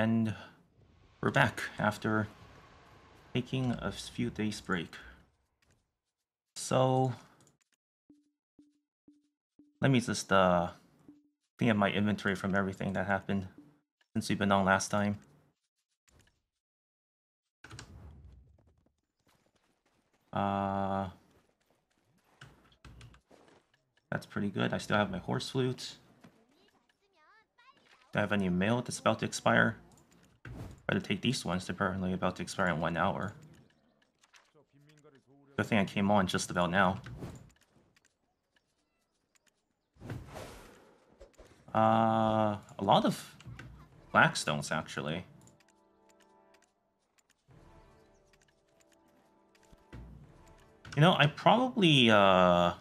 And we're back after taking a few days break. So let me just uh clean up my inventory from everything that happened since we've been on last time. Uh that's pretty good. I still have my horse flute. Do I have any mail that's about to expire? Better take these ones. They're apparently about to expire in one hour. Good thing I came on just about now. Uh, a lot of blackstones actually. You know, I probably uh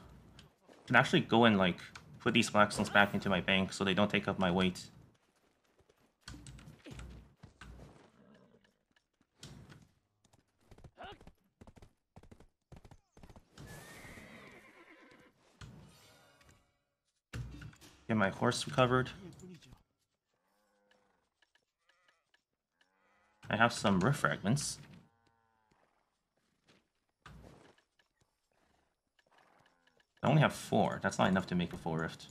can actually go and like put these blackstones back into my bank so they don't take up my weight. Get my horse recovered. I have some rift fragments. I only have four. That's not enough to make a full rift.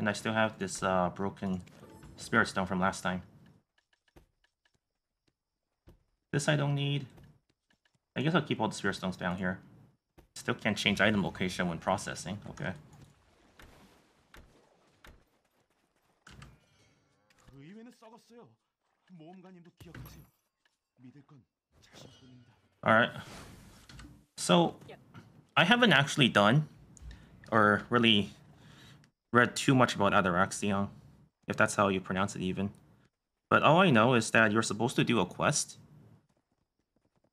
And I still have this uh, broken spirit stone from last time. This I don't need. I guess I'll keep all the spirit stones down here. Still can't change item location when processing. Okay. Alright. So, I haven't actually done, or really read too much about Atoraxxion, if that's how you pronounce it even. But all I know is that you're supposed to do a quest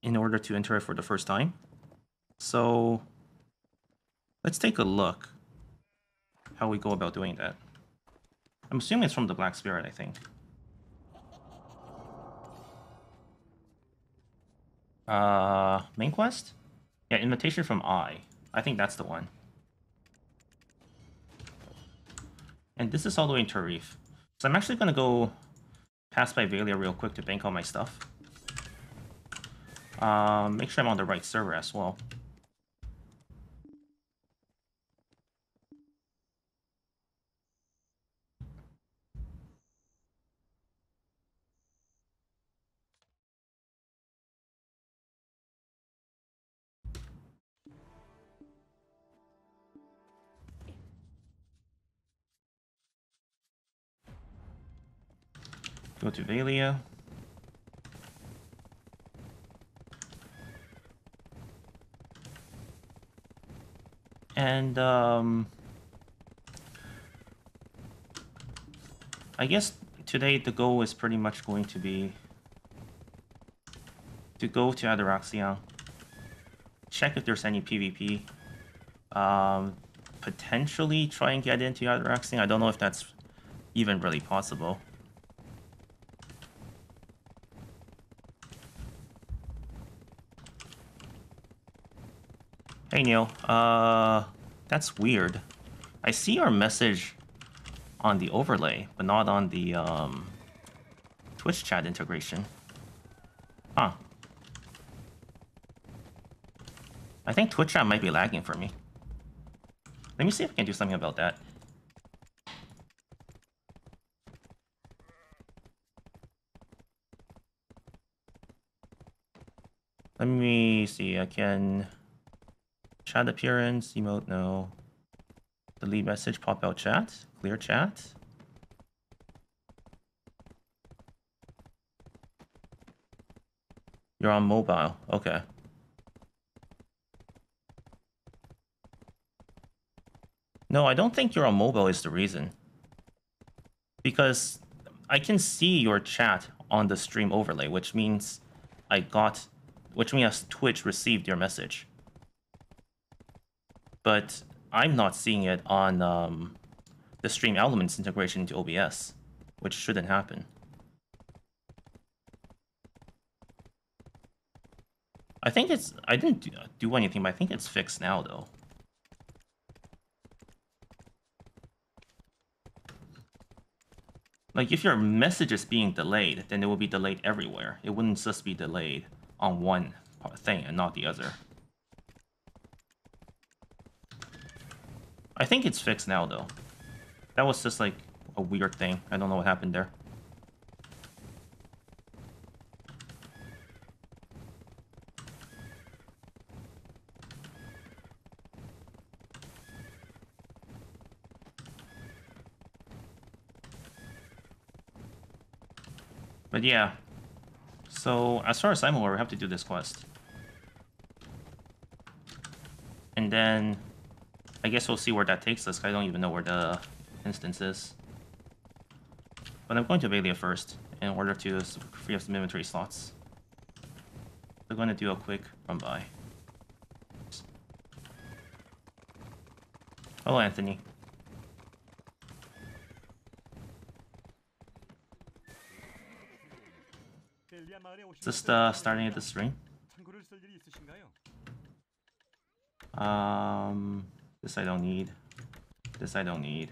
in order to enter it for the first time. So let's take a look how we go about doing that. I'm assuming it's from the Black Spirit, I think. Uh, main quest? Yeah, invitation from I. I think that's the one. And this is all the way in Tarif. So I'm actually gonna go pass by Velia real quick to bank all my stuff. Um, make sure I'm on the right server as well. Go to Velia. And, um... I guess today the goal is pretty much going to be to go to Atoraxxion, check if there's any PvP, um, potentially try and get into Atoraxxion. I don't know if that's even really possible. Neil, uh, that's weird. I see our message on the overlay, but not on the um, Twitch chat integration. Huh. I think Twitch chat might be lagging for me. Let me see if I can do something about that. Let me see, I can... Chat appearance, emote, no. Delete message, pop out chat, clear chat. You're on mobile, okay. No, I don't think you're on mobile is the reason. Because I can see your chat on the stream overlay, which means I got, which means Twitch received your message but I'm not seeing it on um, the Stream Elements integration into OBS, which shouldn't happen. I think it's... I didn't do, do anything, but I think it's fixed now, though. Like, if your message is being delayed, then it will be delayed everywhere. It wouldn't just be delayed on one thing and not the other. I think it's fixed now though. That was just like a weird thing. I don't know what happened there. But yeah. So as far as I'm aware, we have to do this quest. And then I guess we'll see where that takes us. I don't even know where the instance is. But I'm going to Velia first in order to free up some inventory slots. I'm going to do a quick run by. Hello, Anthony. Just uh, starting at the string. Um, this I don't need. This I don't need.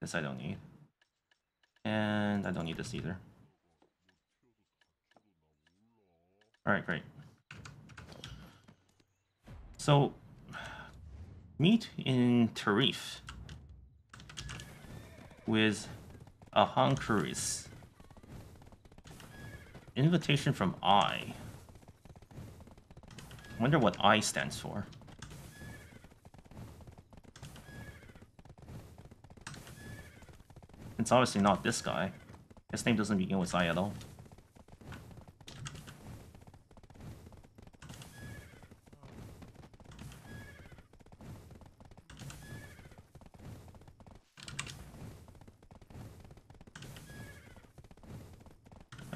This I don't need. And I don't need this either. Alright, great. So, meet in Tarif with a Ahankuris. Invitation from I. Wonder what I stands for. It's obviously not this guy. His name doesn't begin with I at all.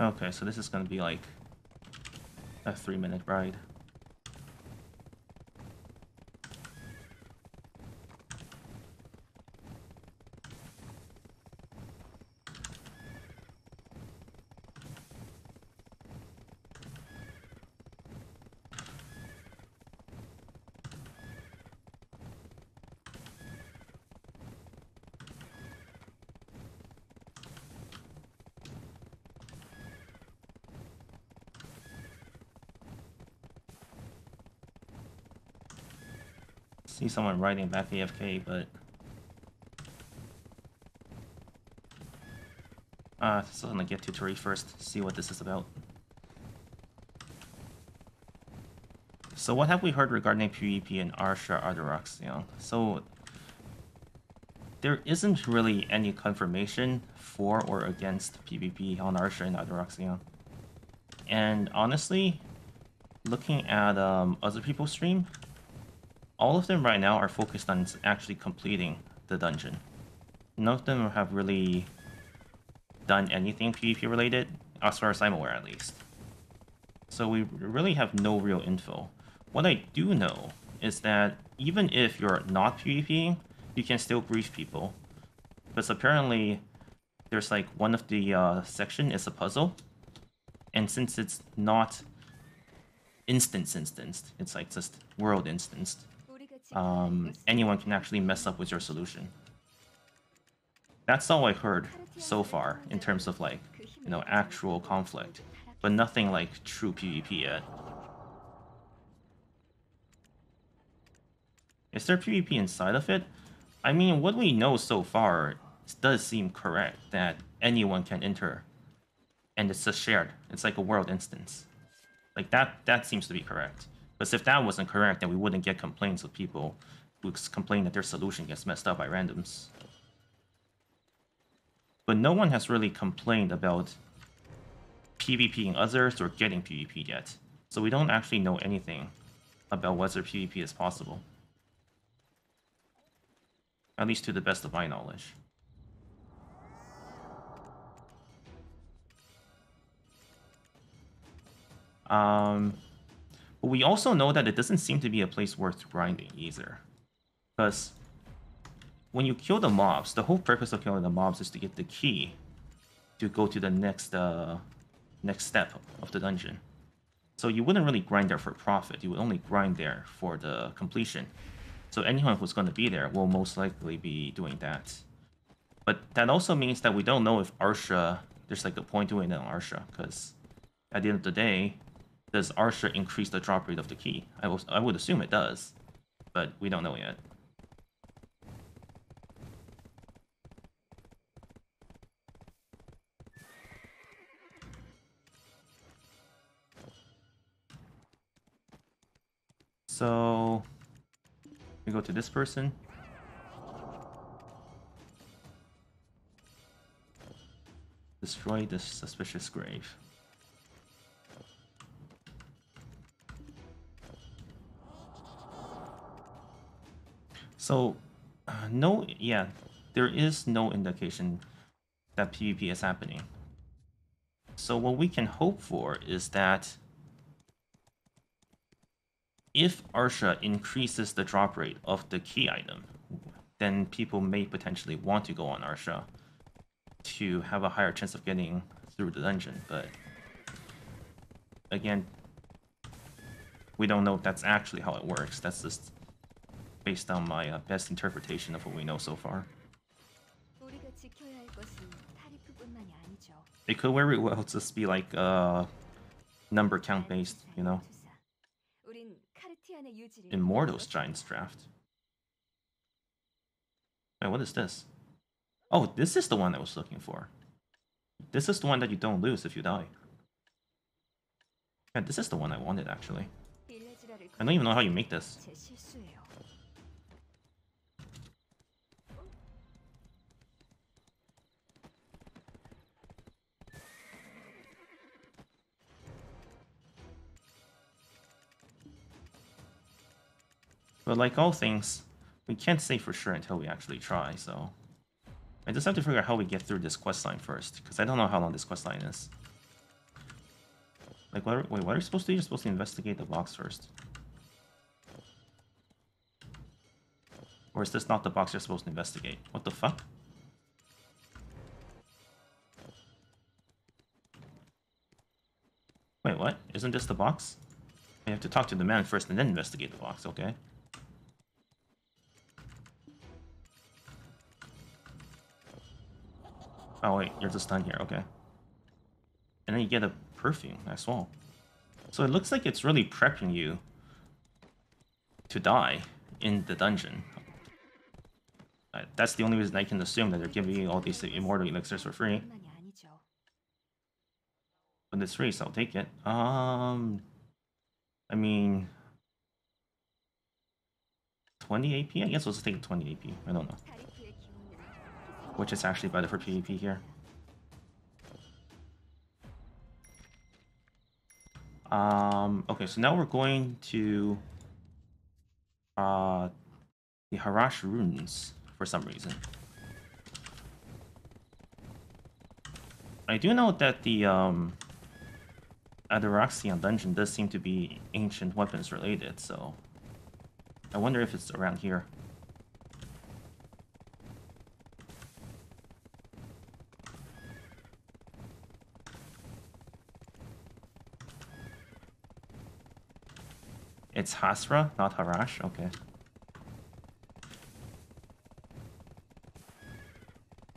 Okay, so this is gonna be like a three minute ride. Someone riding back AFK, but... Uh, so I'm gonna get to Tori first, see what this is about. So what have we heard regarding PvP and Arsha Ardaraxion? So there isn't really any confirmation for or against PvP on Arsha and Ardaraxion. And honestly, looking at um, other people's stream, all of them right now are focused on actually completing the dungeon. None of them have really done anything PvP related, as far as I'm aware at least. So we really have no real info. What I do know is that even if you're not PvPing, you can still grief people. Because apparently there's like one of the uh, section is a puzzle. And since it's not instance instanced, it's like just world instanced um, anyone can actually mess up with your solution. That's all I've heard so far in terms of like, you know, actual conflict, but nothing like true PvP yet. Is there PvP inside of it? I mean, what we know so far does seem correct that anyone can enter and it's just shared. It's like a world instance. Like that that seems to be correct. Because if that wasn't correct, then we wouldn't get complaints of people who complain that their solution gets messed up by randoms. But no one has really complained about PvPing others or getting PvP yet. So we don't actually know anything about whether PvP is possible. At least to the best of my knowledge. Um, but we also know that it doesn't seem to be a place worth grinding either. Because when you kill the mobs, the whole purpose of killing the mobs is to get the key to go to the next uh, next step of the dungeon. So you wouldn't really grind there for profit. You would only grind there for the completion. So anyone who's going to be there will most likely be doing that. But that also means that we don't know if Arsha, there's like a point to it in Arsha, because at the end of the day, does Arsha increase the drop rate of the key? I, was, I would assume it does, but we don't know yet. So we go to this person. Destroy this suspicious grave. So, uh, no, yeah, there is no indication that PvP is happening. So what we can hope for is that if Arsha increases the drop rate of the key item, then people may potentially want to go on Arsha to have a higher chance of getting through the dungeon, but again, we don't know if that's actually how it works. That's just based on my uh, best interpretation of what we know so far. It could very well just be like uh, number count based, you know. Immortals Giants Draft. Wait, what is this? Oh, this is the one I was looking for. This is the one that you don't lose if you die. Yeah, this is the one I wanted, actually. I don't even know how you make this. But like all things, we can't say for sure until we actually try, so... I just have to figure out how we get through this quest line first, because I don't know how long this quest line is. Like, what are, wait, what are you supposed to do? You're supposed to investigate the box first. Or is this not the box you're supposed to investigate? What the fuck? Wait, what? Isn't this the box? You have to talk to the man first and then investigate the box, okay? Oh wait, you're just done here, okay. And then you get a perfume as well. So it looks like it's really prepping you to die in the dungeon. Uh, that's the only reason I can assume that they're giving you all these immortal elixirs for free. But it's free, so I'll take it. Um, I mean, 20 AP? I guess we'll just take 20 AP. I don't know which is actually better for PvP here. Um, okay, so now we're going to uh, the Harash runes for some reason. I do know that the um, Atoraxxion dungeon does seem to be ancient weapons related, so I wonder if it's around here. It's Hasra, not Harash? Okay.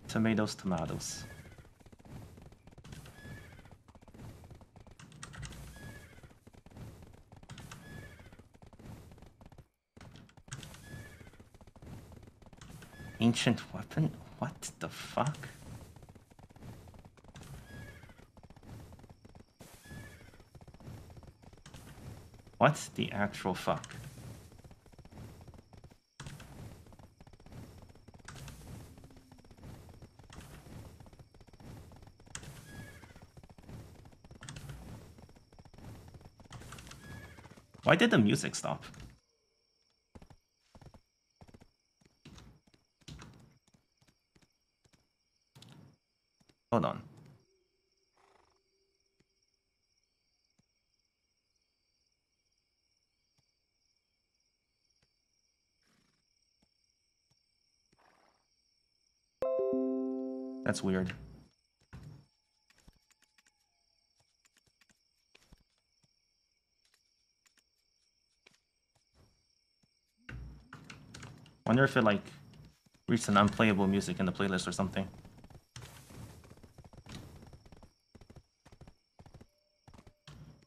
Tomatoes, tomatoes. Ancient weapon? What the fuck? What the actual fuck? Why did the music stop? Hold on. That's weird. Wonder if it like recent unplayable music in the playlist or something.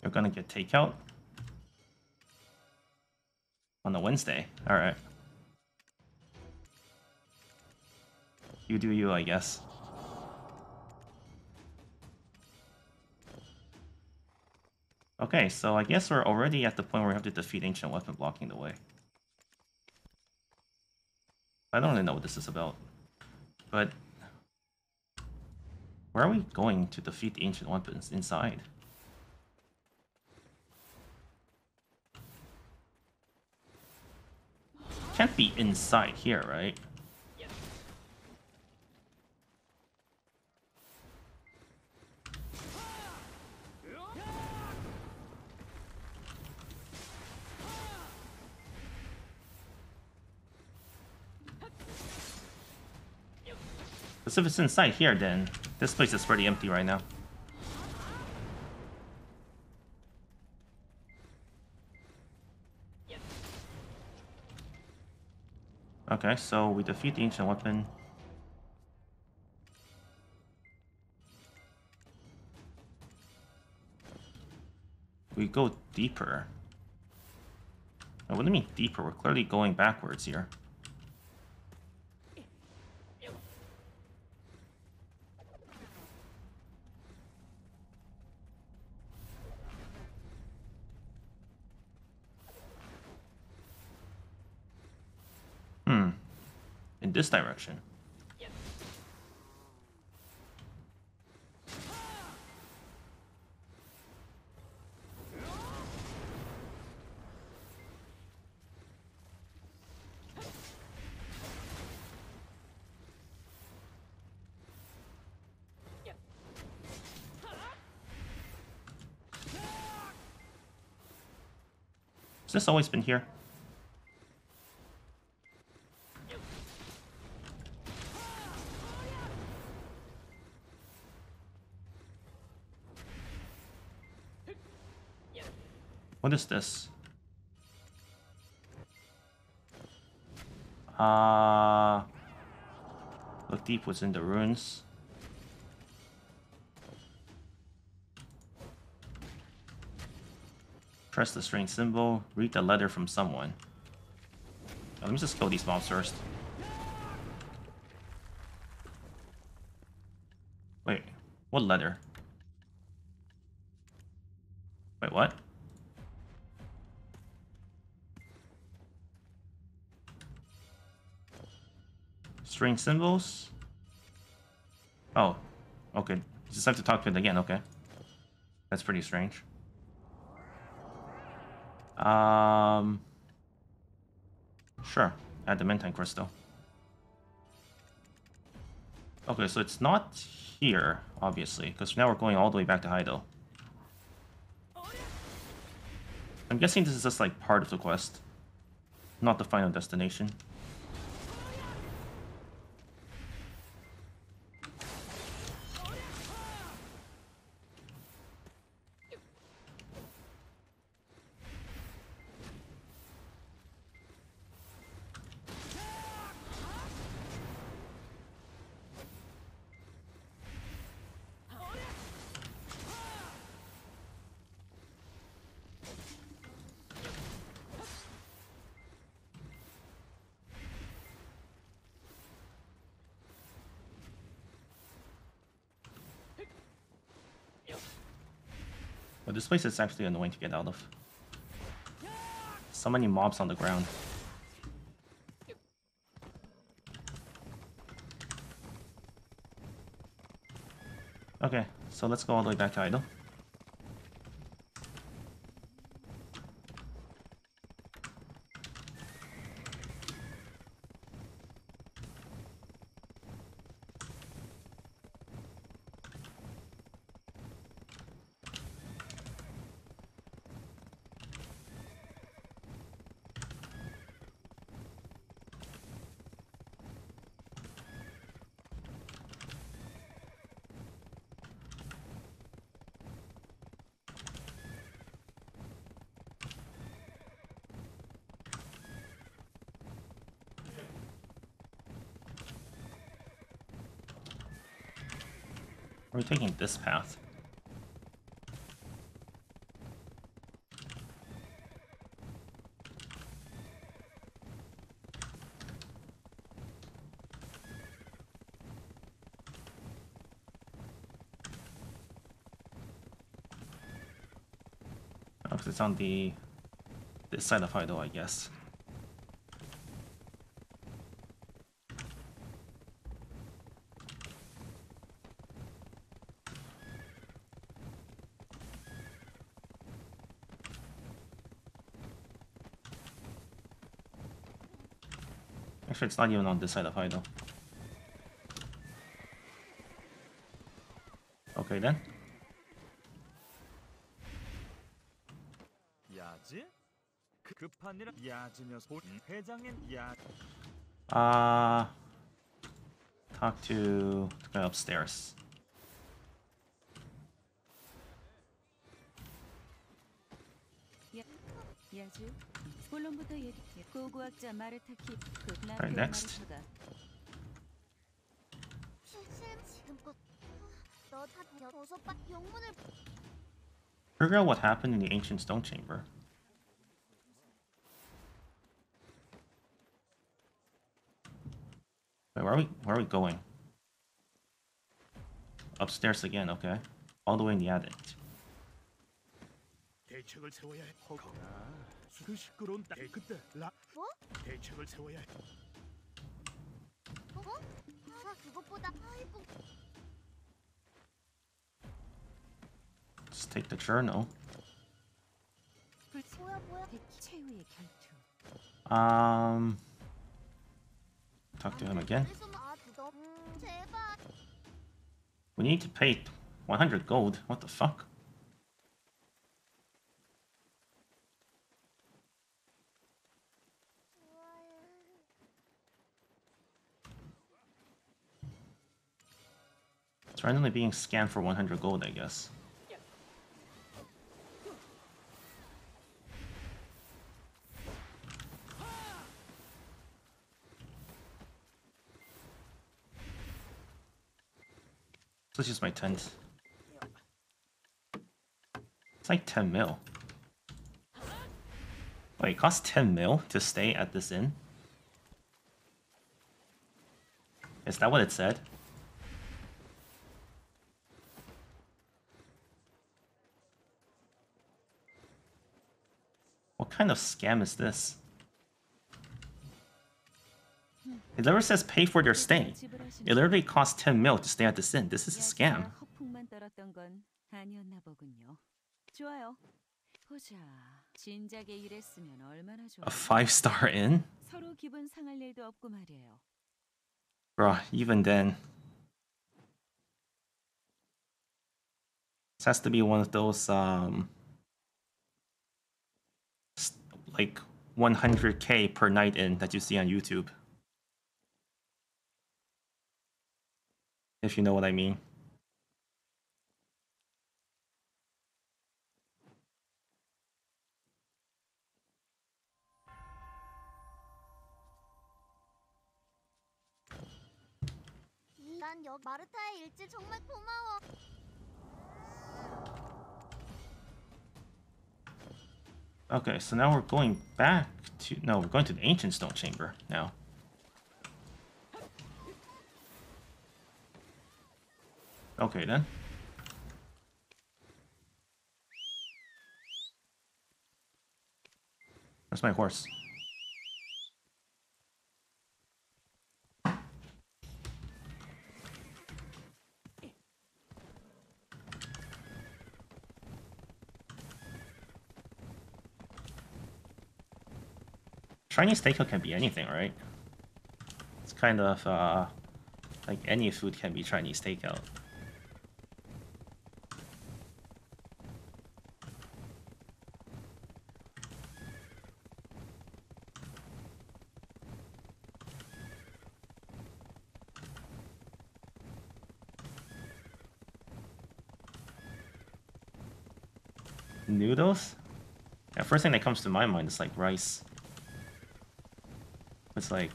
You're gonna get takeout on the Wednesday. All right. You do you, I guess. Okay, so I guess we're already at the point where we have to defeat Ancient Weapon blocking the way. I don't really know what this is about. But... Where are we going to defeat the Ancient Weapons? Inside? Can't be inside here, right? Because if it's inside here, then this place is pretty empty right now. Okay, so we defeat the ancient weapon. We go deeper. what do you mean deeper? We're clearly going backwards here. in this direction. Has this always been here? What is this? Uh, look deep what's in the ruins. Press the strange symbol. Read the letter from someone. let me just kill these mobs first. Wait, what letter? Strange symbols? Oh, okay. You just have to talk to it again, okay. That's pretty strange. Um, Sure, adamantine crystal. Okay, so it's not here, obviously, because now we're going all the way back to Heidel. I'm guessing this is just like part of the quest, not the final destination. Place is actually annoying to get out of. So many mobs on the ground. Okay, so let's go all the way back to Heidel. We're taking this path. Oh, it's on the this side of Heidel, I guess. it's not even on this side of Heidel? Okay then. Uh, talk to the guy upstairs. Alright, next. 마르타가 실실 지금껏 너다 어서 빠 영문을 Figure out what happened in the ancient stone chamber. Wait, where are we? Where are we going? Upstairs again. Okay, all the way in the attic. 대책을 세워야 해. 허- 그 시끄러운 대 그때 라 뭐? 대책을 세워야 해. 어? 아 그것보다 아이고 Just take the journal. 뭐야 뭐야 백 최후의 결투 Um, talk to him again. 그래서 아 두더 음 제발 We need to pay 100 gold. What the fuck? It's randomly being scanned for 100 gold, I guess. It's just my tent. It's like 10 mil. Wait, it costs 10 mil to stay at this inn? Is that what it said? What kind of scam is this? It literally says pay for their stay. It literally costs 10 mil to stay at this inn. This is a scam. A five-star inn? Bruh, even then. This has to be one of those, um... Like 100k per night in that you see on YouTube. If you know what I mean. Okay, so now we're going back to. No, we're going to the ancient stone chamber now. Okay then. That's my horse. Chinese takeout can be anything, right? It's kind of uh, like any food can be Chinese takeout. Noodles? Yeah, first thing that comes to my mind is like rice. It's like,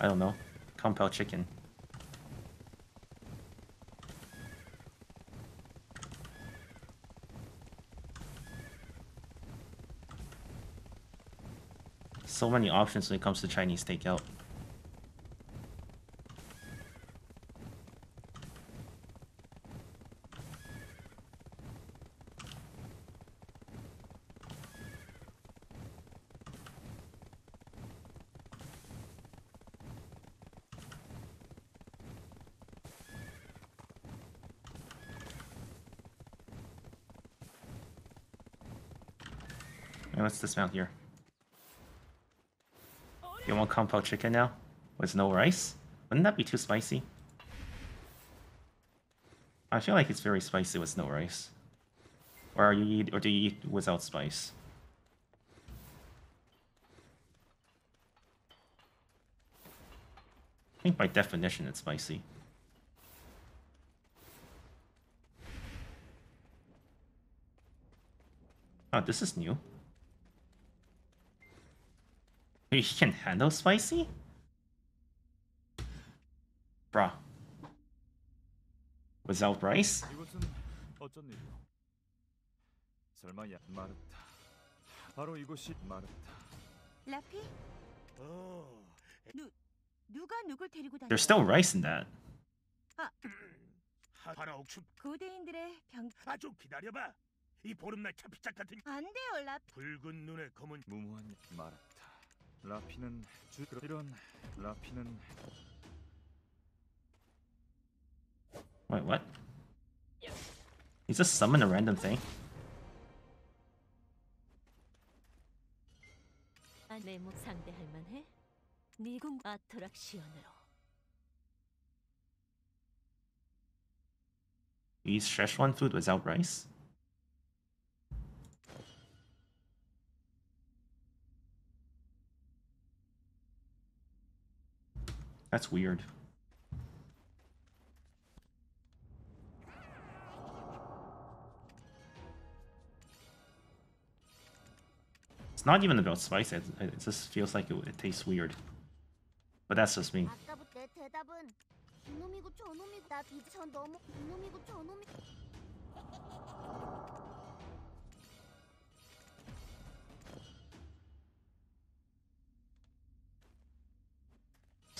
I don't know, Kung Pao chicken. So many options when it comes to Chinese takeout. Let's dismount here. You want Kung Pao chicken now? With no rice? Wouldn't that be too spicy? I feel like it's very spicy with no rice. Or are you eat or do you eat without spice? I think by definition it's spicy. Oh, this is new. You can handle spicy? Bruh. Without rice? 이곳은 어쩐 일이오? 설마 야 마르타. 바로 이곳이 마르타. 라피? 어, 누가 누굴 데리고 다녀? There's still rice in that. 하라 옥춘. 고대인들의 병... 아좀 기다려봐. 이 보름날 차피짝 같은 안 돼요, 라피. 붉은 눈에 검은 무모한 마르타. 라피는 주 이런 라피는 Wait, what? He just summoned a random thing? 아, 내목 상대할 만해? 니궁 아트락시언으로 You use Szechuan food without rice? That's weird. It's not even about spice, it, it just feels like it, it tastes weird. But that's just me.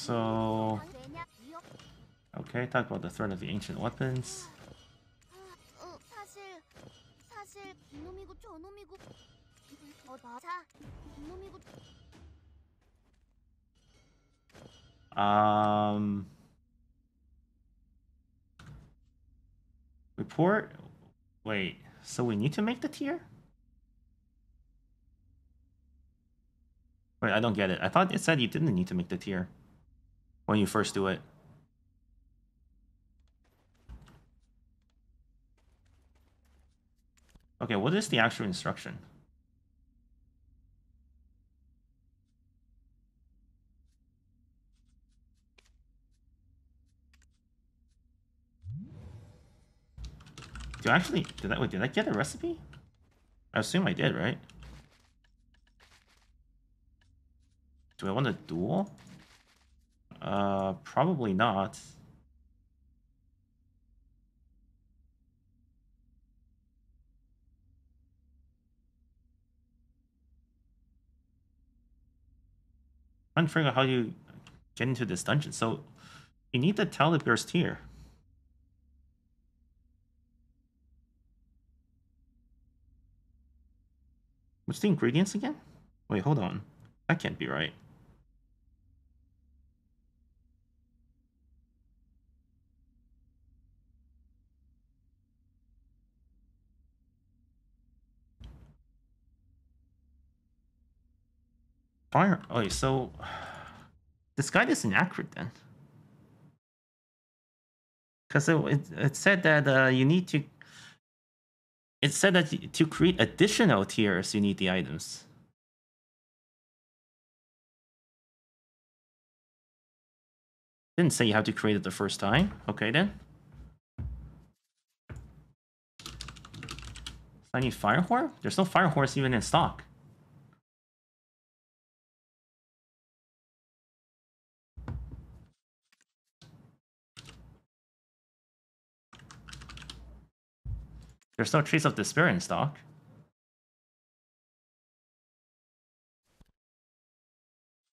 So... Okay, talk about the threat of the ancient weapons. Um... Report? Wait, so we need to make the tier? Wait, I don't get it. I thought it said you didn't need to make the tier when you first do it. Okay, what is the actual instruction? Do I actually did I wait, did I get a recipe? I assume I did, right? Do I want a duel? Uh probably not. I'm trying to figure out how you get into this dungeon. So you need the bear's tier. What's the ingredients again? Wait, hold on. That can't be right. Fire. Okay, so this guide is inaccurate then. Because it, it, it said that uh, you need to it said that to create additional tiers, you need the items. Didn't say you have to create it the first time. Okay then. I need fire horse. There's no fire horse even in stock. There's no trace of despair in stock.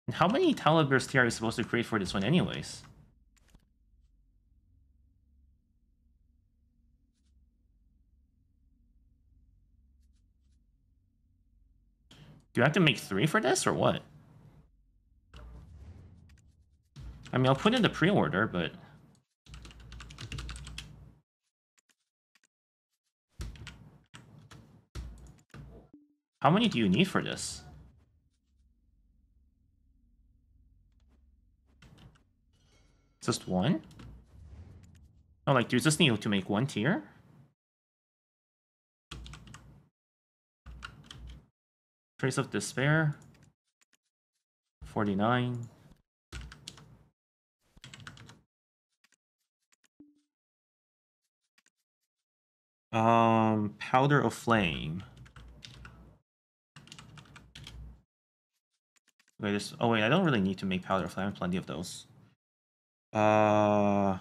And How many Talibers tier are you supposed to create for this one, anyways? Do I have to make three for this, or what? I mean, I'll put in the pre-order, but... How many do you need for this? Just one? Oh, like, do you just need to make one tier? Trace of Despair. 49. Um, Powder of Flame. Wait, this. Oh wait, I don't really need to make powder. I have plenty of those. Uh,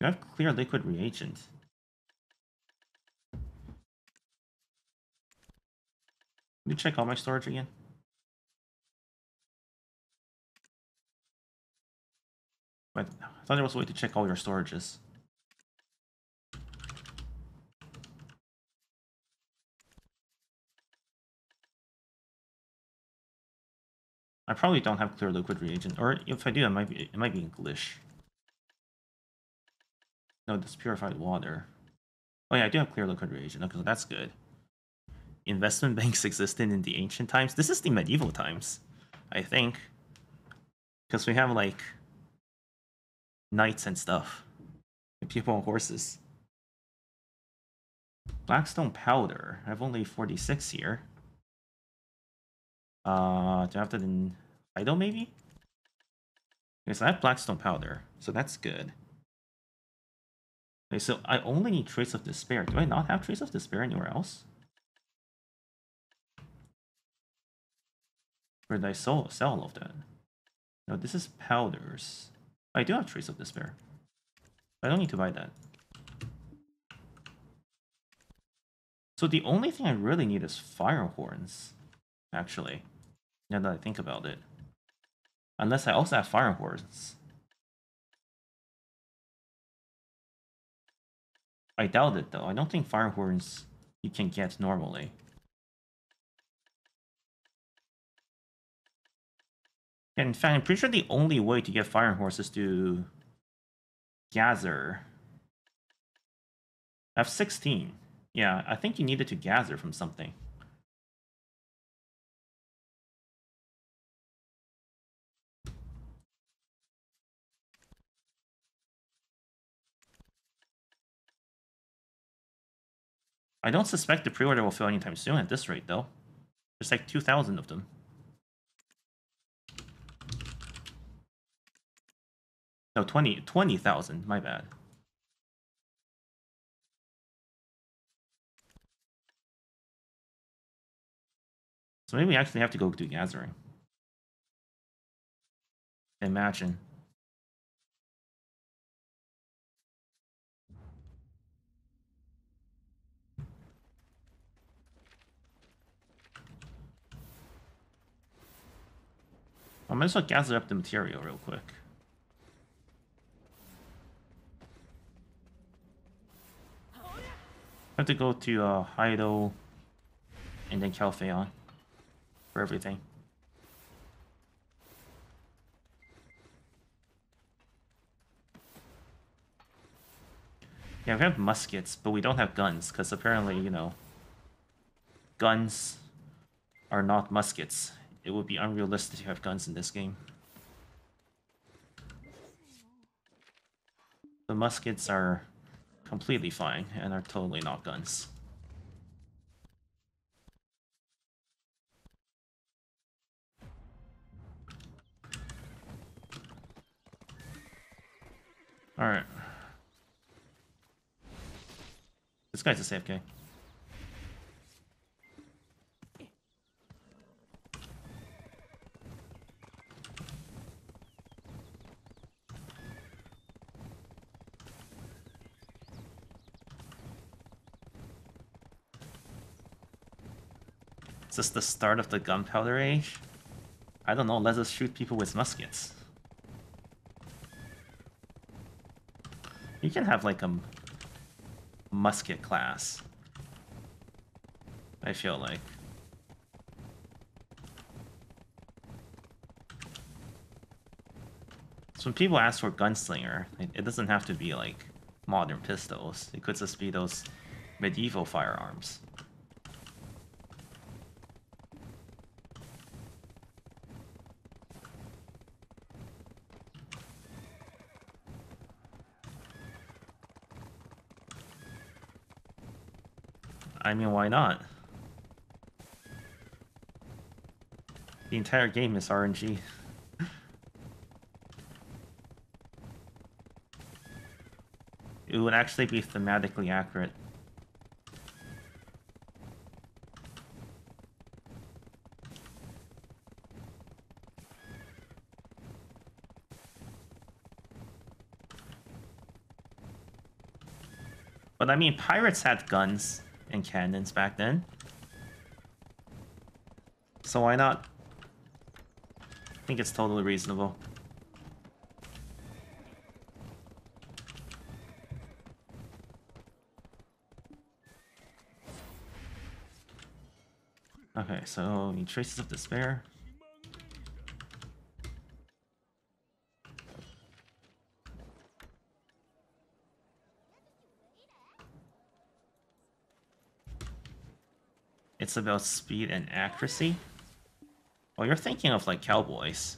you have clear liquid reagent. Let me check all my storage again. Wait, I thought there was a way to check all your storages. I probably don't have clear liquid reagent, or if I do, it might be it might be in Glish. No, this purified water. Oh yeah, I do have clear liquid reagent. Okay, so that's good. Investment banks existed in the ancient times. This is the medieval times, I think, because we have like knights and stuff, and people on horses. Blackstone powder. I have only 46 here. Uh, do I in idle maybe? Okay, so I have Blackstone powder, so that's good. Okay, so I only need Trace of Despair. Do I not have Trace of Despair anywhere else? Where did I sell, sell all of that? No, this is powders. I do have Trace of Despair. I don't need to buy that. So the only thing I really need is Fire Horns, actually. Now that I think about it. Unless I also have Fire Horns. I doubt it though. I don't think Fire Horns you can get normally. In fact, I'm pretty sure the only way to get Fire Horns is to gather. F16. Yeah, I think you needed to gather from something. I don't suspect the pre-order will fill anytime soon at this rate, though. There's like 2,000 of them. No, 20 20,000, my bad. So maybe we actually have to go do gathering. Imagine. I might as well gather up the material real quick. I have to go to uh, Heidel and then Calpheon for everything. Yeah, we have muskets, but we don't have guns, because apparently, you know, guns are not muskets. It would be unrealistic to have guns in this game. The muskets are completely fine and are totally not guns. Alright. This guy's a safe guy. Is this the start of the gunpowder age? I don't know, let us shoot people with muskets. You can have like a musket class. I feel like. So when people ask for gunslinger, it, it doesn't have to be like modern pistols. It could just be those medieval firearms. I mean, why not? The entire game is RNG. it would actually be thematically accurate. But I mean, pirates had guns and cannons back then. So why not? I think it's totally reasonable. Okay, so any Traces of Despair. It's about speed and accuracy. Oh, you're thinking of like cowboys.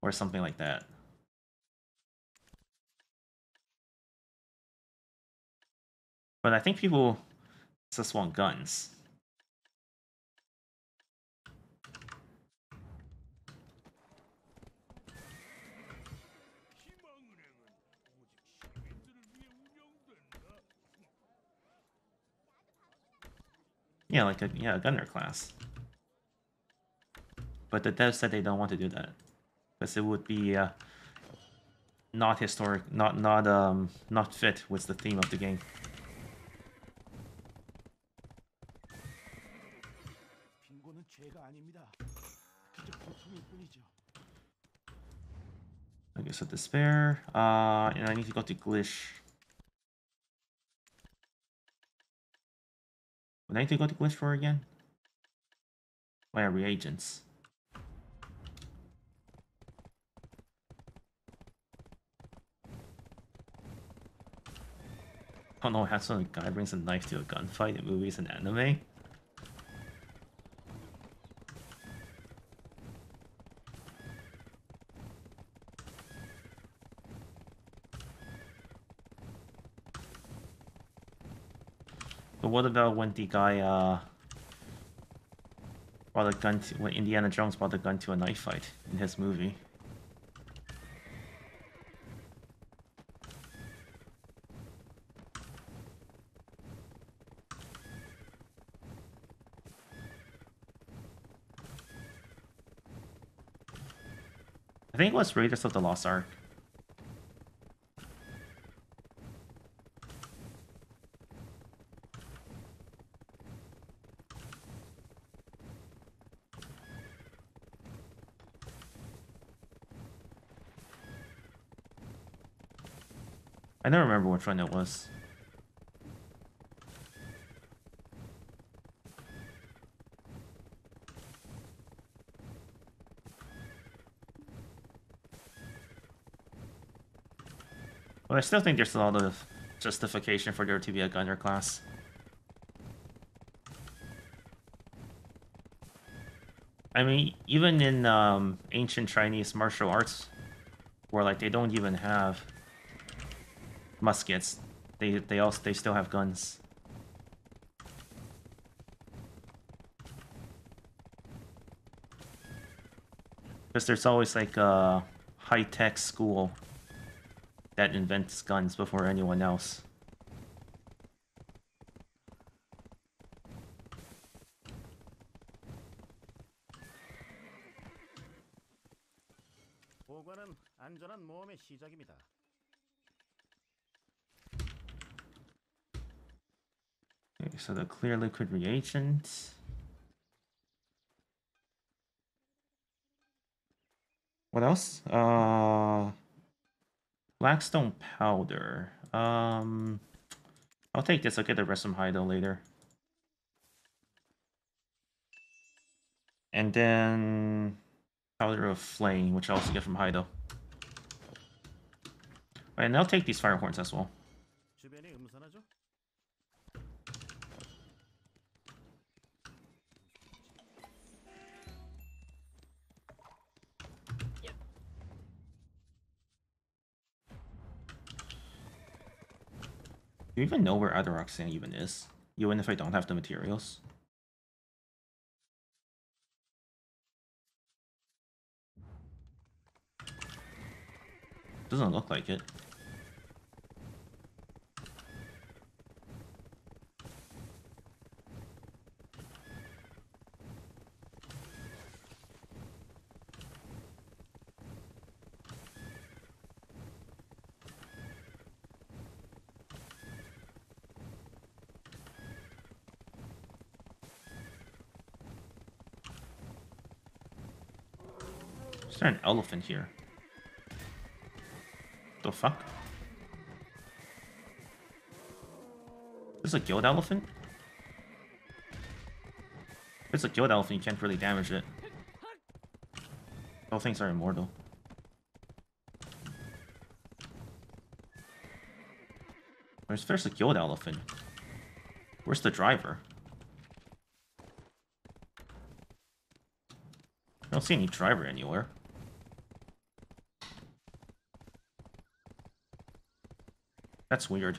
Or something like that. But I think people just want guns. Yeah, like a yeah, a gunner class. But the devs said they don't want to do that. Because it would be uh, not historic, not not um not fit with the theme of the game. Okay, so despair. Uh, and I need to go to Glish. Would I need to go to Glish for again? Oh are reagents. Oh no, has some guy brings a knife to a gunfight in movies and anime. What about when the guy uh brought a gun to when Indiana Jones brought a gun to a knife fight in his movie? I think it was Raiders of the Lost Ark. I don't remember which one it was. But I still think there's a lot of justification for there to be a gunner class. I mean, even in um, ancient Chinese martial arts, where like they don't even have muskets, they they also they still have guns. Because there's always like a high tech school that invents guns before anyone else. clear liquid reagent. What else? Uh, blackstone powder. Um, I'll take this. I'll get the rest from Heidel later. And then powder of flame, which I also get from Heidel. And I'll take these fire horns as well. Do you even know where Atoraxxion even is? Even if I don't have the materials? Doesn't look like it. There an elephant here? The fuck? This is a guild elephant? If it's a guild elephant, you can't really damage it. All things are immortal. Where's there's a guild elephant? Where's the driver? I don't see any driver anywhere. That's weird.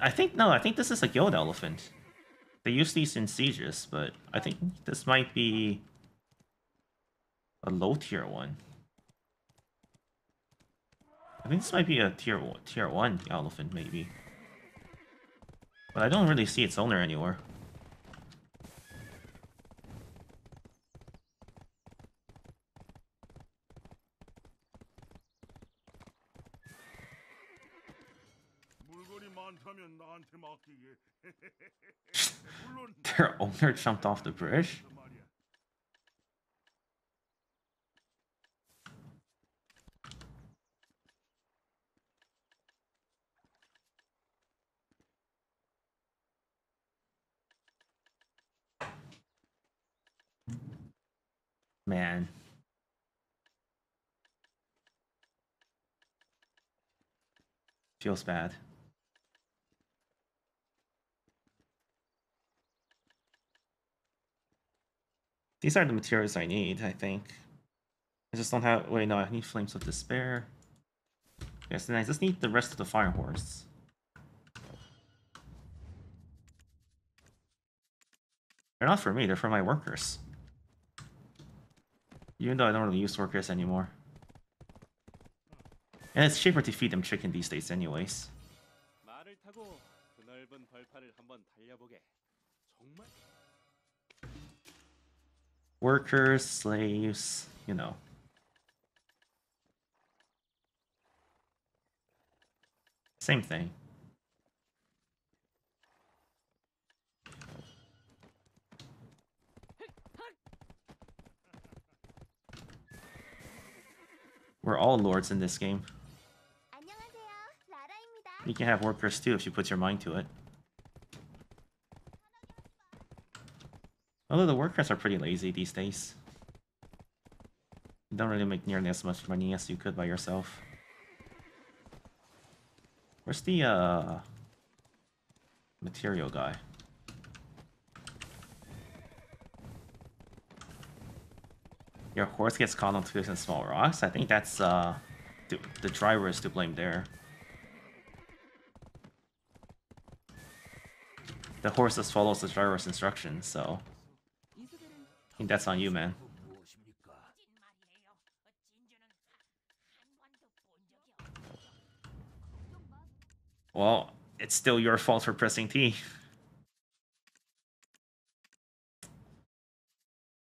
I think no, I think this is a guild elephant. They use these in sieges, but I think this might be a low tier one. I think this might be a tier tier one elephant, maybe. But I don't really see its owner anywhere. Wonder jumped off the bridge. Man. Feels bad. These are the materials I need, I think. I just don't have. Wait, no, I need Flames of Despair. Yes, then I just need the rest of the Fire Horns. They're not for me, they're for my workers. Even though I don't really use workers anymore. And it's cheaper to feed them chicken these days anyways workers, slaves, you know. Same thing. We're all lords in this game. You can have workers too if you put your mind to it. Although the workers are pretty lazy these days. You don't really make nearly as much money as you could by yourself. Where's the uh material guy? Your horse gets caught on twigs and small rocks. I think that's uh the, the driver is to blame there. The horse just follows the driver's instructions, so I think that's on you, man. Well, it's still your fault for pressing T.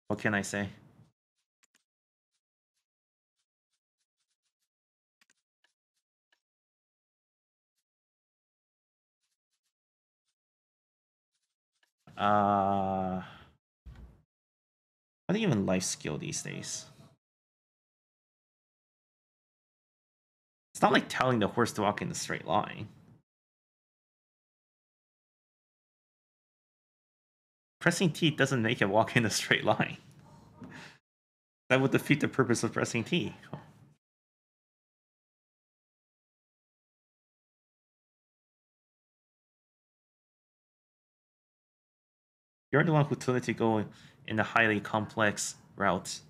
What can I say? Uh, Even life skill these days? It's not like telling the horse to walk in a straight line. Pressing T doesn't make it walk in a straight line. That would defeat the purpose of pressing T. You're the one who told it to go in a highly complex route.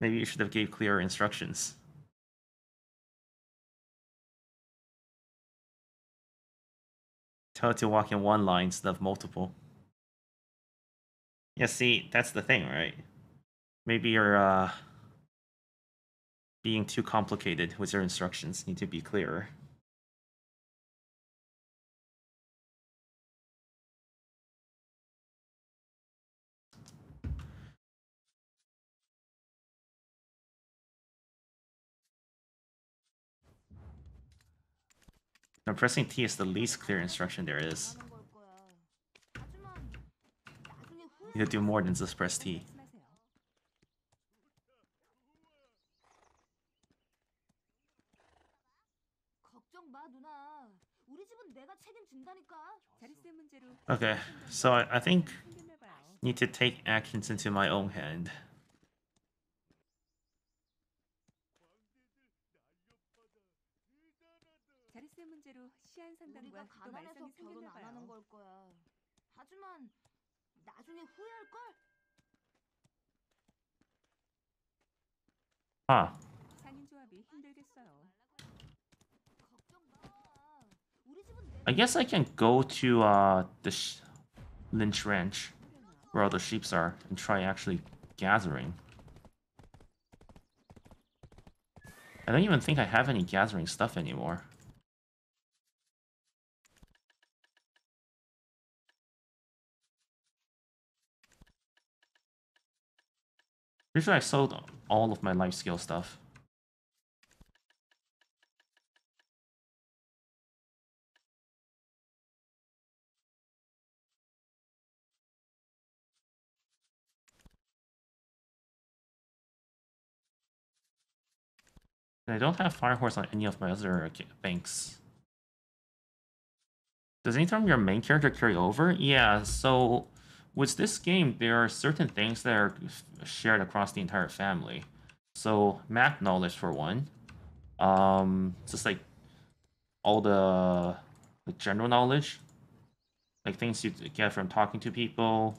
Maybe you should have gave clearer instructions. Tell it to walk in one line instead of multiple. Yeah, see, that's the thing, right? Maybe you're uh, being too complicated with your instructions. Need to be clearer. Now pressing T is the least clear instruction there is. You need to do more than just press T. Okay, so I, I think need to take actions into my own hand. 나중에 후회할 걸. Huh. 상인 조합이 힘들겠어요. 걱정 마. 우리 집은 내가 I guess I can go to uh, the sh- Lynch Ranch, where all the sheeps are, and try actually gathering. I don't even think I have any gathering stuff anymore. Usually I sold all of my life skill stuff. I don't have Fire Horns on any of my other banks. Does anytime your main character carry over? Yeah, so with this game, there are certain things that are shared across the entire family. So map knowledge for one. Um, just like all the, the general knowledge, like things you get from talking to people,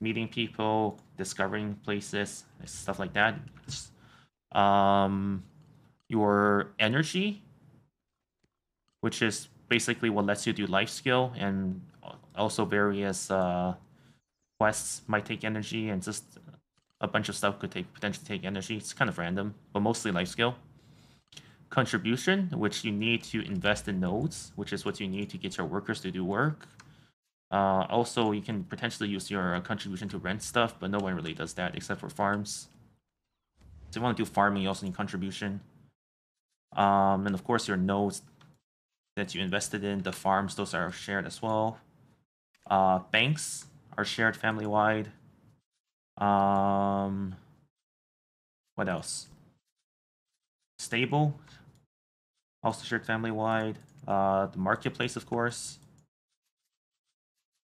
meeting people, discovering places, stuff like that. Um, your energy, which is basically what lets you do life skill, and also various uh, quests might take energy, and just a bunch of stuff could take potentially take energy. It's kind of random, but mostly life skill. Contribution, which you need to invest in nodes, which is what you need to get your workers to do work. Uh, also, you can potentially use your uh, contribution to rent stuff, but no one really does that except for farms. So you want to do farming, you also need contribution. Um, and of course, your nodes that you invested in, the farms, those are shared as well. Uh, banks are shared family wide. Um, what else? Stable, also shared family wide. Uh, the marketplace, of course.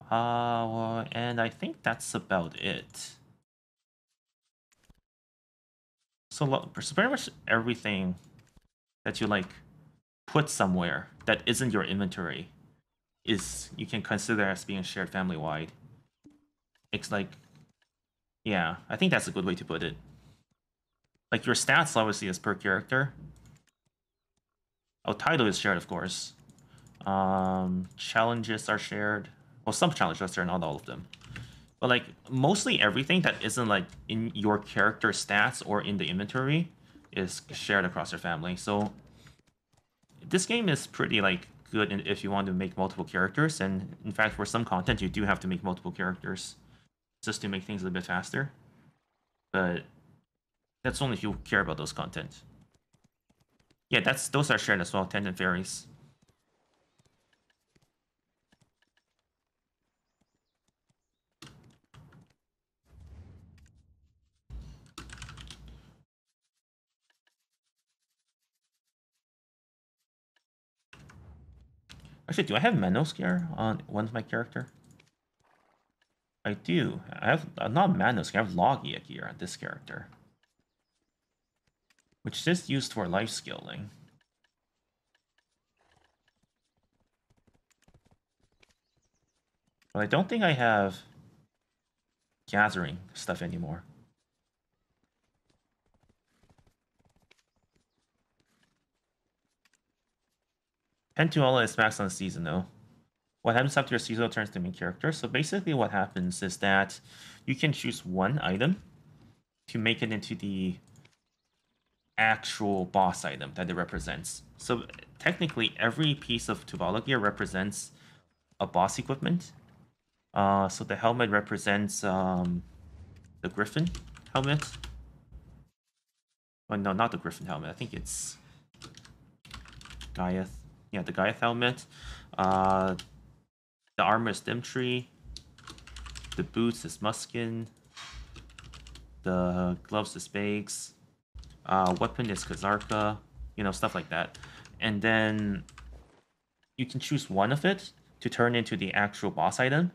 Uh, well, and I think that's about it. So, so pretty much everything that you like put somewhere that isn't your inventory is you can consider as being shared family wide. It's like, yeah, I think that's a good way to put it. Like your stats obviously is per character. Oh, title is shared, of course. Um, challenges are shared. Well, some challenges are not all of them. But like mostly everything that isn't like in your character stats or in the inventory is shared across your family. So this game is pretty like good if you want to make multiple characters, and in fact, for some content, you do have to make multiple characters just to make things a little bit faster. But that's only if you care about those content. Yeah, that's those are shared as well, Tendon fairies. Actually, do I have Manos gear on one of my character? I do. I have uh, not gear. I have Loggia gear on this character, which is used for life skilling. But I don't think I have gathering stuff anymore. Pen Tuvala is maxed on season though. What happens after your season turns to main character? So basically what happens is that you can choose one item to make it into the actual boss item that it represents. So technically every piece of Tuvala gear represents a boss equipment. Uh, so the helmet represents um, the Griffon helmet. Oh no, not the Griffon helmet. I think it's Giath. Yeah, the Giath helmet. Uh, the armor is Dim Tree. The boots is Muskan. The gloves is Bheg's. Uh, weapon is Kzarka. You know, stuff like that. And then you can choose one of it to turn into the actual boss item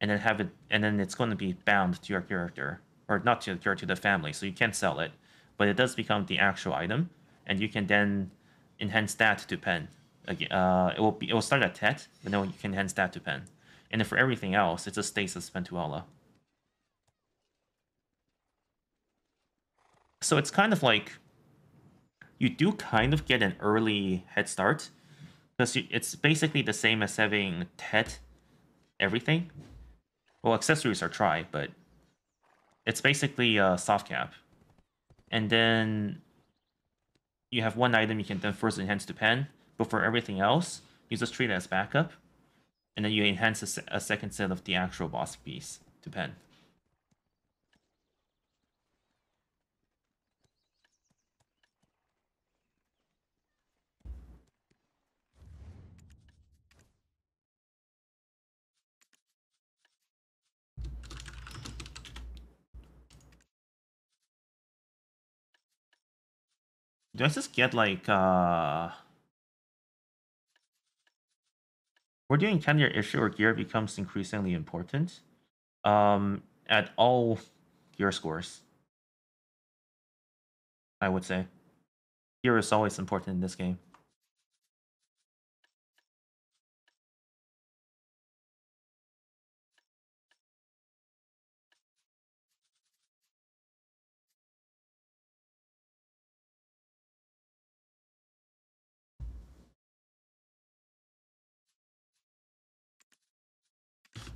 and then have it and then it's going to be bound to your character or not to your character, to the family so you can't sell it but it does become the actual item and you can then enhance that to pen again uh it will be it will start at tet but then you can enhance that to pen and then for everything else it's a stasis pen Tuvala so it's kind of like you do kind of get an early head start because it's basically the same as having tet everything. Well, accessories are try, but it's basically a soft cap. And then you have one item you can then first enhance to pen, but for everything else, you just treat it as backup, and then you enhance a, se a second set of the actual boss piece to pen. Do I just get like uh we're doing 10 year issue or gear becomes increasingly important um at all gear scores. I would say. Gear is always important in this game.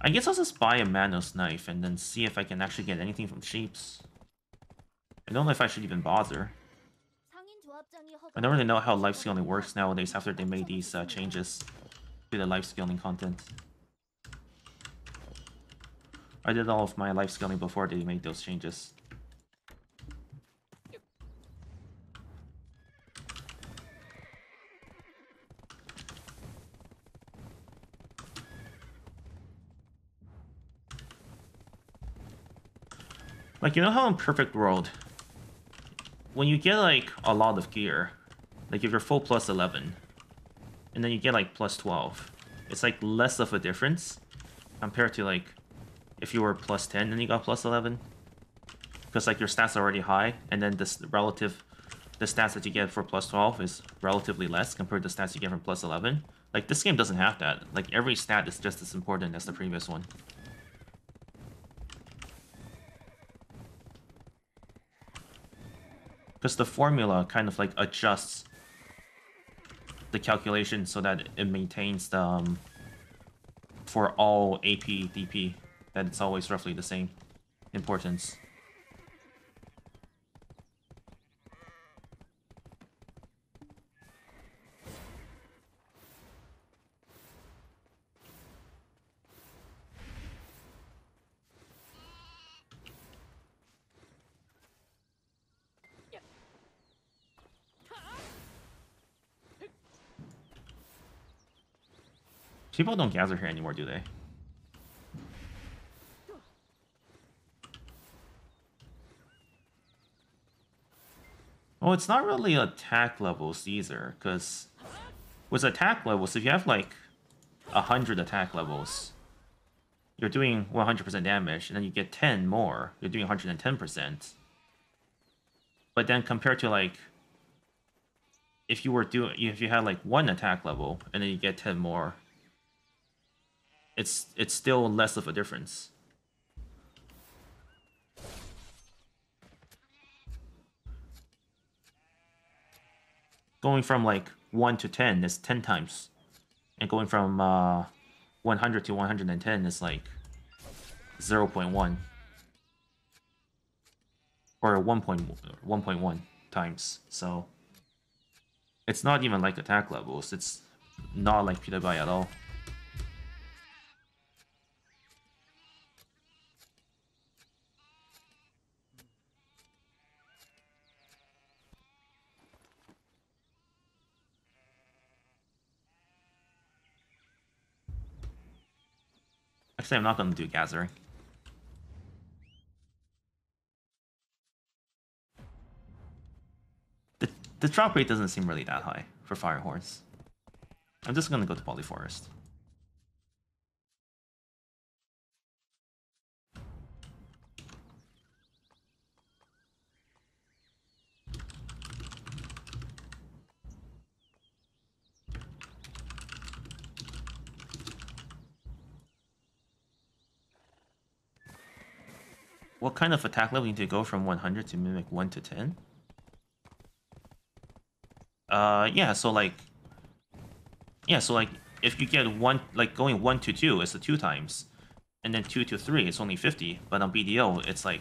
I guess I'll just buy a Manos knife and then see if I can actually get anything from Sheeps. I don't know if I should even bother. I don't really know how life skilling works nowadays after they made these uh, changes to the life skilling content. I did all of my life skilling before they made those changes. Like, you know how in Perfect World, when you get, like, a lot of gear, like if you're full plus 11, and then you get, like, plus 12, it's, like, less of a difference compared to, like, if you were plus 10 and you got plus 11. Because, like, your stats are already high, and then this relative, the stats that you get for plus 12 is relatively less compared to the stats you get from plus 11. Like, this game doesn't have that. Like, every stat is just as important as the previous one. Because the formula kind of like adjusts the calculation so that it maintains the um, for all AP DP that it's always roughly the same importance. People don't gather here anymore, do they? Well, it's not really attack levels either, because with attack levels, if you have like 100 attack levels, you're doing 100% damage, and then you get 10 more, you're doing 110%. But then compared to like, if you were doing, if you had like one attack level, and then you get 10 more, it's it's still less of a difference. Going from like 1 to 10 is 10 times. And going from uh, 100 to 110 is like 0 0.1. Or 1.1 times. So it's not even like attack levels. It's not like PewDiePie at all. Actually, I'm not going to do gathering. The, the drop rate doesn't seem really that high for fire horns. I'm just going to go to Polyforest. What kind of attack level you need to go from 100 to mimic 1 to 10? Uh, yeah, so like... Yeah, so like, if you get one, like going 1 to 2, it's the 2 times. And then 2 to 3, it's only 50. But on BDO, it's like,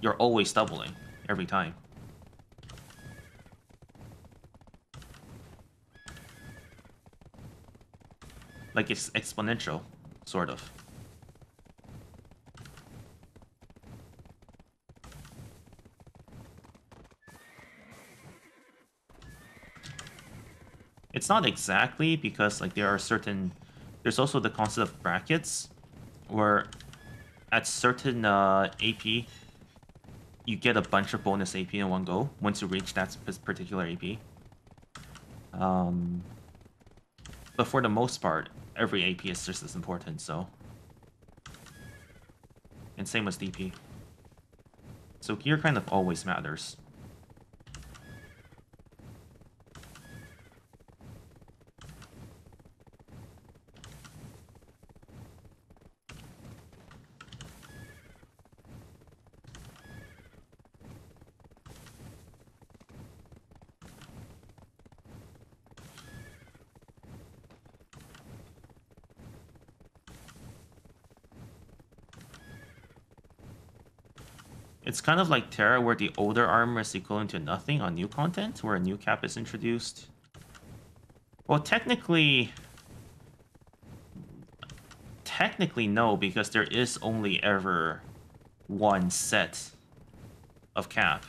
you're always doubling every time. Like, it's exponential, sort of. It's not exactly because like there are certain there's also the concept of brackets where at certain uh, AP you get a bunch of bonus AP in one go once you reach that particular AP. Um, but for the most part, every AP is just as important, so. And same with DP. So gear kind of always matters. It's kind of like Terra where the older armor is equivalent to nothing on new content, where a new cap is introduced. Well, technically... Technically, no, because there is only ever one set of cap.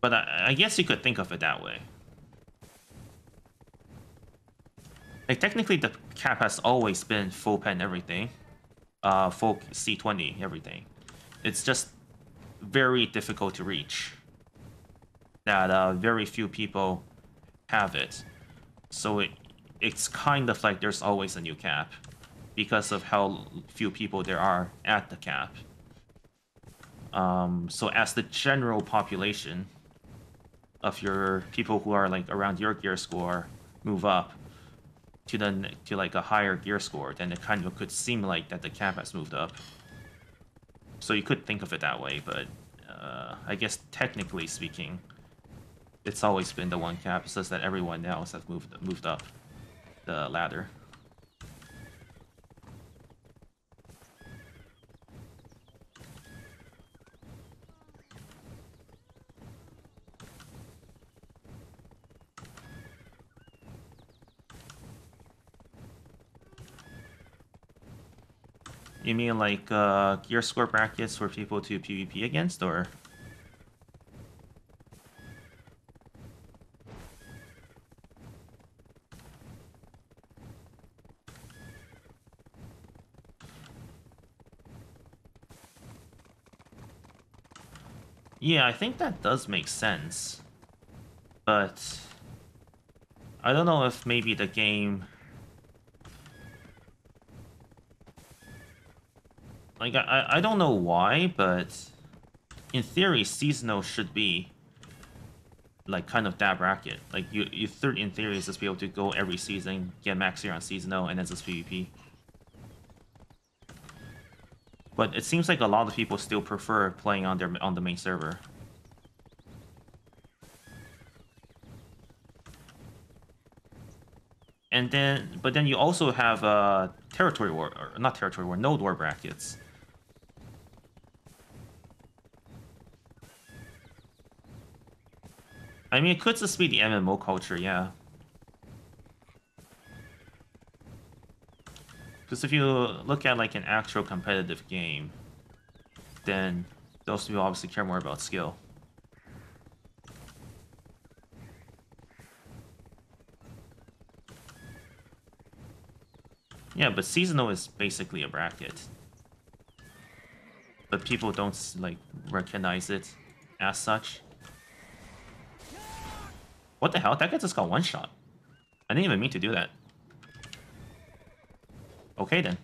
But I, I guess you could think of it that way. Like, technically, the cap has always been full pen everything. Uh, full C20 everything. It's just very difficult to reach. That uh, very few people have it. So it it's kind of like there's always a new cap because of how few people there are at the cap. Um, so as the general population of your people who are like around your gear score move up to the to like a higher gear score, then it kind of could seem like that the cap has moved up. So you could think of it that way, but uh, I guess technically speaking, it's always been the one cap. It's just that everyone else has moved moved up the ladder. You mean like uh, gear score brackets for people to PvP against, or? Yeah, I think that does make sense. But I don't know if maybe the game like I I don't know why, but in theory, seasonal should be like kind of that bracket. Like you you third in theory is just be able to go every season, get max here on seasonal, and then just PvP. But it seems like a lot of people still prefer playing on their on the main server. And then, but then you also have uh, territory war, or not territory war, node war brackets. I mean, it could just be the MMO culture, yeah. Because if you look at like an actual competitive game, then those people obviously care more about skill. Yeah, but seasonal is basically a bracket. But people don't like recognize it as such. What the hell? That guy just got one shot. I didn't even mean to do that. Okay then.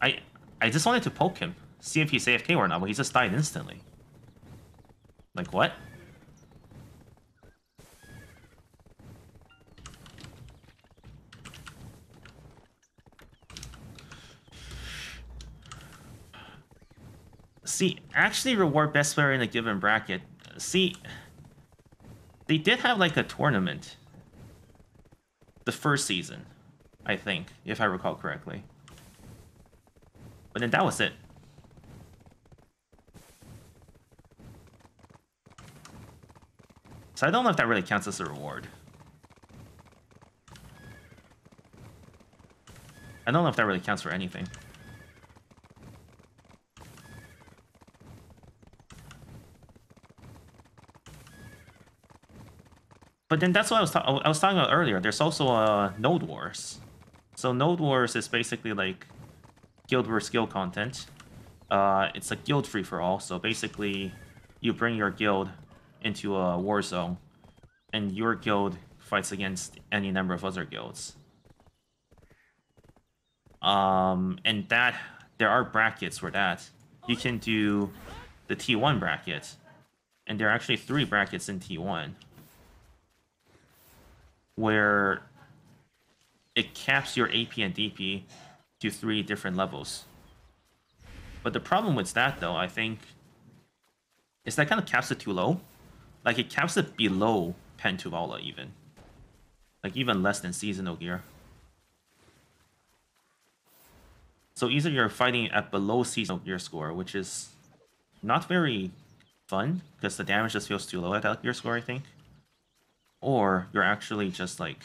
I I just wanted to poke him, see if he's AFK or not, but he just died instantly. Like what? See, actually reward best player in a given bracket. See, they did have like a tournament. The first season, I think, if I recall correctly. But then that was it. So I don't know if that really counts as a reward. I don't know if that really counts for anything. But then that's what I was, I was talking about earlier. There's also uh, Node Wars. So Node Wars is basically like guild versus guild content. Uh, it's a guild free for all. So basically, you bring your guild into a war zone, and your guild fights against any number of other guilds. Um, and that there are brackets for that. You can do the T1 bracket, and there are actually three brackets in T1 where it caps your AP and DP to three different levels. But the problem with that, though, I think, is that kind of caps it too low. Like, it caps it below Pen Tuvala, even. Like, even less than Seasonal Gear. So either you're fighting at below Seasonal Gear score, which is not very fun, because the damage just feels too low at that gear score, I think or you're actually just like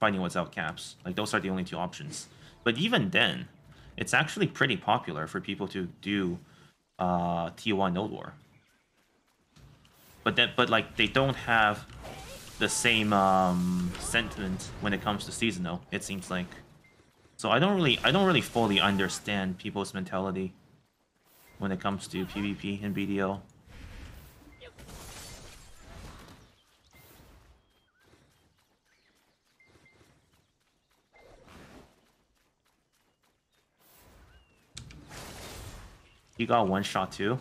fighting without caps. Like those are the only two options. But even then, it's actually pretty popular for people to do uh, T1 Node War. But that, but like they don't have the same um, sentiment when it comes to seasonal. It seems like. So I don't really, I don't really fully understand people's mentality when it comes to PvP and BDO. He got one shot too.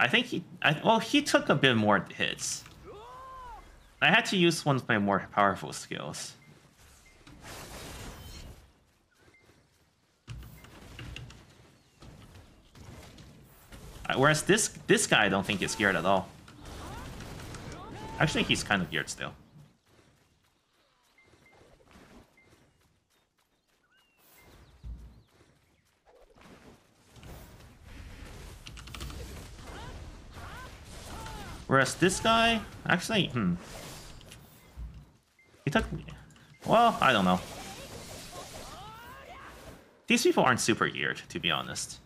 I think he, I, well, he took a bit more hits. I had to use one of my more powerful skills. Uh, whereas this this guy I don't think is geared at all. Actually, he's kind of geared still. Whereas this guy, actually, hmm. He took, well, I don't know. These people aren't super geared, to be honest.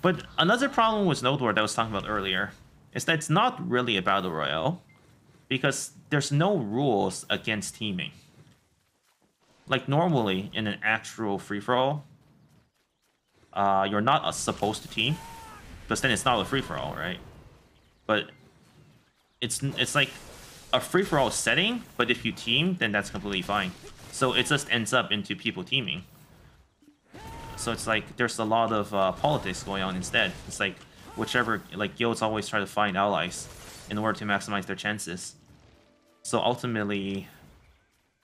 But another problem with Node that I was talking about earlier is that it's not really a battle royale because there's no rules against teaming. Like normally in an actual free for all, uh, you're not uh, supposed to team, because then it's not a free for all, right? But it's it's like a free for all setting, but if you team, then that's completely fine. So it just ends up into people teaming. So it's like there's a lot of uh, politics going on instead. It's like whichever like guilds always try to find allies in order to maximize their chances. So ultimately,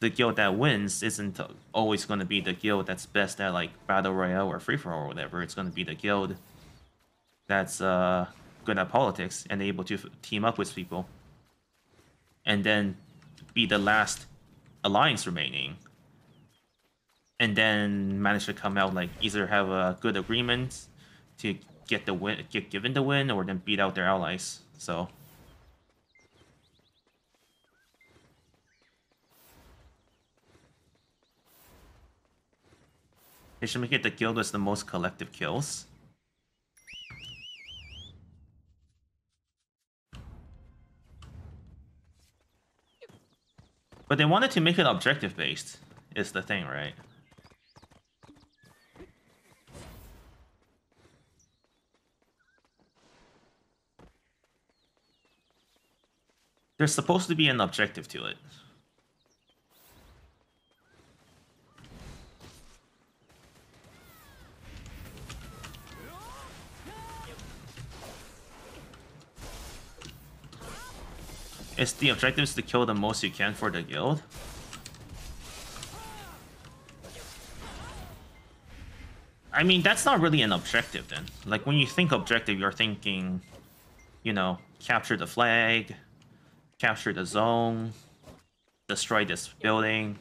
the guild that wins isn't always going to be the guild that's best at like battle royale or free for all or whatever. It's going to be the guild that's uh, good at politics and able to team up with people, and then be the last alliance remaining and then manage to come out like either have a good agreement to get the win, get given the win, or then beat out their allies. So. They should make it the guild with the most collective kills. But they wanted to make it objective based, is the thing, right? There's supposed to be an objective to it. Is the objective is to kill the most you can for the guild? I mean, that's not really an objective then. Like, when you think objective, you're thinking, you know, capture the flag, capture the zone, destroy this building.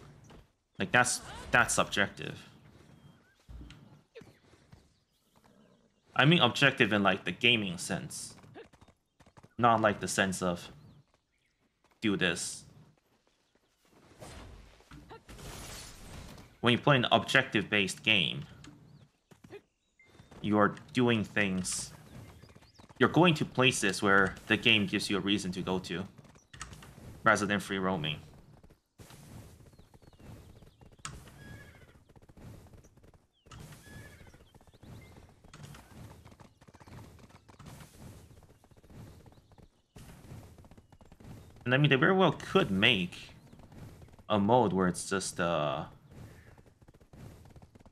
Like, that's, that's objective. I mean objective in, like, the gaming sense. Not like the sense of do this. When you play an objective-based game, you're doing things... You're going to places where the game gives you a reason to go to, rather than free roaming. And I mean, they very well could make a mode where it's just uh,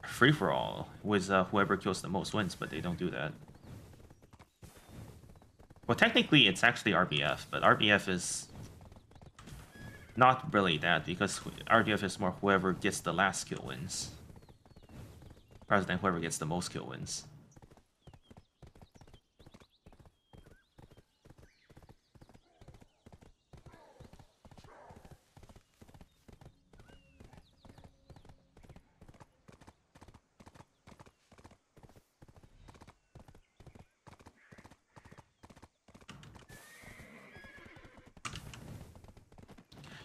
free for all with uh, whoever kills the most wins, but they don't do that. Well, technically, it's actually RBF, but RBF is not really that because RBF is more whoever gets the last kill wins, rather than whoever gets the most kill wins.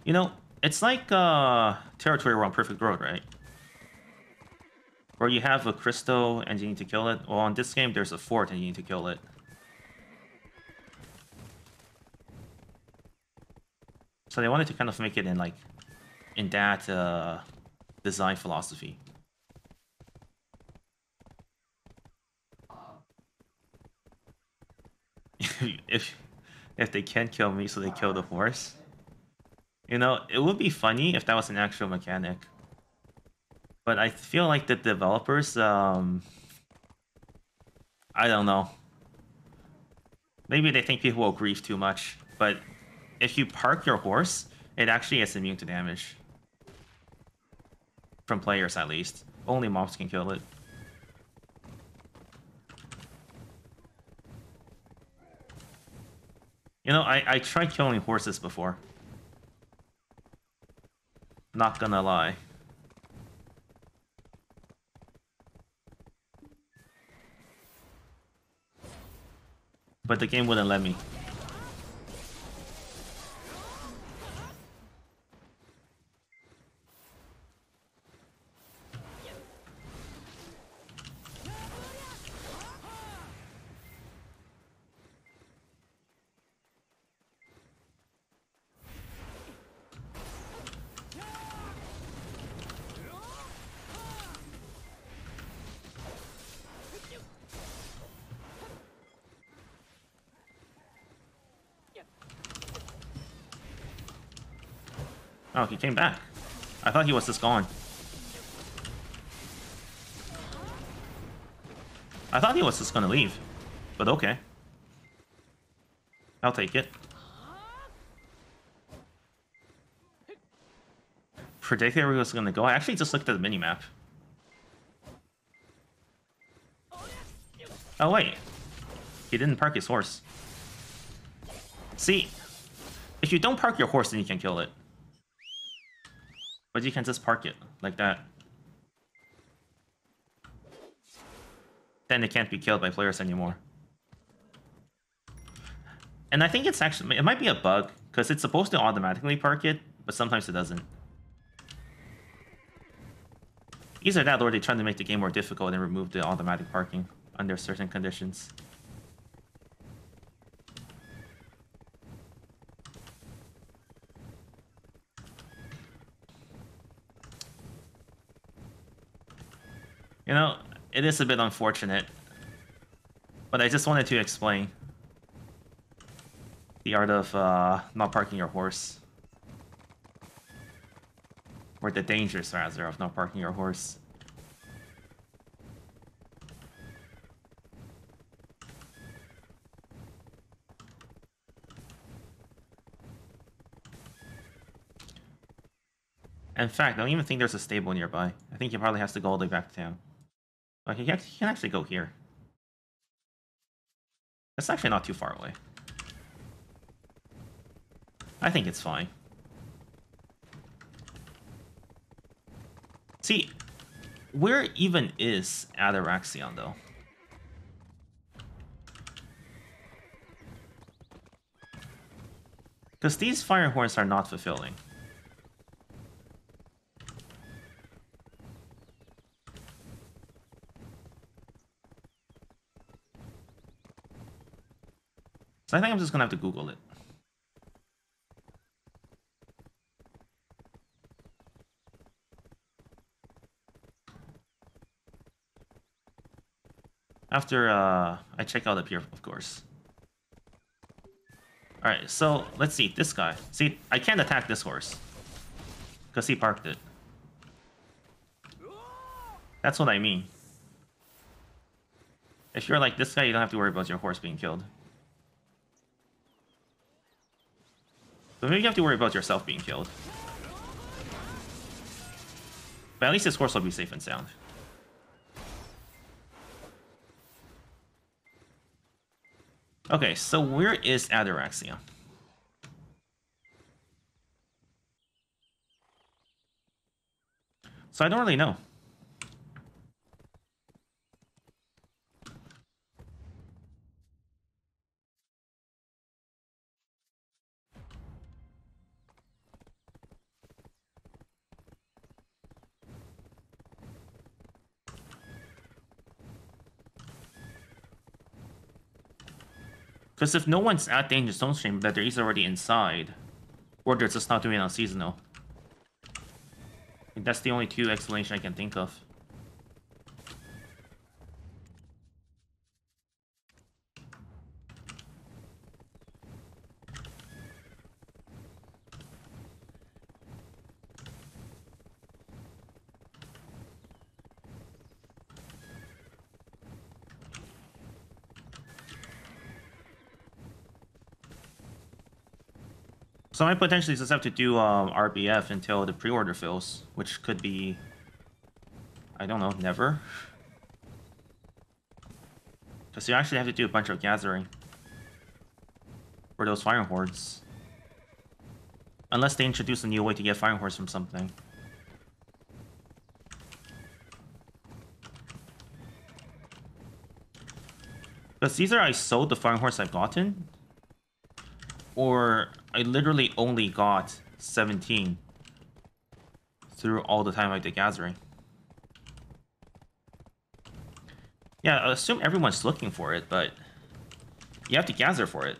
You know, it's like uh, Territory War on Perfect World, right? Where you have a crystal and you need to kill it. Well, on this game, there's a fort and you need to kill it. So they wanted to kind of make it in like, in that uh, design philosophy. if if they can't kill me, so they kill the horse. You know, it would be funny if that was an actual mechanic. But I feel like the developers, um... I don't know. Maybe they think people will grief too much, but if you park your horse, it actually is immune to damage. From players, at least. Only mobs can kill it. You know, I, I tried killing horses before. Not gonna lie. But the game wouldn't let me. He came back. I thought he was just gone. I thought he was just gonna leave. But okay. I'll take it. Predicted where he was gonna go. I actually just looked at the minimap. Oh wait. He didn't park his horse. See, if you don't park your horse, then you can kill it. But you can just park it like that. Then it can't be killed by players anymore. And I think it's actually, it might be a bug, because it's supposed to automatically park it, but sometimes it doesn't. Either that or they're trying to make the game more difficult and remove the automatic parking under certain conditions. You know, it is a bit unfortunate. But I just wanted to explain the art of uh, not parking your horse. Or the dangers, rather, of not parking your horse. In fact, I don't even think there's a stable nearby. I think he probably has to go all the way back to town. He can, actually go here. That's actually not too far away. I think it's fine. See, where even is Atoraxxion, though? Because these fire horns are not fulfilling. I think I'm just gonna have to Google it. After uh, I check out up here, of course. Alright, so let's see, this guy. See, I can't attack this horse. Because he parked it. That's what I mean. If you're like this guy, you don't have to worry about your horse being killed. But maybe you have to worry about yourself being killed. But at least his horse will be safe and sound. Okay, so where is Ataraxia? So I don't really know. Because if no one's at Danger Zone stream, that they're either already inside, or they're just not doing it on seasonal. that's the only two explanation I can think of. So I potentially just have to do um, RBF until the pre-order fills, which could be, I don't know, never. Because you actually have to do a bunch of gathering for those fire horns. Unless they introduce a new way to get fire horns from something. Because are I sold the fire horns I've gotten, or I literally only got 17 through all the time I did gathering. Yeah, I assume everyone's looking for it, but you have to gather for it.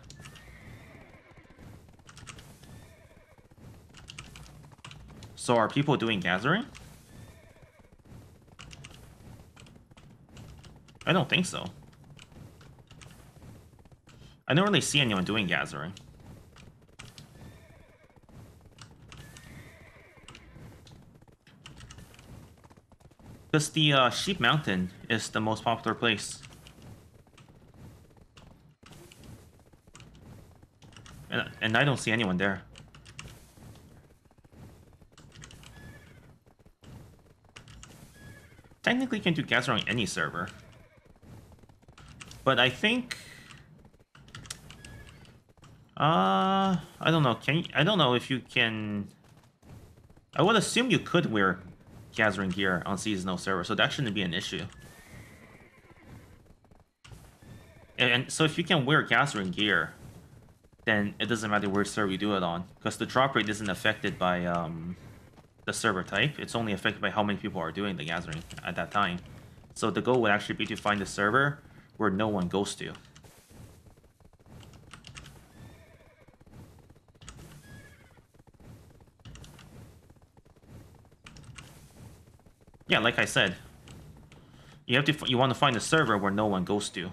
So are people doing gathering? I don't think so. I don't really see anyone doing gathering. Because the uh, Sheep Mountain is the most popular place. And, and I don't see anyone there. Technically, you can do gas on any server. But I think... Uh, I don't know. Can you, I don't know if you can... I would assume you could wear gathering gear on seasonal server, so that shouldn't be an issue. And, so if you can wear gathering gear, then it doesn't matter which server you do it on, because the drop rate isn't affected by um, the server type. It's only affected by how many people are doing the gathering at that time. So the goal would actually be to find a server where no one goes to. Yeah, like I said, you have to you want to find a server where no one goes to.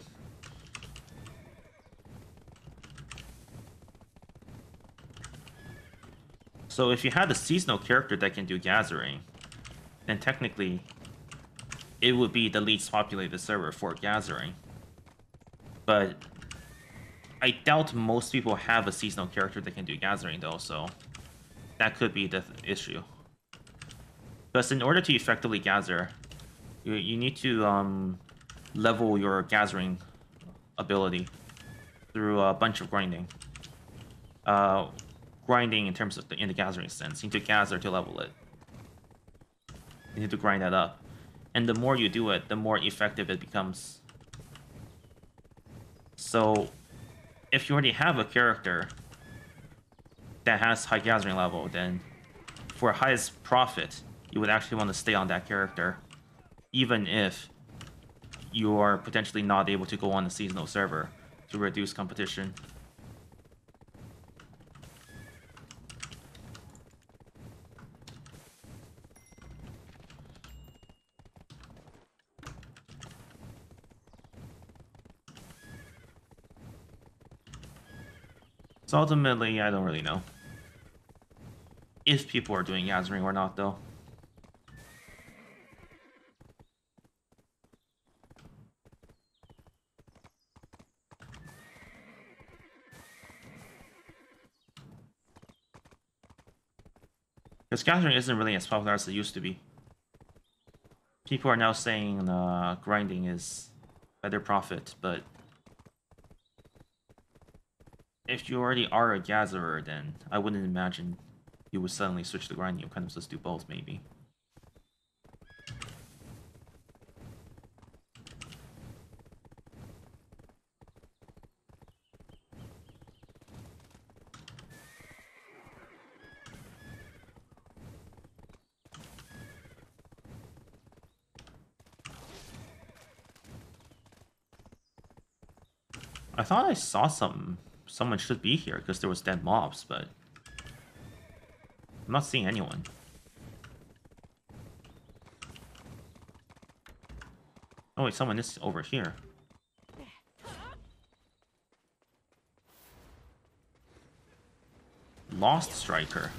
So if you had a seasonal character that can do gathering, then technically it would be the least populated server for gathering. But I doubt most people have a seasonal character that can do gathering though, so that could be the issue. Because in order to effectively gather, you, you need to um, level your gathering ability through a bunch of grinding. Uh, grinding in terms of the in the gathering sense. You need to gather to level it. You need to grind that up. And the more you do it, the more effective it becomes. So, if you already have a character that has high gathering level, then for highest profit, you would actually want to stay on that character, even if you are potentially not able to go on the seasonal server to reduce competition. So ultimately, I don't really know if people are doing gathering or not, though. Because gathering isn't really as popular as it used to be. People are now saying uh, grinding is better profit, but if you already are a gatherer, then I wouldn't imagine you would suddenly switch to grinding. You kind of just do both, maybe. I thought I saw some someone should be here because there was dead mobs, but I'm not seeing anyone. Oh wait, someone is over here. Lost Striker.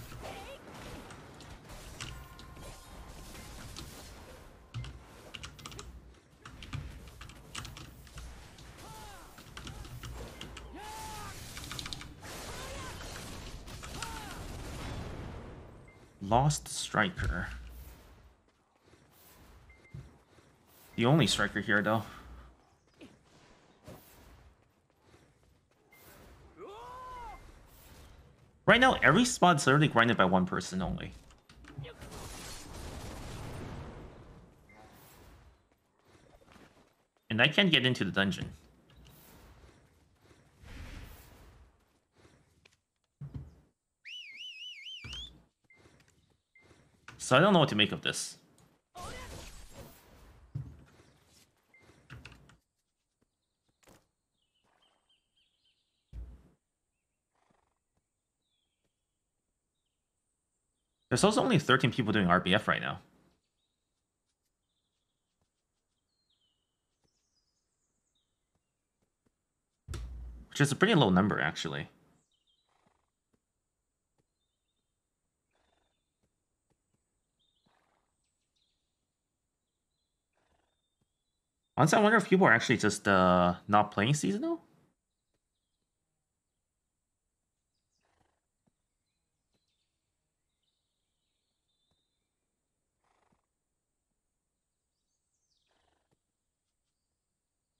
Lost Striker. The only striker here, though. Right now, every spot is literally grinded by one person only. And I can't get into the dungeon. I don't know what to make of this. There's also only 13 people doing RBF right now. Which is a pretty low number, actually. Honestly, I wonder if people are actually just uh, not playing seasonal.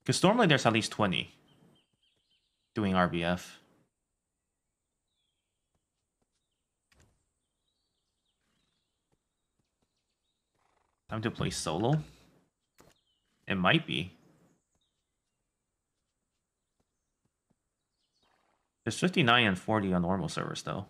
Because normally there's at least 20 doing RBF. Time to play solo? It might be. There's 59 and 40 on normal servers though.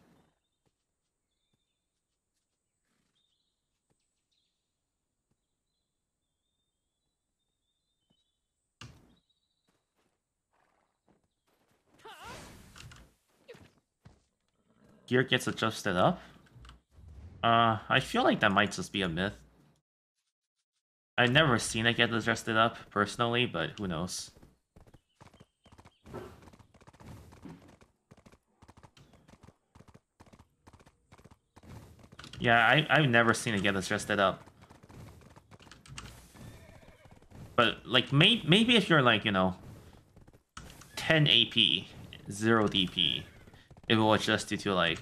Gear gets adjusted up? Uh, I feel like that might just be a myth. I've never seen it get adjusted up personally, but who knows. Yeah, I, I've never seen it get adjusted up. But, like, may, maybe if you're, like, you know, 10 AP, 0 DP, it will adjust you to, like,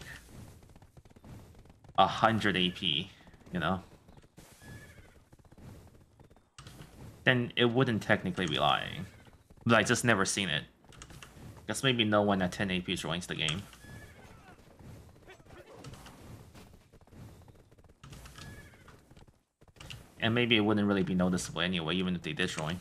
100 AP, you know? Then it wouldn't technically be lying. But I just never seen it. Guess maybe no one at 10 AP joins the game. And maybe it wouldn't really be noticeable anyway, even if they did join.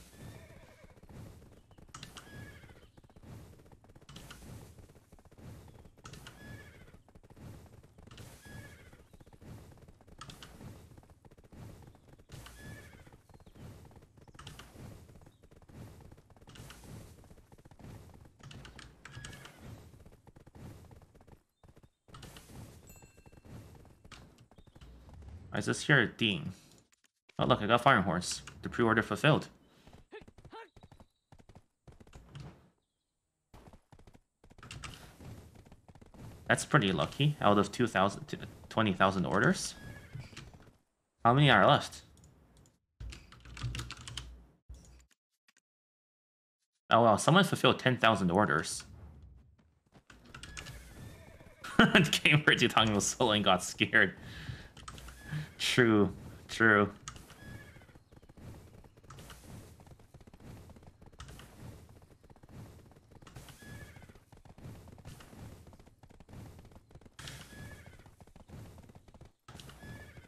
I just hear a ding. Oh look, I got Fire Horns. The pre-order fulfilled. That's pretty lucky. Out of 2,000 20,000 orders. How many are left? Oh wow, someone fulfilled 10,000 orders. Gamer talking was solo and got scared. True, true.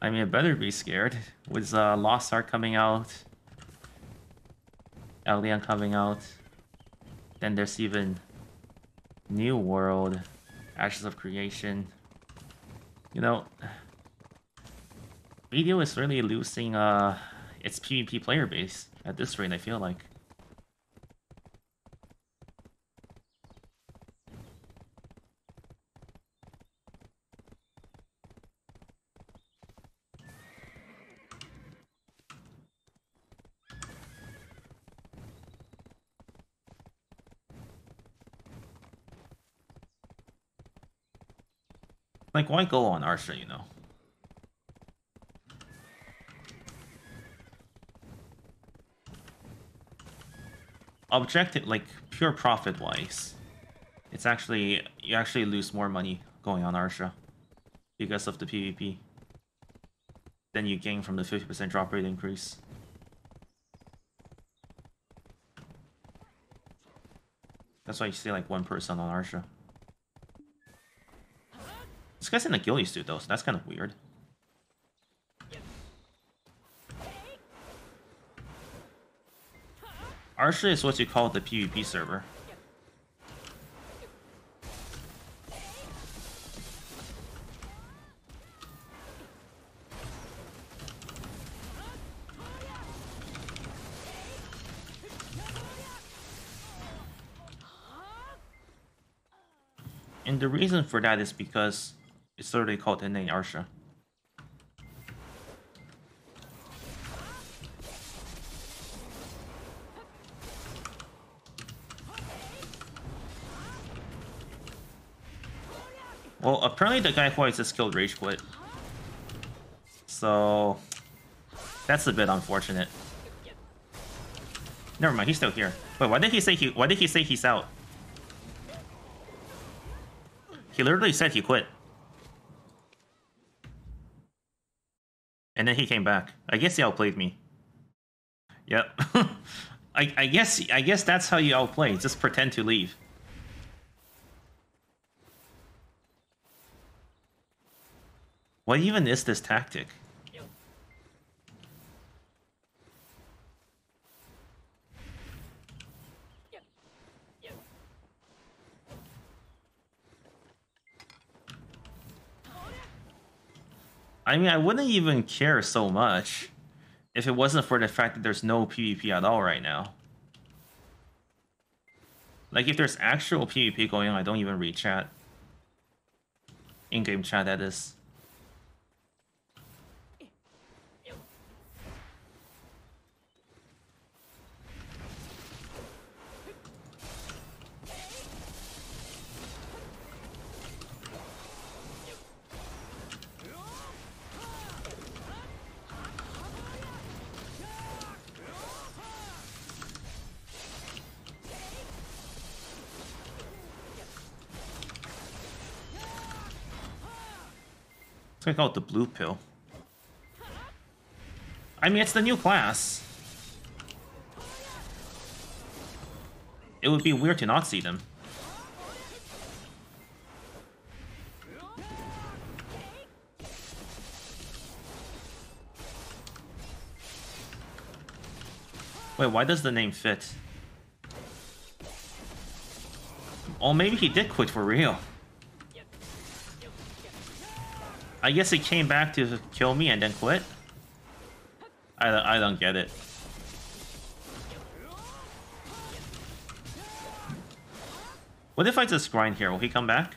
I mean, I better be scared. With uh, Lost Ark coming out, Elyon coming out, then there's even New World, Ashes of Creation. You know, BDO is really losing uh, its PvP player base at this rate, I feel like. Like, why go on Arsha, you know? Objective, like pure profit wise, it's actually you actually lose more money going on Arsha because of the PvP than you gain from the 50% drop rate increase. That's why you see like one person on Arsha. This guy's in a ghillie suit though, so that's kind of weird. Arsha is what you call the PvP server. And the reason for that is because it's literally called the name Arsha. The guy who I just killed rage quit. So that's a bit unfortunate. Never mind, he's still here. Wait, why did he say he? Why did he say he's out? He literally said he quit. And then he came back. I guess he outplayed me. Yep. I, I guess I guess that's how you outplay. Just pretend to leave. What even is this tactic? I mean, I wouldn't even care so much if it wasn't for the fact that there's no PvP at all right now. Like, if there's actual PvP going on, I don't even read chat. In-game chat, that is. Let's check out the blue pill. I mean, it's the new class. It would be weird to not see them. Wait, why does the name fit? Oh, maybe he did quit for real. I guess he came back to kill me and then quit? I, I don't get it. What if I just grind here? Will he come back?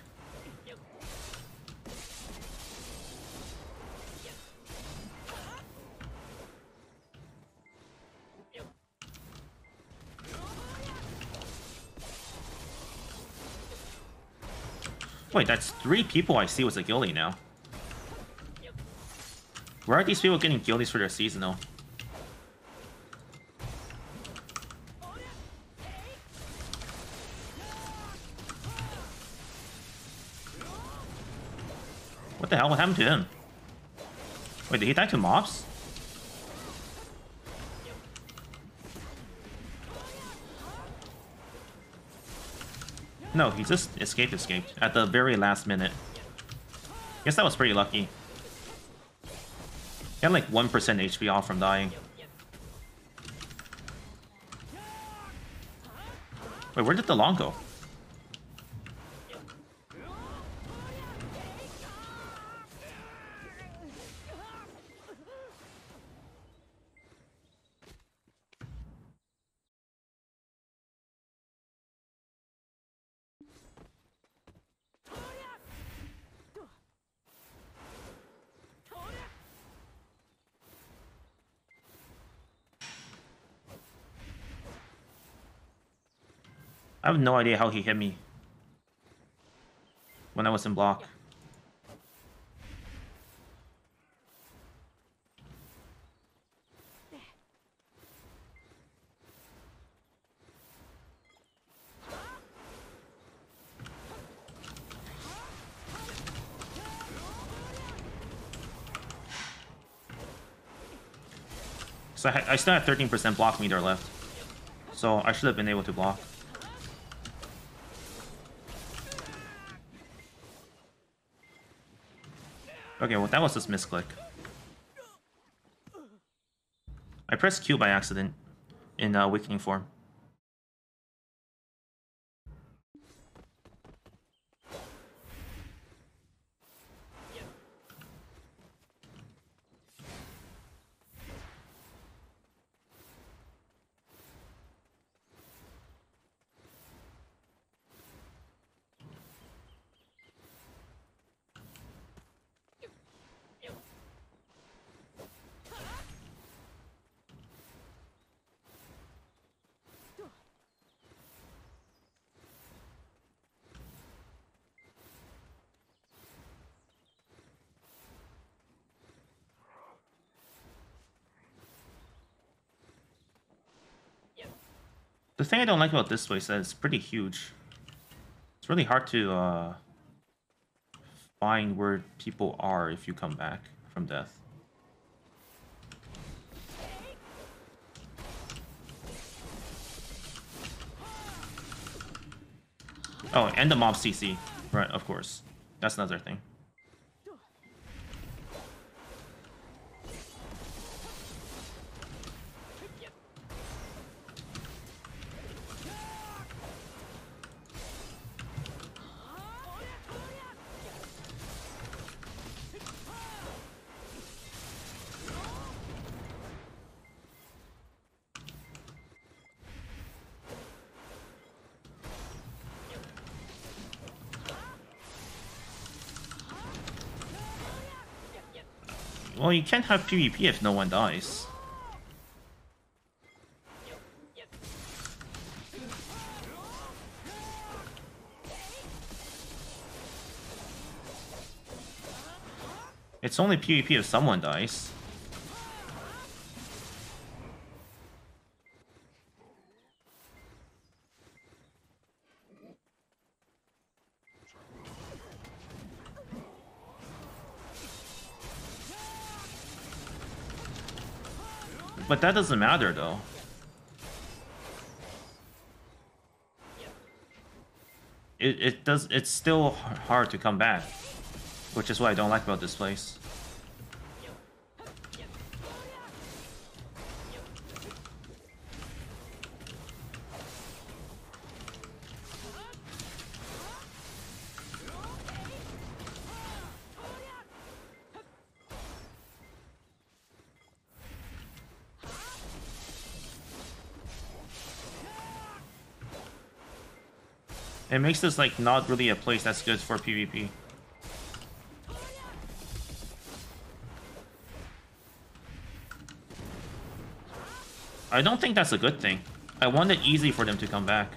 Wait, that's three people I see with a ghillie now. Where are these people getting ghillies for their seasonal? What the hell? What happened to him? Wait, did he die to mobs? No, he just escaped escaped at the very last minute. Guess that was pretty lucky. He had like 1% HP off from dying. Wait, where did the long go? I have no idea how he hit me when I was in block. So I, I still have 13% block meter left. So I should have been able to block. Okay, well that was just misclick. I pressed Q by accident in uh, weakening form. Thing I don't like about this place is that it's pretty huge. It's really hard to uh, find where people are if you come back from death. Oh, and the mob CC. Right, of course. That's another thing. Well, you can't have PvP if no one dies. It's only PvP if someone dies. But that doesn't matter though. It, it does it's still hard to come back. Which is what I don't like about this place. It makes this like not really a place that's good for PvP. I don't think that's a good thing. I want it easy for them to come back.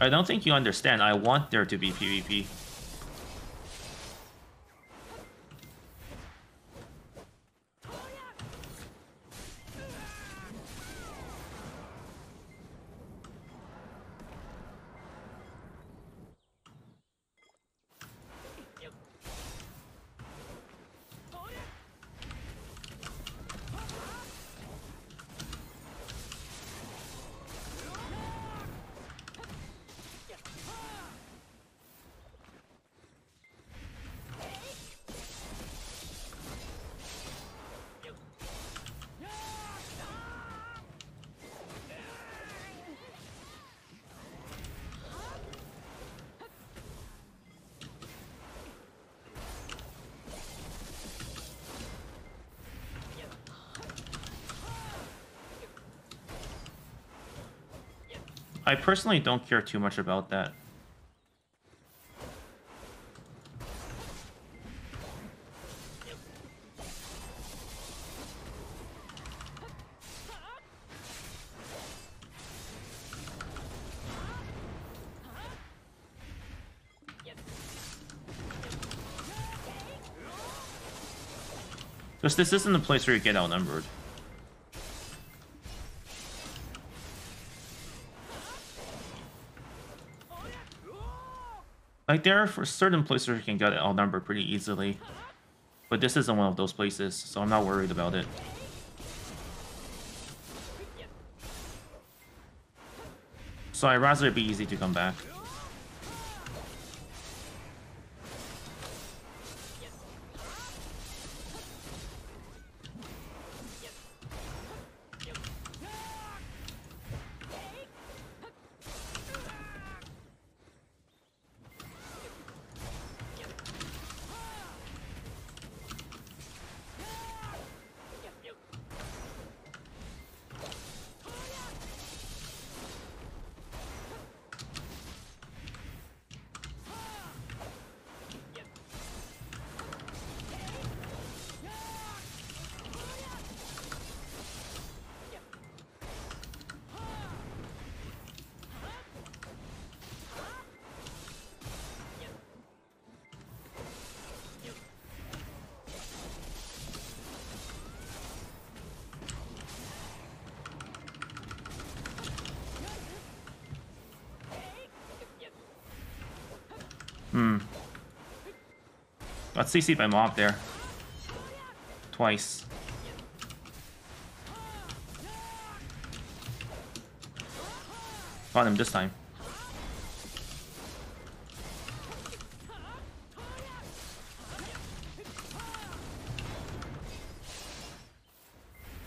I don't think you understand. I want there to be PvP. I personally don't care too much about that. Because this isn't the place where you get outnumbered. Like there are for certain places where you can get it outnumbered pretty easily. But this isn't one of those places, so I'm not worried about it. So I'd rather it be easy to come back. CC'd by mob there. Twice. Got him this time.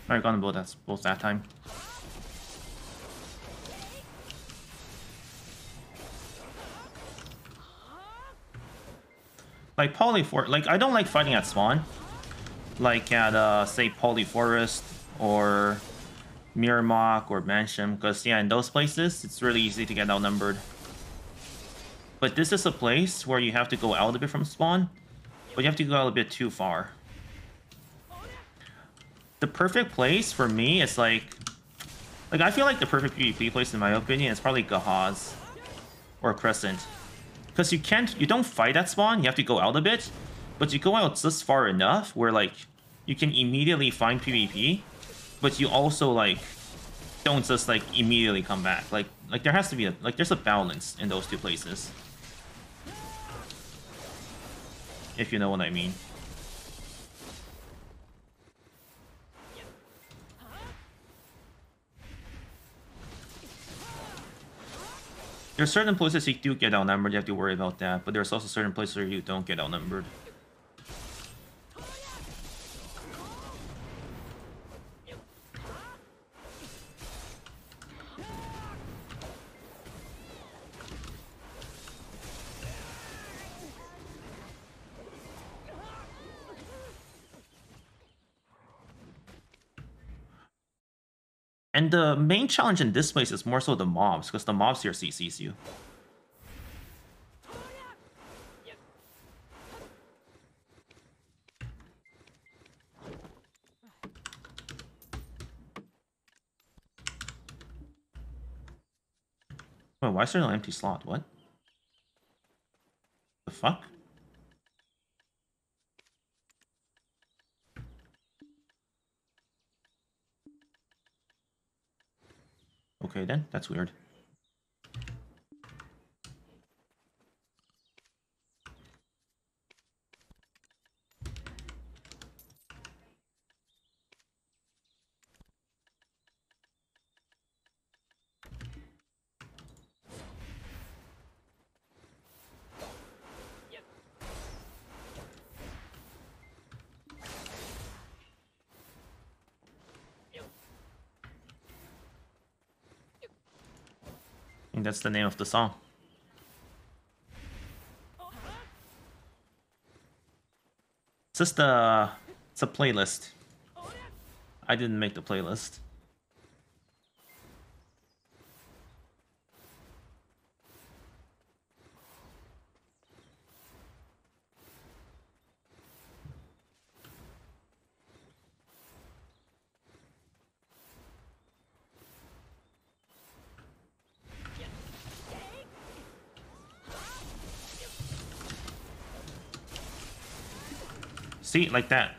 Alright, got them both, that's both that time. Like Polyfor like I don't like fighting at spawn. Like at uh say Polyforest or Mirumok or Mansion, because yeah, in those places it's really easy to get outnumbered. But this is a place where you have to go out a bit from spawn, but you have to go out a bit too far. The perfect place for me is like like I feel like the perfect PvP place in my opinion is probably Gahaz or Crescent. Because you can't, you don't fight at spawn, you have to go out a bit, but you go out just far enough where like you can immediately find PvP, but you also like don't just like immediately come back. Like like there has to be a like there's a balance in those two places. If you know what I mean. There's certain places you do get outnumbered, you have to worry about that, but there's also certain places where you don't get outnumbered. The main challenge in this place is more so the mobs, because the mobs here CCs you. Wait, why is there no empty slot? What? The fuck? Okay then, that's weird. That's the name of the song. It's just a, it's a playlist. I didn't make the playlist. See, like that.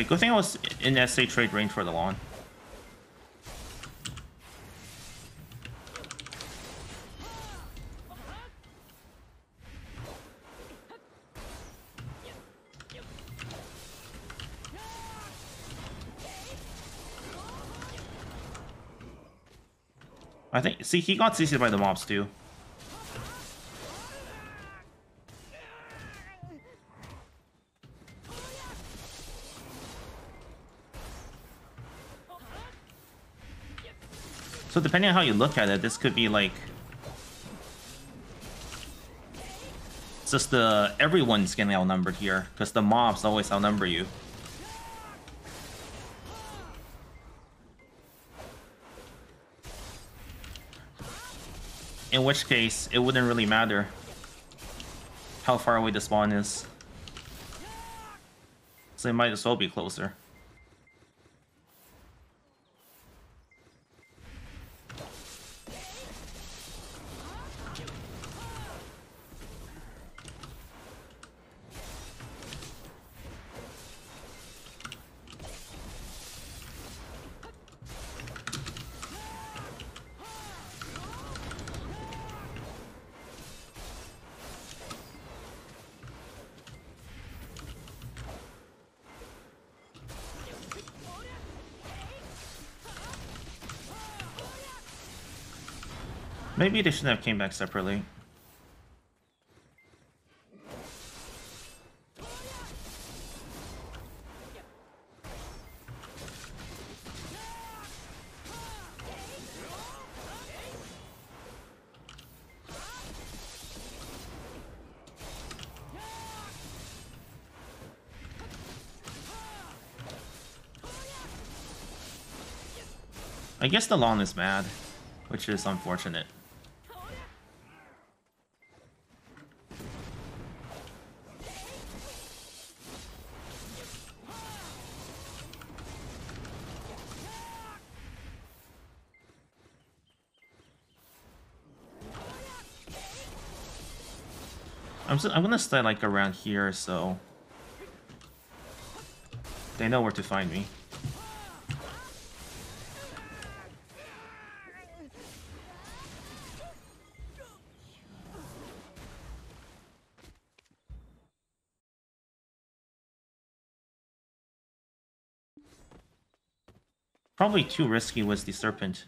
Okay, good thing I was in SA trade range for the Lahn. I think, see, he got CC'd by the mobs too. So depending on how you look at it, this could be like It's just the everyone's getting outnumbered here because the mobs always outnumber you. In which case, it wouldn't really matter how far away the spawn is. So it might as well be closer. Maybe they shouldn't have came back separately. I guess the Lahn is mad, which is unfortunate. Just, I'm gonna stay like around here so they know where to find me. Probably too risky was the serpent.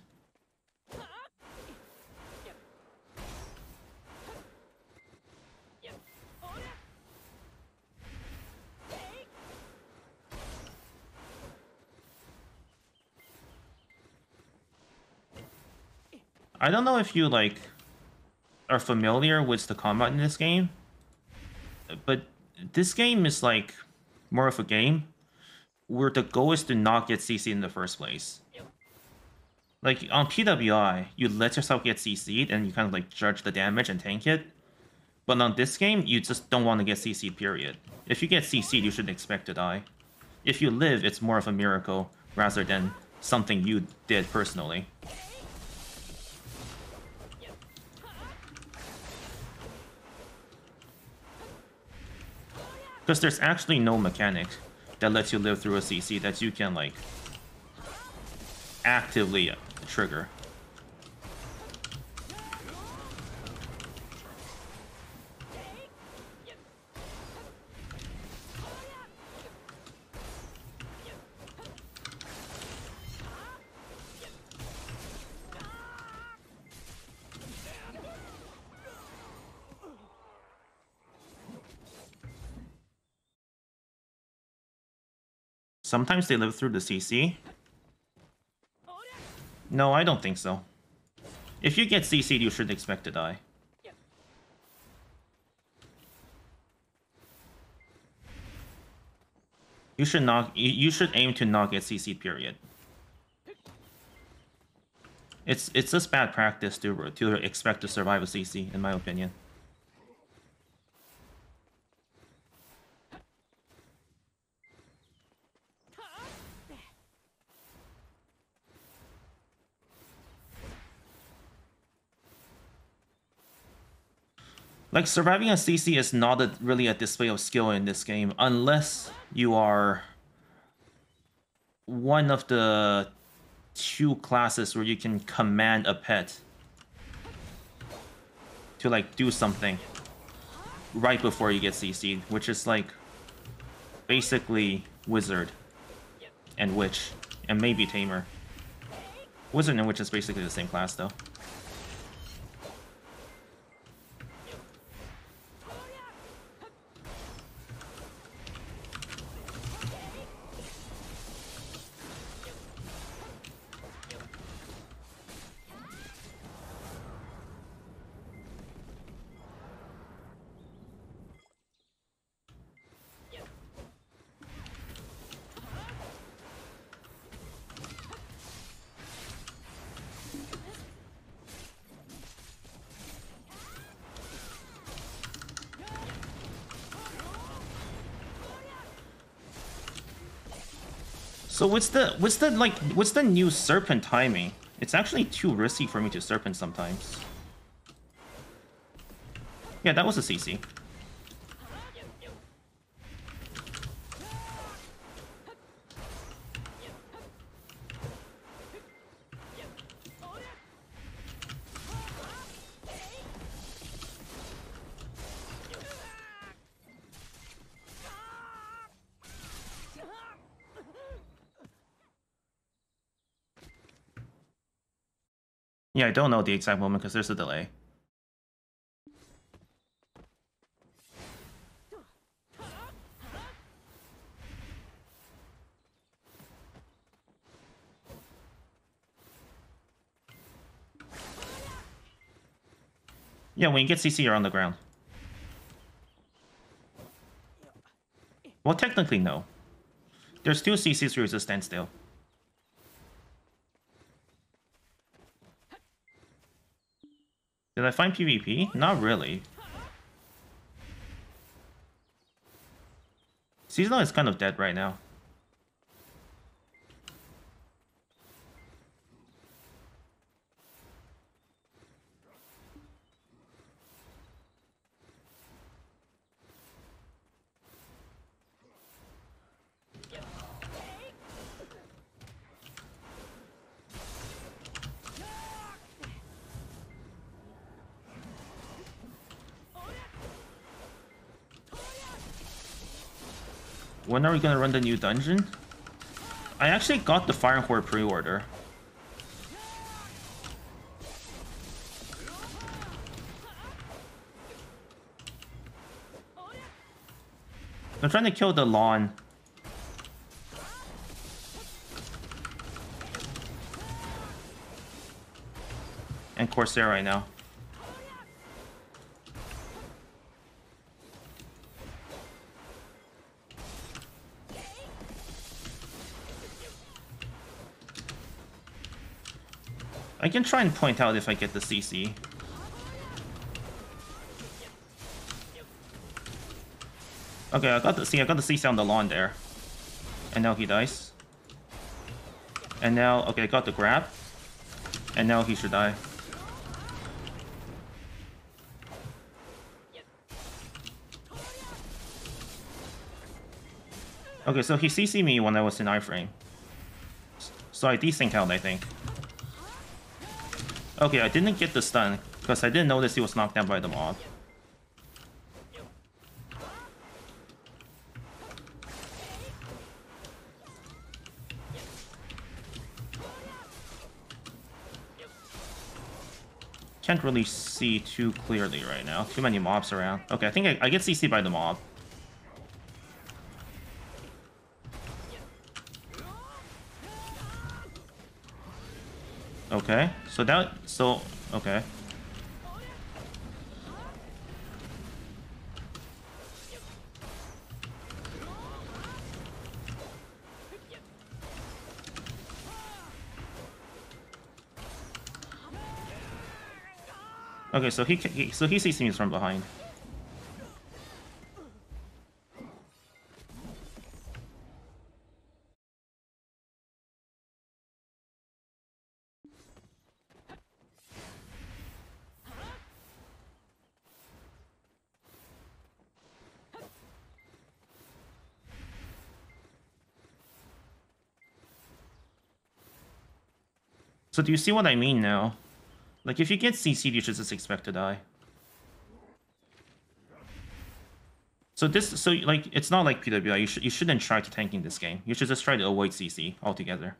I don't know if you like are familiar with the combat in this game, but this game is like more of a game where the goal is to not get CC in the first place. Like on PWI, you let yourself get CC'd and you kind of like judge the damage and tank it. But on this game, you just don't want to get CC period. If you get CC'd, you should expect to die. If you live, it's more of a miracle rather than something you did personally. Because there's actually no mechanic that lets you live through a CC that you can, like, actively trigger. Sometimes they live through the CC. No, I don't think so. If you get CC'd, you should expect to die. You should not. You should aim to not get CC'd. Period. It's it's just bad practice to to expect to survive a CC, in my opinion. Like, surviving a CC is not a, really a display of skill in this game, unless you are one of the two classes where you can command a pet to, like, do something right before you get CC'd, which is, like, basically Wizard and Witch, and maybe Tamer. Wizard and Witch is basically the same class, though. So what's the what's the like what's the new serpent timing? It's actually too risky for me to serpent sometimes. Yeah, that was a CC. Yeah, I don't know the exact moment because there's a delay. Yeah, when you get CC, you're on the ground. Well, technically, no. There's two CCs a standstill. Did I find PvP? Not really. Seasonal is kind of dead right now. When are we gonna run the new dungeon? I actually got the Fire Horde pre-order. I'm trying to kill the Lahn. And Corsair right now. Can try and point out if I get the CC. Okay, I got the see I got the CC on the Lahn there. And now he dies. And now okay, I got the grab. And now he should die. Okay, so he CC me when I was in iframe. So I desync out, I think. Okay, I didn't get the stun, because I didn't notice he was knocked down by the mob. Can't really see too clearly right now. Too many mobs around. Okay, I think I, I get CC by the mob. Okay, so that so okay. Okay, so he, he so he sees me from behind. So do you see what I mean now? Like, if you get CC'd, you should just expect to die. So this, so like, it's not like PWI. You should, you shouldn't try to tank in this game. You should just try to avoid CC altogether.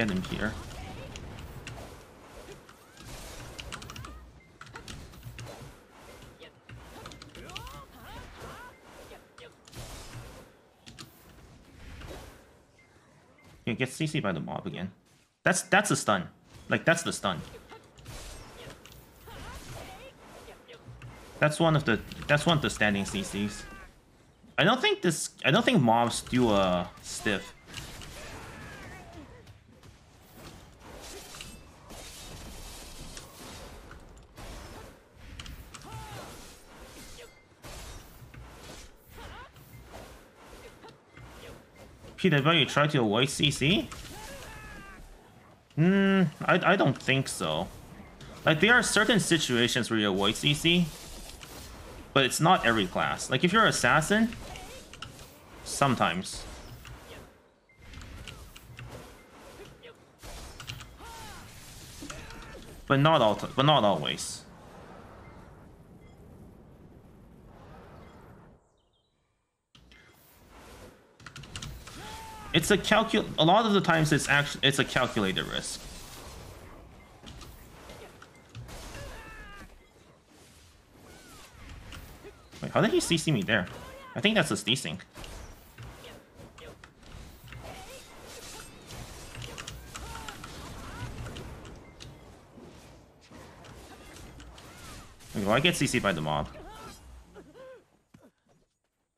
get him here. Okay, get CC by the mob again. That's that's a stun. Like that's the stun. That's one of the that's one of the standing CCs. I don't think this I don't think mobs do a stiff. PW, you try to avoid CC? Hmm, I, I don't think so. Like, there are certain situations where you avoid CC, but it's not every class. Like, if you're assassin, sometimes. But not all, but not always. It's a calcul. A lot of the times, it's actually it's a calculated risk. Wait, how did he CC me there? I think that's a desync. Do I get CC by the mob?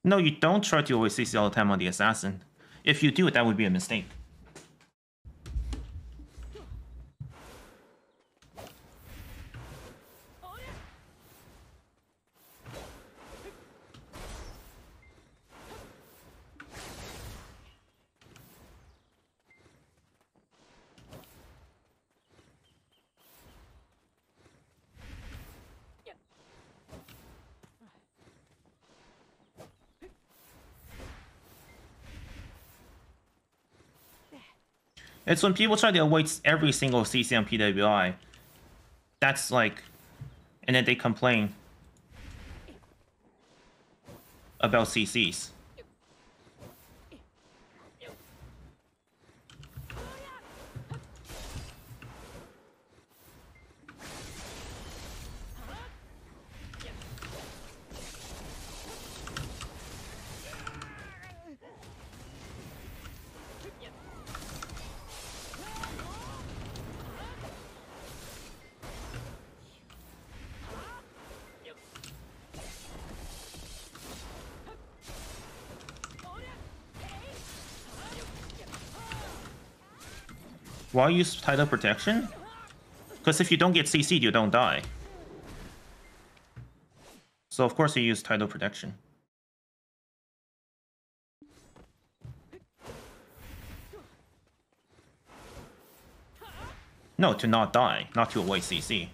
No, you don't try to always CC all the time on the assassin. If you do it, that would be a mistake. It's when people try to avoid every single CC on PWI. That's like, and then they complain about CCs. Why use title protection? Because if you don't get CC'd, you don't die. So of course you use title protection. No, to not die, not to avoid CC.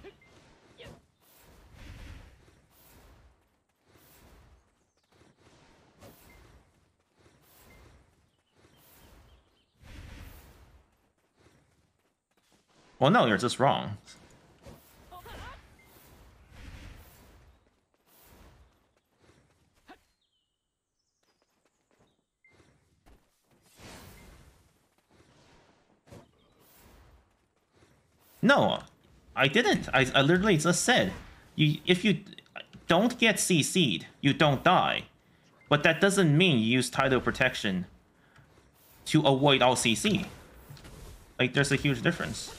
Well, no, you're just wrong. No, I didn't. I, I literally just said, you if you don't get CC'd, you don't die. But that doesn't mean you use title protection to avoid all CC. Like, there's a huge difference.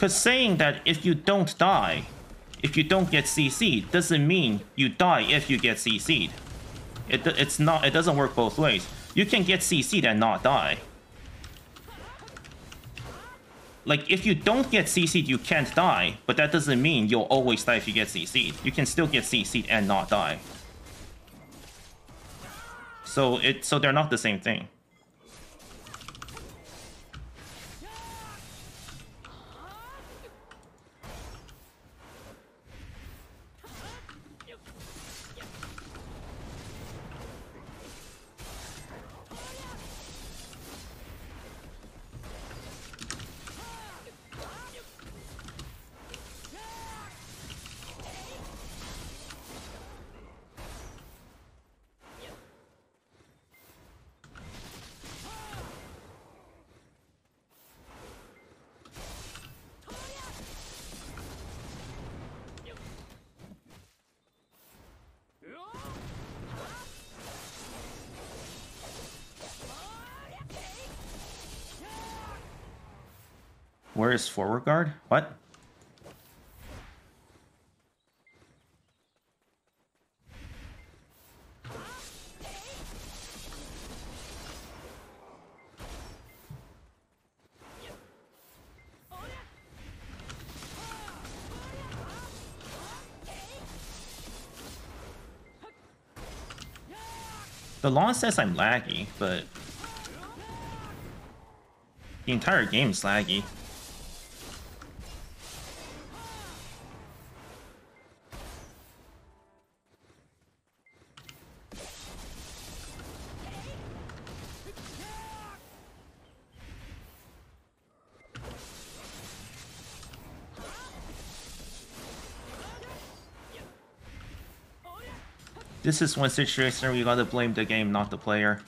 Because saying that if you don't die, if you don't get CC'd, doesn't mean you die if you get CC'd. It, it's not, it doesn't work both ways. You can get CC'd and not die. Like, if you don't get CC'd, you can't die, but that doesn't mean you'll always die if you get CC'd. You can still get CC'd and not die. So it, so they're not the same thing. Where is forward guard? What? The law says I'm laggy, but the entire game is laggy. This is one situation where you gotta blame the game, not the player.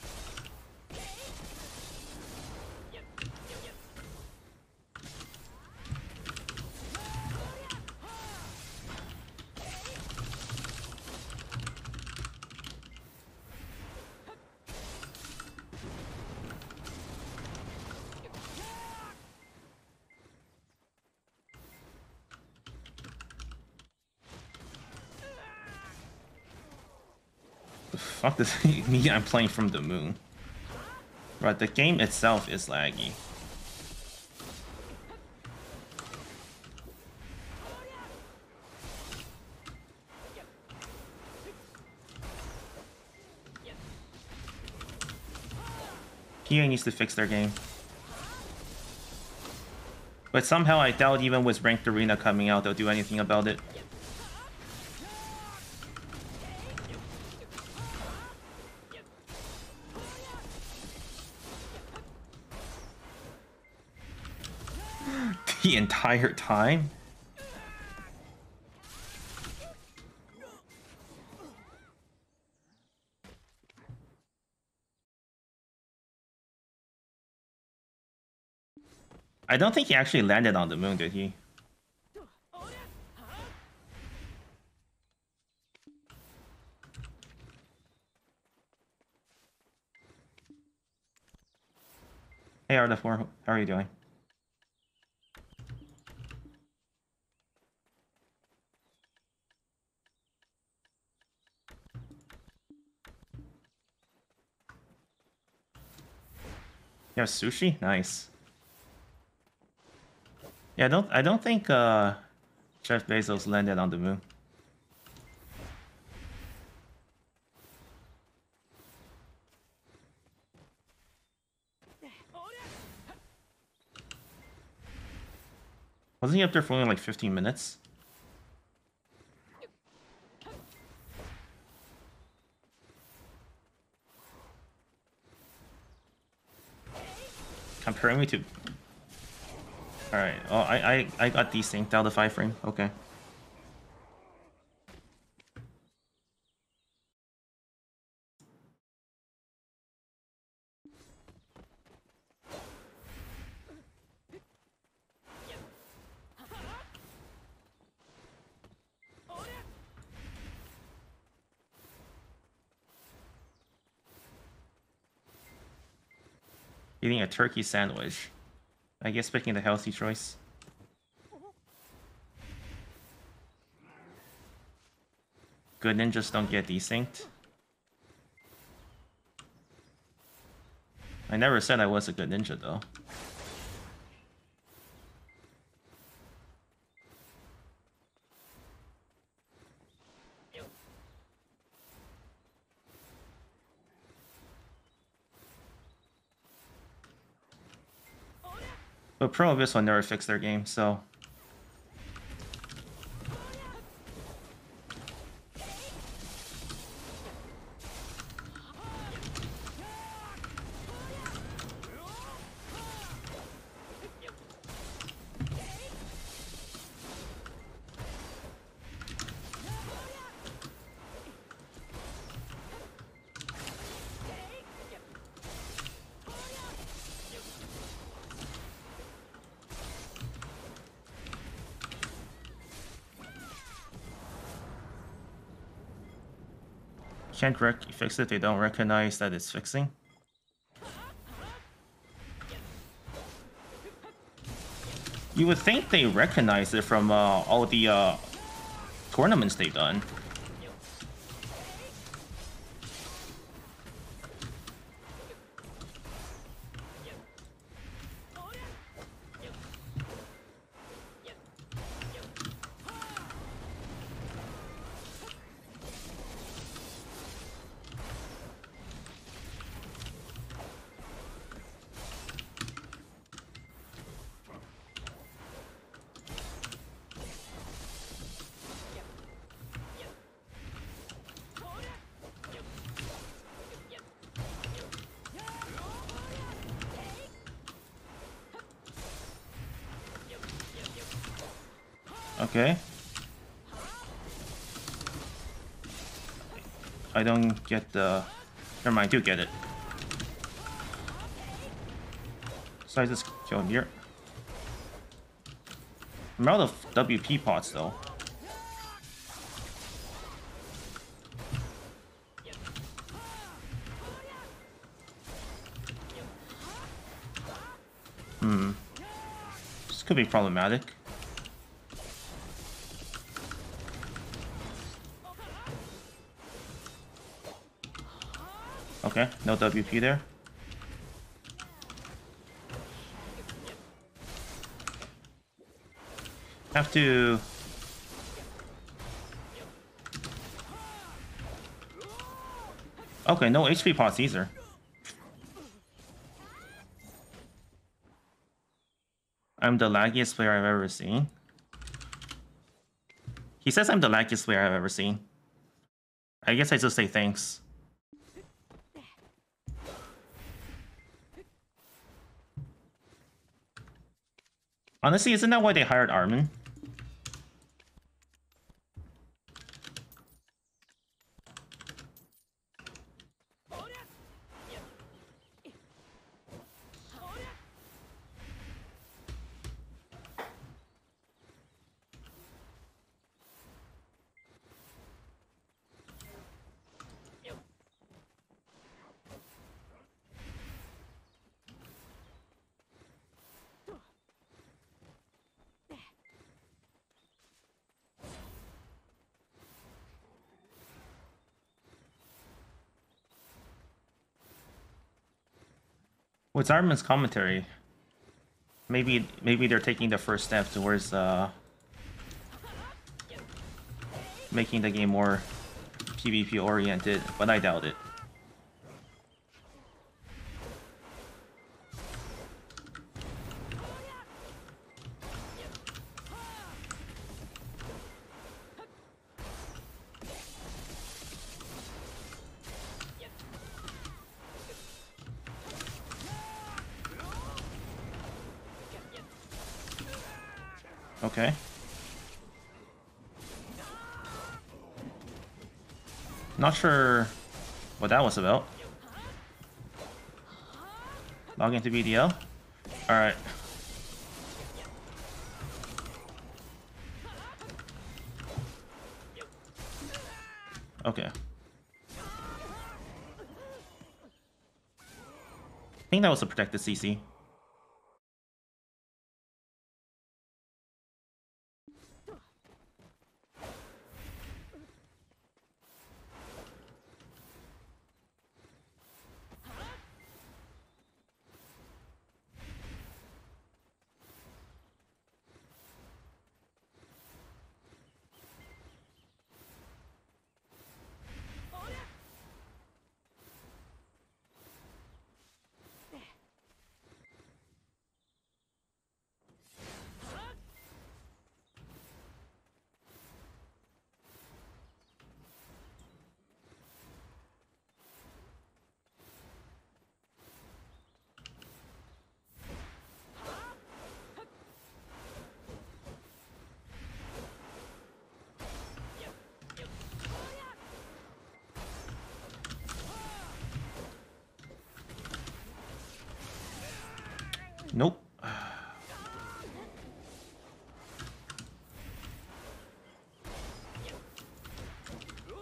The fuck does mean I'm playing from the moon? Right, the game itself is laggy. PA needs to fix their game. But somehow I doubt even with Ranked Arena coming out they'll do anything about it. Entire time? I don't think he actually landed on the moon, did he? Hey, Art4, how are you doing? Sushi? Nice. Yeah, I don't I don't think uh Jeff Bezos landed on the moon. Wasn't he up there for only like 15 minutes? Comparing me to... Alright, oh, I, I, I got desynced out of 5 frame, okay. Eating a turkey sandwich. I guess picking the healthy choice. Good ninjas don't get desynced. I never said I was a good ninja though. But Pearl Abyss will never fix their game, so... Can't fix it, they don't recognize that it's fixing. You would think they recognize it from uh, all the uh, tournaments they've done. I don't get the... Never mind, I do get it. So I just kill him here. I'm out of WP pots though. Hmm. This could be problematic. Okay, no WP there. Have to... Okay, no HP pots either. I'm the laggiest player I've ever seen. He says I'm the laggiest player I've ever seen. I guess I just say thanks. Honestly, isn't that why they hired Armin? What's Armin's commentary? Maybe maybe they're taking the first step towards uh, making the game more PvP oriented, but I doubt it. Not sure what that was about. Log into BDL. Alright. Okay. I think that was a protected CC.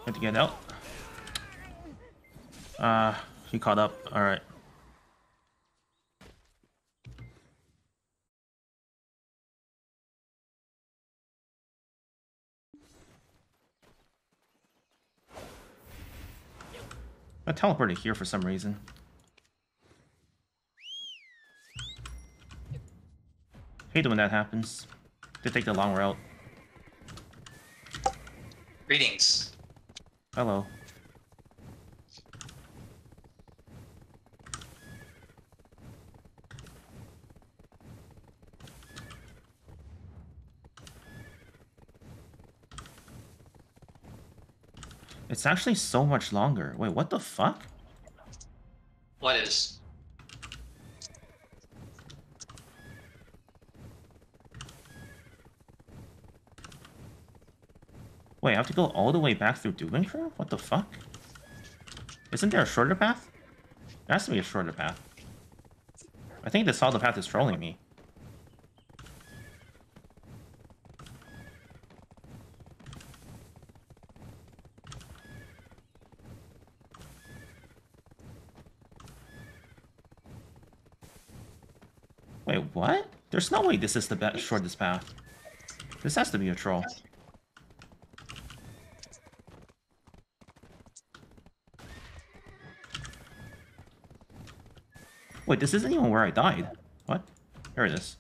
Had to get out. Ah, uh, he caught up. Alright. I teleported here for some reason. Hate it when that happens. They take the long route. Greetings. Hello. It's actually so much longer. Wait, what the fuck? What is? Wait, I have to go all the way back through Duvencrune? What the fuck? Isn't there a shorter path? There has to be a shorter path. I think this solid path is trolling me. Wait, what? There's no way this is the shortest path. This has to be a troll. Wait, this isn't even where I died. What? Here it is.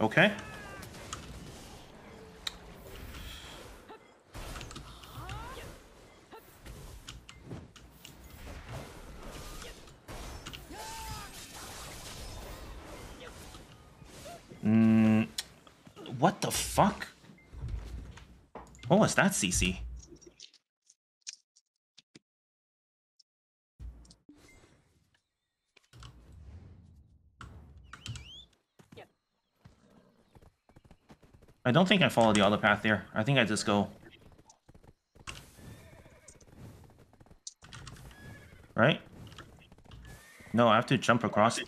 Okay. Mm, what the fuck? What was that, CC? I don't think I follow the other path there. I think I just go. Right? No, I have to jump across.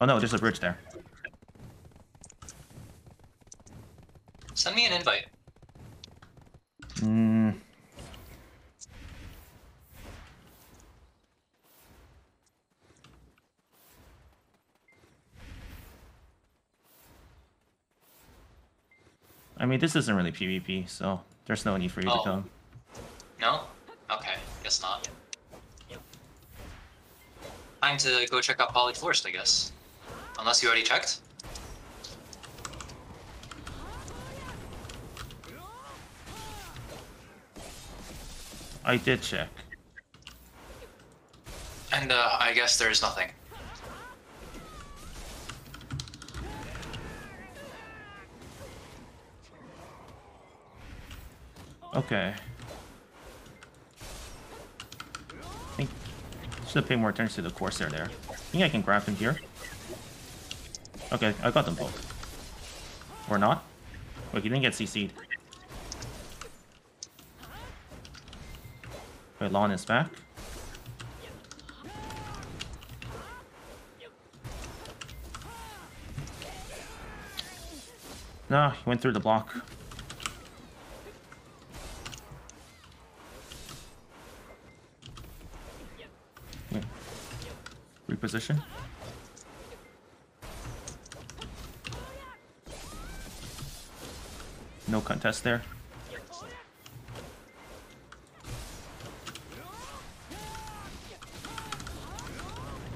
Oh no, there's a bridge there. Send me an invite. Mm. I mean, this isn't really PvP, so there's no need for you to Oh. come. No? Okay, guess not. Time to go check out Polly Forest, I guess. Unless you already checked? I did check. And uh, I guess there's nothing. Okay. I think should paid more attention to the Corsair there. I think I can grab him here. Okay, I got them both. Or not? Wait, he didn't get CC'd. Wait, Lahn is back. No, he went through the block. Reposition. No contest there.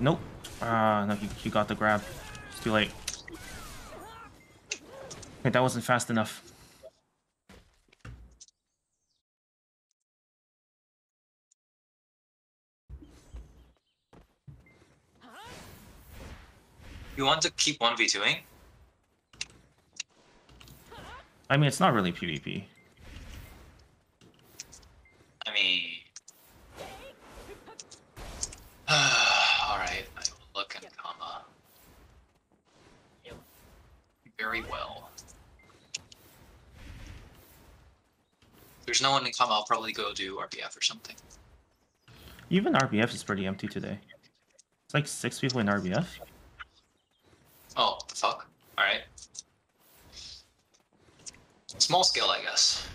Nope. Ah, no, he, he got the grab. It's too late. Wait, that wasn't fast enough. You want to keep 1v2ing? I mean, it's not really PvP. I mean... Alright, I will look in comma. Very well. There's no one in comma, I'll probably go do RBF or something. Even RBF is pretty empty today. It's like six people in RBF. Oh, the fuck? Alright. Small scale, I guess.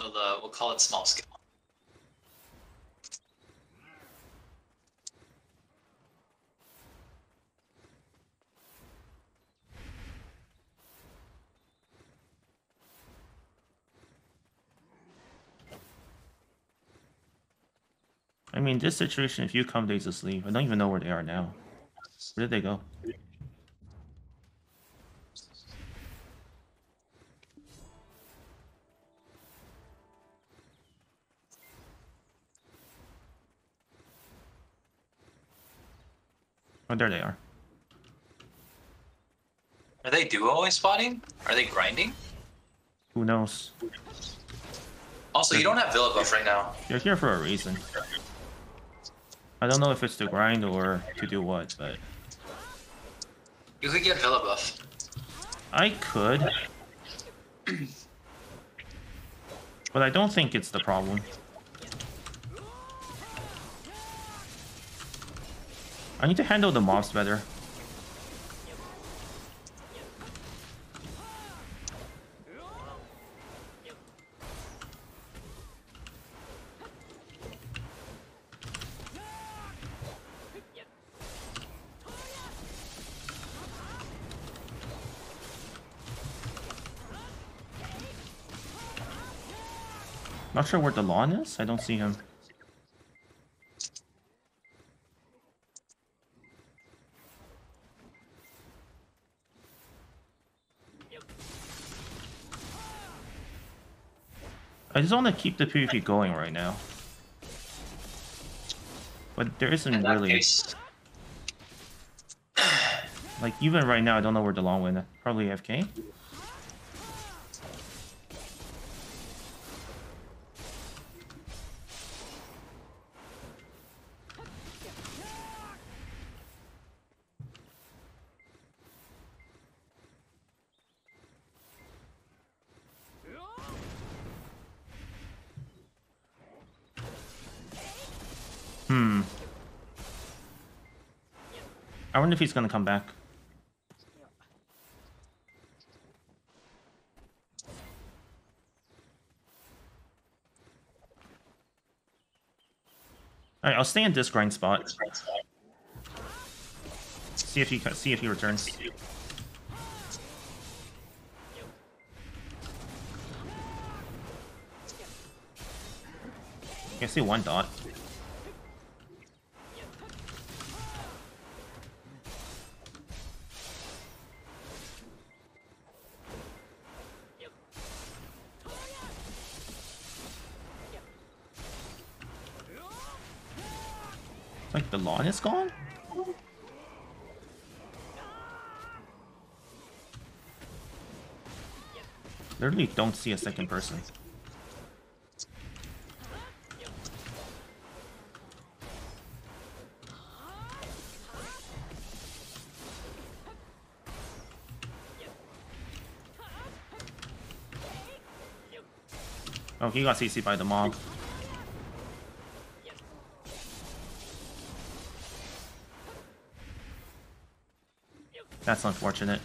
So the we'll call it small scale. I mean, this situation, if you come days asleep, I don't even know where they are now. Where did they go? Oh, there they are. Are they duo always spotting? Are they grinding? Who knows? Also, you don't have Villa buff right now. You're here for a reason. I don't know if it's to grind or to do what, but You could get Villa buff. I could. but I don't think it's the problem. I need to handle the mobs better. Not sure where the Lahn is. I don't see him. I just want to keep the PvP going right now. But there isn't really case, like even right now I don't know where the Lahn went. Probably FK. Hmm. I wonder if he's gonna come back. Alright, I'll stay in this grind spot. See if he see if he returns. I see one dot. Is gone? Literally don't see a second person. Oh, he got CC by the mob. That's unfortunate.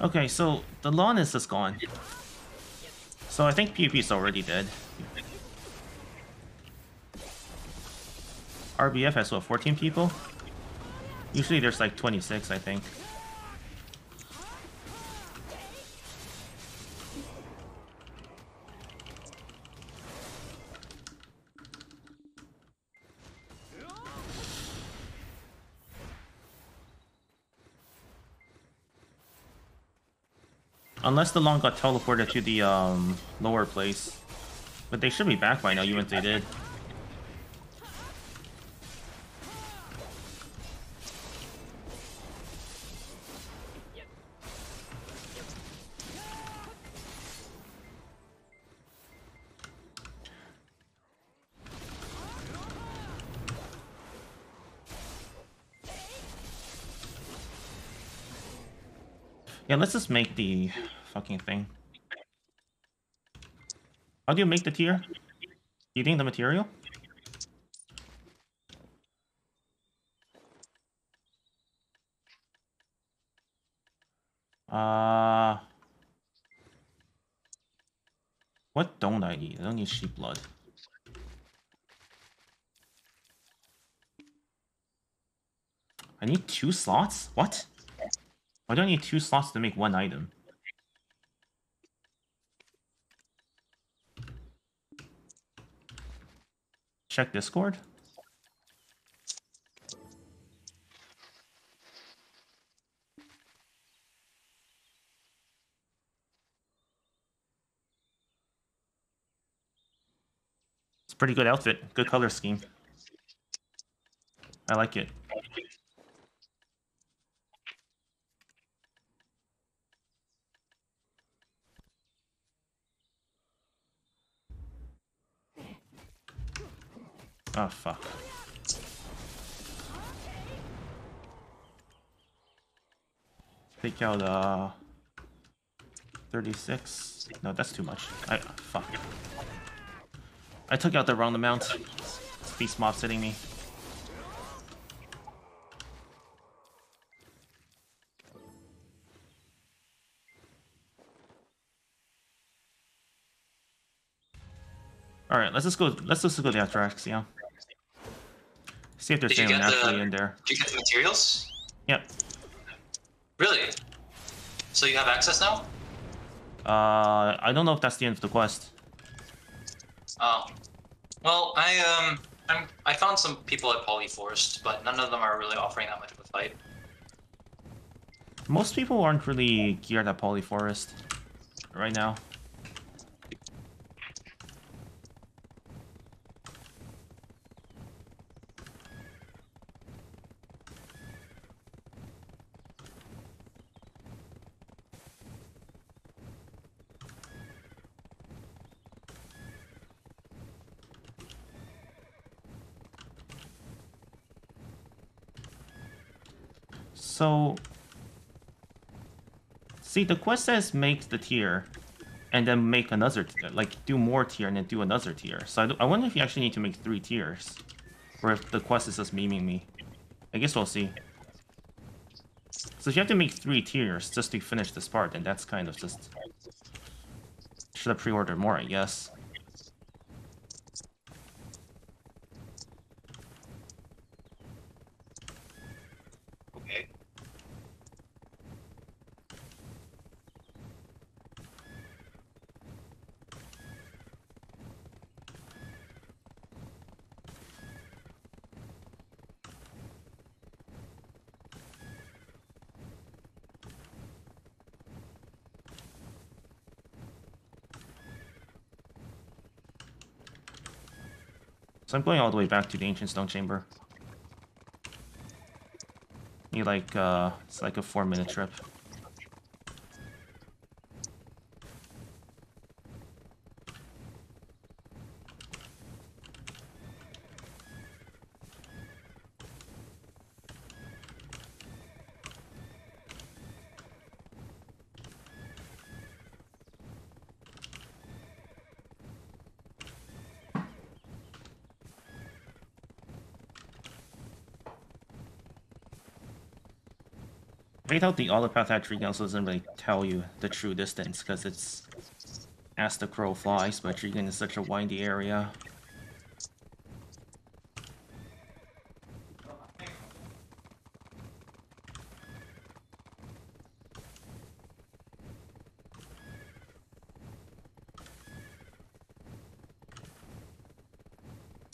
Okay, so the Lahn is just gone. So I think PvP's already dead. RBF has what, 14 people? Usually there's like 26, I think. Unless the Lahn got teleported to the um, lower place. But they should be back by now, even if they did. Let's just make the fucking thing. How do you make the tier? Eating the material? Uh, what don't I need? I don't need sheep blood. I need two slots? What? I need two slots to make one item? Check Discord. It's pretty good outfit. Good color scheme. I like it. Oh fuck. Take out uh 36. No, that's too much. I fuck. I took out the wrong amount. Beast mob hitting me. All right, let's just go. Let's just go to Atrax, yeah. See if there's Did anyone get the- actually in there. Did you get the materials? Yep. Really? So you have access now? Uh, I don't know if that's the end of the quest. Oh. Well, I um, I'm I found some people at Pollyforest, but none of them are really offering that much of a fight. Most people aren't really geared at Pollyforest right now. So, see, the quest says make the tier, and then make another, t- like do more tier and then do another tier. So I wonder if you actually need to make three tiers, or if the quest is just memeing me. I guess we'll see. So if you have to make three tiers just to finish this part, then that's kind of just should have pre-ordered more, I guess. I'm going all the way back to the ancient stone chamber. Need like uh it's like a four minute trip. I how the Autopath attribute also doesn't really tell you the true distance because it's as the crow flies, but Drieghan is such a windy area.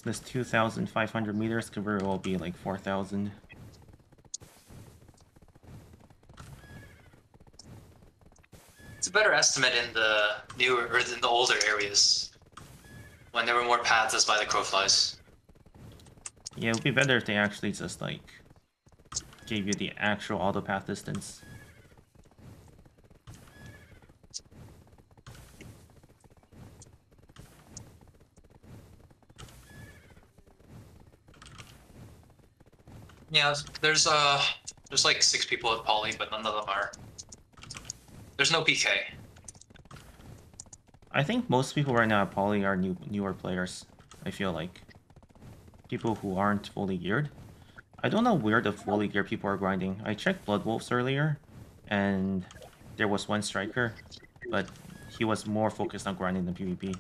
This 2,500 meters could very well be like 4,000. It's a better estimate in the newer or in the older areas when there were more paths as by the crowflies. Yeah, it would be better if they actually just like gave you the actual auto path distance. Yeah, there's uh there's like six people at Polly, but none of them are There's no PK. I think most people right now Polly are new newer players. I feel like people who aren't fully geared. I don't know where the fully geared people are grinding. I checked Blood Wolves earlier, and there was one striker, but he was more focused on grinding than PvP.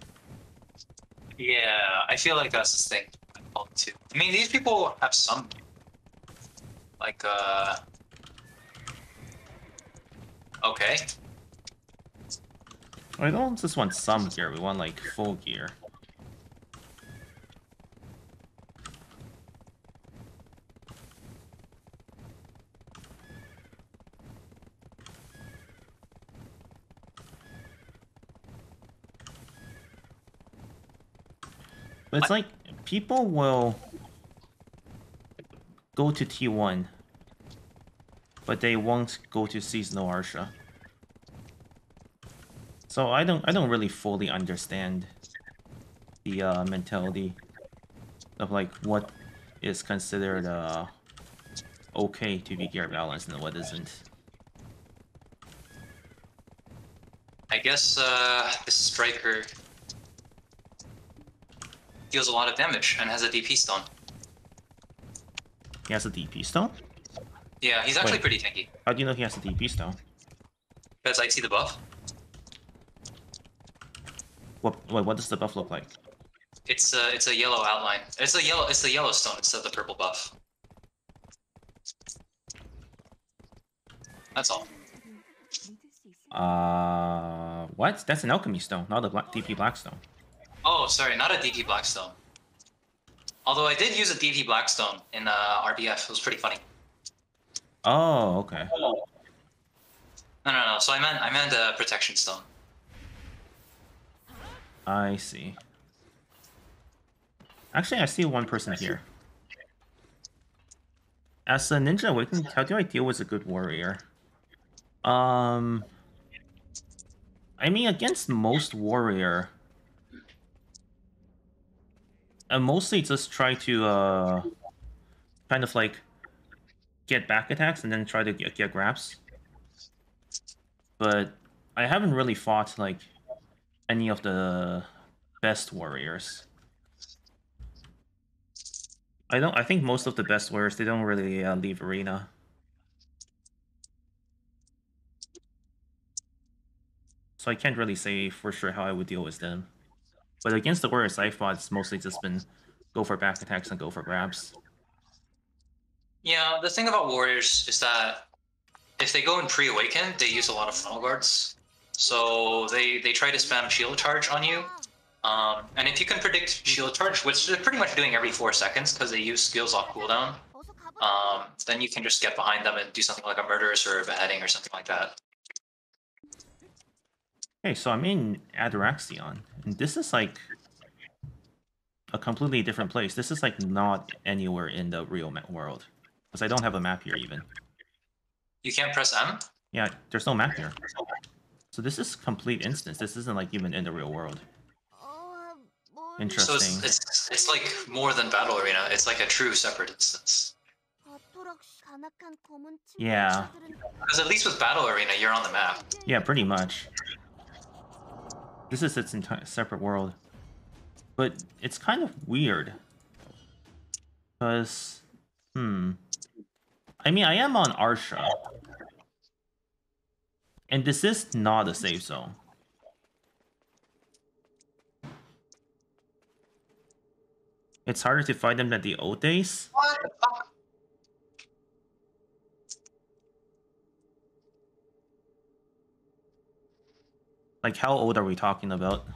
Yeah, I feel like that's the thing. Too. I mean, these people have some, like, uh. Okay. I don't just want some gear. We want like full gear. But it's like people will go to T1, but they won't go to seasonal Arsha. So I don't I don't really fully understand the uh, mentality of like what is considered uh, okay to be gear balanced and what isn't. I guess uh, this striker deals a lot of damage and has a DP stone. He has a DP stone? Yeah, he's actually Wait. pretty tanky. How do you know he has a DP stone? Because I see the buff. What wait, what does the buff look like? It's a it's a yellow outline. It's a yellow it's the yellow stone instead of the purple buff. That's all. Uh, what? That's an alchemy stone, not a black DP black stone. Oh, sorry, not a DP Blackstone. Although I did use a DP Blackstone in uh, RBF. It was pretty funny. Oh, okay. No, no, no. So I meant I meant a protection stone. I see. Actually, I see one person here. As a Ninja Awakening, how do I deal with a good warrior? Um, I mean, against most warrior, I mostly just try to uh, kind of like get back attacks and then try to get, get grabs. But I haven't really fought like any of the best warriors. I don't. I think most of the best warriors they don't really uh, leave arena. So I can't really say for sure how I would deal with them. But against the warriors I fought, it's mostly just been go for back attacks and go for grabs. Yeah, the thing about warriors is that if they go in pre-awaken, they use a lot of frontal guards. So they, they try to spam shield charge on you. Um, and if you can predict shield charge, which they're pretty much doing every 4 seconds because they use skills off cooldown, um, then you can just get behind them and do something like a murderous or a beheading or something like that. Okay, so I'm in Atoraxxion, and this is like a completely different place. This is like not anywhere in the real world, because I don't have a map here even. You can't press M? Yeah, there's no map here. So this is complete instance. This isn't like even in the real world. Interesting. So it's, it's, it's like more than Battle Arena. It's like a true separate instance. Yeah. Because at least with Battle Arena, you're on the map. Yeah, pretty much. This is its entire separate world. But it's kind of weird. Because, hmm. I mean, I am on Arsha, and this is not a safe zone. It's harder to find them than the old days. What the fuck? Like, how old are we talking about?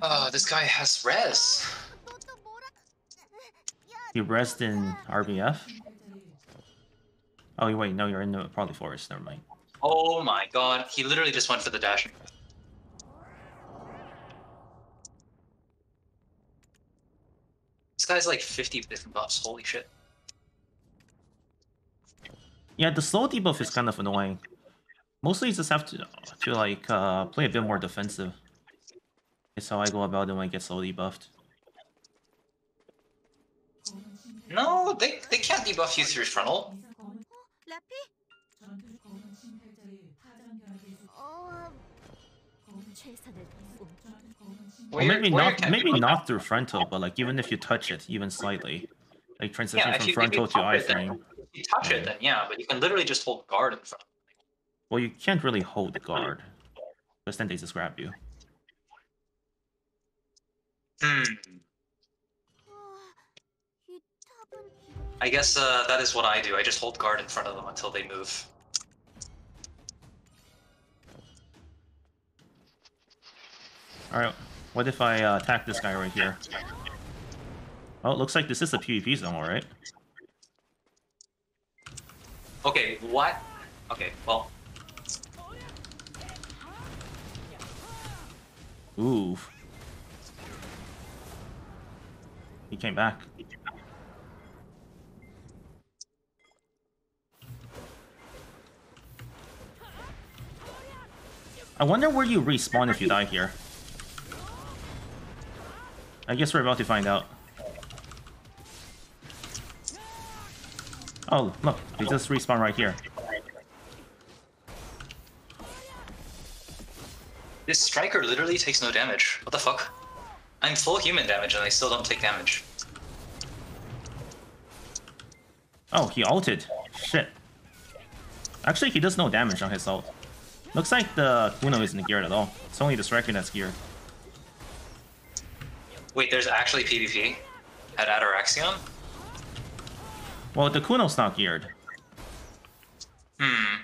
Oh, this guy has res. You rest in RBF? Oh, wait, no, you're in the probably forest. Never mind. Oh my god, he literally just went for the dash. This guy's like 50 different buffs, holy shit. Yeah, the slow debuff is kind of annoying. Mostly you just have to, to like, uh, play a bit more defensive. That's how I go about it when I get slow debuffed. No, they, they can't debuff you through frontal. Well, maybe not maybe not through frontal, but like even if you touch it even slightly. Like transition yeah, from you, frontal to iframe. If you touch it then yeah, but you can literally just hold guard in front. Well you can't really hold guard. Because then they just grab you. Hmm. I guess uh, that is what I do. I just hold guard in front of them until they move. Alright, what if I uh, attack this guy right here? Oh, it looks like this is a PvP zone, alright? Okay, what? Okay, well, Ooh. He came back. I wonder where you respawn if you die here. I guess we're about to find out. Oh, look, they just respawn right here. this striker literally takes no damage. What the fuck? I'm full human damage and I still don't take damage. Oh, he ulted. Shit. Actually, he does no damage on his ult. Looks like the Kuno isn't geared at all. It's only this record that's geared. Wait, there's actually PvP at Atoraxxion? Well, the Kuno's not geared. Hmm.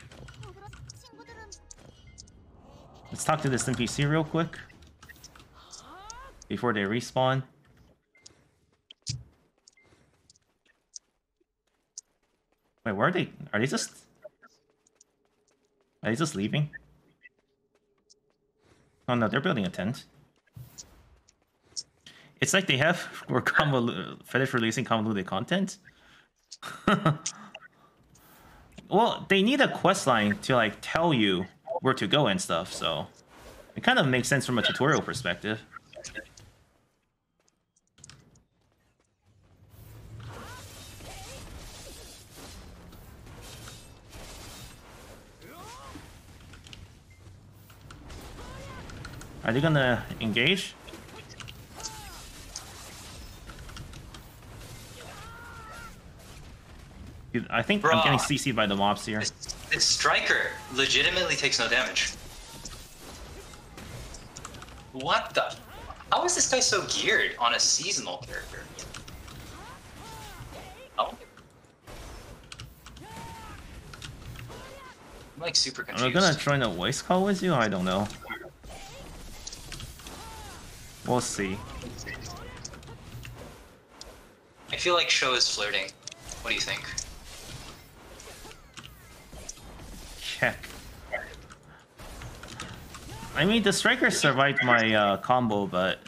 Let's talk to this NPC real quick. Before they respawn. Wait, where are they? Are they just... Are they just leaving? Oh no, they're building a tent. It's like they have... We're finished releasing convoluted content. well, they need a quest line to like tell you where to go and stuff, so it kind of makes sense from a tutorial perspective. Are they gonna engage? Dude, I think I'm getting CC'd by the mobs here. This, this striker legitimately takes no damage. What the? How is this guy so geared on a seasonal character? Oh. I'm like super I confused. gonna join a voice call with you? I don't know. We'll see. I feel like Show is flirting. What do you think? Check. I mean, the striker survived my uh, combo, but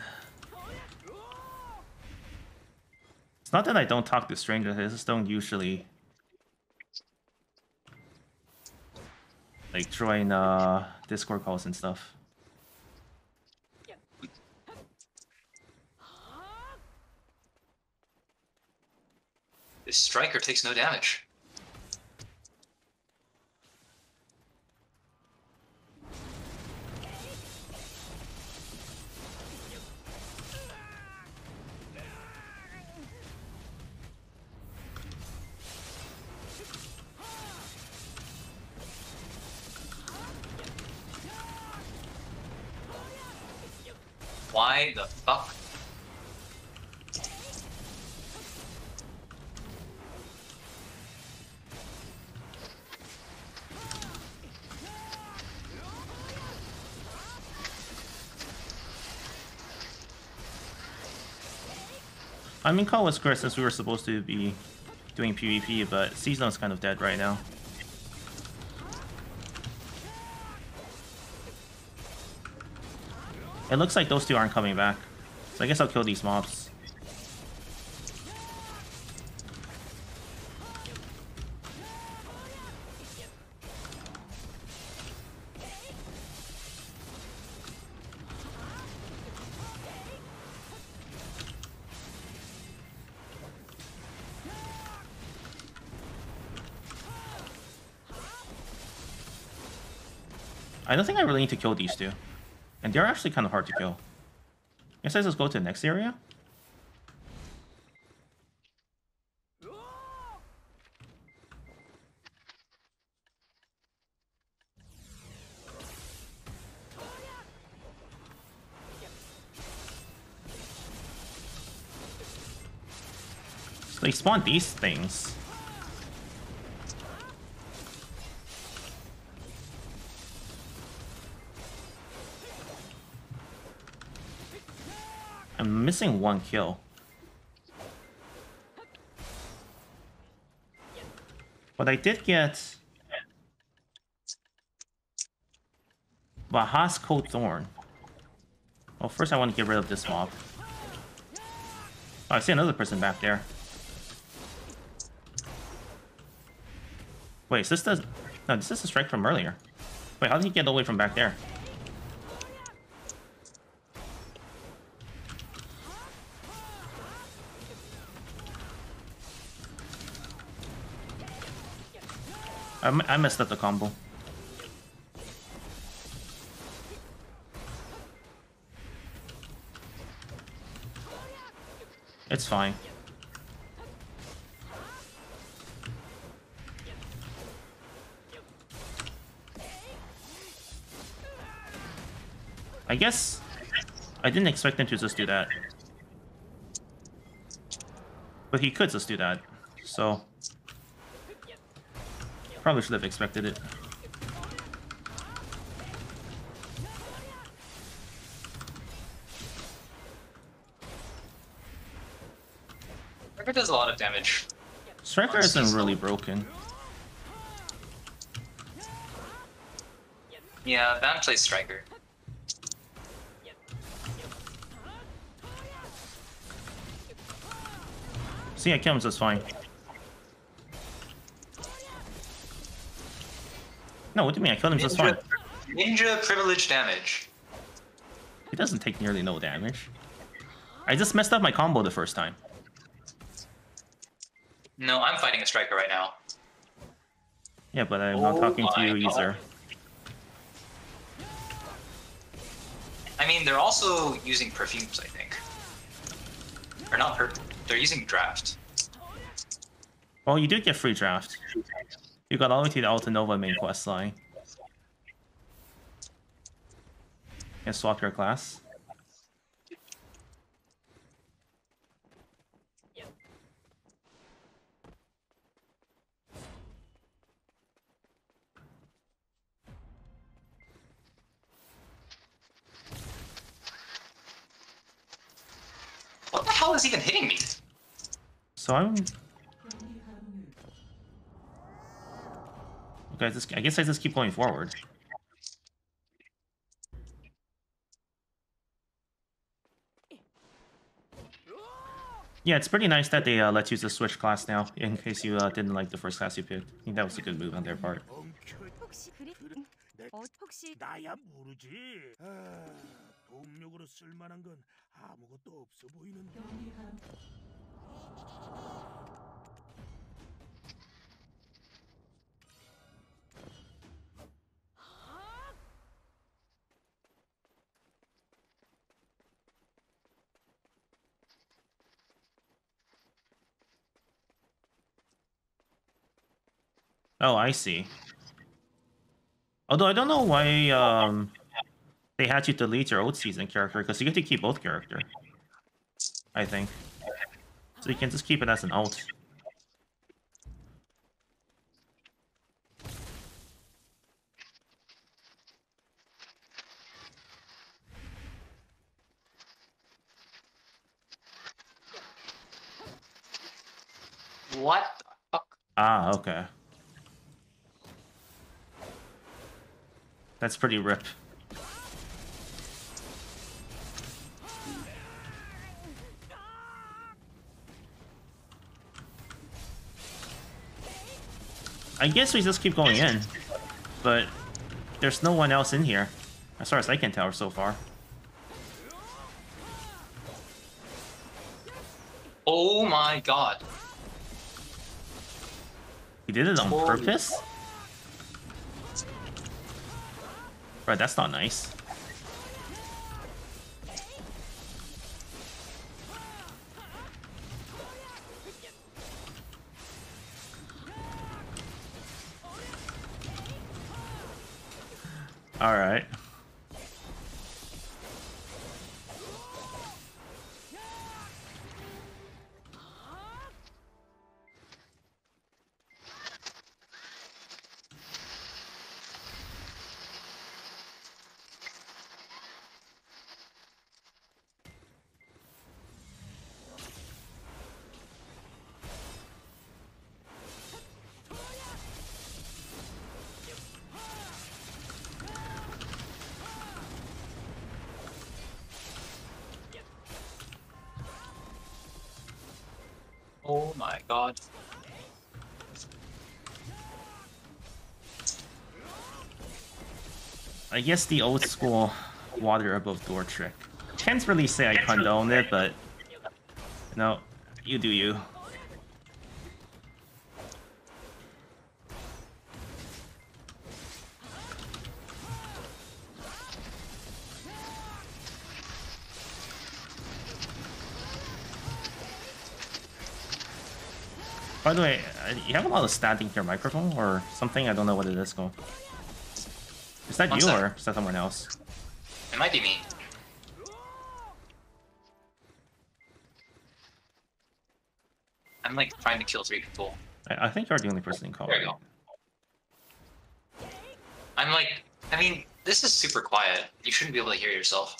it's not that I don't talk to strangers. I just don't usually like join uh, Discord calls and stuff. Striker takes no damage. Mean, call was great since we were supposed to be doing PvP, but Season's kind of dead right now. It looks like those two aren't coming back. So I guess I'll kill these mobs. I don't think I really need to kill these two. And they're actually kind of hard to kill. Guess I just go to the next area? So they spawn these things. Missing one kill. But I did get Bahas Cold Thorn. Well, first I want to get rid of this mob. Oh, I see another person back there. Wait, is this the... No, this is a strike from earlier. Wait, how did he get away from back there? I, I messed up the combo. It's fine. I guess I didn't expect him to just do that. But he could just do that. So Probably should have expected it. Striker does a lot of damage. Striker isn't really broken. Yeah, Van plays Striker. See, I kill him just fine. No, what do you mean? I killed him just fine. Ninja, privilege damage. He doesn't take nearly no damage. I just messed up my combo the first time. No, I'm fighting a Striker right now. Yeah, but I'm not Oh talking to oh you God. either. I mean, they're also using perfumes, I think. Or not per- they're using draft. Well, you do get free draft. You got all the way to the Altinova main quest line. And swap your class. What the hell is even hitting me? So I'm. Okay, I, I guess I just keep going forward. Yeah, it's pretty nice that they uh, let you just switch class now, in case you uh, didn't like the first class you picked. I think that was a good move on their part. Oh, I see. Although I don't know why um, they had you delete your old season character, because you get to keep both character. I think. So you can just keep it as an alt. What the fuck? Ah, okay. That's pretty rip. I guess we just keep going in, but there's no one else in here, as far as I can tell so far. Oh my god. He did it on Holy purpose? Right, that's not nice. All I guess the old school water above door trick. Can't really say I condone it, but no, you do you. By the way, uh, you have a lot of static in your microphone or something. I don't know what it is. Go. Is that One you sec. or is that someone else? It might be me. I'm like trying to kill three people. I, I think you're the only person in call. There you right? go. I'm like, I mean, this is super quiet. You shouldn't be able to hear yourself.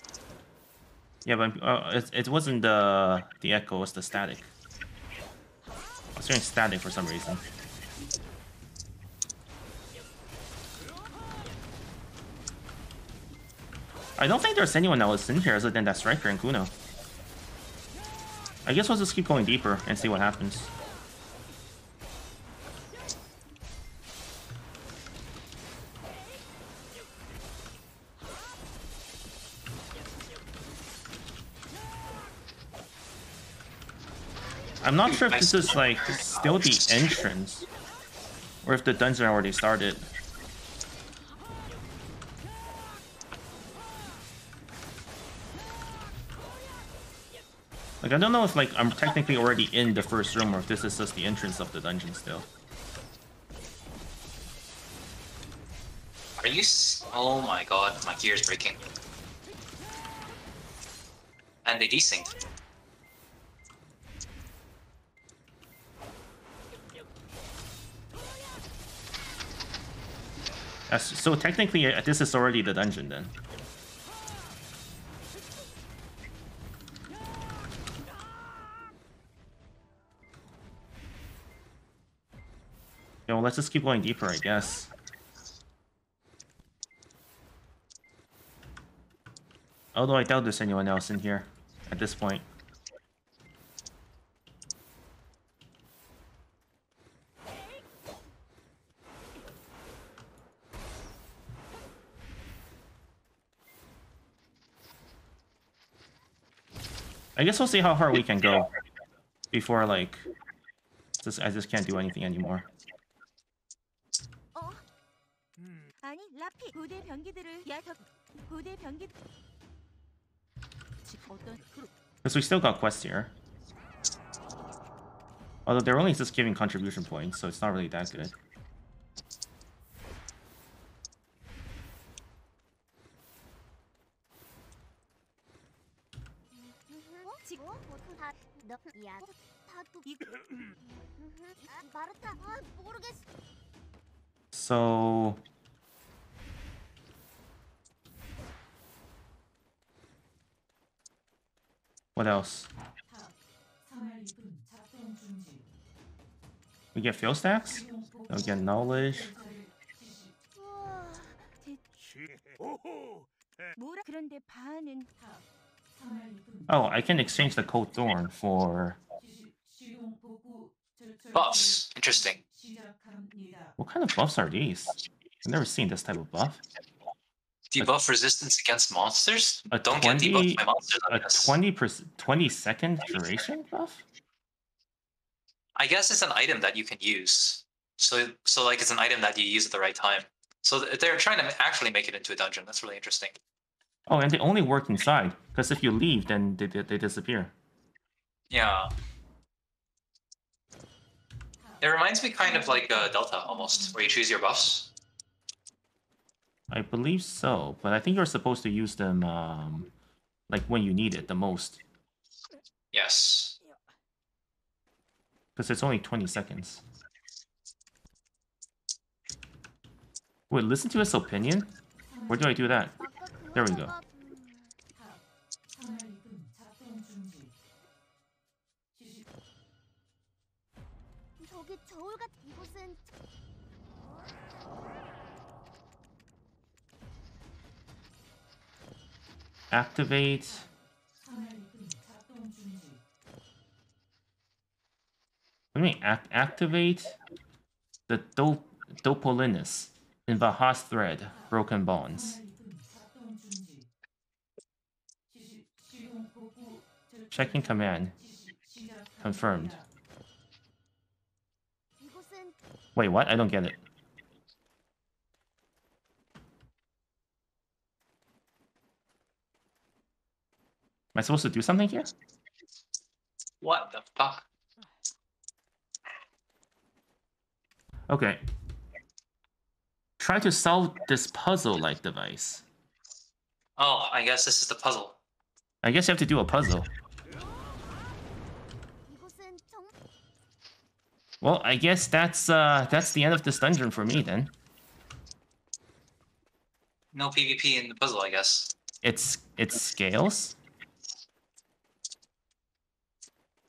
Yeah, but uh, it, it wasn't the the echo, it was the static. I was hearing static for some reason. I don't think there's anyone else in here other than that striker and Kuno. I guess we'll just keep going deeper and see what happens. I'm not sure if this is like still the entrance or if the dungeon already started. Like I don't know if like I'm technically already in the first room or if this is just the entrance of the dungeon still. Are you? S- oh my god, my gear is breaking. And they desynced. Uh, so technically uh, this is already the dungeon then. Let's just keep going deeper, I guess. Although I doubt there's anyone else in here at this point. I guess we'll see how far we can go before like just I just can't do anything anymore. 라피 고대 병기들을 야적 고대 병기 지- 어떤 Because we still got quests here. Although they're only just giving contribution points, so it's not really that good. 어? 지금 보통 다너 야, 다도 이 아, 마르타 아 모르겠어. So What else? We get field stacks? We get knowledge. Oh, I can exchange the cold thorn for buffs. Interesting. What kind of buffs are these? I've never seen this type of buff. Debuff resistance against monsters? A Don't get 20 debuffed by monsters. I A guess. 20 per 20 second duration buff? I guess it's an item that you can use. So, so like it's an item that you use at the right time. So they're trying to actually make it into a dungeon. That's really interesting. Oh, and they only work inside. Because if you leave, then they, they, they disappear. Yeah. It reminds me kind of like uh, Delta almost, where you choose your buffs. I believe so, but I think you're supposed to use them um, like when you need it the most. Yes. Because it's only 20 seconds. Wait, listen to his opinion? Where do I do that? There we go. Activate. Let me act activate the dop Dopolinus in Vahas thread, Broken Bonds. Checking command. Confirmed. Wait, what? I don't get it. Am I supposed to do something here? What the fuck? Okay. Try to solve this puzzle-like device. Oh, I guess this is the puzzle. I guess you have to do a puzzle. Well, I guess that's uh, that's the end of this dungeon for me then. No PvP in the puzzle, I guess. It's it's scales.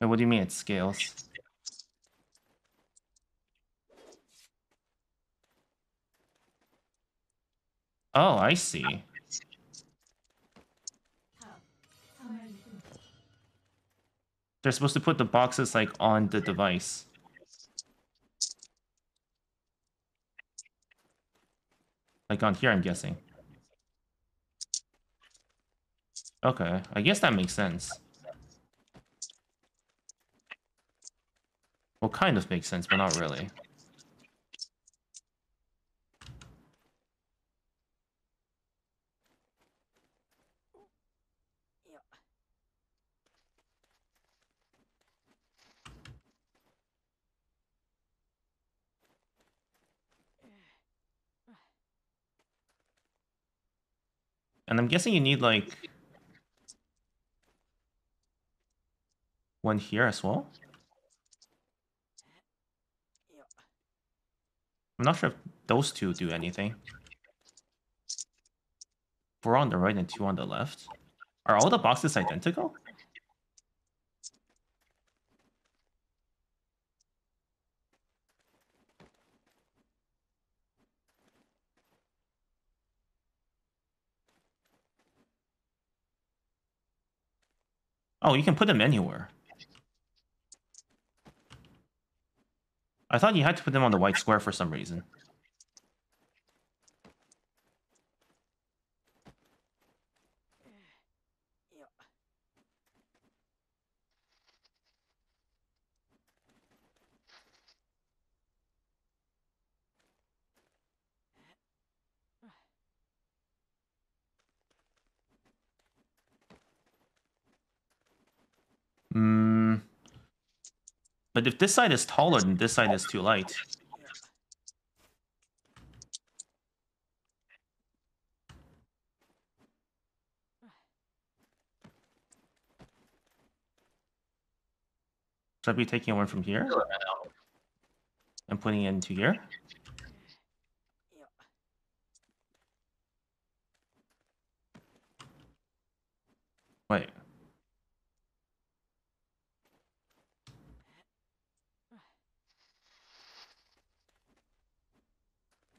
Wait, what do you mean it's scales? Oh, I see. They're supposed to put the boxes like on the device. Like on here, I'm guessing. Okay, I guess that makes sense. Well, kind of makes sense, but not really. And I'm guessing you need like one here as well. I'm not sure if those two do anything. Four on the right and two on the left. Are all the boxes identical? Oh, you can put them anywhere. I thought you had to put them on the white square for some reason. But if this side is taller, then this side is too light. Should I be taking one from here and putting it into here? Wait.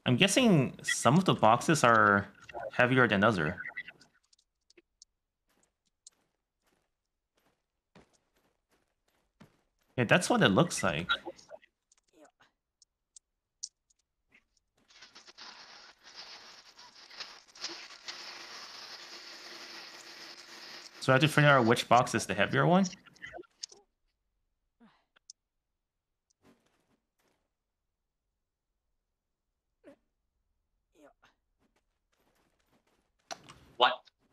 I'm guessing some of the boxes are heavier than other. Yeah, that's what it looks like. So I have to figure out which box is the heavier one?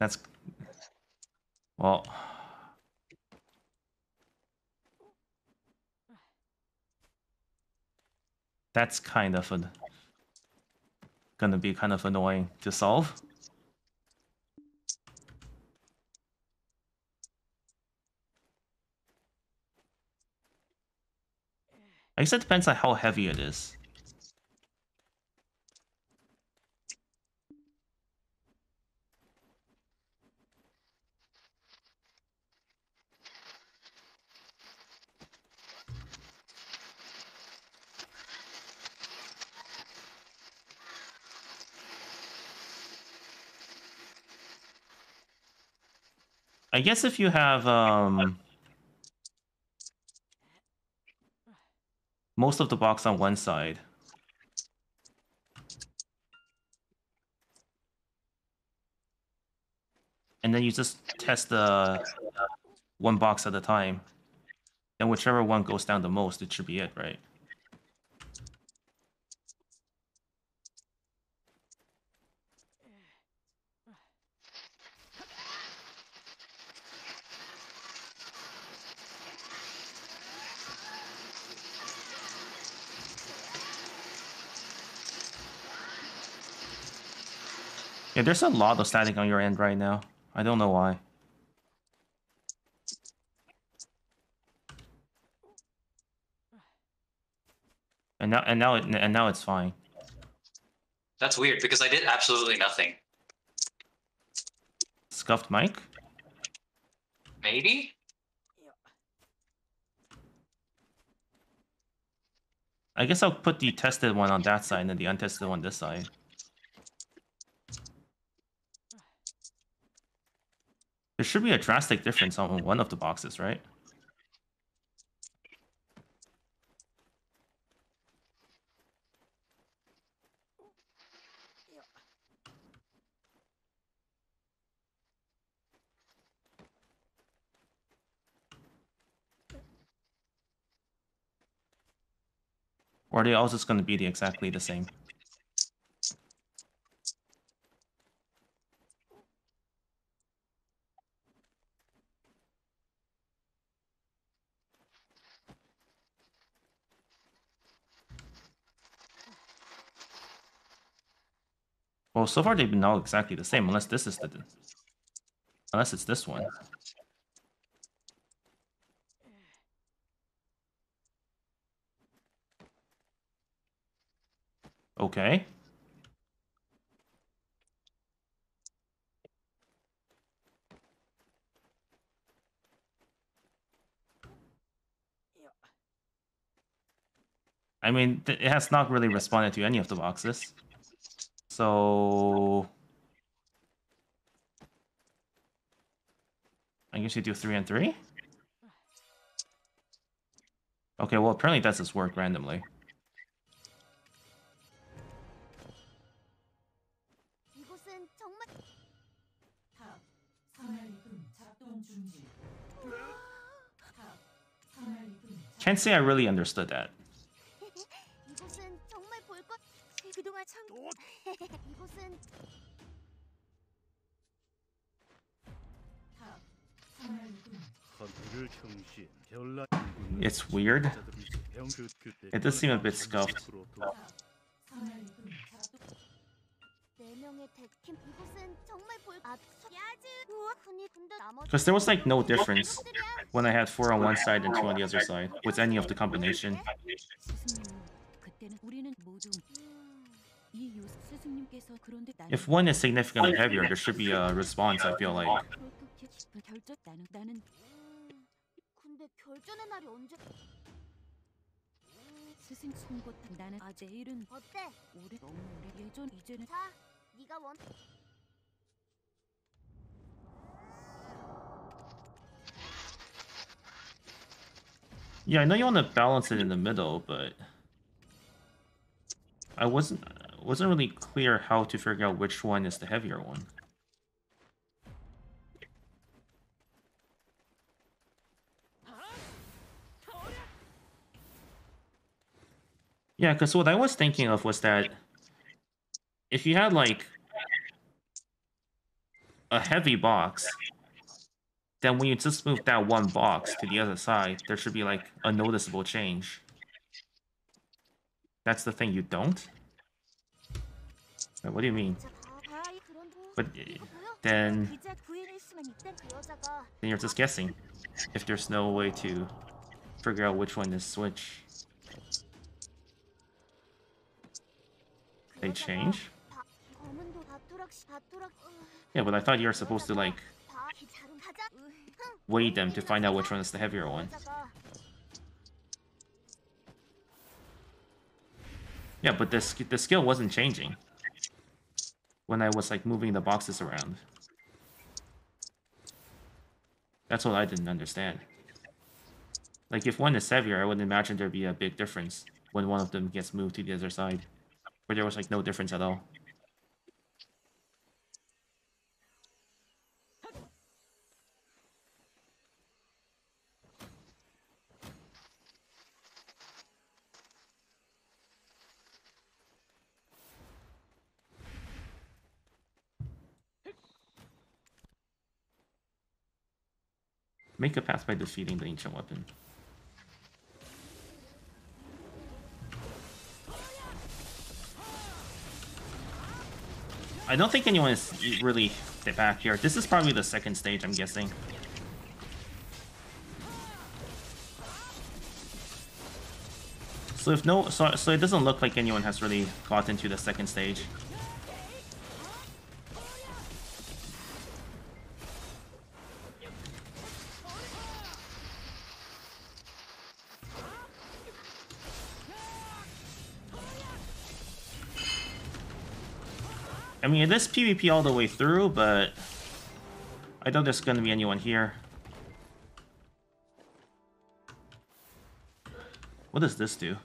That's well. That's kind of an, gonna be kind of annoying to solve. I guess it depends on how heavy it is. Guess if you have um most of the box on one side. And then you just test the one box at a time. And whichever one goes down the most, it should be it, right? Yeah, there's a lot of static on your end right now. I don't know why. And now, and now, it, and now it's fine. That's weird because I did absolutely nothing. Scuffed mic. Maybe? I guess I'll put the tested one on that side and then the untested one this side. There should be a drastic difference on one of the boxes, right? Or are they all just going to be the exactly the same? Well, so far they've been all exactly the same, unless this is the... Unless it's this one. Okay. I mean, it has not really responded to any of the boxes. So I guess you do three and three? Okay, well apparently that's just work randomly. Can't say I really understood that. 이곳은 탑 산하리금 하늘을 형신 별난 It's weird. It does seem a bit scuffed. 탑 산하리금 작동 네 명의 데킴. 이곳은 정말 볼. 아, 야즈. 우와, 흔히 근데 나머지. Because there was like no difference when I had four on one side and two on the other side with any of the combination. If one is significantly heavier, there should be a response, I feel like. Yeah, I know you want to balance it in the middle, but I wasn't wasn't really clear how to figure out which one is the heavier one. Yeah, because what I was thinking of was that if you had like a heavy box, then when you just move that one box to the other side, there should be like a noticeable change. That's the thing you don't? What do you mean? But uh, then, then you're just guessing. If there's no way to figure out which one is which. They change? Yeah, but I thought you were supposed to like weigh them to find out which one is the heavier one. Yeah, but the, the skill wasn't changing when I was like moving the boxes around. That's what I didn't understand. Like if one is heavier, I would imagine there'd be a big difference when one of them gets moved to the other side, where there was like no difference at all. Make a pass by defeating the ancient weapon. I don't think anyone is really back here. This is probably the second stage, I'm guessing. So if no, so, so it doesn't look like anyone has really got into the second stage. I mean, it is PvP all the way through, but I doubt there's gonna be anyone here. What does this do?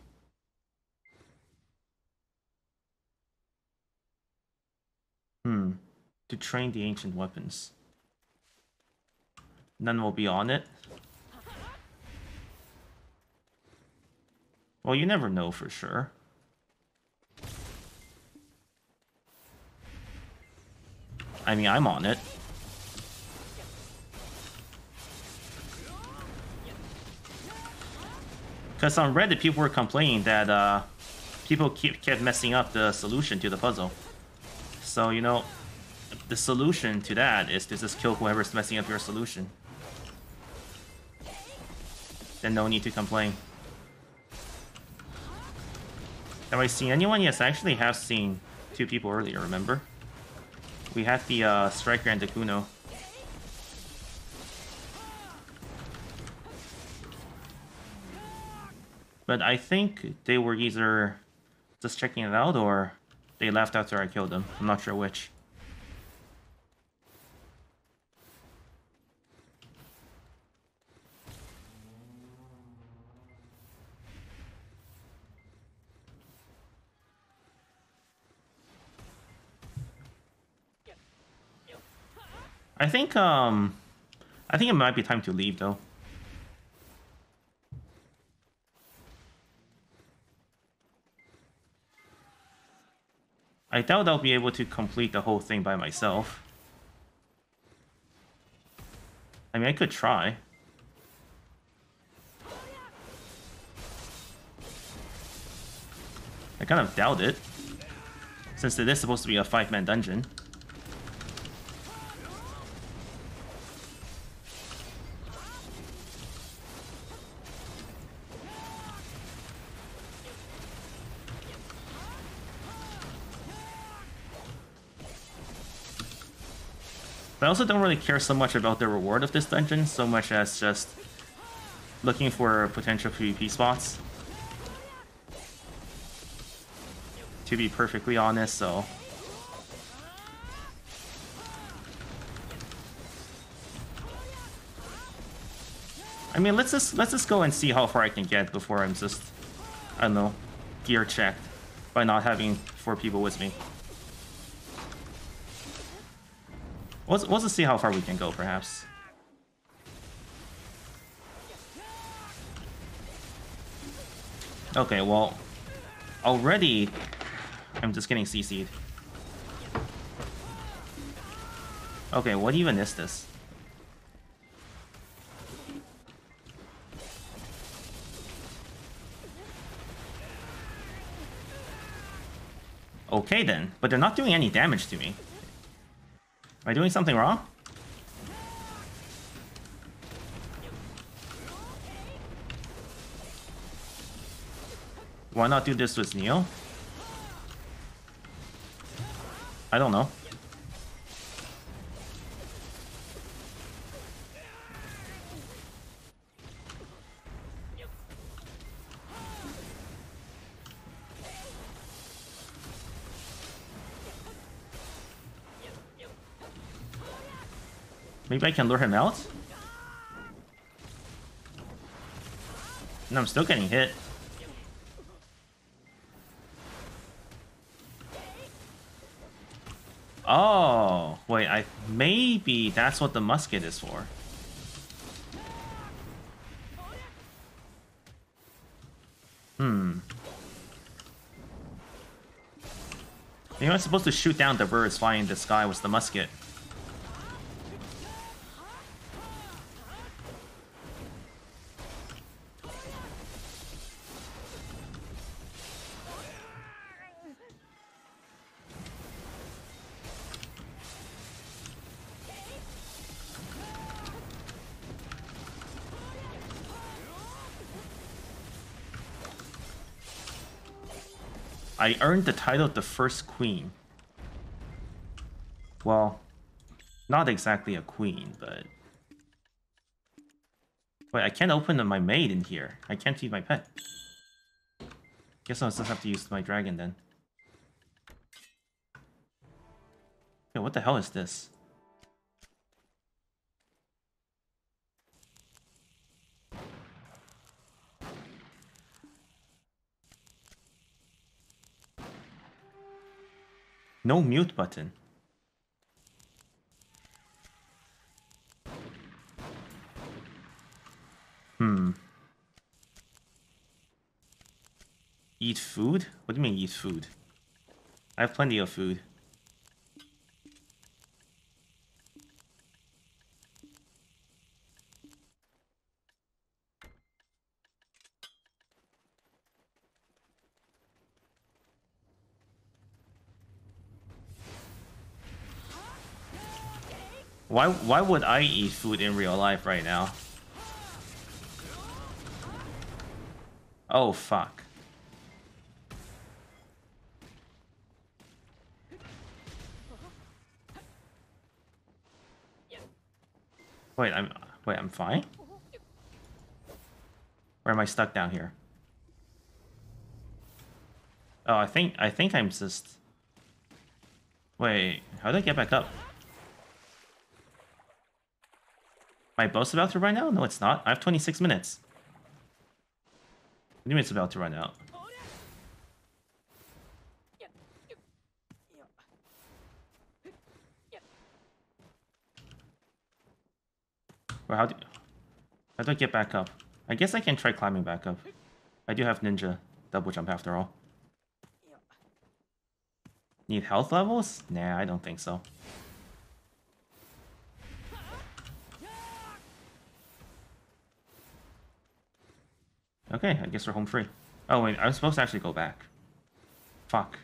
Hmm. To train the ancient weapons. None will be on it. Well, you never know for sure. I mean, I'm on it. Because on Reddit, people were complaining that uh, people keep, kept messing up the solution to the puzzle. So, you know, the solution to that is to just kill whoever's messing up your solution. Then no need to complain. Have I seen anyone? Yes, I actually have seen two people earlier, remember? We had the uh, Striker and the Kuno. But I think they were either just checking it out or they left after I killed them. I'm not sure which. I think um I think it might be time to leave though. I doubt I'll be able to complete the whole thing by myself. I mean, I could try. I kind of doubt it, since it is supposed to be a five-man dungeon. Also don't really care so much about the reward of this dungeon, so much as just looking for potential PvP spots. To be perfectly honest, so... I mean, let's just let's just go and see how far I can get before I'm just, I don't know, gear checked by not having four people with me. Let's, let's see how far we can go, perhaps. Okay, well, already I'm just getting CC'd. Okay, what even is this? Okay then, but they're not doing any damage to me. Am I doing something wrong? Why not do this with Neo? I don't know. Maybe I can lure him out? No, I'm still getting hit. Oh, wait, I maybe that's what the musket is for. Hmm. You know, I'm supposed to shoot down the birds flying in the sky with the musket. I earned the title of the first queen. Well, not exactly a queen, but... Wait, I can't open my maid in here. I can't feed my pet. Guess I'll just have to use my dragon then. Yeah, what the hell is this? No mute button. Hmm. Eat food? What do you mean eat food? I have plenty of food. Why why would I eat food in real life right now? Oh fuck. Wait, I'm wait, I'm fine? Or am I stuck down here? Oh, I think I think I'm just Wait, how did I get back up? My boat's about to run out? No, it's not. I have 26 minutes. What it's about to run out? Well, how do, how do I get back up? I guess I can try climbing back up. I do have ninja double jump after all. Need health levels? Nah, I don't think so. Okay, I guess we're home free. Oh wait, I was supposed to actually go back. Fuck.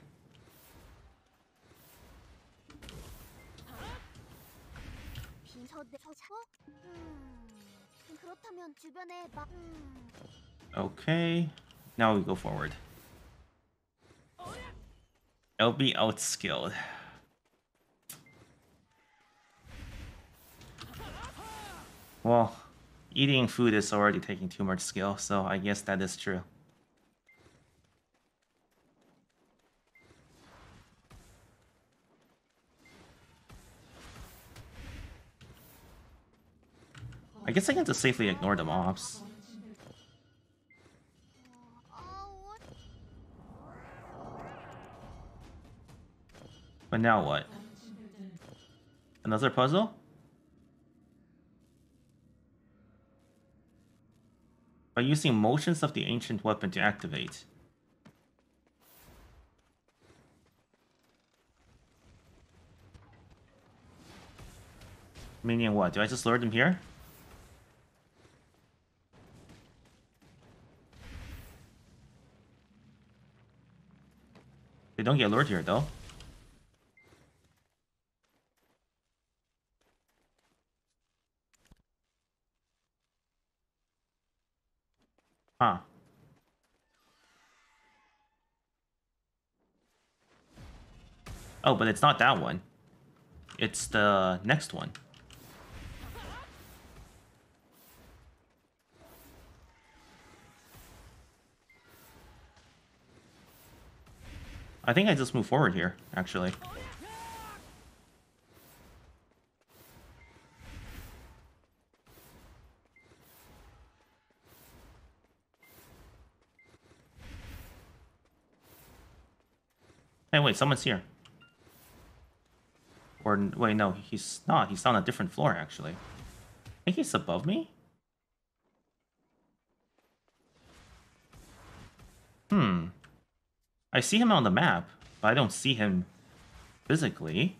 Okay, now we go forward. LB outskilled. Well, eating food is already taking too much skill, so I guess that is true. I guess I can just safely ignore the mobs. But now what? Another puzzle? By using motions of the ancient weapon to activate. Meaning what? Do I just lure them here? They don't get lured here though. Huh. Oh, but it's not that one. It's the next one. I think I just move forward here, actually. Hey, wait, someone's here. Or, wait, no, he's not. He's on a different floor, actually. I think he's above me? Hmm. I see him on the map, but I don't see him physically.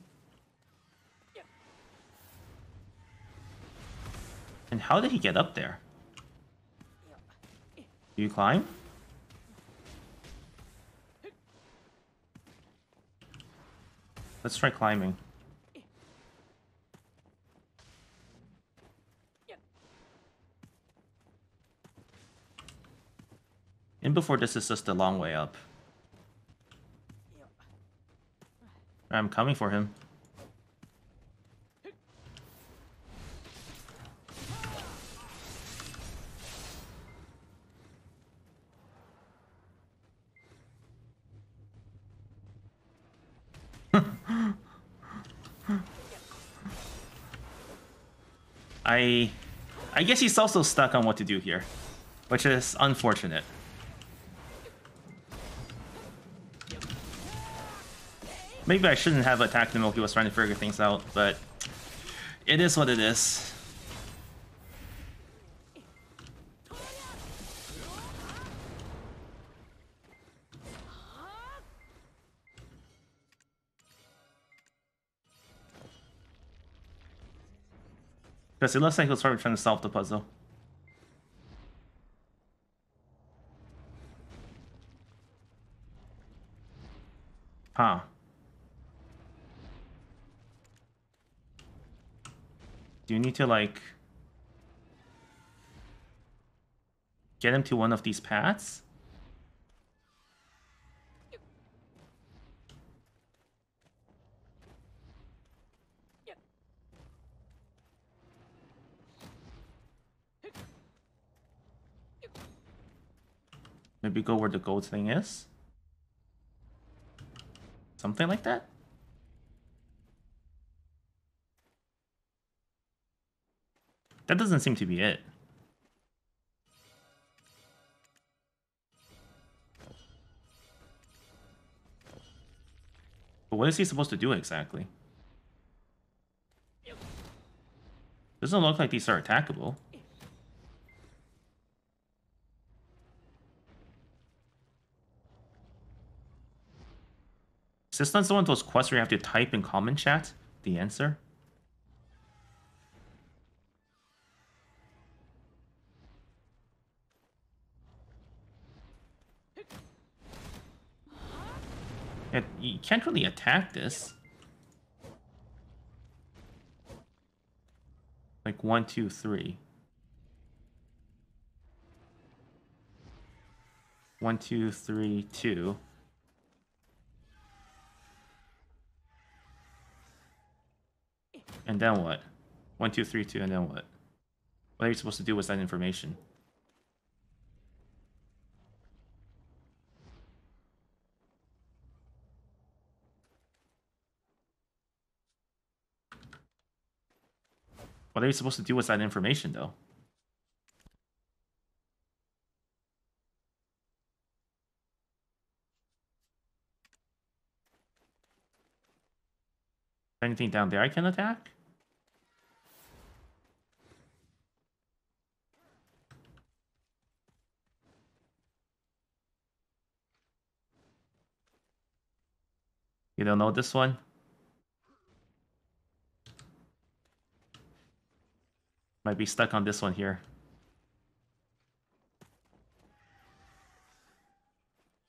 And how did he get up there? Do you climb? Let's try climbing. In before this is just a long way up. I'm coming for him. I I guess he's also stuck on what to do here, which is unfortunate. Maybe I shouldn't have attacked him while he was trying to figure things out, but it is what it is. Because it looks like he was probably trying to solve the puzzle. Huh. Do you need to like get him to one of these paths? Maybe go where the gold thing is? Something like that? That doesn't seem to be it. But what is he supposed to do exactly? Doesn't look like these are attackable. Is this not one of those quests where you have to type in comment chat the answer? Yeah, you can't really attack this. Like one, two, three. One, two, three, two. And then what? One, two, three, two, and then what? What are you supposed to do with that information? What are you supposed to do with that information, though? Anything down there I can attack? You don't know this one? Might be stuck on this one here.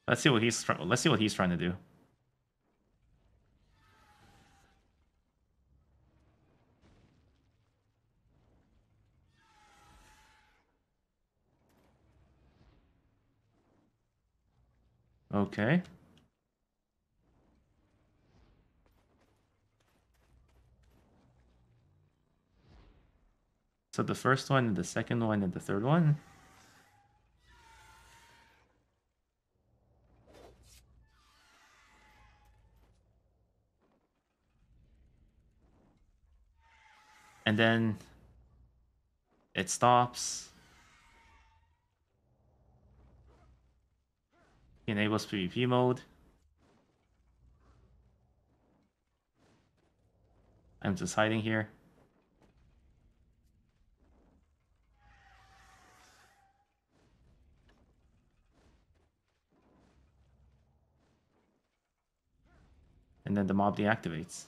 Let's see what he's let's see what he's trying to do. Okay. So the first one, the second one, and the third one. And then it stops. Enables PvP mode. I'm just hiding here. And then the mob deactivates.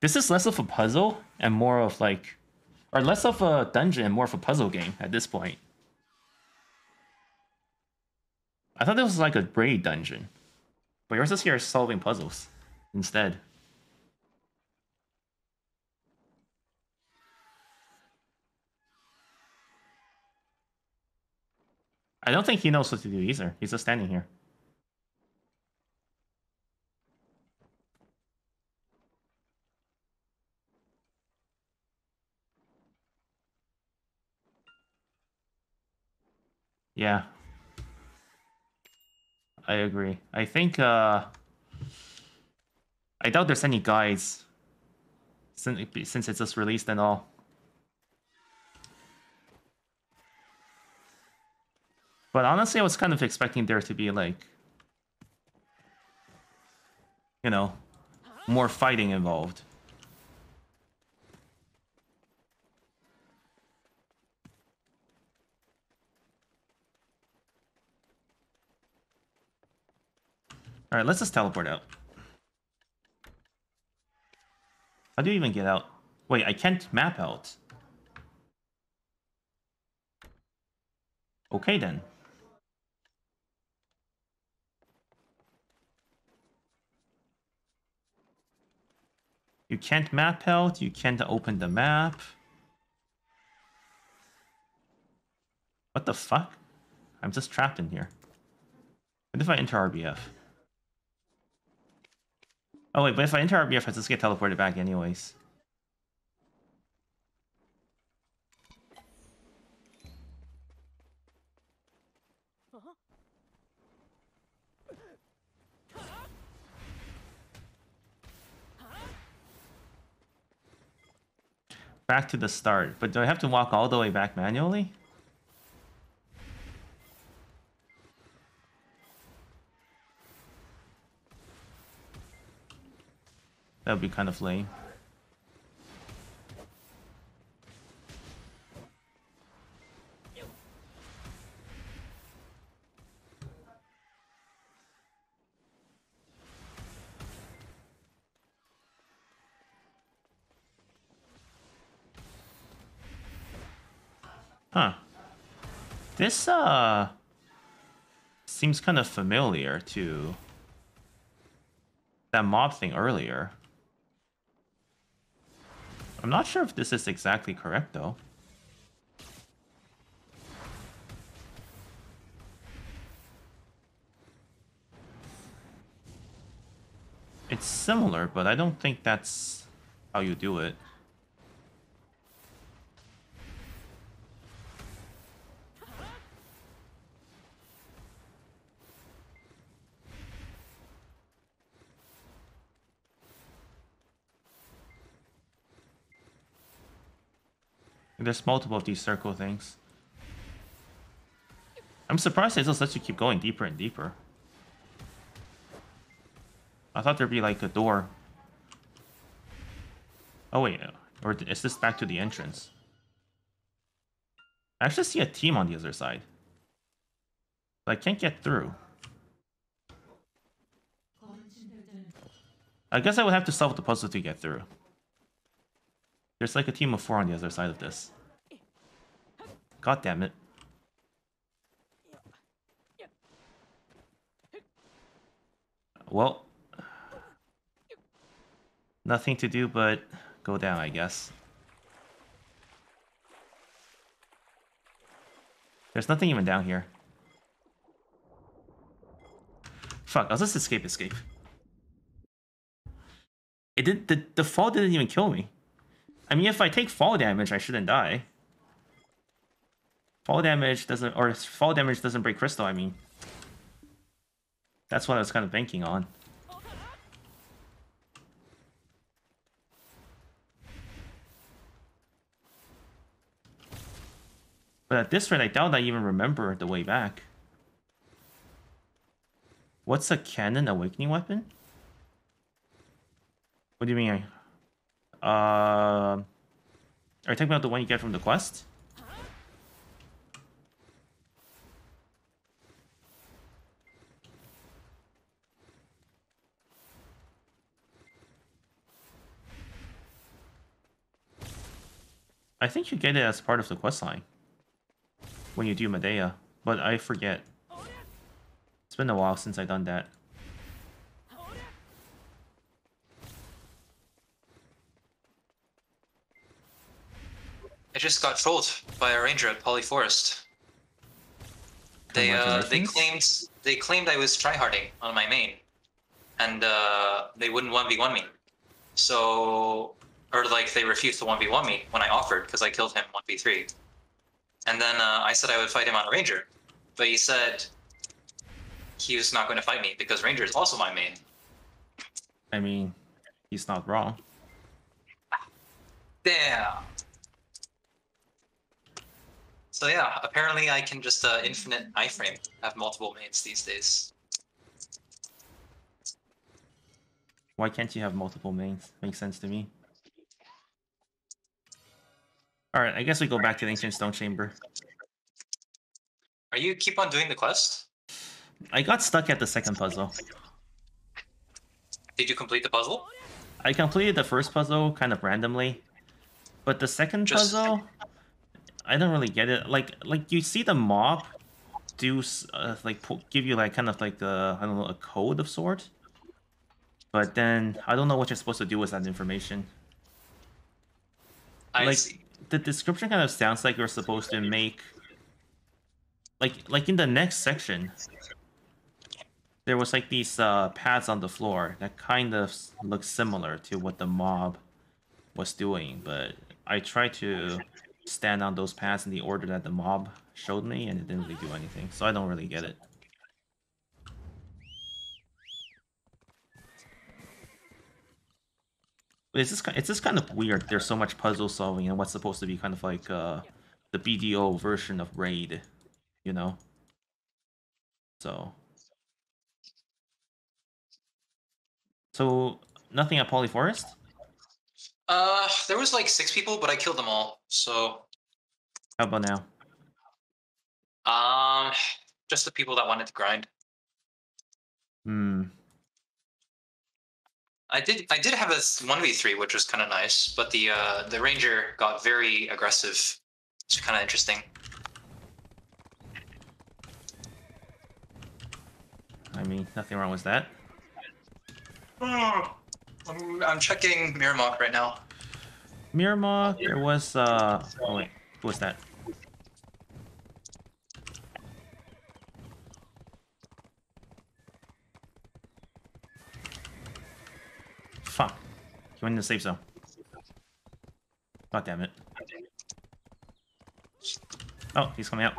This is less of a puzzle and more of like, or less of a dungeon and more of a puzzle game at this point. I thought this was like a raid dungeon, but yours is here solving puzzles instead. I don't think he knows what to do either. He's just standing here. Yeah. I agree. I think uh I doubt there's any guides since since it's just released and all. But honestly, I was kind of expecting there to be like you know, more fighting involved. Alright, let's just teleport out. How do you even get out? Wait, I can't map out. Okay then. You can't map out, you can't open the map. What the fuck? I'm just trapped in here. What if I enter RBF? Oh wait, but if I enter RBF, I just get teleported back anyways. Back to the start, but do I have to walk all the way back manually? That would be kind of lame. Huh. This, uh, seems kind of familiar to that mob thing earlier. I'm not sure if this is exactly correct, though. It's similar, but I don't think that's how you do it. there's multiple of these circle things. I'm surprised it just lets you keep going deeper and deeper. I thought there'd be like a door. Oh wait, or is this back to the entrance? I actually see a team on the other side. But I can't get through. I guess I would have to solve the puzzle to get through. There's like a team of four on the other side of this. God damn it. Well, nothing to do but go down, I guess. There's nothing even down here. Fuck, I'll just escape, escape. It did the the fall didn't even kill me. I mean, if I take fall damage, I shouldn't die. Fall damage doesn't, or fall damage doesn't break crystal. I mean, that's what I was kind of banking on. But at this rate, I doubt I even remember the way back. What's a cannon awakening weapon? What do you mean? Uh, are you talking about the one you get from the quest? I think you get it as part of the quest line when you do Mediah, but I forget. It's been a while since I've done that. I just got trolled by a ranger at Pollyforest. They uh, they claimed they claimed I was tryharding on my main, and uh, they wouldn't one v one me. So, or like they refused to one v one me when I offered because I killed him one v three. And then uh, I said I would fight him on a ranger, but he said he was not going to fight me because ranger is also my main. I mean, he's not wrong. Damn. So yeah, apparently I can just uh, infinite iframe, have multiple mains these days. Why can't you have multiple mains? Makes sense to me. Alright, I guess we go back to the Ancient Stone Chamber. Are you keep on doing the quest? I got stuck at the second puzzle. Did you complete the puzzle? I completed the first puzzle kind of randomly, but the second Just- puzzle, I don't really get it. Like, like you see the mob do uh, like give you like kind of like the I don't know a code of sort, but then I don't know what you're supposed to do with that information. I like see. The description kind of sounds like you're supposed to make like like in the next section there was like these uh, pads on the floor that kind of s- look similar to what the mob was doing but i tried to stand on those pads in the order that the mob showed me and it didn't really do anything so i don't really get it it's just it's just kind of weird. There's so much puzzle solving and what's supposed to be kind of like uh, the BDO version of Raid, you know. So, so nothing at Pollyforest. Uh, there was like six people, but I killed them all. So, How about now? um, just the people that wanted to grind. Hmm. I did I did have a one v three, which was kind of nice, but the uh the ranger got very aggressive. It's kind of interesting. I mean, nothing wrong with that. I'm, I'm checking Mirumok right now. Miramar, there was uh. Oh wait, who was that? Fuck. He went in the safe zone. God damn it. Oh, he's coming out.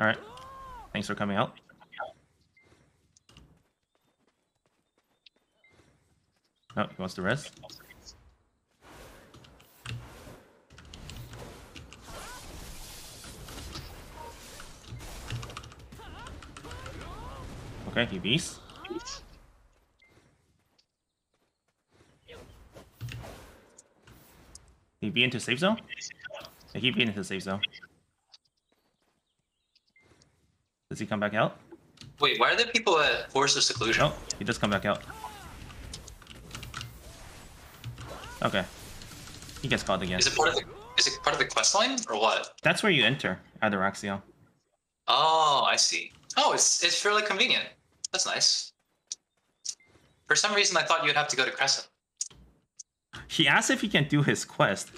Alright. Thanks for coming out. Oh, he wants to rest. Okay, he beast. He be into safe zone? Yeah, he be into safe zone. Does he come back out? Wait, why are there people at Forest of Seclusion? Oh, he does come back out. Okay. He gets caught again. Is it part of the is it part of the quest line or what? That's where you enter Atoraxxion. Oh, I see. Oh, it's it's fairly convenient. That's nice. For some reason, I thought you'd have to go to Crescent. He asked if he can do his quest,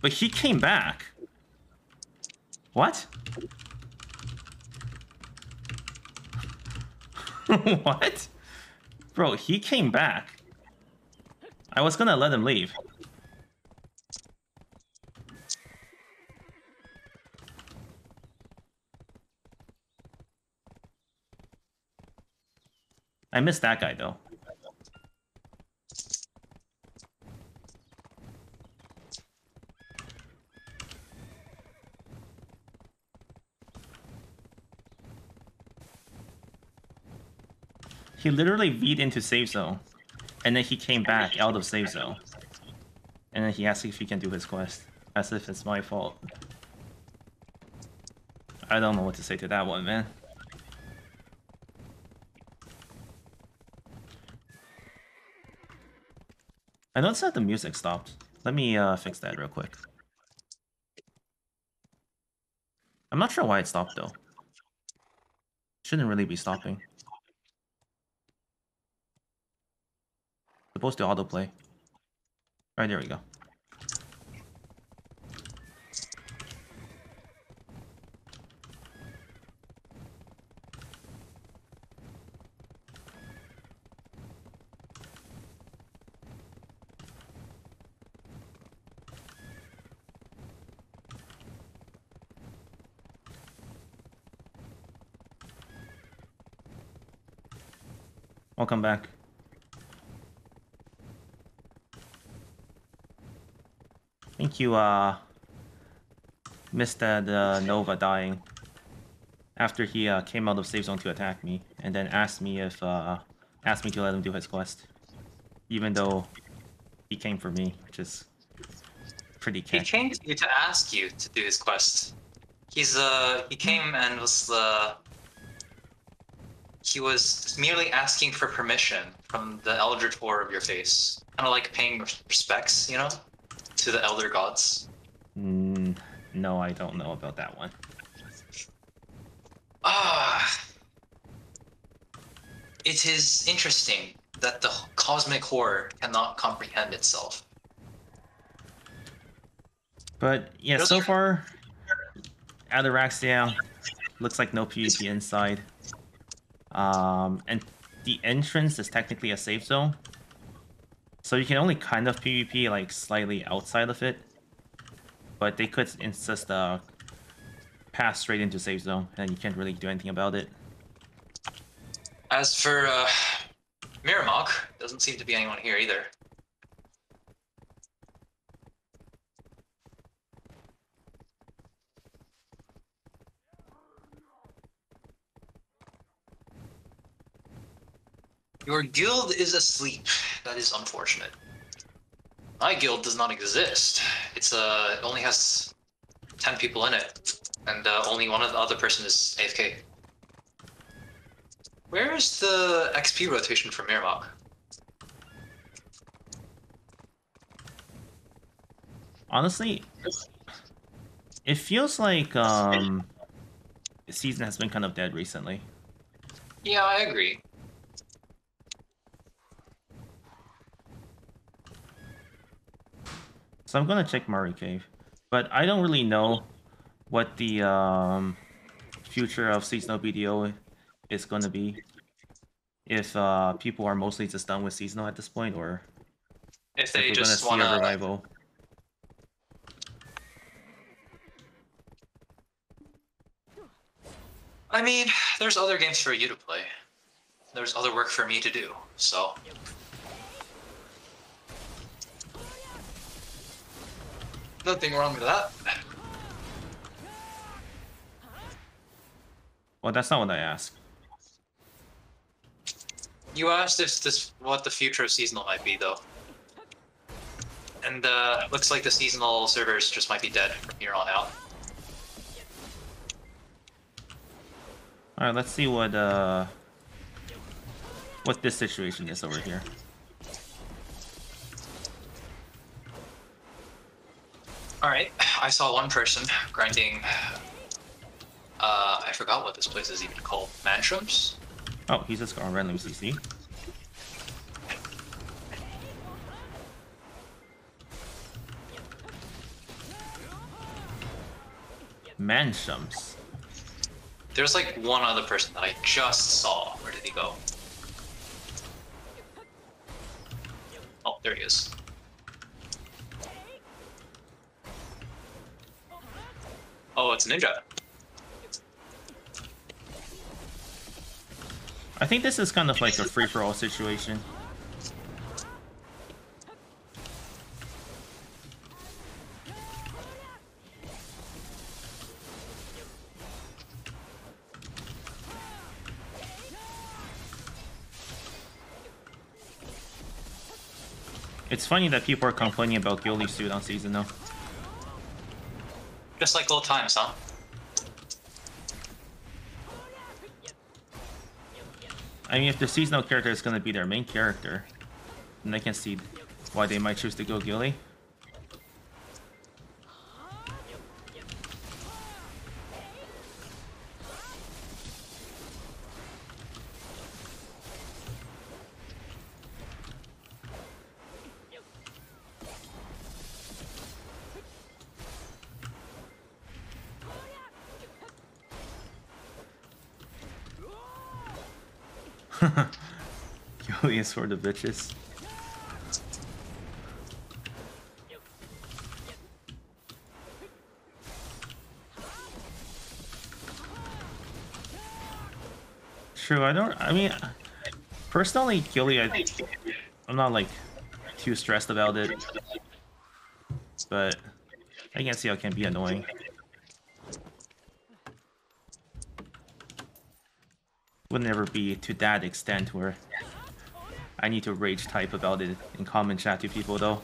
but he came back. What? what? Bro, he came back. I was gonna let him leave. I missed that guy though. He literally V'd into save zone, and then he came back out of save zone. And then he asked if he can do his quest, as if it's my fault. I don't know what to say to that one, man. I noticed that the music stopped. Let me uh, fix that real quick. I'm not sure why it stopped though. Shouldn't really be stopping. Supposed to autoplay. Right there we go. Welcome back. I think you uh missed that uh, Nova dying after he uh, came out of save zone to attack me, and then asked me if uh asked me to let him do his quest, even though he came for me, which is pretty He came to you to ask you to do his quest. He's uh he came and was uh he was merely asking for permission from the elder War of your face, kind of like paying respects, you know, to the elder gods. Mm, no, I don't know about that one. Ah, it is interesting that the cosmic horror cannot comprehend itself. But yeah, so far, Ataraxia looks like no PvP inside. Um, and the entrance is technically a safe zone. So you can only kind of PvP like slightly outside of it. But they could insist uh pass straight into safe zone and you can't really do anything about it. As for uh, Mirumok, doesn't seem to be anyone here either. Your guild is asleep. That is unfortunate. My guild does not exist. It's uh, it only has ten people in it, and uh, only one of the other person is AFK. Where is the XP rotation for Mirumok? Honestly, it feels like um the season has been kind of dead recently. Yeah, I agree. So I'm gonna check Murray Cave, but I don't really know what the um, future of seasonal BDO is gonna be. If uh, people are mostly just done with seasonal at this point, or If if they we're just gonna see a revival. I mean, there's other games for you to play. There's other work for me to do. So nothing wrong with that. Well, that's not what I asked. You asked if this what the future of seasonal might be, though. And uh, looks like the seasonal servers just might be dead from here on out. All right, let's see what uh what this situation is over here. All right, I saw one person grinding. Uh, I forgot what this place is even called. Manshrooms. Oh, he's just gone random CC. Manshaum. There's like one other person that I just saw. Where did he go? Oh, there he is. Oh, it's a Ninja. I think this is kind of like a free-for-all situation. It's funny that people are complaining about ghillie suit on season though. Just like old times, huh? I mean, if the seasonal character is going to be their main character, then I can see why they might choose to go ghillie. Is for the bitches. True, I don't. I mean, personally, ghillie, I, I'm not like too stressed about it, but I can see how it can be annoying. Would never be to that extent where I need to rage type about it in common chat to people though.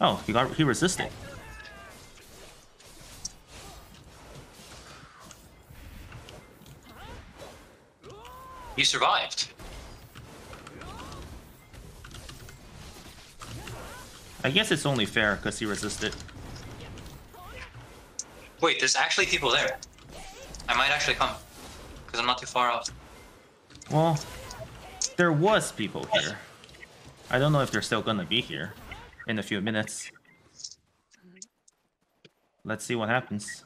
Oh, he got he resisted. He survived. I guess it's only fair because he resisted. Wait, there's actually people there. I might actually come. Because I'm not too far off. Well, there was people here. I don't know if they're still gonna be here in a few minutes. Let's see what happens.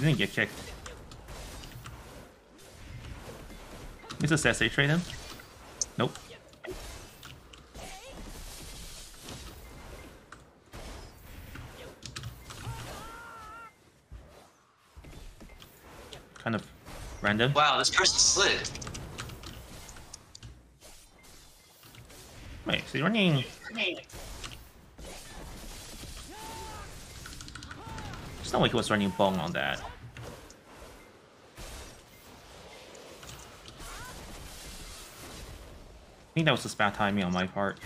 He didn't get kicked. Is this SA trade him? Nope. Kind of random. Wow, this person slid. Wait, so you're running. It's not like he was running bong on that. I think that was just bad timing on my part.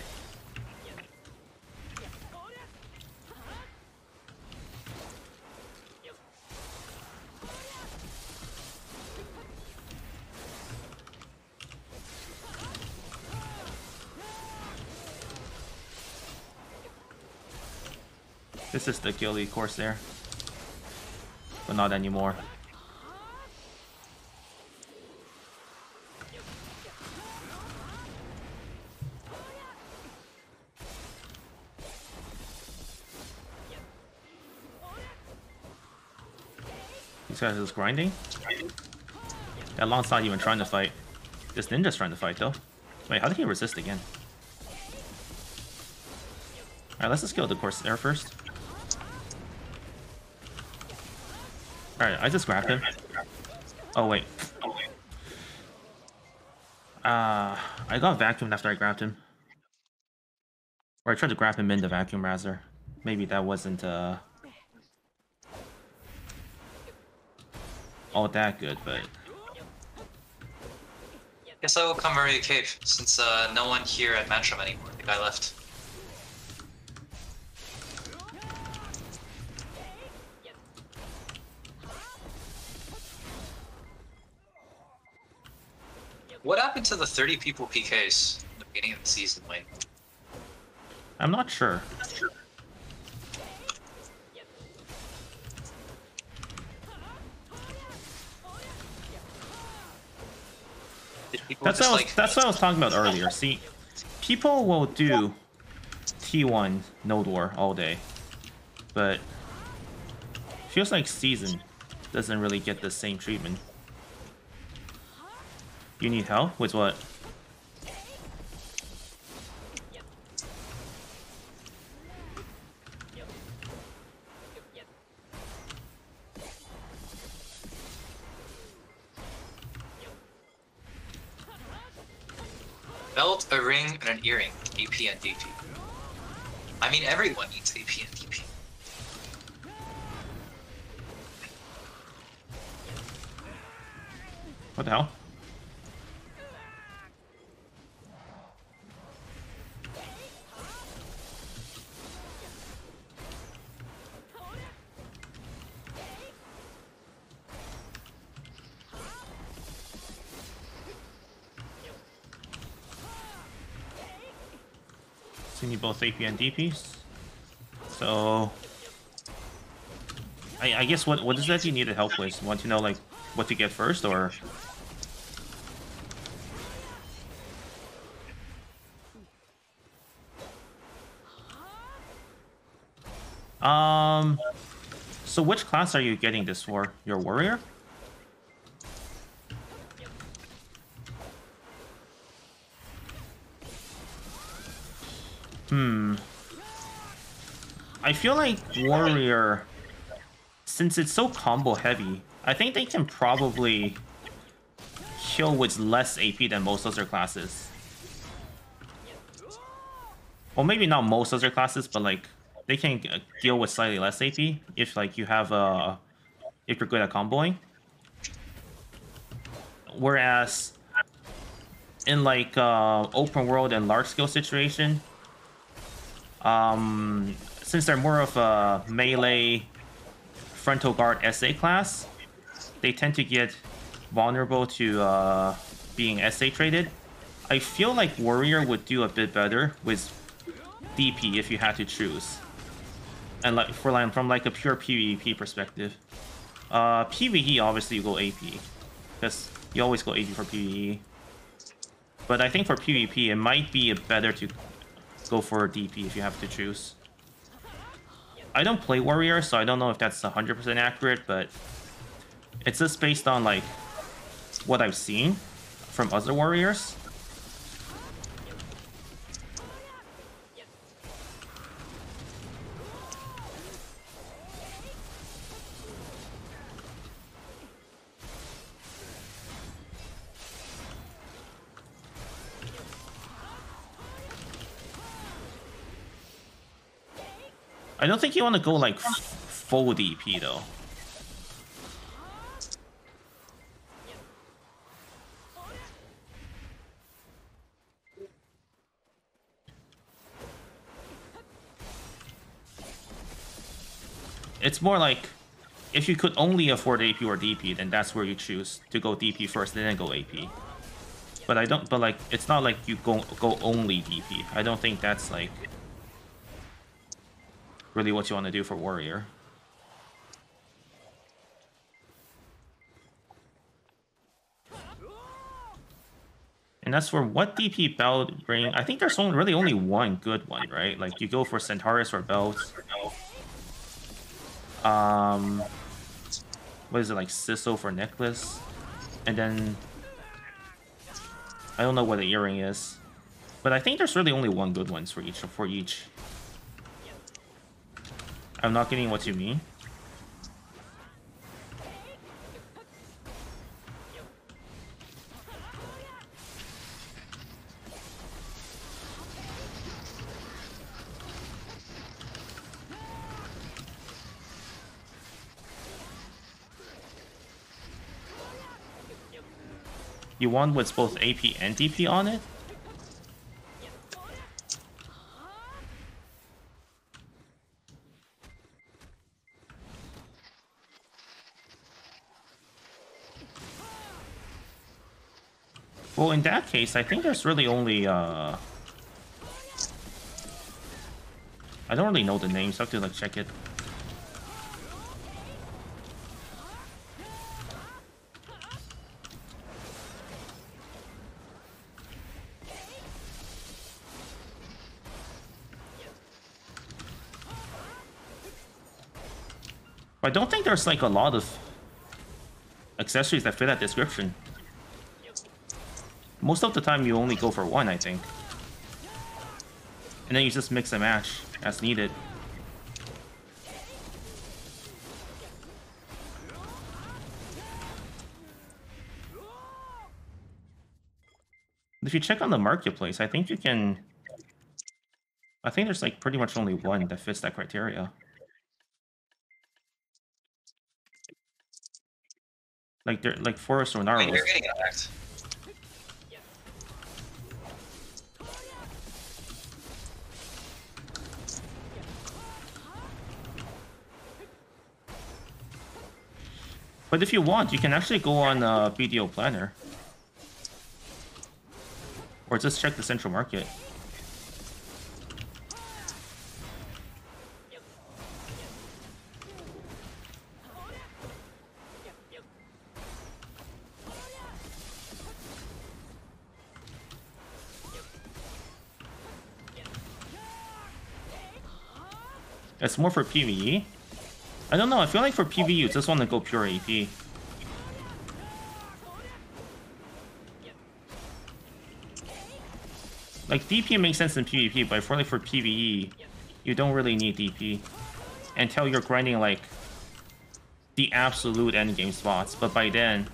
This is the ghillie course there. But not anymore. These guys just grinding? That Lahn's not even trying to fight. This ninja's trying to fight though. Wait, how did he resist again? Alright, let's just kill the Corsair first. Alright, I just grabbed him. Oh, wait. Uh, I got vacuumed after I grabbed him. Or I tried to grab him in the vacuum razor. Maybe that wasn't uh all that good, but Guess I will come Maria Cave since uh, no one here at Mantram anymore. The guy left. What happened to the 30 people PKs in the beginning of the season, Wayne? I'm not sure. People That's what I was, like that's what I was talking about earlier. See, people will do T1 Node War all day, but feels like Season doesn't really get the same treatment. You need help with what? belt, a ring, and an earring? AP and DP. I mean, everyone needs AP and DP. What the hell? Both AP and DPs. So I, I guess what what is that you need a help with? Want to know like what to get first or Um so which class are you getting this for? Your warrior? Hmm. I feel like warrior since it's so combo heavy, I think they can probably kill with less AP than most other classes. Well, maybe not most other classes, but like they can uh, deal with slightly less AP if like you have uh if you're good at comboing. Whereas in like uh, open world and large scale situation, um, since they're more of a melee frontal guard SA class, they tend to get vulnerable to uh, being SA traded. I feel like Warrior would do a bit better with DP if you had to choose. And like for like from like a pure PvP perspective. Uh, PvE obviously you go AP. Because you always go AP for PvE. But I think for PvP it might be better to go for a DP if you have to choose. I don't play Warrior, so I don't know if that's 100% accurate, but it's just based on like what I've seen from other Warriors. I don't think you want to go like full DP though. It's more like if you could only afford AP or DP, then that's where you choose to go DP first and then go AP. But I don't. But like, it's not like you go go only DP. I don't think that's like really what you want to do for warrior. And that's for what DP belt bring. I think there's only really only one good one, right? Like you go for Centaurus or belt. Um, what is it like Sisso for necklace, and then I don't know what the earring is, but I think there's really only one good ones for each for each. I'm not getting what you mean. You want with both AP and DP on it? Well, in that case, I think there's really only, uh... I don't really know the names, I have to, like, check it. I don't think there's, like, a lot of accessories that fit that description. Most of the time you only go for one, I think. And then you just mix and match as needed. If you check on the marketplace, I think you can... I think there's like pretty much only one that fits that criteria. Like they're like Forest or Wait, But if you want, you can actually go on uh, BDO Planner. Or just check the central market. It's more for PvE. I don't know, I feel like for PvE you just want to go pure AP. Like DP makes sense in PvP, but for like for PvE, you don't really need DP until you're grinding like the absolute endgame spots. But by then,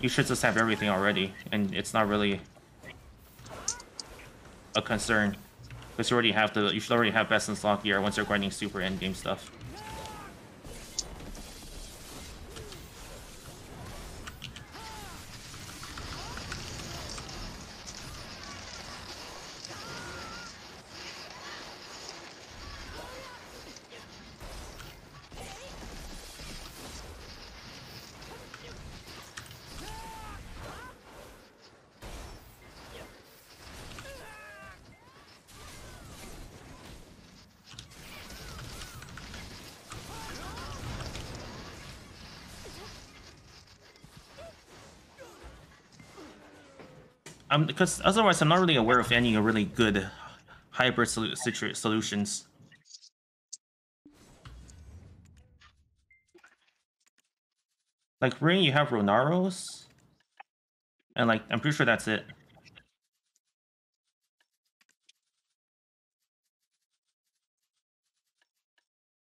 you should just have everything already, and it's not really a concern because you already have the you should already have best in slot gear once you're grinding super endgame stuff. Um, because otherwise I'm not really aware of any really good hybrid situ solutions. Like Ring, you have Ronaros, and like I'm pretty sure that's it.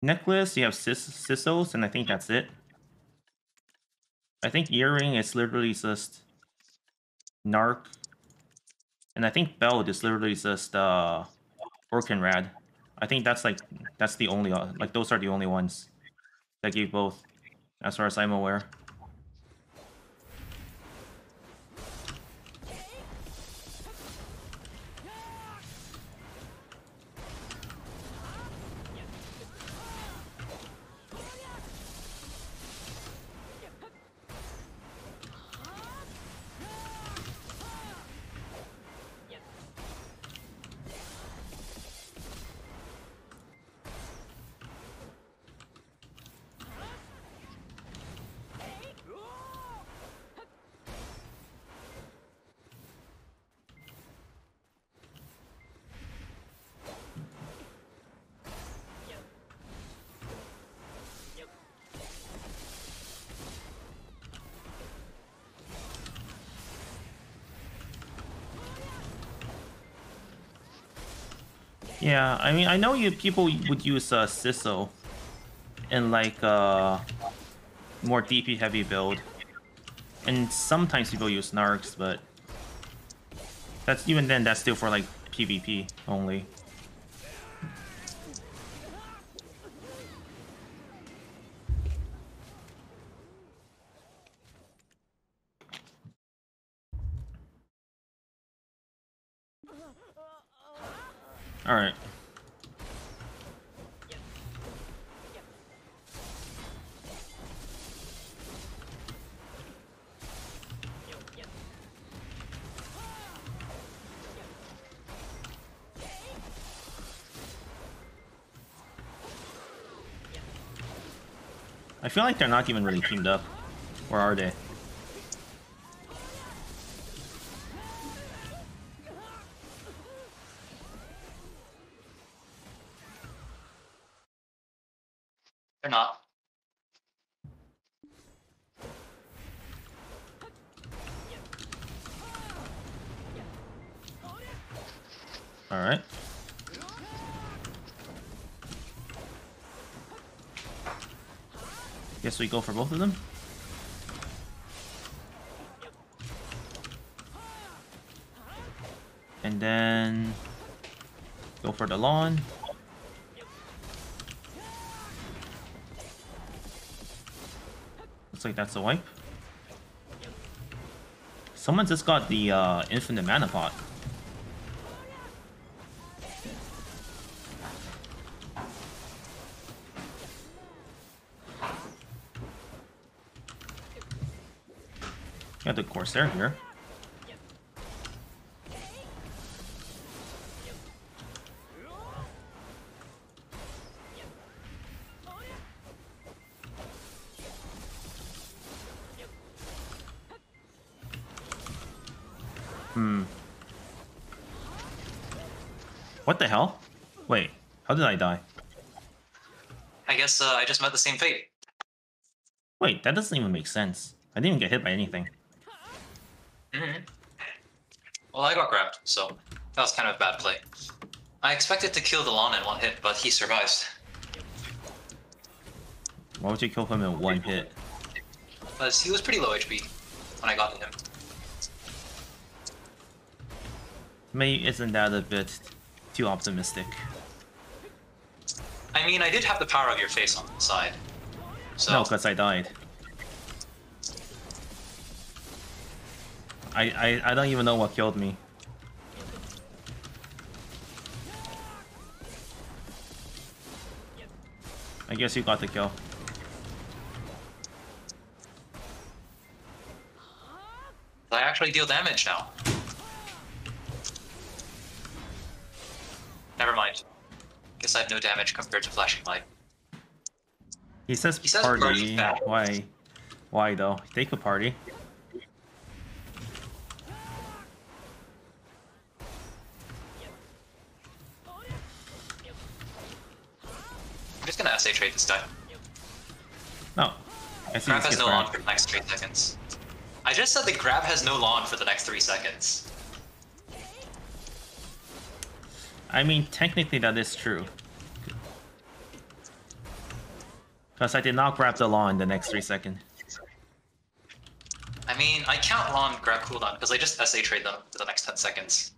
Necklace, you have Sis Sissos, and I think that's it. I think Earring is literally just Narc, and I think Belt is literally just uh, Orkinrad. I think that's like that's the only uh, like those are the only ones that gave both, as far as I'm aware. Yeah, I mean, I know you people would use uh, Sisso in like uh, more DP heavy build, and sometimes people use Narcs, but that's even then that's still for like PvP only. Feel like they're not even really teamed up. Or are they? We go for both of them? And then go for the Lahn. Looks like that's a wipe. Someone just got the uh, infinite mana pot. Got the Corsair here. Hmm. What the hell? Wait, how did I die? I guess uh, I just met the same fate. Wait, that doesn't even make sense. I didn't even get hit by anything. hmm Well, I got grabbed, so that was kind of a bad play. I expected to kill the Lahn in one hit, but he survives. Why would you kill him in one hit? Because he was pretty low HP when I got to him. Maybe isn't that a bit too optimistic? I mean, I did have the power of your face on the side. So, No, because I died. I, I I don't even know what killed me. Guess you got the kill. I actually deal damage now. Never mind. Guess I have no damage compared to flashing light. He says He says party. party's bad. Why? Why though? Take a party. See Grab has no lawn for the next three seconds. I just said the grab has no lawn for the next three seconds. I mean, technically that is true. Because I did not grab the law in the next three seconds. I mean, I count Lahn grab cooldown because I just SA trade them for the next 10 seconds.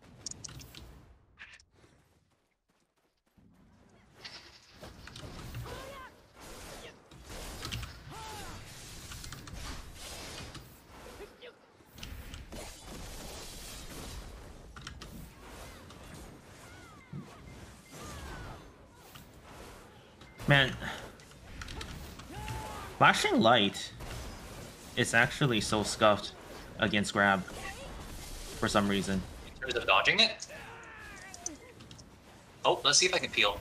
Man, flashing light is actually so scuffed against grab for some reason. In terms of dodging it. Oh, let's see if I can peel.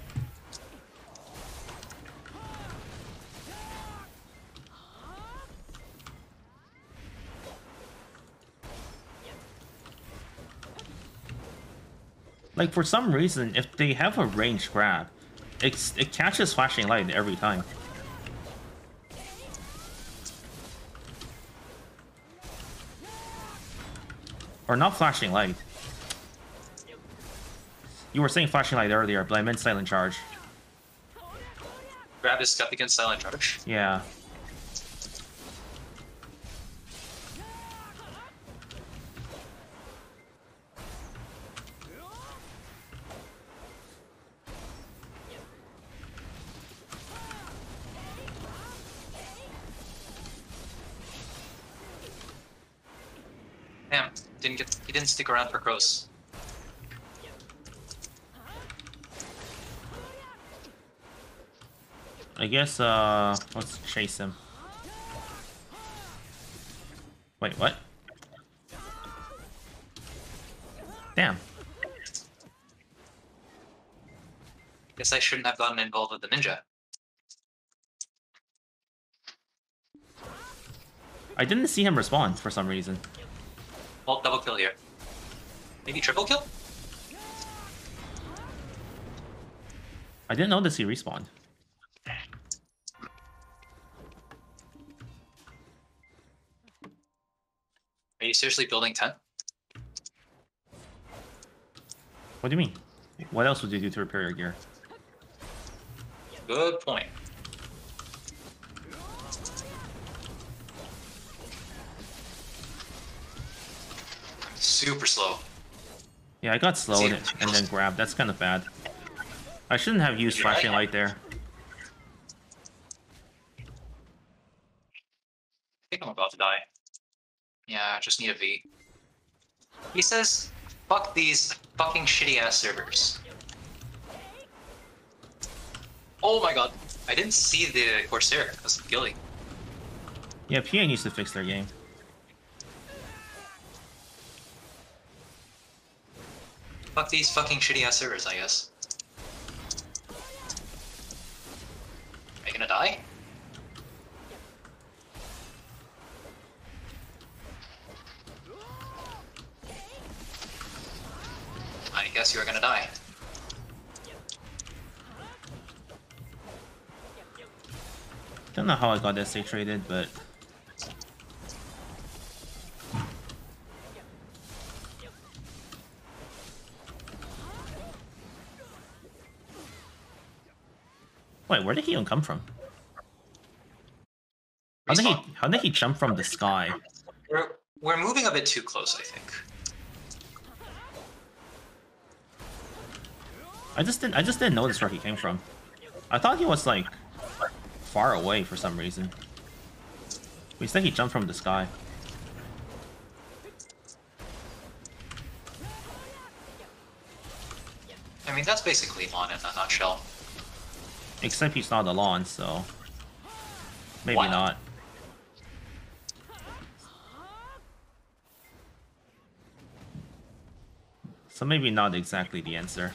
Like for some reason, if they have a ranged grab, it's, it catches flashing light every time. Or not flashing light. You were saying flashing light earlier, but I meant silent charge. Grab is up against silent charge. Yeah. didn't stick around for Kroos. I guess, uh, let's chase him. Wait, what? Damn. Guess I shouldn't have gotten involved with the ninja. I didn't see him respond for some reason. Well, double kill here. Maybe triple kill? I didn't know notice he respawned. Are you seriously building 10? What do you mean? What else would you do to repair your gear? Good point. Super slow. Yeah, I got slowed and then grabbed. That's kind of bad. I shouldn't have used flashing light there. I think I'm about to die. Yeah, I just need a V. He says, fuck these fucking shitty ass servers. Oh my god. I didn't see the Corsair of ghillie. Yeah, PA needs to fix their game. Fuck these fucking shitty ass servers, I guess. Are you gonna die? I guess you're gonna die. Don't know how I got traded, but Wait, where did he even come from? How did he how did he jump from the sky? We're, we're moving a bit too close, I think. I just didn't I just didn't notice where he came from. I thought he was like far away for some reason. We said he jumped from the sky. I mean, that's basically Mon in a nutshell. Except he's not alone, so maybe Wow. not. So maybe not exactly the answer.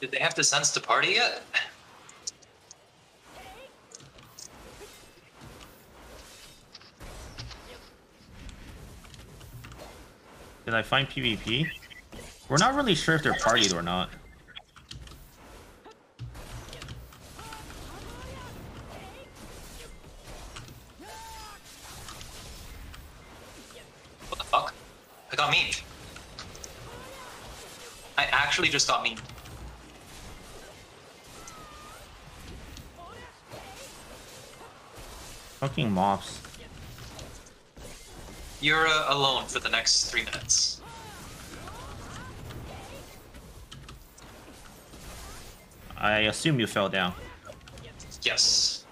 Did they have the sense to party yet? Did I find PvP? We're not really sure if they're partied or not. Fucking mobs. You're uh, alone for the next three minutes. I assume you fell down. Yes.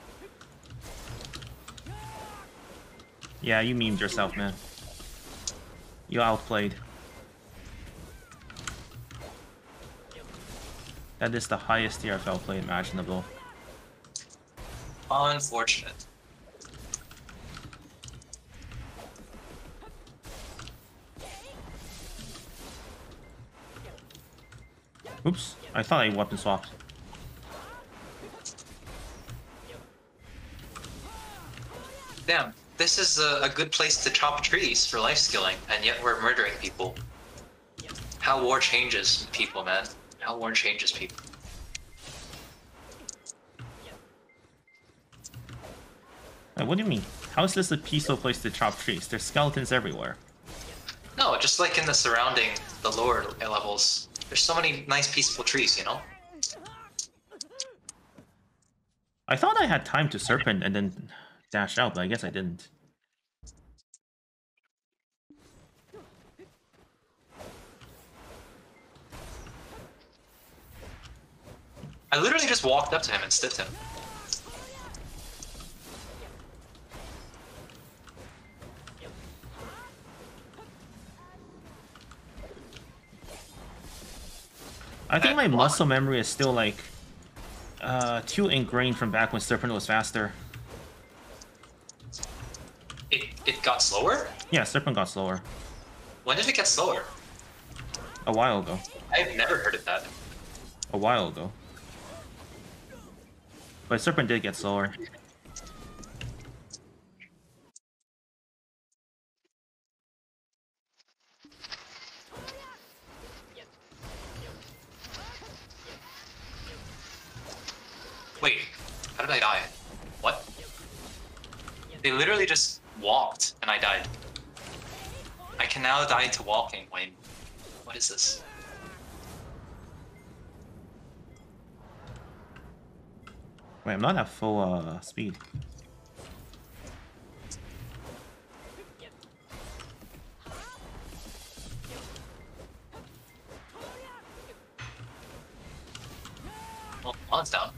Yeah, you memed yourself, man. You outplayed. That is the highest TFL play imaginable. Unfortunate. Oops, I thought I weapon swapped. Damn, this is a, a good place to chop trees for life skilling, and yet we're murdering people. How war changes people, man. How war changes people. Wait, what do you mean? How is this a peaceful place to chop trees? There's skeletons everywhere. No, just like in the surrounding, the lower levels. There's so many nice peaceful trees, you know? I thought I had time to serpent and then dash out, but I guess I didn't. I literally just walked up to him and stiffed him. I think my muscle memory is still like uh, too ingrained from back when Serpent was faster. It it got slower. Yeah, Serpent got slower When did it get slower? a while ago. I've never heard of that. A while ago. But Serpent did get slower. Wait, how did I die? What? They literally just walked and I died. I can now die to walking, Wayne. What is this? Wait, I'm not at full uh, speed. Well, Lahn's down.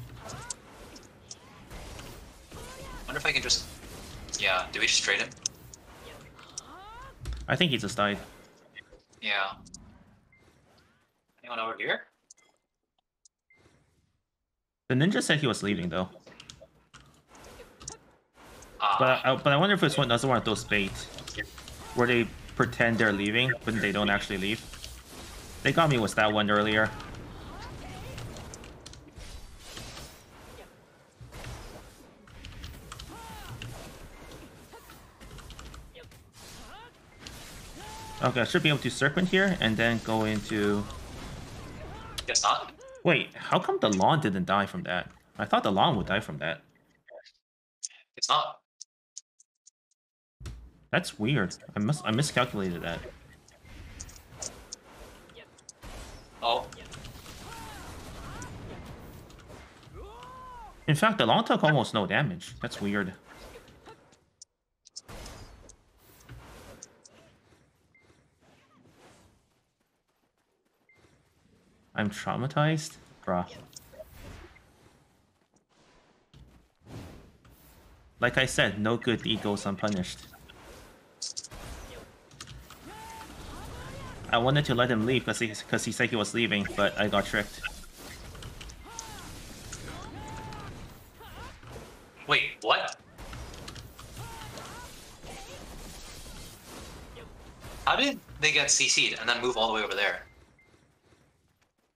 If I can just. Yeah, do we just trade him? I think he just died. Yeah. Anyone over here? The ninja said he was leaving though. Ah, But I, but I wonder if it's one another one of those bait where they pretend they're leaving, but they don't actually leave. They got me with that one earlier. Okay, I should be able to serpent here and then go into. guess not. Wait, how come the Lahn didn't die from that? I thought the Lahn would die from that. It's not. That's weird. I must I miscalculated that. Oh, In fact, the Lahn took almost no damage. That's weird. I'm traumatized? Bruh. Like I said, no good deed goes unpunished. I wanted to let him leave because he, cause he said he was leaving, but I got tricked. wait, what? How did they get CC'd and then move all the way over there?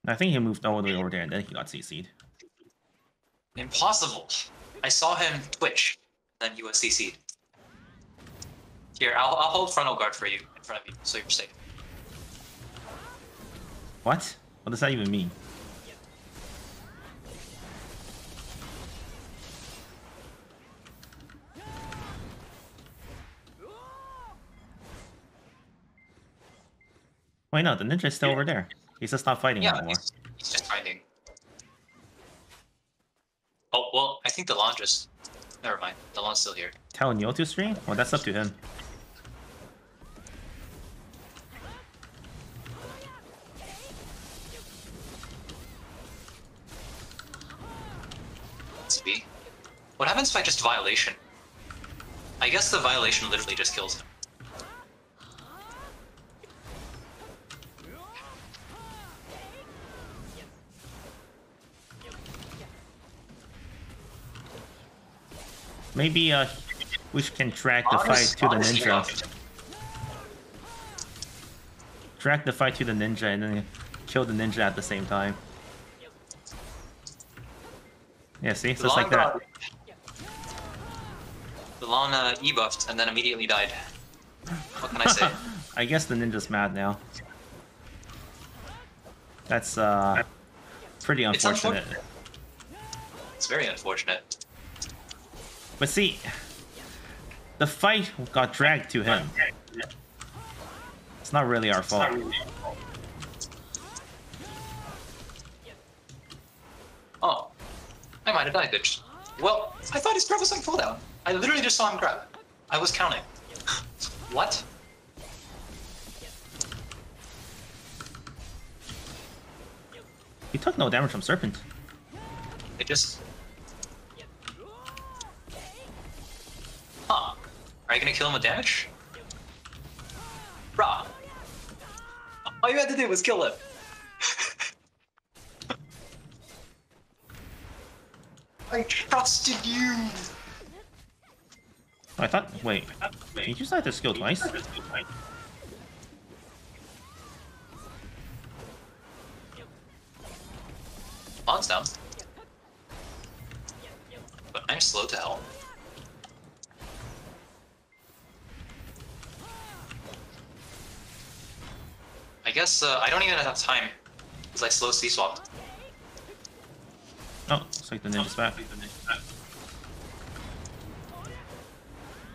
I think he moved all the way over there and then he got CC'd. Impossible. I saw him twitch, then he was CC'd. Here, I'll, I'll hold frontal guard for you in front of you, so you're safe. What? What does that even mean? Why not? the ninja's still over there. He's just not fighting Yeah, anymore. he's, he's just finding. Oh, well, I think the Lahn just... Never mind, the Lahn's still here. Tell Neil to stream? Well, that's up to him. Let's. What happens if I just violation? I guess the violation literally just kills him. Maybe uh, we can track the fight to the ninja. Track the fight to the ninja and then kill the ninja at the same time. Yeah, see? The Just like that. The Lahn uh, e-buffed and then immediately died. What can I say? I guess the ninja's mad now. That's uh pretty It's unfortunate. unfortunate. It's very unfortunate. But see, the fight got dragged to him. It's not really our fault. Oh, I might have died, bitch. Well, I thought his grab was on cooldown. I literally just saw him grab. I was counting. what? He took no damage from Serpent. It just. Huh. Are you gonna kill him with damage? Bruh. All you had to do was kill him. I trusted you. Oh, I thought. Wait. Did you use that skill twice? On's down. But I'm slow to hell. I guess uh, I don't even have time because I slow C swapped. Oh, looks like the ninja's back.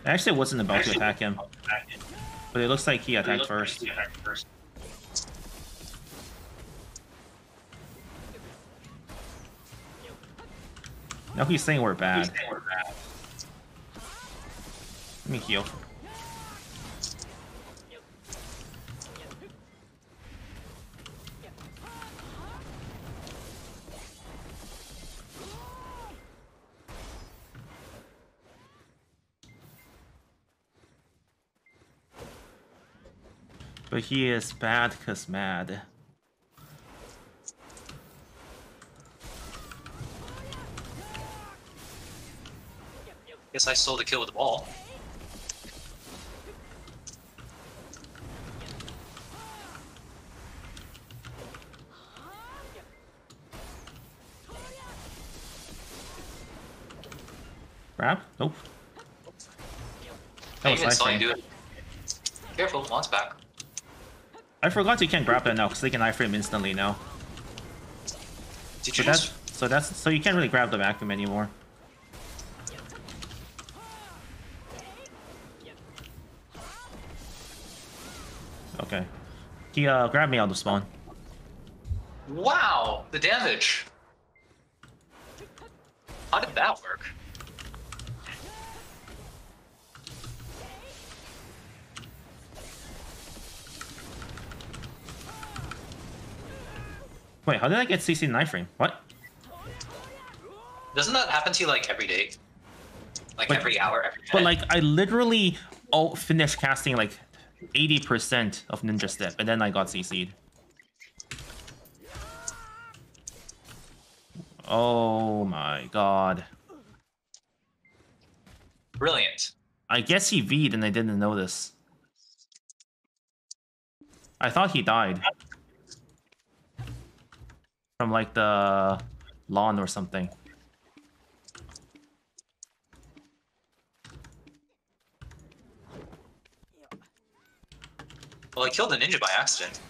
I actually wasn't about to attack him. But it looks like he attacked first. Now he's saying we're bad. Let me heal. But he is bad cause mad. Guess I stole the kill with the ball. Grab? Nope. I That was even saw you do it. Careful, On's back. I forgot you can't grab that now because they can iframe instantly now. Did So you that's just... so that's so you can't really grab the vacuum anymore. Okay. He uh grabbed me out of spawn. Wow! The damage! How did that work? Wait, how did I get CC knife frame? What? Doesn't that happen to you like every day? Like every hour, every minute? But like I literally all finished casting like 80% of Ninja Step and then I got CC'd. Oh my god. Brilliant. I guess he V'd and I didn't notice. I thought he died. From like the Lahn or something. Well, I killed the ninja by accident.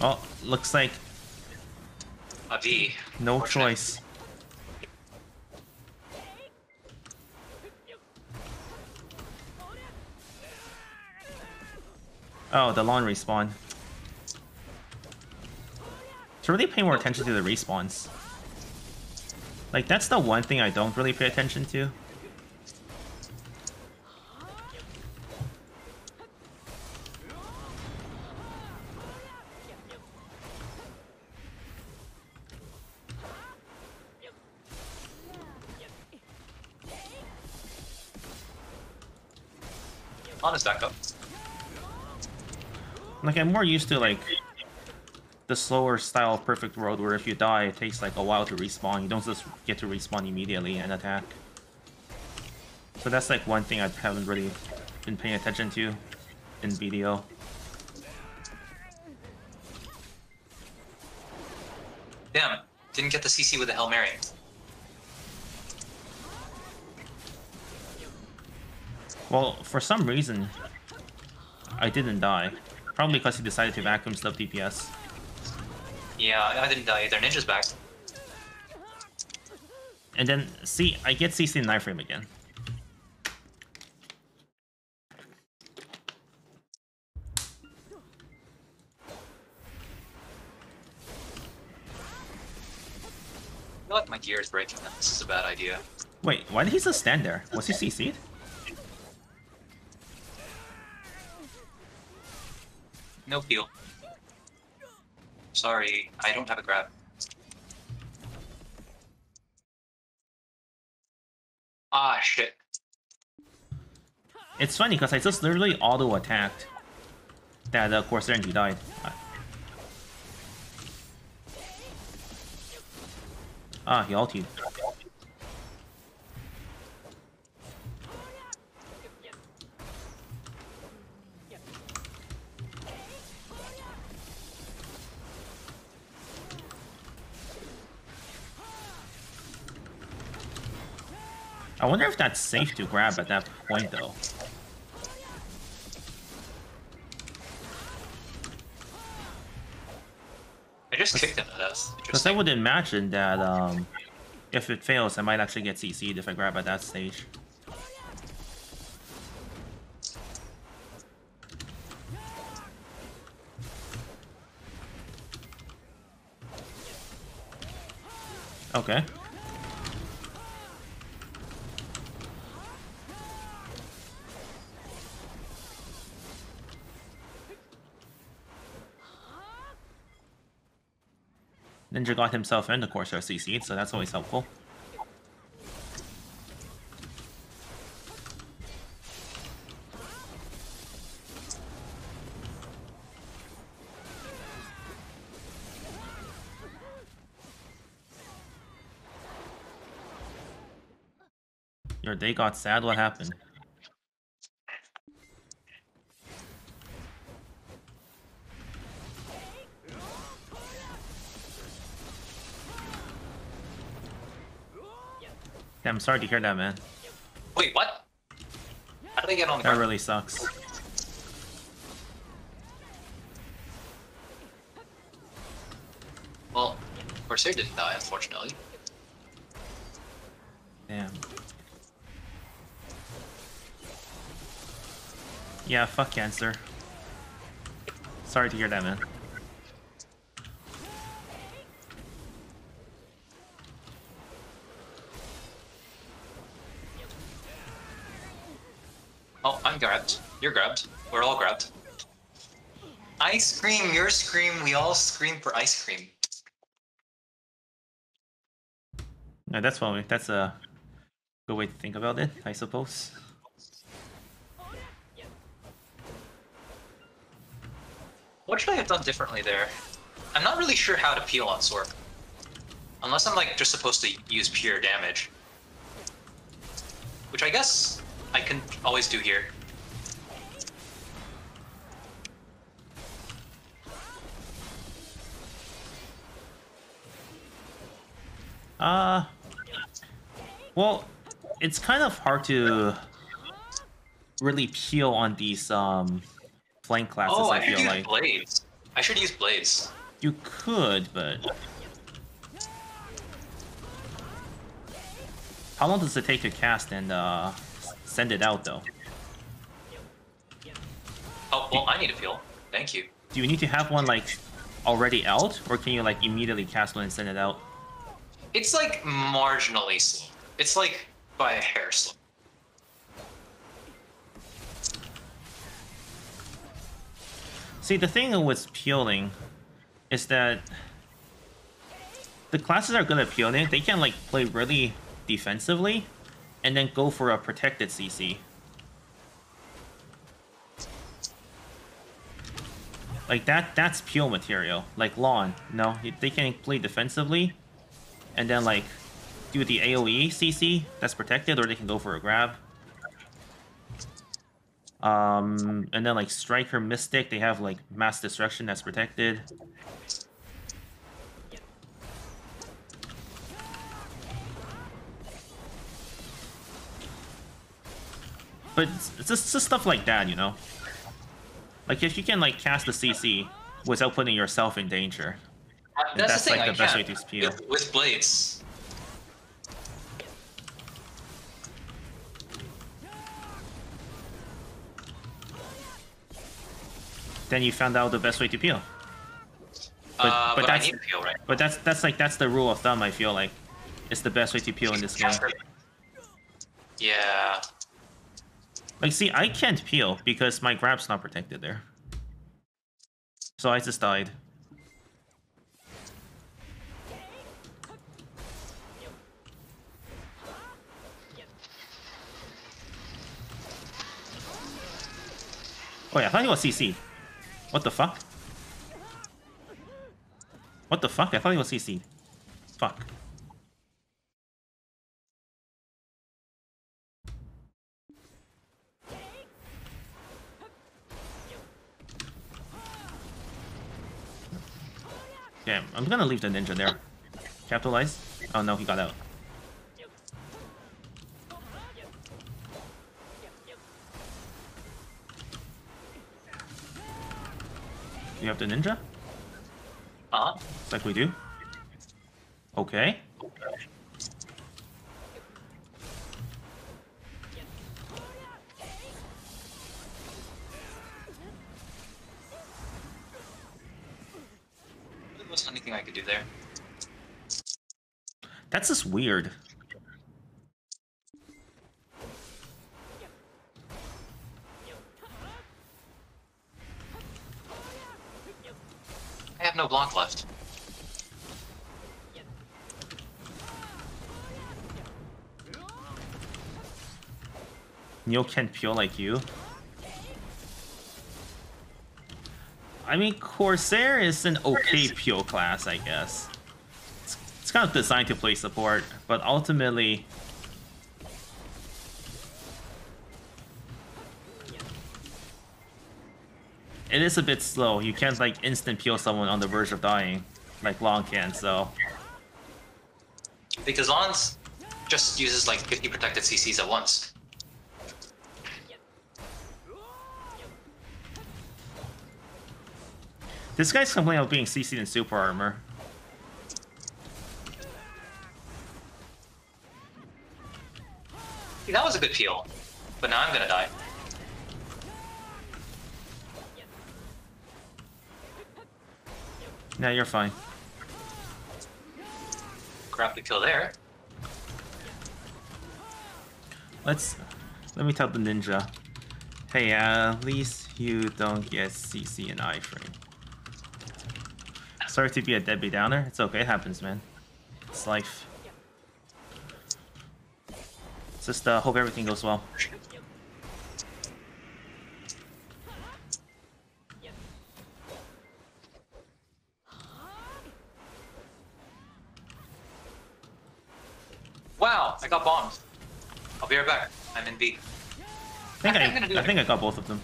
Oh, looks like A V. no choice. Oh, the Lahn respawn. To really pay more attention to the respawns. Like, that's the one thing I don't really pay attention to. I'm more used to, like, the slower style of Perfect World, where if you die, it takes, like, a while to respawn. You don't just get to respawn immediately and attack. So that's, like, one thing I haven't really been paying attention to in BDO. Damn. Didn't get the CC with the Hail Mary. Well, for some reason, I didn't die. Probably because he decided to vacuum stuff DPS. Yeah, I didn't die either. Ninja's back. And then, see, I get CC knife frame again. I feel like my gear is breaking. This is a bad idea. Wait, why did he just stand there? Was he CC'd? No peel. Sorry, I don't have a grab. Ah, shit. It's funny because I just literally auto attacked that uh, Corsair and he died. Ah, he ulted. I wonder if that's safe to grab at that point though. I just kicked him to death. Because I would imagine that um, if it fails, I might actually get CC'd if I grab at that stage. Okay. Ninja got himself into Corsair CC, so that's always helpful. Your day got sad, what happened? Yeah, I'm sorry to hear that, man. Wait, what? How did they get on the That really sucks. Well, Corsair didn't die, unfortunately. Damn. Yeah, fuck cancer. Sorry to hear that, man. Oh, I'm grabbed. You're grabbed. We're all grabbed. Ice cream, your scream, we all scream for ice cream. That's one. That's a good way to think about it, I suppose. What should I have done differently there? I'm not really sure how to peel on Sorc. Unless I'm like just supposed to use pure damage. Which I guess I can always do here. Uh, well, it's kind of hard to really peel on these um flank classes. oh, I, I should feel use like blades. I should use blades. you could, but how long does it take to cast and uh send it out though? Oh, well, I need a peel. Thank you. Do you need to have one like already out, or can you like immediately cast one and send it out? It's like marginally slow. It's like by a hair slow. See, the thing with peeling is that the classes are good at peeling, they can like play really defensively and then go for a protected CC. Like that, that's peel material. Like Lahn, no, they can play defensively and then like do the AoE CC that's protected, or they can go for a grab. Um, and then like Striker Mystic, they have like Mass Destruction that's protected. But it's just, just stuff like that, you know? Like if you can like cast the CC without putting yourself in danger. That's, that's, the thing. like I the best way to peel. With, with blades. Then you found out the best way to peel. But- uh, but but, I that's- peel, right? But that's that's like that's the rule of thumb. I feel like it's the best way to peel in this game. Yeah. Like, see, I can't peel because my grab's not protected there. So I just died. Oh wait, I thought he was CC. What the fuck? What the fuck? I thought he was CC. Fuck. Damn, I'm gonna leave the ninja there. Capitalize? Oh no, he got out. You have the ninja? Uh huh. Like we do. Okay. There wasn't anything I could do there. That's just weird. No block left. Neil can't peel like you. I mean, Corsair is an okay peel class, I guess. It's, it's kind of designed to play support, but ultimately... It is a bit slow. You can't, like, instant peel someone on the verge of dying, like Lahn can, so... Because Lahns just uses like 50 protected CCs at once. This guy's complaining about being CC'd in super armor. That was a good peel. But now I'm gonna die. Nah, you're fine. Grab the kill there. Let's let me tell the ninja. Hey, uh, at least you don't get CC and iframe. Sorry to be a Debbie Downer. It's okay, it happens, man. It's life. Just uh, hope everything goes well. Wow, I got bombed. I'll be right back. I'm in B. I think I I, think I'm gonna do I think I got both of them.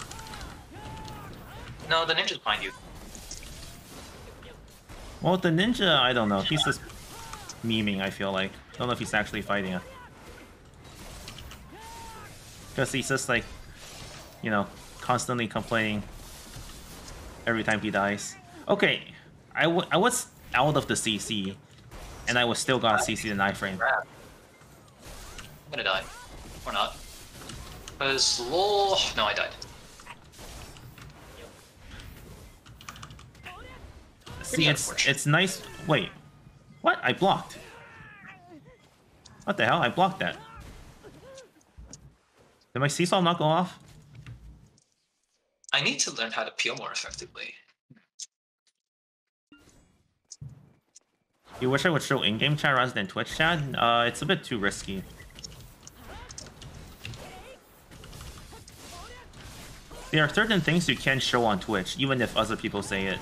No, the ninja's behind you. Well, the ninja, I don't know. He's just memeing. I feel like. I don't know if he's actually fighting it. Because he's just like, you know, constantly complaining every time he dies. Okay, I, w I was out of the CC, and I was still got CC the knife frame. I'm gonna die. Or not. Because lol. No, I died. See, it's it's nice. Wait, what? I blocked. What the hell? I blocked that. Did my seesaw not go off? I need to learn how to peel more effectively. You wish I would show in-game chat rather than Twitch chat? Uh, it's a bit too risky. There are certain things you can't show on Twitch, even if other people say it.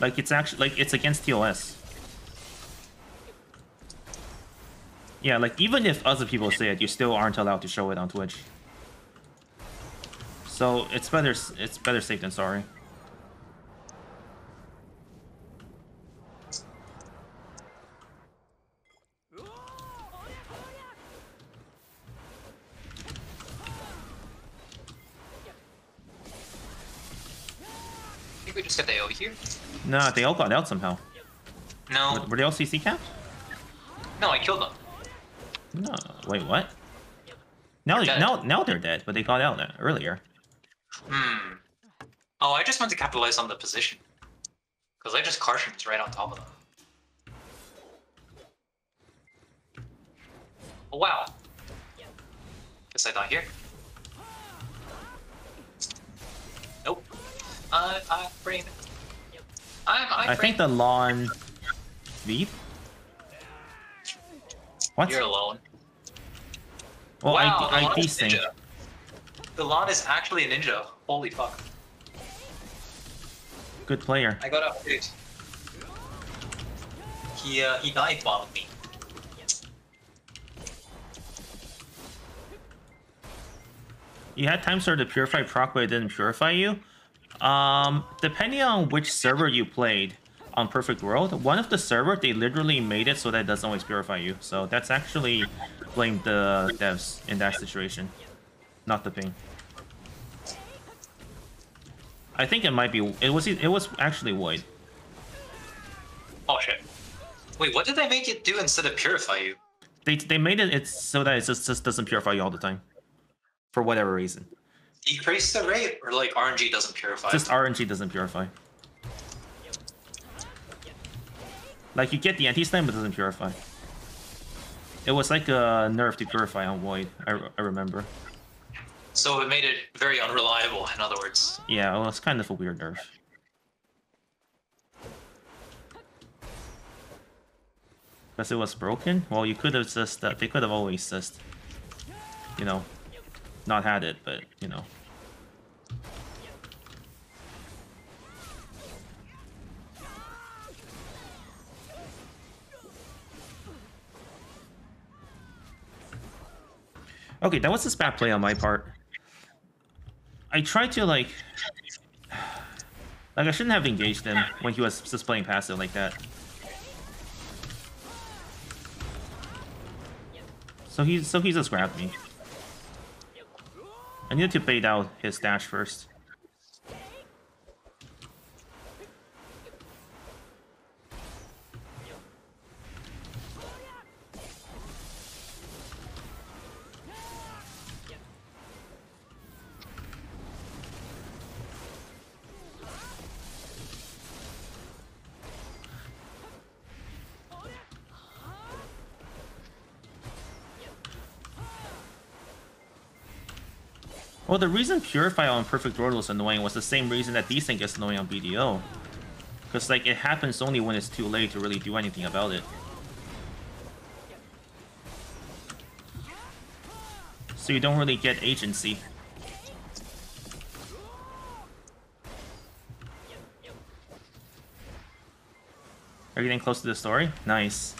Like it's actually like it's against TOS. Yeah, like even if other people say it, you still aren't allowed to show it on Twitch. So it's better it's better safe than sorry. We just get the AoE here. Nah, they all got out somehow. No, Were, they all CC capped? no, I killed them. No. Wait, what? Now, They're dead. now, now they're dead, but they got out uh, earlier. Hmm. Oh, I just want to capitalize on the position. Because I just Carson's right on top of them. Oh, wow. Guess I die here. I, I brain. I, I think the Lahn. Veep? What? You're alone. Well, wow, I, I desync. ninja. Delon is actually a ninja. Holy fuck. Good player. I got updated. He uh, he dive bombed me. You had time sort of purify proc, but it didn't purify you. Um, depending on which server you played on Perfect World, one of the server they literally made it so that it doesn't always purify you. So that's actually blame the devs in that situation, not the ping. I think it might be. It was. It was actually Void. Oh shit. Wait, what did they make it do instead of purify you? They they made it it's so that it just, just doesn't purify you all the time, for whatever reason. Decrease the rate, or like RNG doesn't purify? Just RNG doesn't purify. Like you get the anti-slam, but it doesn't purify. It was like a nerf to purify on Void. I, I remember. so it made it very unreliable. In other words, Yeah, well, it's kind of a weird nerf. Because it was broken. Well, you could have just uh, they could have always just, you know, not had it, but you know. Okay, that was just bad play on my part. I tried to like, like I shouldn't have engaged him when he was just playing passive like that. So he so he just grabbed me. I need to bait out his dash first. Well, the reason Purify on Perfect World was annoying was the same reason that Desync gets annoying on BDO. Because, like, it happens only when it's too late to really do anything about it. So you don't really get agency. Are you getting close to the story? Nice.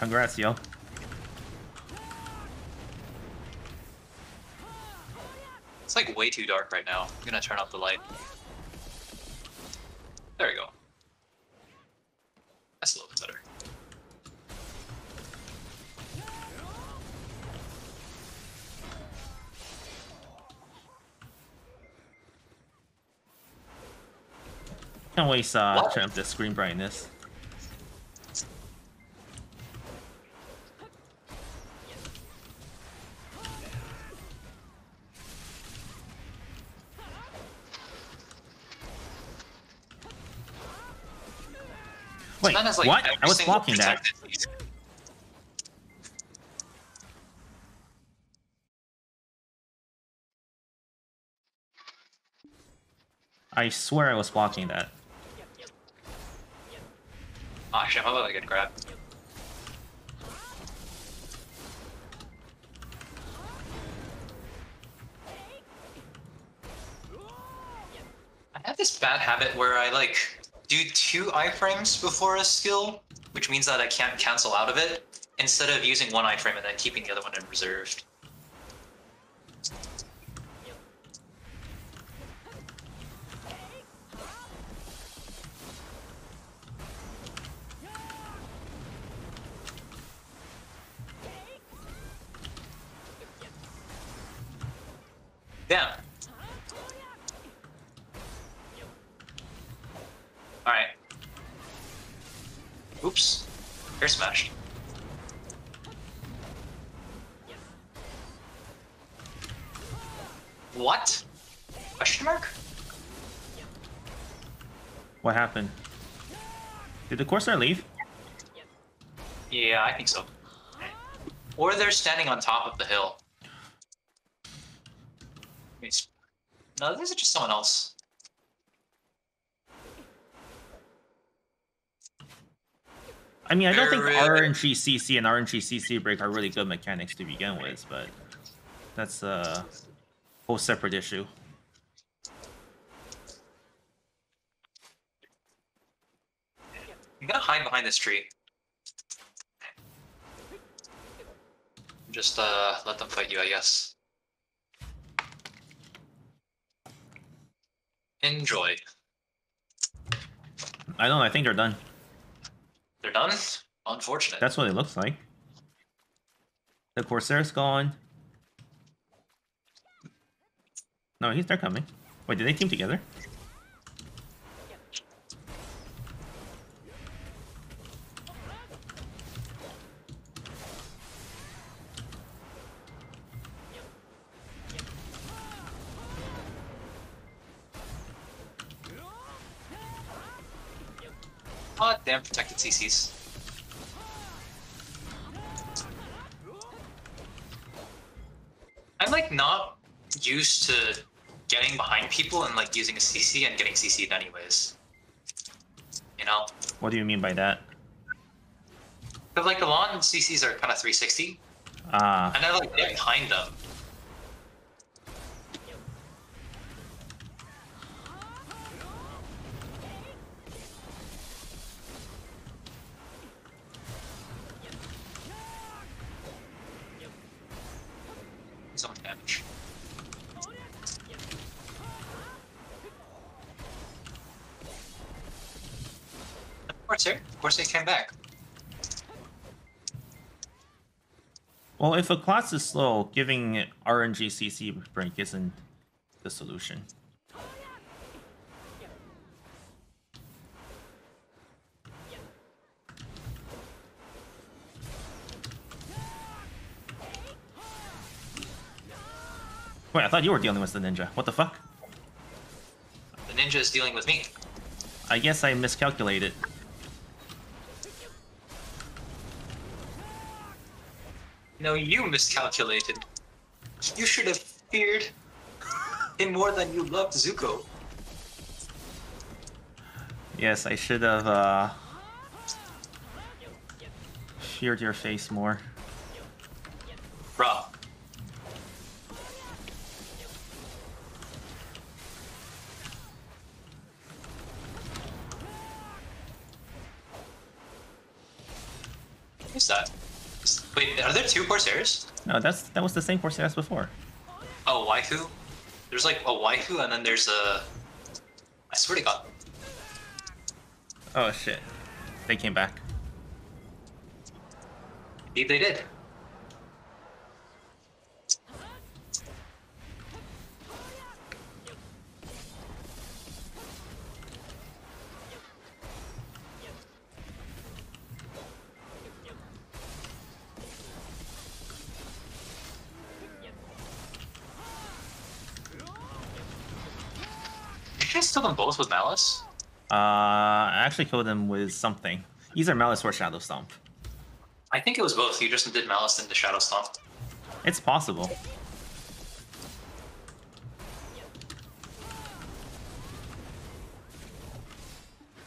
Congrats, yo. it's like way too dark right now. I'm gonna turn off the light. There we go. That's a little bit better. Can't waste uh, turn up the screen brightness. Wait, has, like, what? I was blocking that. I swear I was blocking that. Ah shit, how about I get grabbed? I have this bad habit where I like do two iframes before a skill, which means that I can't cancel out of it, instead of using one iframe and then keeping the other one in reserved. Damn. Alright. Oops. Air smashed. What? Question mark? What happened? Did the Corsair leave? Yeah, I think so. Or they're standing on top of the hill. No, this is just someone else. I mean, I don't think RNG CC and RNG CC break are really good mechanics to begin with, but that's a whole separate issue. Gotta hide behind this tree. Just uh, let them fight you, I guess. Enjoy. I don't know. I think they're done. They're done? Unfortunate. That's what it looks like. The Corsair's gone. No, he's they're coming. Wait, did they team together? Oh, damn protected CCs. I'm like not used to getting behind people and like using a CC and getting CC'd anyways. You know? What do you mean by that? Because like the Lahn CCs are kind of 360, Ah, and I like get behind them. Some damage. Of course, sir. Of course, they came back. Well, if a class is slow, giving RNG CC break isn't the solution. Wait, I thought you were dealing with the ninja. What the fuck? The ninja is dealing with me. I guess I miscalculated. No, you miscalculated. You should have feared him more than you loved Zuko. Yes, I should have uh feared your face more. Bruh. Who's that? Is- Wait, are there two Corsairs? No, that's that was the same course as before. Oh, waifu? There's like a waifu and then there's a... I swear to god. Oh shit. They came back. Indeed they. Did you guys kill them both with malice? Uh I actually killed him with something. Either Malice or Shadow Stomp. I think it was both. You just did malice into Shadow Stomp. It's possible.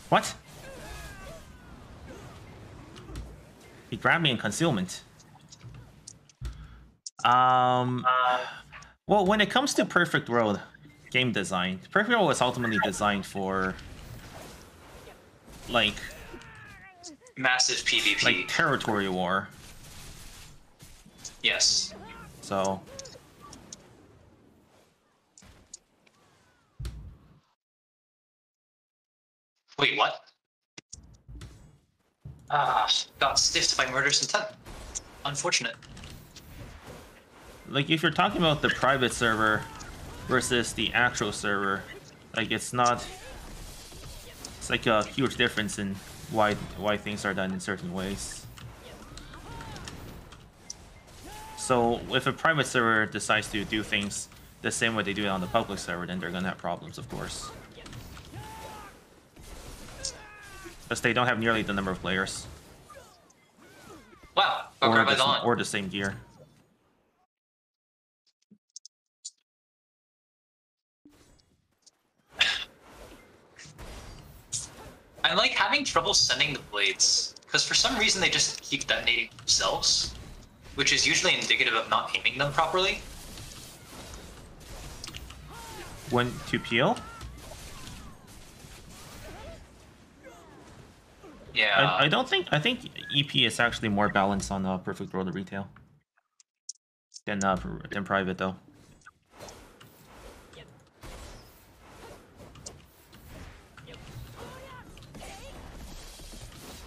What? He grabbed me in concealment. Um. Well, when it comes to Perfect World game design, World was ultimately designed for like Massive PvP. like territory war. yes. So Wait, what? Ah, got stiffed by murderous intent. Unfortunate. like if you're talking about the private server versus the actual server, like it's not it's like a huge difference in why why things are done in certain ways. So if a private server decides to do things the same way they do it on the public server, then they're gonna have problems, of course. Because they don't have nearly the number of players. Wow, Or the, or the same gear. I'm like having trouble sending the blades. because for some reason they just keep detonating themselves, which is usually indicative of not aiming them properly. When to peel? Yeah. I, I don't think I think EP is actually more balanced on uh, Perfect World of Retail than uh, than private though.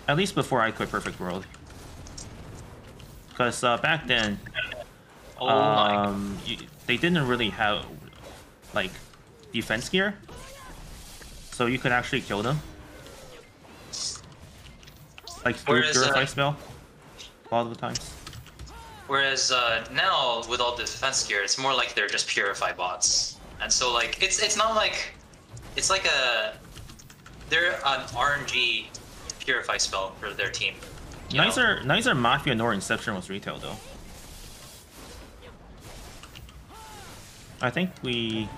At least before I quit Perfect World, because uh, back then oh um, you, they didn't really have like defense gear, so you could actually kill them. Like through purify uh, spell, a lot of the times. Whereas uh, now with all the defense gear, it's more like they're just purify bots, and so like it's it's not like it's like a they're an RNG purify spell for their team. know? Neither neither Mafia nor Inception was retail though. I think we,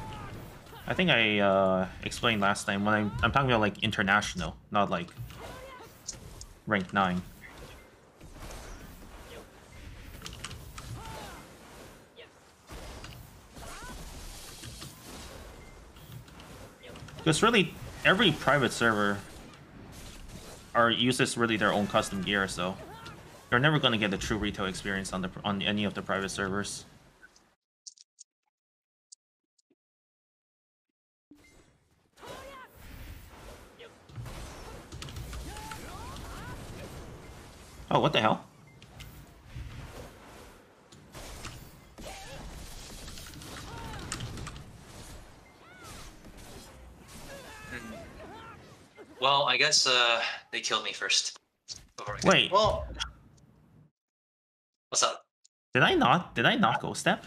I think I uh, explained last time when I'm I'm talking about like international, not like rank nine. Because really, every private server are uses really their own custom gear, so you're never gonna get the true retail experience on the on any of the private servers. Oh, what the hell? Well, I guess uh, they killed me first. Before I could- Wait. Well, what's up? Did I not? Did I not go step?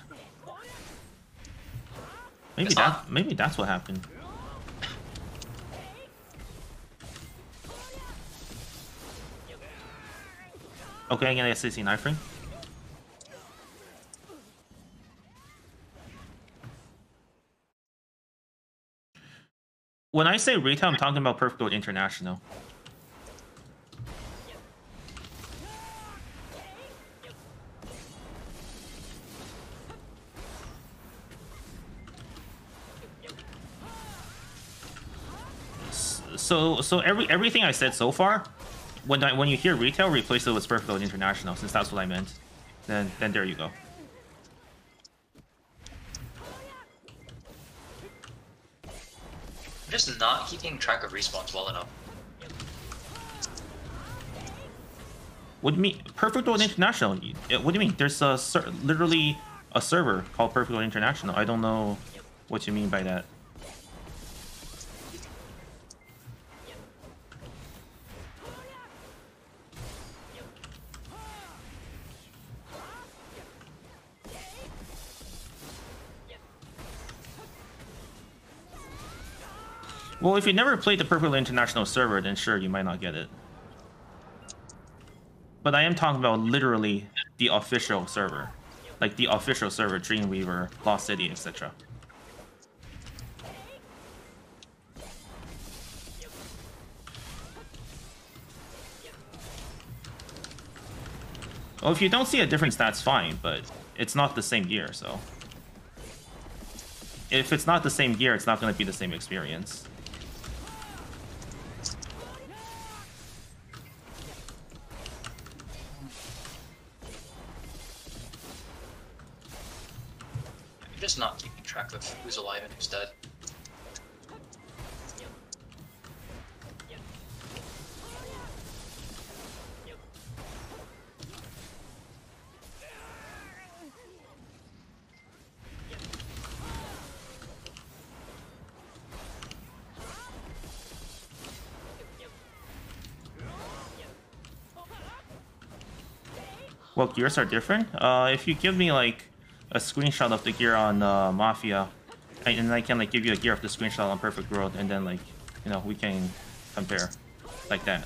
Maybe It's that. not. Maybe that's what happened. Okay, I'm gonna SCC knife ring. When I say retail, I'm talking about Perfect World International. so so every everything I said so far, when I, when you hear retail, replace it with Perfect World International, since that's what I meant. Then then there you go. I'm just not keeping track of respawns well enough. What do you mean Perfect World International? Uh, What do you mean? There's a literally a server called Perfect World International. I don't know what you mean by that. Well, if you never played the World International server, then sure, you might not get it. But I am talking about literally the official server. Like the official server, Dreamweaver, Lost City, etc. Well, if you don't see a difference, that's fine, but it's not the same gear, so. If it's not the same gear, it's not going to be the same experience. Just not keeping track of who's alive and who's dead. What gears are different? Uh, if you give me like a screenshot of the gear on uh, Mafia, and I can like give you a gear of the screenshot on Perfect World, and then like, you know, we can compare like that.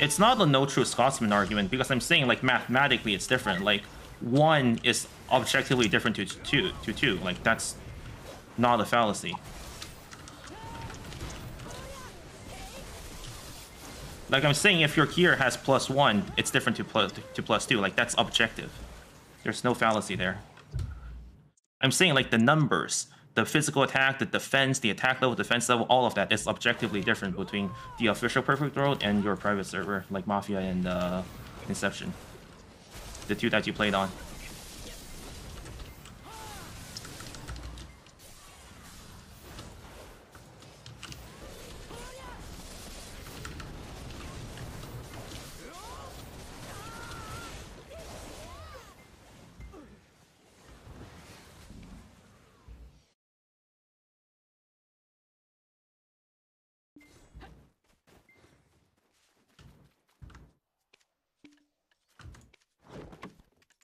it's not a no true Scotsman argument because I'm saying like mathematically it's different. Like one is objectively different to two to two. Like that's not a fallacy. Like I'm saying, if your gear has plus one, it's different to plus to plus two. Like that's objective. There's no fallacy there. I'm saying like the numbers, the physical attack, the defense, the attack level, defense level, all of that is objectively different between the official Perfect World and your private server, like Mafia and uh, Inception. The two that you played on.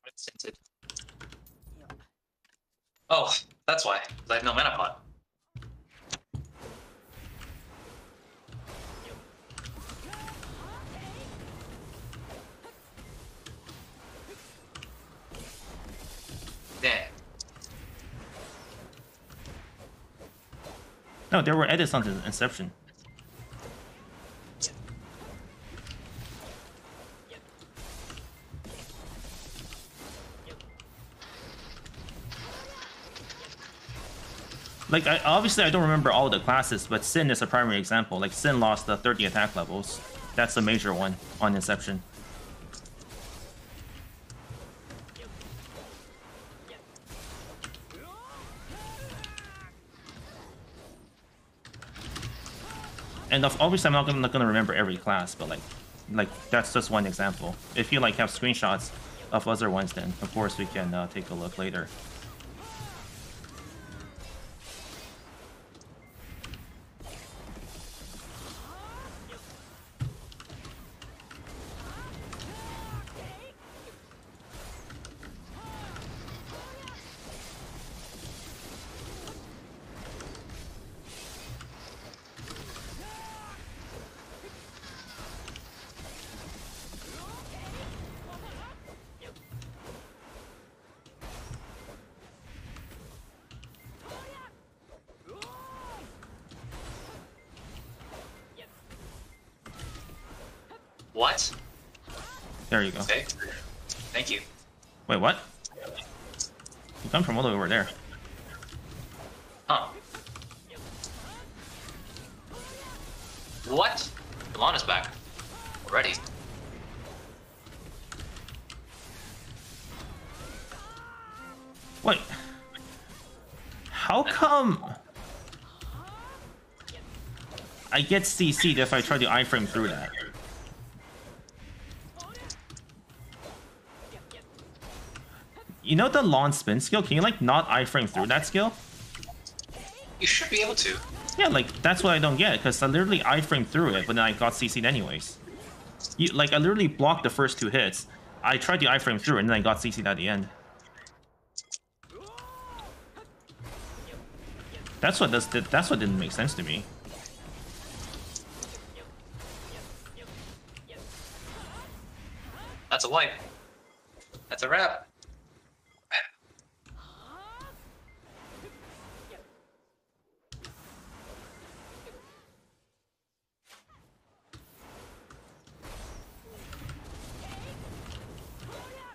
It's tinted. Oh, that's why. 'cause I have no mana pot. Damn. No, there were edits on the Inception. Like, I, obviously I don't remember all the classes, but Sin is a primary example. Like, Sin lost the 30 attack levels. That's a major one on Inception. And obviously I'm not gonna, not gonna remember every class, but like, like that's just one example. If you like have screenshots of other ones, then of course we can uh, take a look later. I get CC'd if I try to iframe through that. You know the Lahn spin skill? Can you like not iframe through that skill? You should be able to. Yeah, like that's what I don't get because I literally iframe through it, but then I got CC'd anyways. You, like I literally blocked the first two hits. I tried to iframe through it, and then I got CC'd at the end. That's what does that's what didn't make sense to me. A. That's a wrap.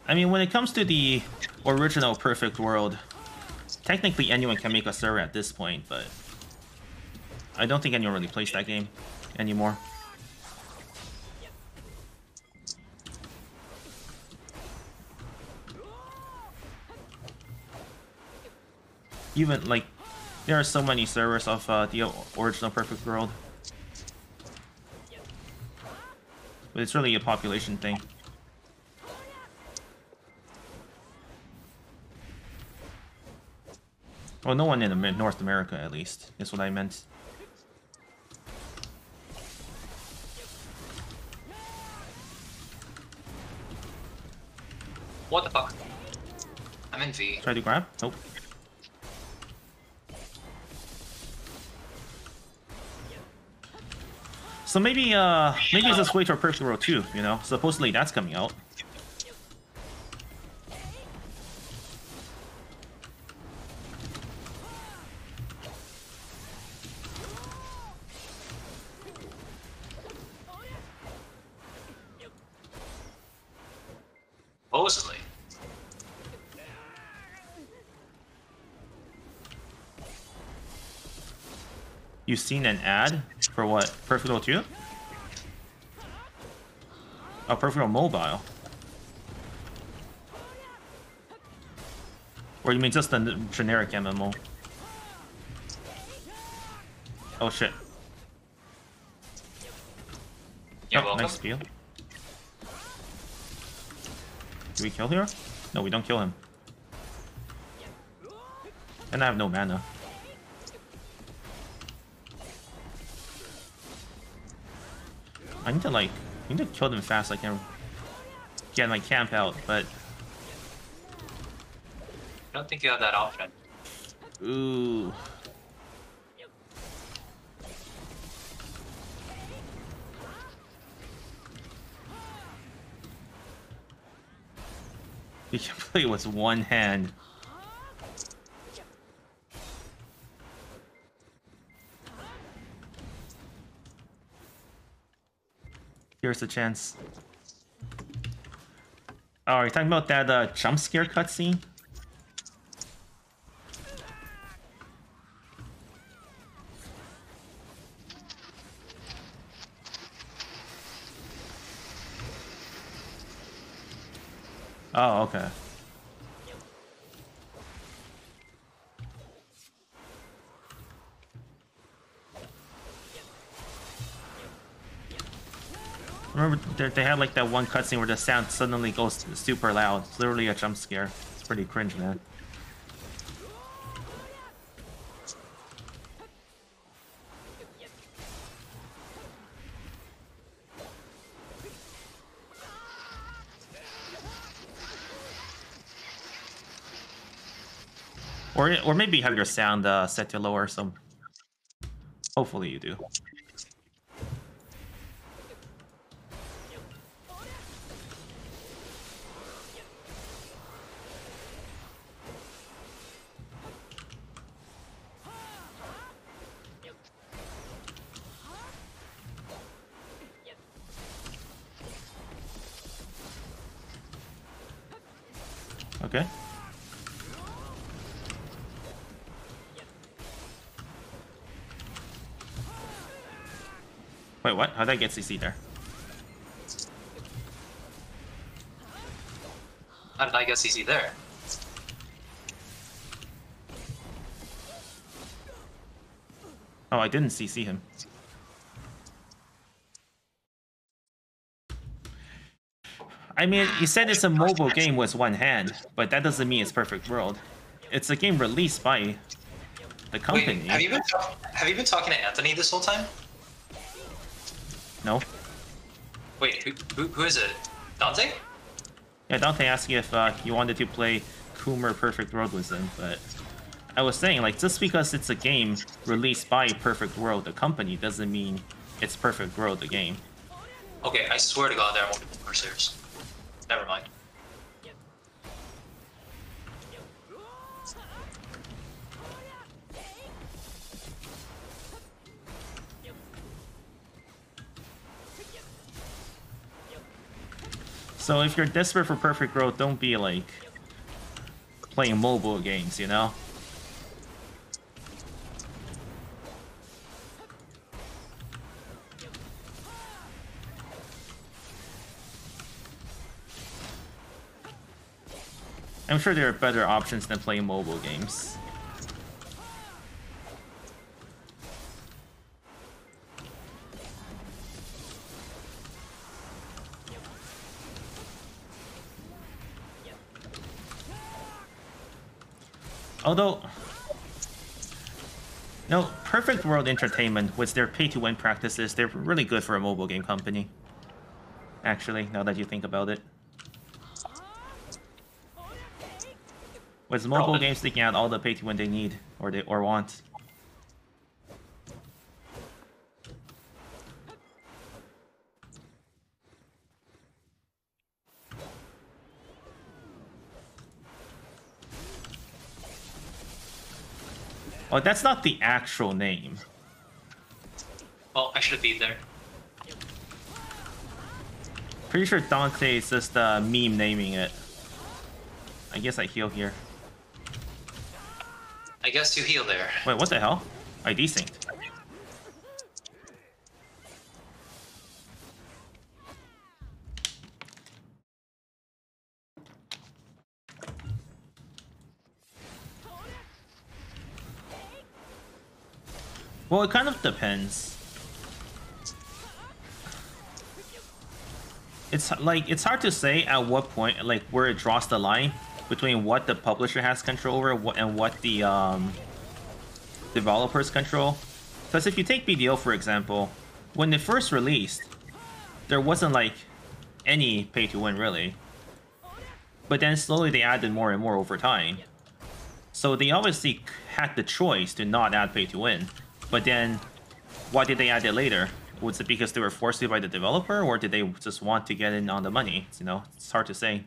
I mean, when it comes to the original Perfect World, technically anyone can make a server at this point, but I don't think anyone really plays that game anymore. Even, like, there are so many servers of uh, the original Perfect World. But it's really a population thing. Well, no one in North America, at least, is what I meant. What the fuck? I'm in V. Try to grab? Nope. So maybe uh maybe it's just wait for Perfect World 2, you know? Supposedly that's coming out. You've seen an ad for what? Perfect World 2? Oh, Perfect World Mobile. Or you mean just the generic MMO? Oh shit. You're oh, welcome. nice steal. Do we kill here? No, we don't kill him. And I have no mana. I need to like, I need to kill them fast. so I can get my camp out, but I don't think you have that option. ooh. You can play with one hand. Here's the chance. Oh, are you talking about that uh, jump scare cutscene? Oh, okay. Remember, they- had like that one cutscene where the sound suddenly goes super loud. It's literally a jump scare. It's pretty cringe, man. Or, or maybe have your sound uh, set to lower, so hopefully you do. How'd I get CC there? How did I get CC there? Oh, I didn't CC him. I mean, you said it's a mobile game with one hand, but that doesn't mean it's perfect world. It's a game released by the company. Wait, have you been have you been talking to Anthony this whole time? No? Wait, who, who, who is it? Dante? Yeah, Dante asked you if uh, you wanted to play Coomer Perfect World with him, but I was saying, like, just because it's a game released by Perfect World, the company, doesn't mean it's Perfect World, the game. Okay, I swear to God, there are multiple Corsairs. So if you're desperate for Perfect growth, don't be like playing mobile games, you know? I'm sure there are better options than playing mobile games. Although, no, Perfect World Entertainment, with their pay-to-win practices, they're really good for a mobile game company. Actually, now that you think about it. With mobile Probably. games, they out all the pay-to-win they need, or they or want. Oh, that's not the actual name. Well, I should have been there. Pretty sure Dante is just a meme naming it. I guess I heal here. I guess you heal there. Wait, what the hell? I desynced. Well, it kind of depends. It's like it's hard to say at what point, like where it draws the line between what the publisher has control over and what the um, developers control. Because if you take BDO for example, when it first released, there wasn't like any pay to win really. But then slowly they added more and more over time. So they obviously had the choice to not add pay to win. But then, why did they add it later? Was it because they were forced to by the developer, or did they just want to get in on the money? You know, it's hard to say.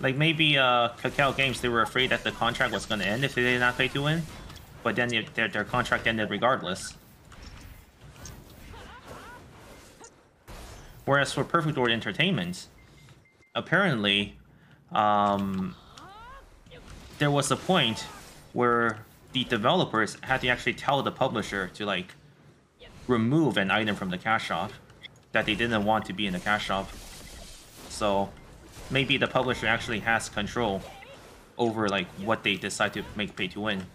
Like maybe uh, Kakao Games, they were afraid that the contract was going to end if they did not pay to win, but then their, their contract ended regardless. Whereas for Perfect World Entertainment, apparently, um, there was a point where the developers had to actually tell the publisher to like remove an item from the cash shop that they didn't want to be in the cash shop. So maybe the publisher actually has control over like what they decide to make pay to win.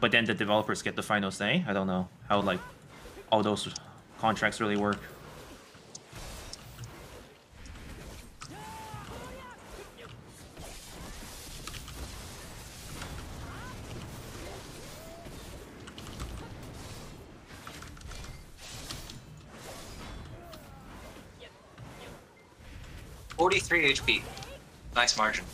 But then the developers get the final say. I don't know how like all those contracts really work. Forty-three HP. Nice margin.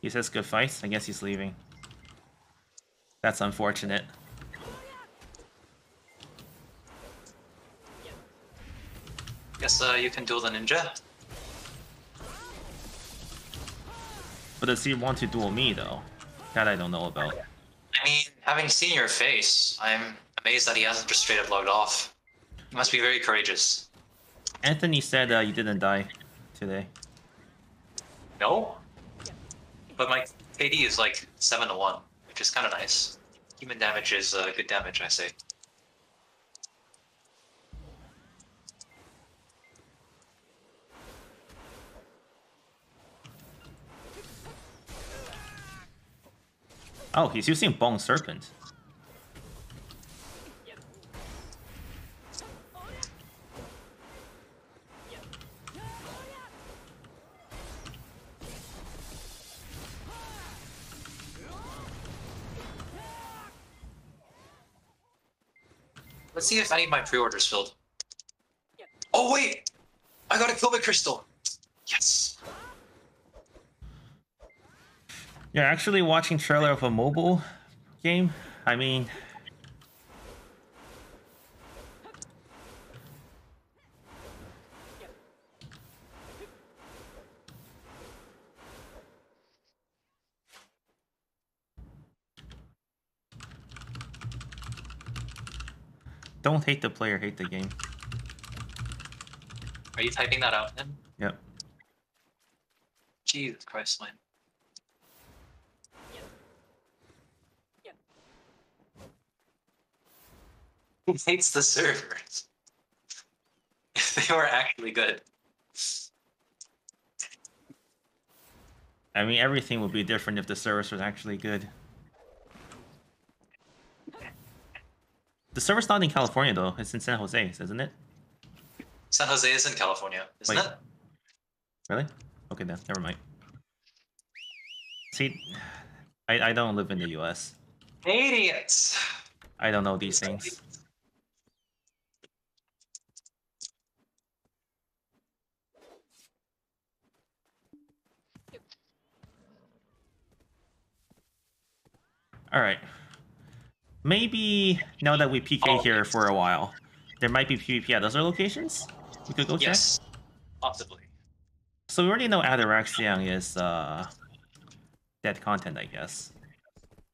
He says good fight. I guess he's leaving. That's unfortunate. Guess uh, you can duel the ninja. But does he want to duel me though? That I don't know about. I mean, having seen your face, I'm amazed that he hasn't just straight up logged off. You must be very courageous. Anthony said uh, you didn't die today. No? But my KD is like 7 to 1, which is kind of nice. Human damage is uh, good damage, I say. Oh, he's using Bone Serpent. See if any of my pre-orders filled. Oh wait! I got a Kobe crystal! Yes! You're actually watching trailer of a mobile game? I mean, don't hate the player, hate the game. Are you typing that out then? Yep. Jesus Christ, man. Who hates the servers? If they were actually good. I mean, everything would be different if the service was actually good. The server's not in California though. It's in San Jose, isn't it? San Jose is in California, isn't Wait. it? Really? Okay then, never mind. See, I, I don't live in the US. Idiots! I don't know these things. All right. Maybe now that we PK Oh. here for a while, there might be PvP at other locations. We could go check. Yes, possibly. So we already know Atoraxxion is uh, dead content, I guess.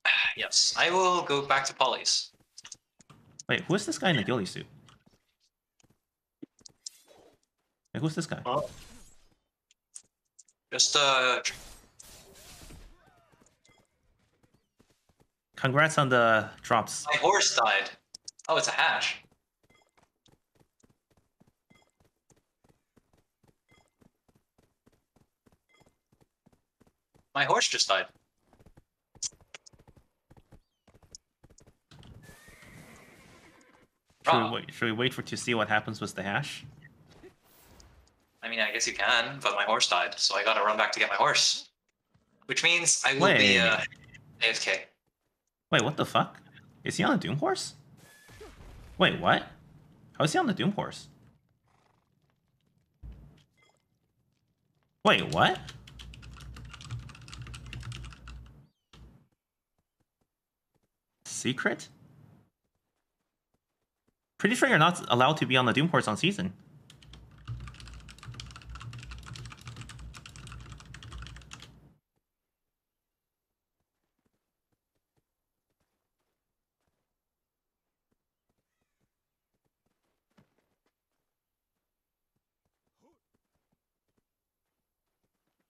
Yes, I will go back to Polly's. Wait, who is this guy in the ghillie suit? Wait, who's this guy? Oh. Just uh, Congrats on the drops. my horse died. Oh, it's a hash. My horse just died. Should we wait, should we wait for to see what happens with the hash? I mean, I guess you can, but my horse died, so I gotta run back to get my horse. Which means I will be Wait. uh, AFK. Wait, what the fuck? Is he on a Doom horse? Wait, what? How is he on the Doom horse? Wait, what? Secret? Pretty sure you're not allowed to be on the Doom horse on season.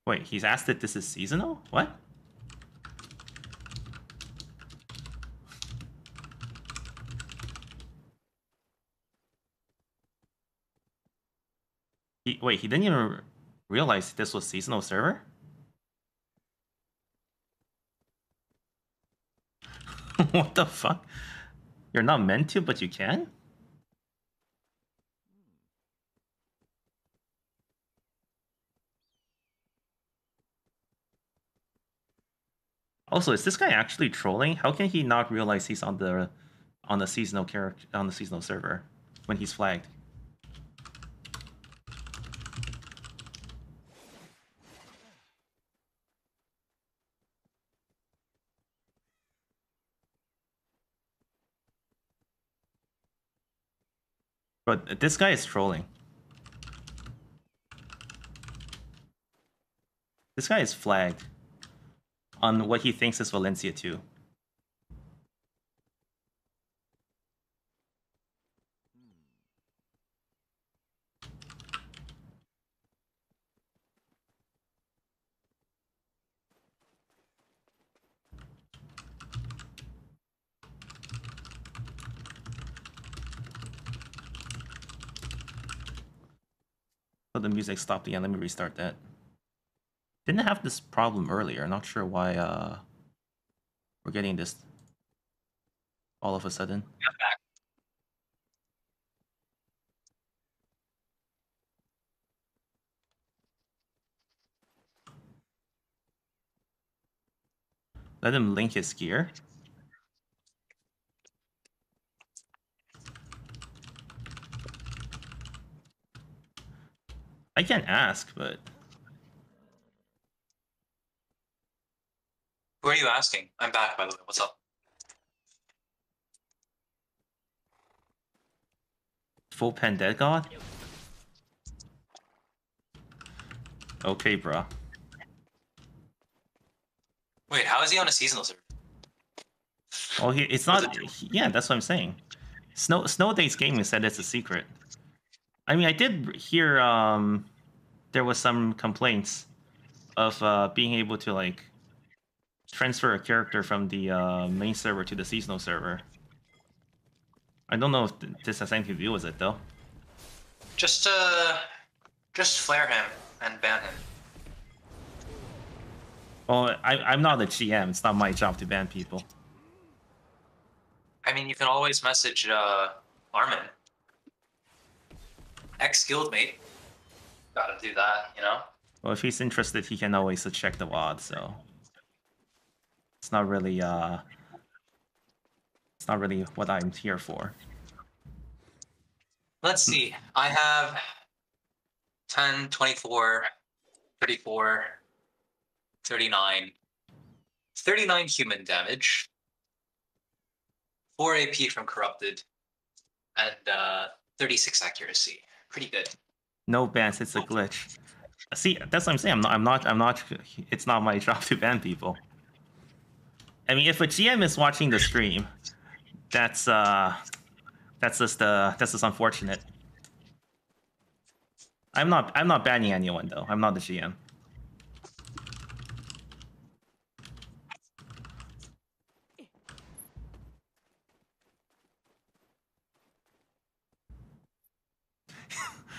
Wait, he's asked that this is seasonal? What? He, wait, he didn't even realize this was seasonal server? what the fuck? You're not meant to, but you can? Also, is this guy actually trolling? How can he not realize he's on the on the seasonal character on the seasonal server when he's flagged? But this guy is trolling. This guy is flagged on what he thinks is Valencia 2. So the music stopped again. Let me restart that. Didn't have this problem earlier. Not sure why uh we're getting this all of a sudden. Let him link his gear. I can ask, but Who are you asking? I'm back, by the way. What's up? full pen dead god? Okay, bro. Wait, how is he on a seasonal server? Oh, he, it's not. he- yeah, that's what I'm saying. Snow Snow Days Gaming said it's a secret. I mean, I did hear um, there was some complaints of uh, being able to like transfer a character from the uh, main server to the seasonal server. I don't know if th- this has anything to do with it though. Just uh, just flare him and ban him. Well, I, I'm not a GM. It's not my job to ban people. I mean, you can always message uh, Armin. Ex guildmate. Gotta do that, you know? Well, if he's interested, he can always check the WAD. So it's not really uh, it's not really what I'm here for. Let's see. I have 10, 24, 34, 39. 39 human damage. 4 AP from Corrupted, and uh, 36 accuracy. Pretty good. No bans. It's a glitch. See, that's what I'm saying. I'm not. I'm not. I'm not. It's not my job to ban people. I mean, if a GM is watching the stream, that's uh, that's just uh, that's just unfortunate. I'm not. I'm not banning anyone though. I'm not the GM.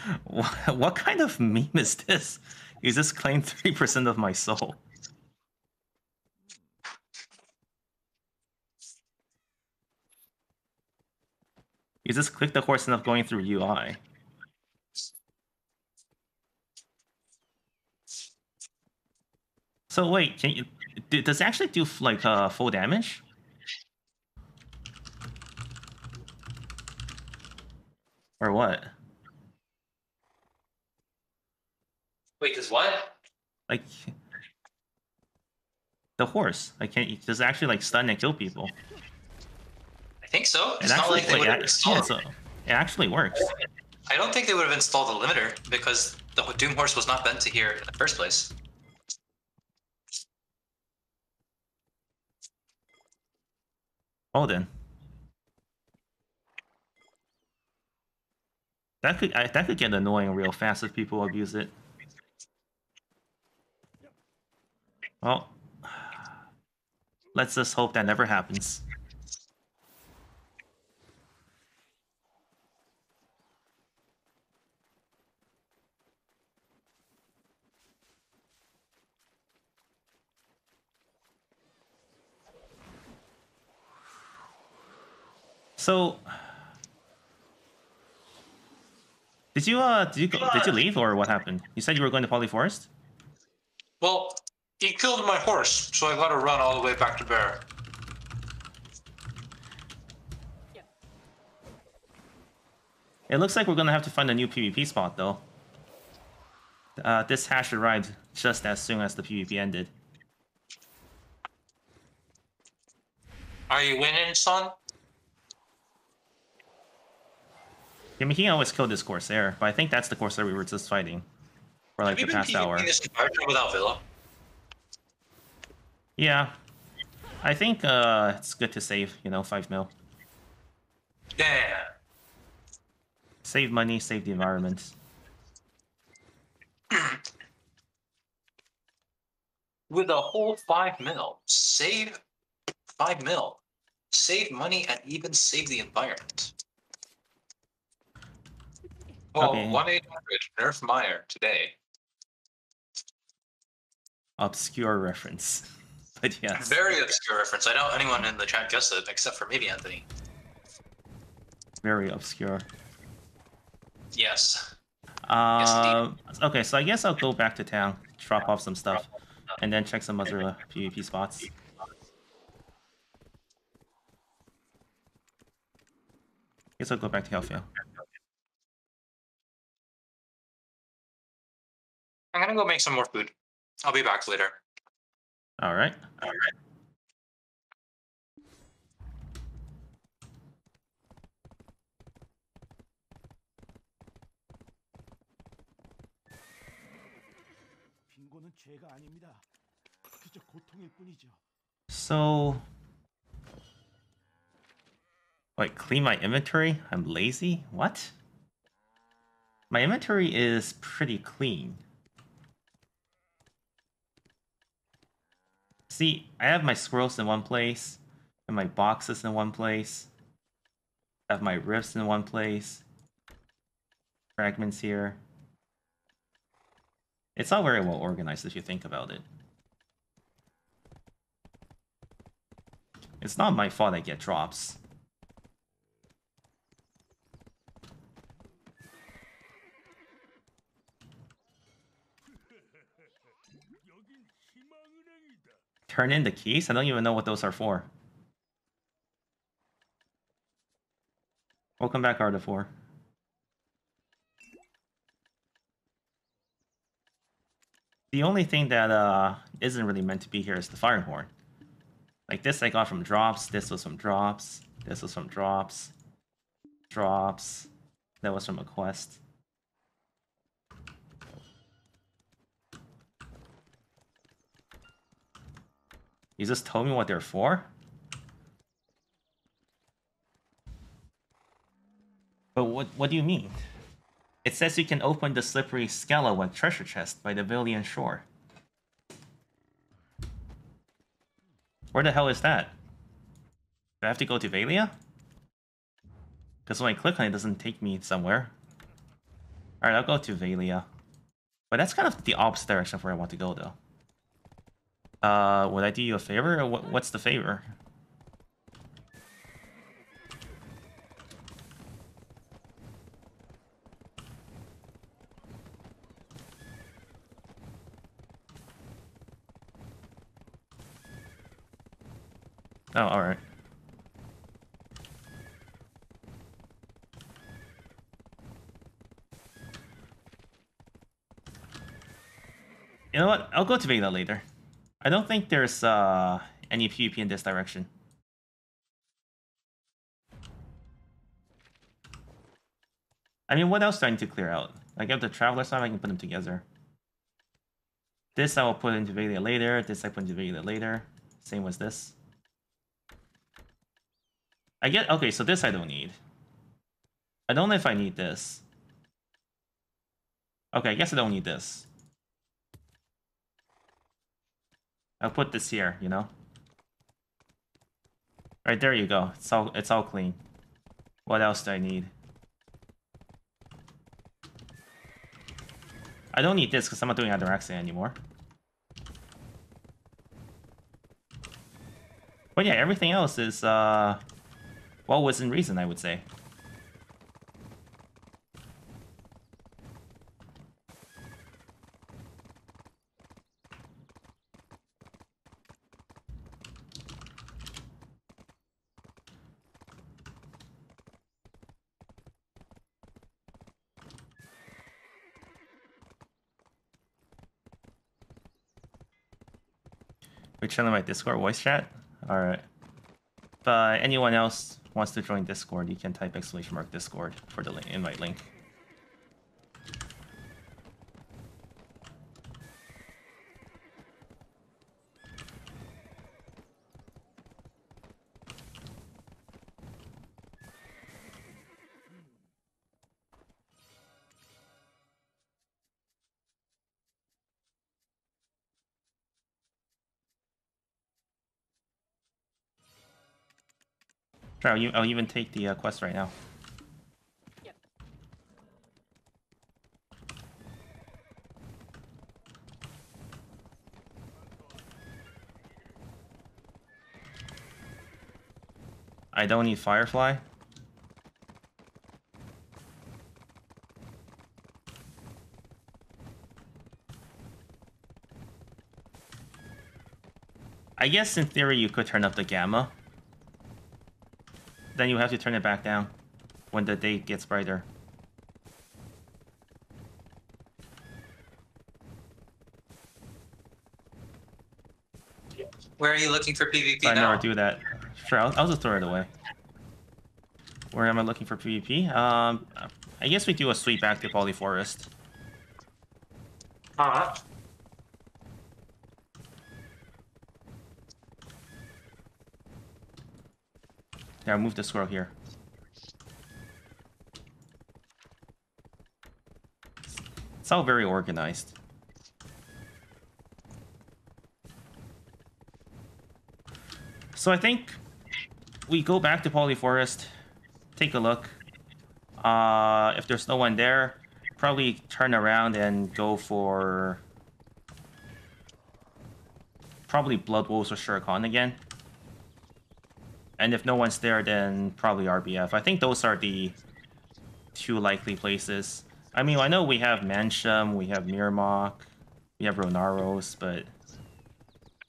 what, what kind of meme is this? You just claimed three percent of my soul. You just click the horse enough going through UI. So wait, can you? Does it actually do like uh, full damage? Or what? Wait, does what? Like the horse? I can't. Does it actually like stun and kill people? I think so. It It's not actually like they would have ac- installed. yeah, so it actually works. I don't think they would have installed a limiter because the Doom Horse was not meant to here in the first place. Oh then. That could I, that could get annoying real fast if people abuse it. Well, let's just hope that never happens. So, did you uh did you go, did you leave or what happened? You said you were going to Pollyforest. Well, he killed my horse, so I gotta run all the way back to Bear. It looks like we're gonna have to find a new PvP spot though. Uh, this hash arrived just as soon as the PvP ended. Are you winning, son? I mean, he always killed this Corsair, but I think that's the Corsair we were just fighting for like Have the past hour. This without Villa? Yeah, I think uh, it's good to save, you know, five mil. Yeah. Save money, save the environment. With a whole five mil, save five mil, save money, and even save the environment. Well, Okay. one eight hundred Nerf Meyer today. Obscure reference, but yes. Very obscure reference. I doubt anyone in the chat guessed it, except for maybe Anthony. Very obscure. Yes. Uh, okay, so I guess I'll go back to town, drop off some stuff, and then check some other uh, PvP spots. Guess I'll go back to Hellfield. I'm gonna go make some more food. I'll be back later. All right. All right. So, wait. clean my inventory? I'm lazy? What? My inventory is pretty clean. See, I have my squirrels in one place, and my boxes in one place. I have my rifts in one place. Fragments here. It's all very well organized if you think about it. It's not my fault I get drops. turn in the keys? I don't even know what those are for. Welcome back, Artifor. The only thing that uh, isn't really meant to be here is the fire horn. Like this I got from drops, this was from drops, this was from drops, drops, that was from a quest. You just told me what they're for? But what what do you mean? It says you can open the slippery Scallywag treasure chest by the Villian shore. Where the hell is that? Do I have to go to Velia? Because when I click on it, it doesn't take me somewhere. Alright, I'll go to Velia. But that's kind of the opposite direction of where I want to go, though. Uh, would I do you a favor? What, what's the favor? Oh, alright. You know what? I'll go to Veda later. I don't think there's uh, any PvP in this direction. I mean, what else do I need to clear out? Like, I have the Traveler Side, I can put them together. This I will put into Velia later. This I put into Velia later. Same as this. I get... Okay, so this I don't need. I don't know if I need this. Okay, I guess I don't need this. I'll put this here, you know? Right, there you go. It's all, it's all clean. What else do I need? I don't need this because I'm not doing Atoraxxion anymore. But yeah, everything else is, uh... Well, within reason, I would say. We chilling my Discord voice chat? Alright. If uh, anyone else wants to join Discord, you can type exclamation mark Discord for the invite link. Sure, I'll, I'll even take the uh, quest right now. I don't need Firefly. I guess in theory you could turn up the gamma. Then you have to turn it back down when the day gets brighter. Where are you looking for PvP I now? never do that. Sure, I'll, I'll just throw it away. Where am I looking for PvP? Um, I guess we do a sweep back to Polly Forest. Huh? Yeah, I'll move the squirrel here. It's all very organized. So I think we go back to Polly Forest, take a look. Uh, if there's no one there, probably turn around and go for probably Blood Wolves or Shuriken again. And if no one's there, then probably RBF. I think those are the two likely places. I mean, I know we have Manshaum, we have Mirumok, we have Ronaros, but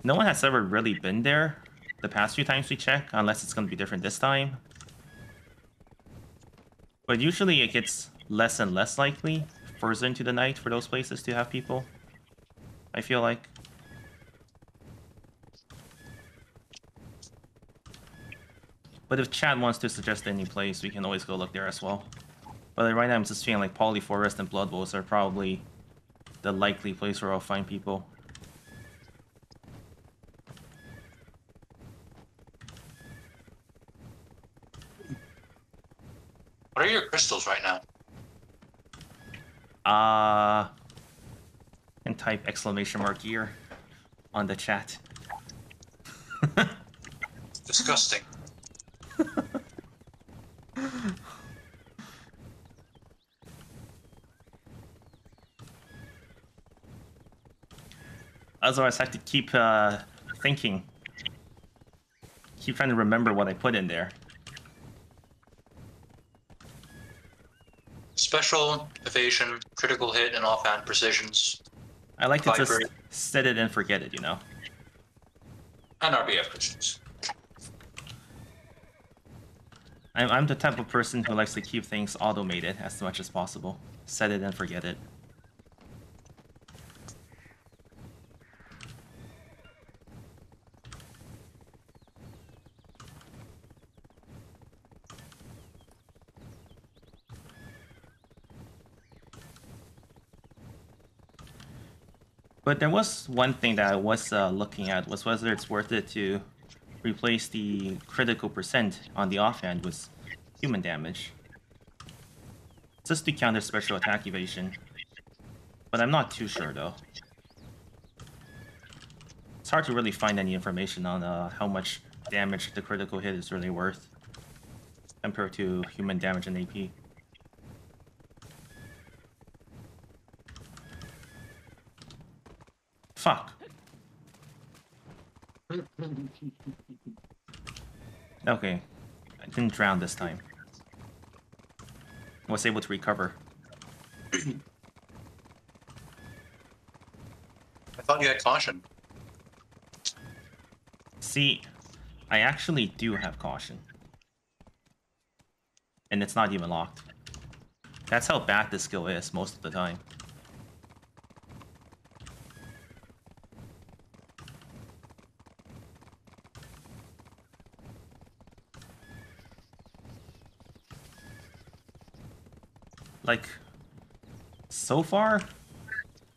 no one has ever really been there the past few times we check, unless it's going to be different this time. But usually it gets less and less likely further into the night for those places to have people. I feel like. But if Chad wants to suggest any place, we can always go look there as well. But right now I'm just feeling like Pollyforest and Blood Wolves are probably the likely place where I'll find people. What are your crystals right now? Uh and type exclamation mark gear on the chat. Disgusting. Otherwise, I have to keep uh, thinking. Keep trying to remember what I put in there. Special, evasion, critical hit, and offhand precisions, I like to just set it and forget it, you know? and RBF crystals. I'm, I'm the type of person who likes to keep things automated as much as possible. Set it and forget it. But there was one thing that I was uh, looking at was whether it's worth it to replace the critical percent on the offhand with human damage. Just to counter special attack evasion. But I'm not too sure though. It's hard to really find any information on uh, how much damage the critical hit is really worth compared to human damage and AP. Fuck. Okay. I didn't drown this time. Was able to recover. I thought you had caution. See, I actually do have caution. And it's not even locked. That's how bad this skill is most of the time. Like, so far,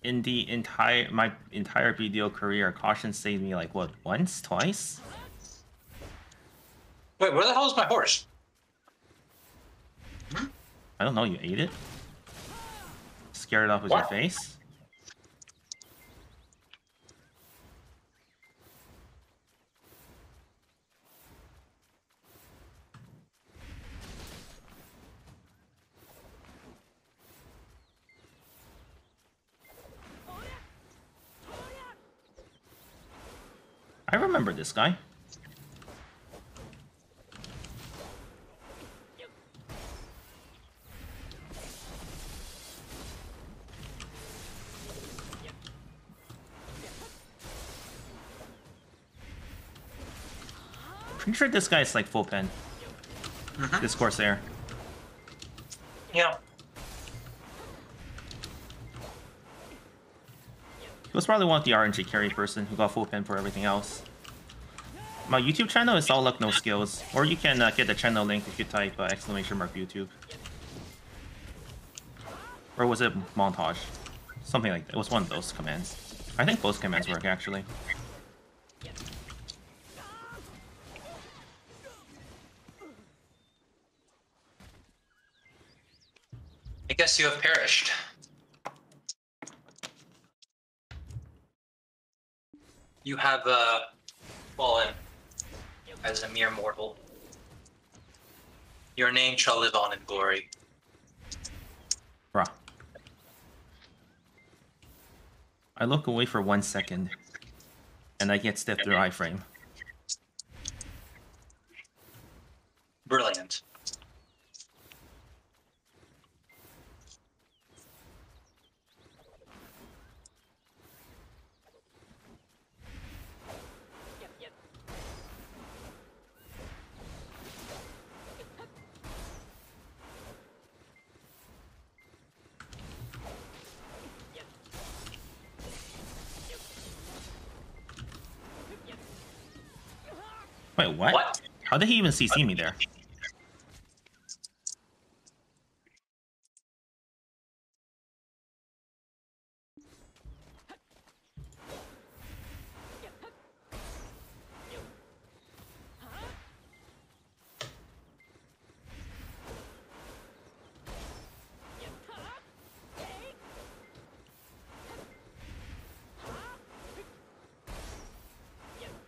in the entire my entire BDO career, caution saved me like what once, twice. Wait, where the hell is my horse? I don't know. You ate it. Scared it off with your face. I remember this guy. Pretty sure this guy's like full pen. Mm-hmm. This Corsair. Yeah. He was probably one of the RNG carry person who got full pen for everything else. My YouTube channel is all luck, no skills. Or you can uh, get the channel link if you type uh, exclamation mark YouTube. Or was it montage? Something like that. It was one of those commands. I think both commands work actually. I guess you have perished. You have uh, fallen as a mere mortal. Your name shall live on in glory. Bruh. I look away for one second, and I get stepped through iframe. Brilliant. Wait, what? What? How did he even CC me there?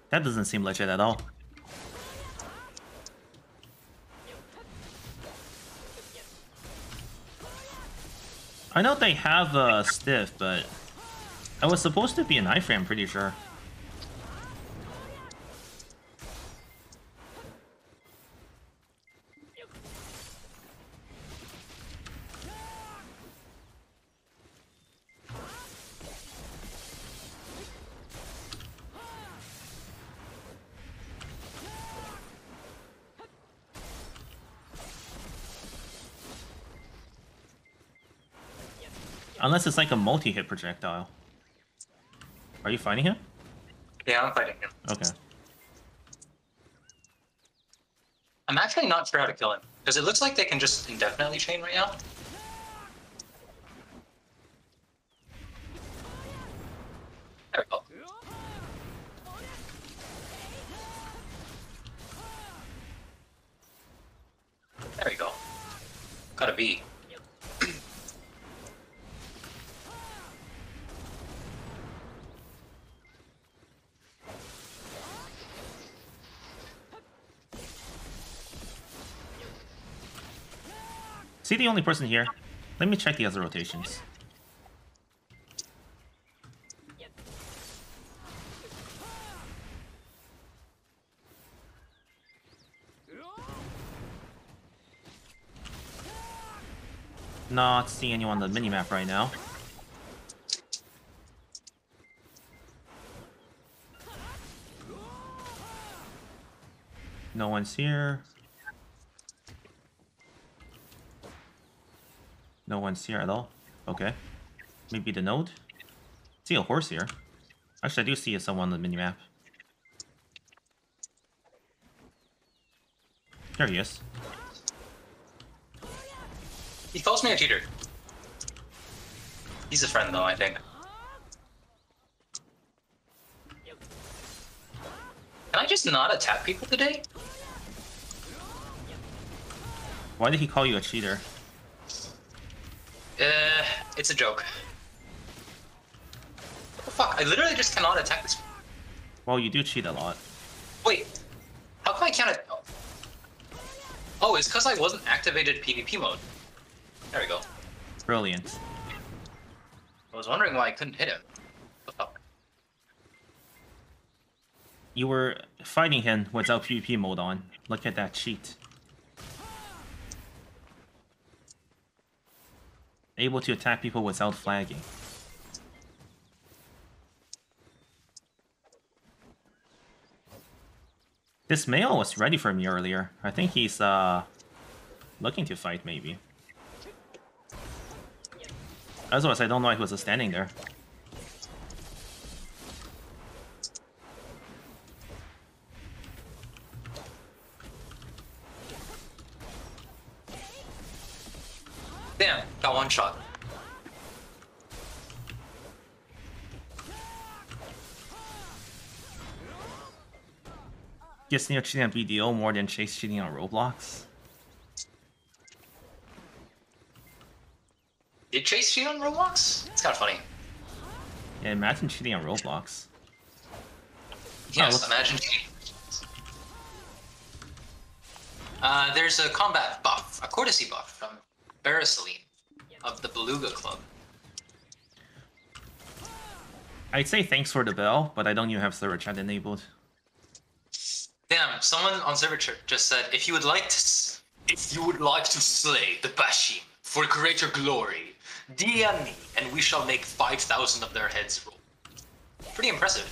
That doesn't seem legit at all. I know they have a stiff, but I was supposed to be an iframe, pretty sure. Unless it's like a multi-hit projectile. Are you fighting him? Yeah, I'm fighting him. Okay. I'm actually not sure how to kill him because it looks like they can just indefinitely chain right now. There we go. There we go. Got a B. See the only person here? Let me check the other rotations. Not seeing anyone on the minimap right now. No one's here. No one's here at all. Okay. Maybe the node? See a horse here. Actually, I do see someone on the minimap. There he is. He calls me a cheater. He's a friend though, I think. Can I just not attack people today? Why did he call you a cheater? Uh, it's a joke. What the fuck? I literally just cannot attack this. Well, you do cheat a lot. Wait, how come I can't? Oh, oh it's because I wasn't activated PvP mode. There we go. Brilliant. I was wondering why I couldn't hit him. What the fuck? You were fighting him without PvP mode on. Look at that cheat. Able to attack people without flagging. This male was ready for me earlier. I think he's uh looking to fight maybe. Otherwise, I don't know why he was standing there. Guess near cheating on BDO more than Chase cheating on Roblox. Did Chase cheat on Roblox? It's kind of funny. Yeah, imagine cheating on Roblox. Yes, looks- imagine cheating. Uh, there's a combat buff, a courtesy buff from Barasaline of the Beluga Club. I'd say thanks for the bell, but I don't even have server chat enabled. Damn, someone on server chat just said, if you would like to, s- if you would like to slay the Bashim for greater glory, DM me, and we shall make five thousand of their heads roll. Pretty impressive.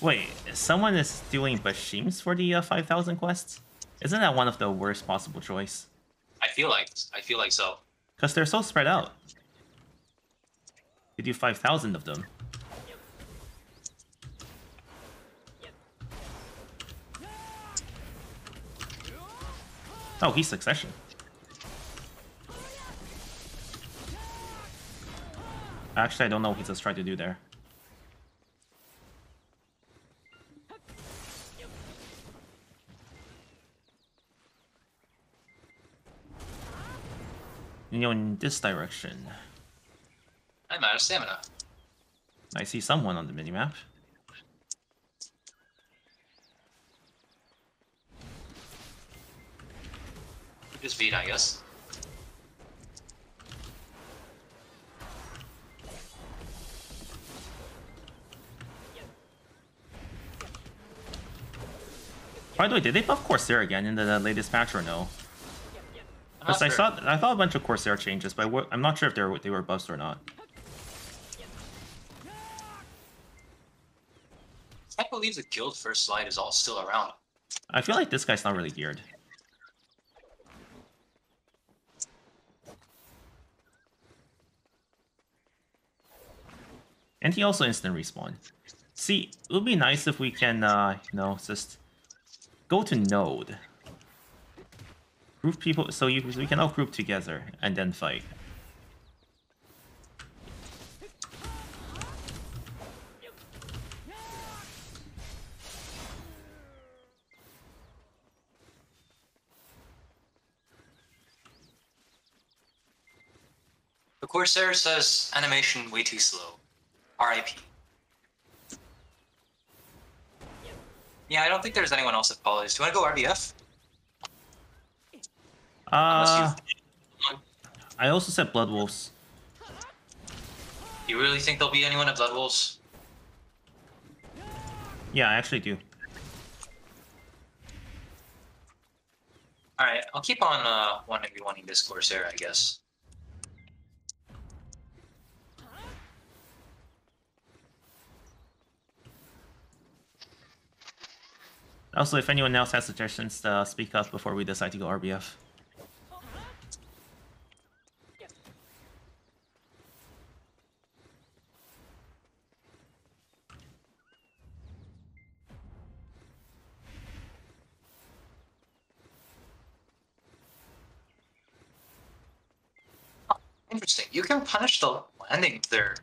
Wait, someone is doing Bashims for the uh, 5000 quests? Isn't that one of the worst possible choice? I feel like, I feel like so. Because they're so spread out. You do 5000 of them. Oh, he's succession. Actually, I don't know what he's just trying to do there. You know, in this direction, I'm out of stamina. I see someone on the minimap. Just Vita, I guess. By the way, did they buff Corsair again in the, the latest patch or no? Because I saw I thought a bunch of Corsair changes, but I'm not sure if they were they were buffs or not. I believe the guild First Light is all still around. I feel like this guy's not really geared. And he also instant respawn. See, it would be nice if we can, uh, you know, just go to node. Group people, so, you, so we can all group together and then fight. The Corsair says animation way too slow. RIP. Yeah, I don't think there's anyone else that follows. Do you want to go RBF? Uh, I also said Blood Wolves. you really think there'll be anyone at Blood Wolves? Yeah, I actually do. Alright, I'll keep on uh, wanting to be wanting this Corsair, I guess. Also, if anyone else has suggestions, uh, speak up before we decide to go RBF. Interesting. You can punish the landing there.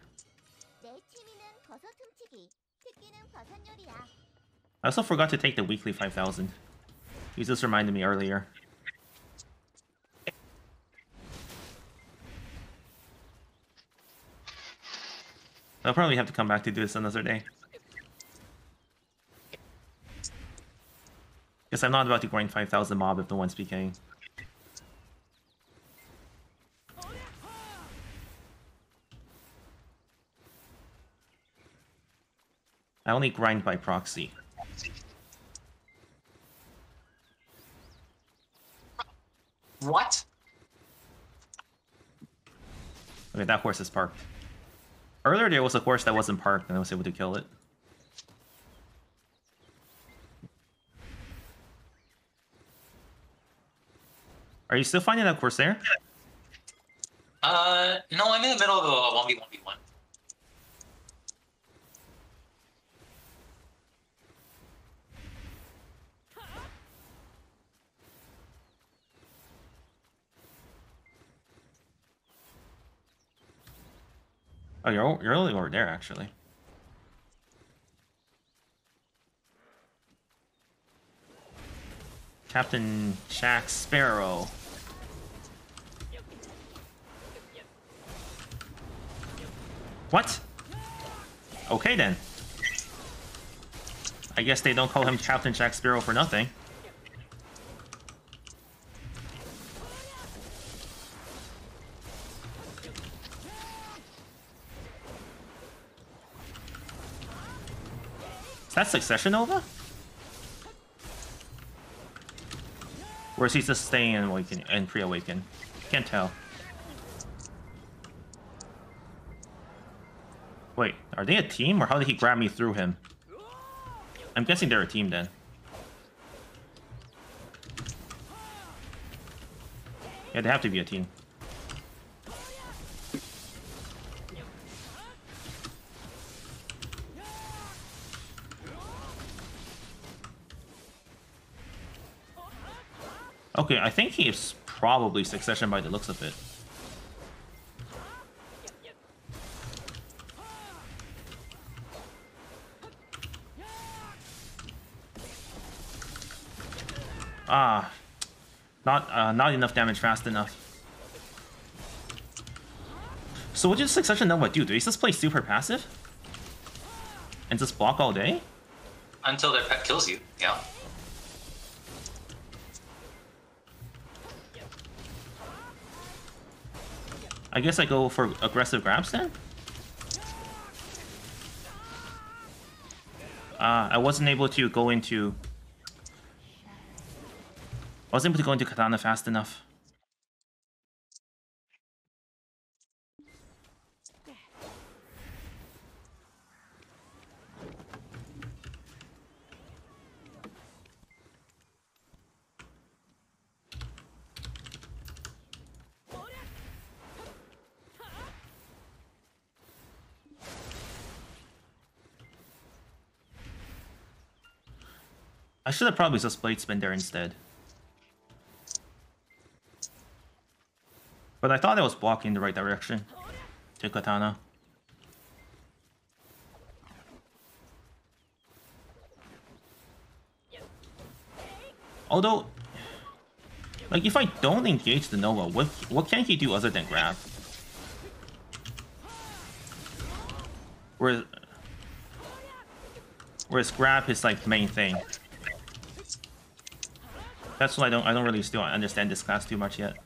I also forgot to take the weekly 5000. You just reminded me earlier. I'll probably have to come back to do this another day. Because I'm not about to grind 5000 mob if no one's PKing. I only grind by proxy. What? Okay, that horse is parked. Earlier there was a horse that wasn't parked and I was able to kill it. Are you still finding that Corsair? Uh, no, I'm in the middle of a 1v1v1. Oh, you're you're only over there actually. Captain Jack Sparrow. What? Okay then. I guess they don't call him Captain Jack Sparrow for nothing. That Succession Nova? Or is he just staying in awaken and pre-awaken? Can't tell. Wait, are they a team or how did he grab me through him? I'm guessing they're a team then. Yeah, they have to be a team. Okay, I think he's probably succession by the looks of it. Ah, not uh, not enough damage fast enough. So what does succession what do? Do he just play super passive? And just block all day? Until their pet kills you. Yeah. I guess I go for aggressive grabs then? Uh, I wasn't able to go into... I wasn't able to go into Katana fast enough. Should have probably just Blade Spin there instead. But I thought I was blocking the right direction to Katana. Although, like if I don't engage the Nova, what what can he do other than grab? Whereas, whereas grab is like main thing. That's why I don't I don't really still understand this class too much yet.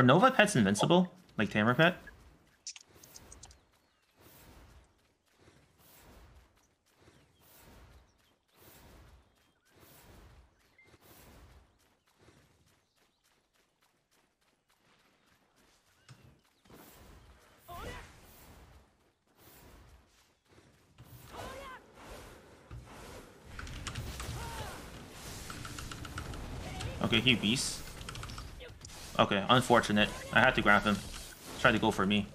Are Nova pets invincible? Like Tamer pet? Okay, he beast. Okay, unfortunate. I had to grab him. Tried to go for me.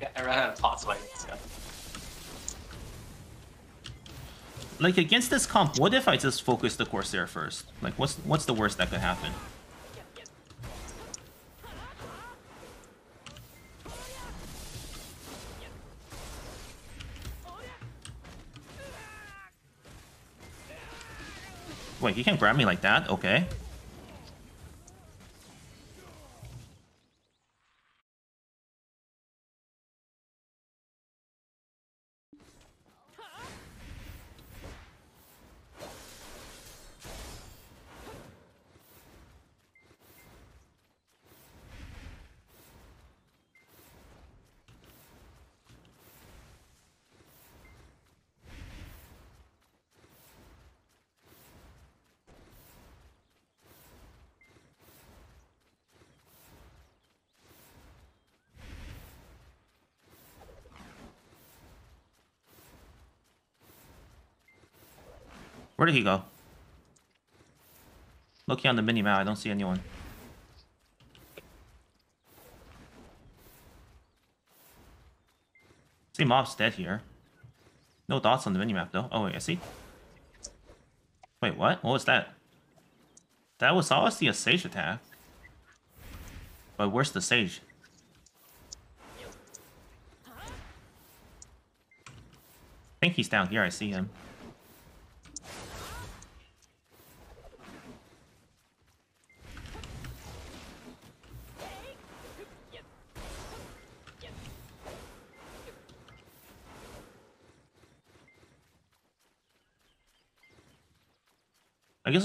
Yeah, I ran out of pots fighting this guy. Like against this comp, what if I just focus the Corsair first? Like what's what's the worst that could happen? He can't grab me like that? Okay. Where did he go? Looking on the mini map, I don't see anyone. See mob's dead here. No dots on the mini map though. Oh wait, I see. Wait, what? What was that? That was obviously a sage attack. But where's the sage? I think he's down here, I see him.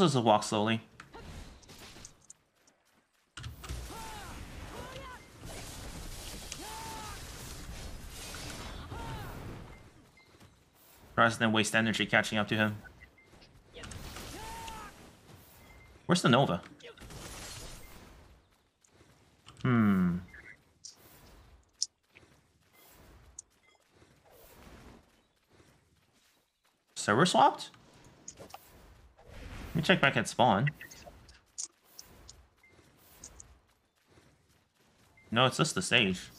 Let's just walk slowly. Rather than waste energy catching up to him. Where's the Nova? Hmm. Server swapped? Let me check back at spawn. No, it's just the Sage.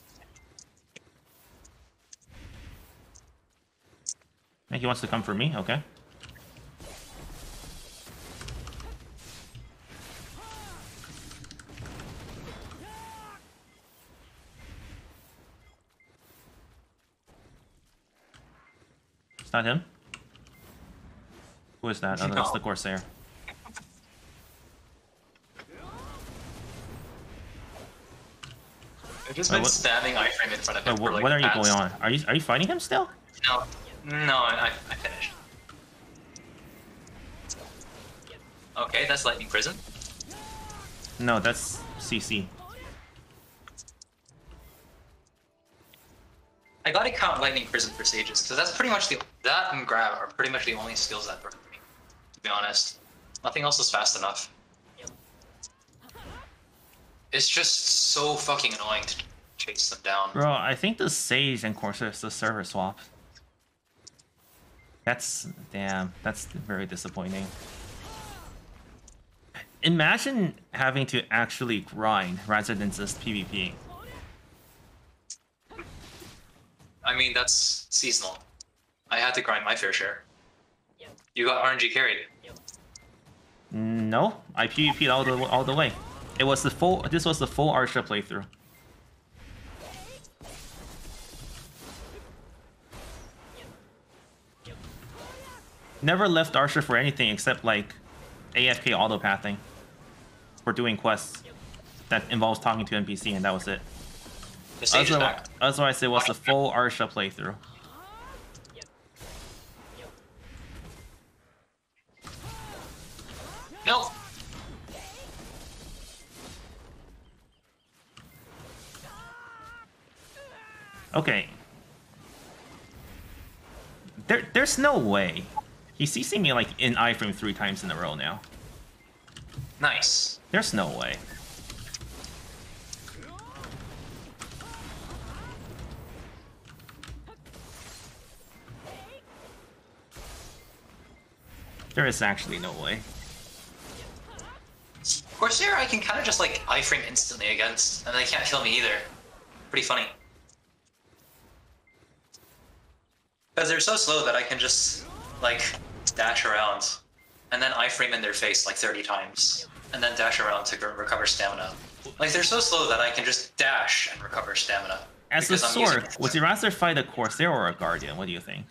I think he wants to come for me, okay. It's not him? Who is that? Oh, that's the Corsair. Wait, been what- spamming iframe in front of him. Wait, for, wh- like, what are you going on? Are you are you fighting him still? No, no, I, I finished. Okay, that's lightning prison. No, that's CC. I gotta count lightning prison for sages because that's pretty much the that and grab are pretty much the only skills that work for me. To be honest, nothing else is fast enough. It's just so fucking annoying to chase them down. Bro, I think the Sage and Corsair is the server swap. That's damn. That's very disappointing. Imagine having to actually grind rather than just PvP. I mean, that's seasonal. I had to grind my fair share. You got RNG carried. No, I PvP'd all the all the way. It was the full. This was the full Arsha playthrough. Never left Arsha for anything except like AFK autopathing for doing quests that involves talking to NPC, and that was it. The sage is Otherwise, otherwise, it was the full Arsha playthrough. Okay. There, there's no way. He's CCing me like in iframe three times in a row now. Nice. There's no way. There is actually no way. Corsair, I can kind of just like iframe instantly against, and they can't kill me either. Pretty funny. Because they're so slow that I can just like dash around, and then iframe in their face like 30 times, and then dash around to recover stamina. Like they're so slow that I can just dash and recover stamina. As a sword, would you rather fight a Corsair or a Guardian? What do you think?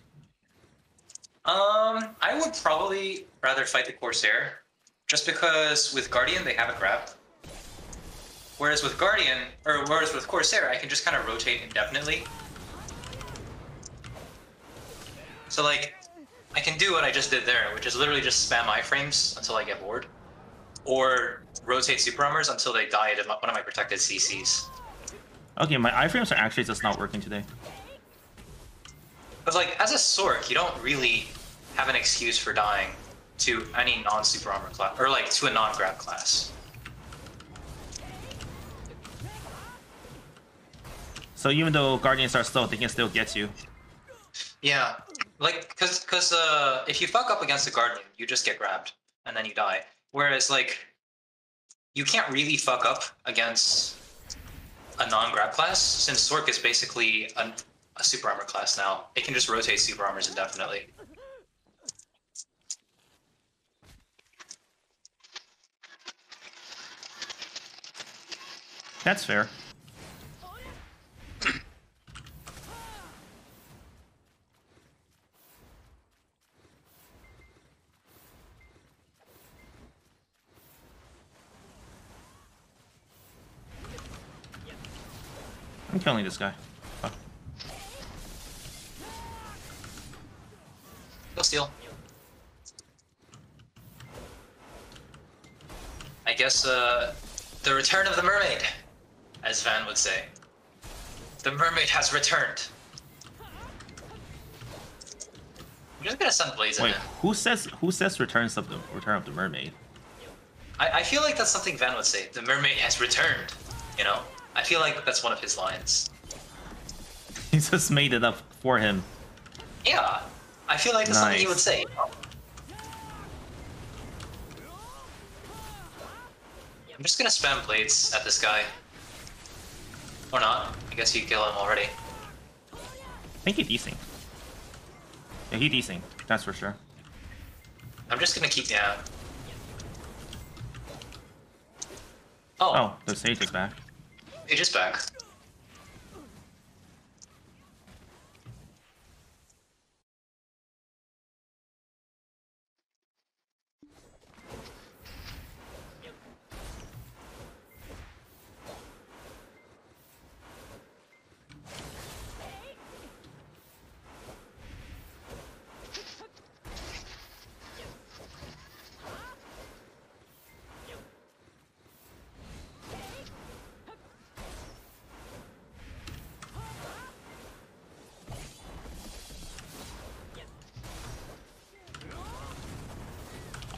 Um, I would probably rather fight the Corsair, just because with Guardian they have a grab. Whereas with Guardian, or whereas with Corsair, I can just kind of rotate indefinitely. So like, I can do what I just did there, which is literally just spam iframes until I get bored, or rotate super armors until they die at one of my protected CCs. Okay, my iframes are actually just not working today. But like, as a Sorc, you don't really have an excuse for dying to any non-super armor class, or like to a non-grab class. So even though Guardians are slow, they can still get you. Yeah, like, cause, cause, uh, if you fuck up against a guardian, you just get grabbed and then you die. Whereas, like, you can't really fuck up against a non-grab class since Sorc is basically a, a super armor class now. It can just rotate super armors indefinitely. That's fair. I'm killing this guy. Fuck. Go steal. I guess uh, the return of the mermaid, as Van would say. The mermaid has returned. I'm just gonna send Blaze in Wait, who says who says returns of the return of the mermaid? I, I feel like that's something Van would say. The mermaid has returned. You know? I feel like that's one of his lines. He just made it up for him. Yeah. I feel like that's something he would say. I'm just gonna spam blades at this guy. Or not. I guess you kill him already. I think he's decent. Yeah, he decent. That's for sure. I'm just gonna keep down. Oh, Oh, the sage is back. Sage is back.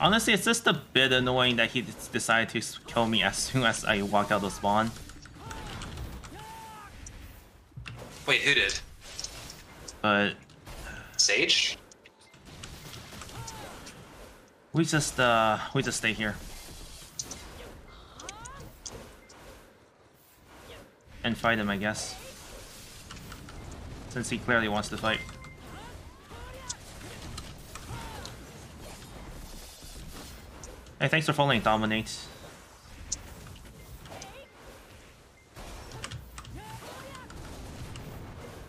Honestly, it's just a bit annoying that he decided to kill me as soon as I walk out of spawn. Wait, who did? But Sage? we just uh we just stay here. And fight him, I guess. Since he clearly wants to fight. Hey, thanks for following Dominate.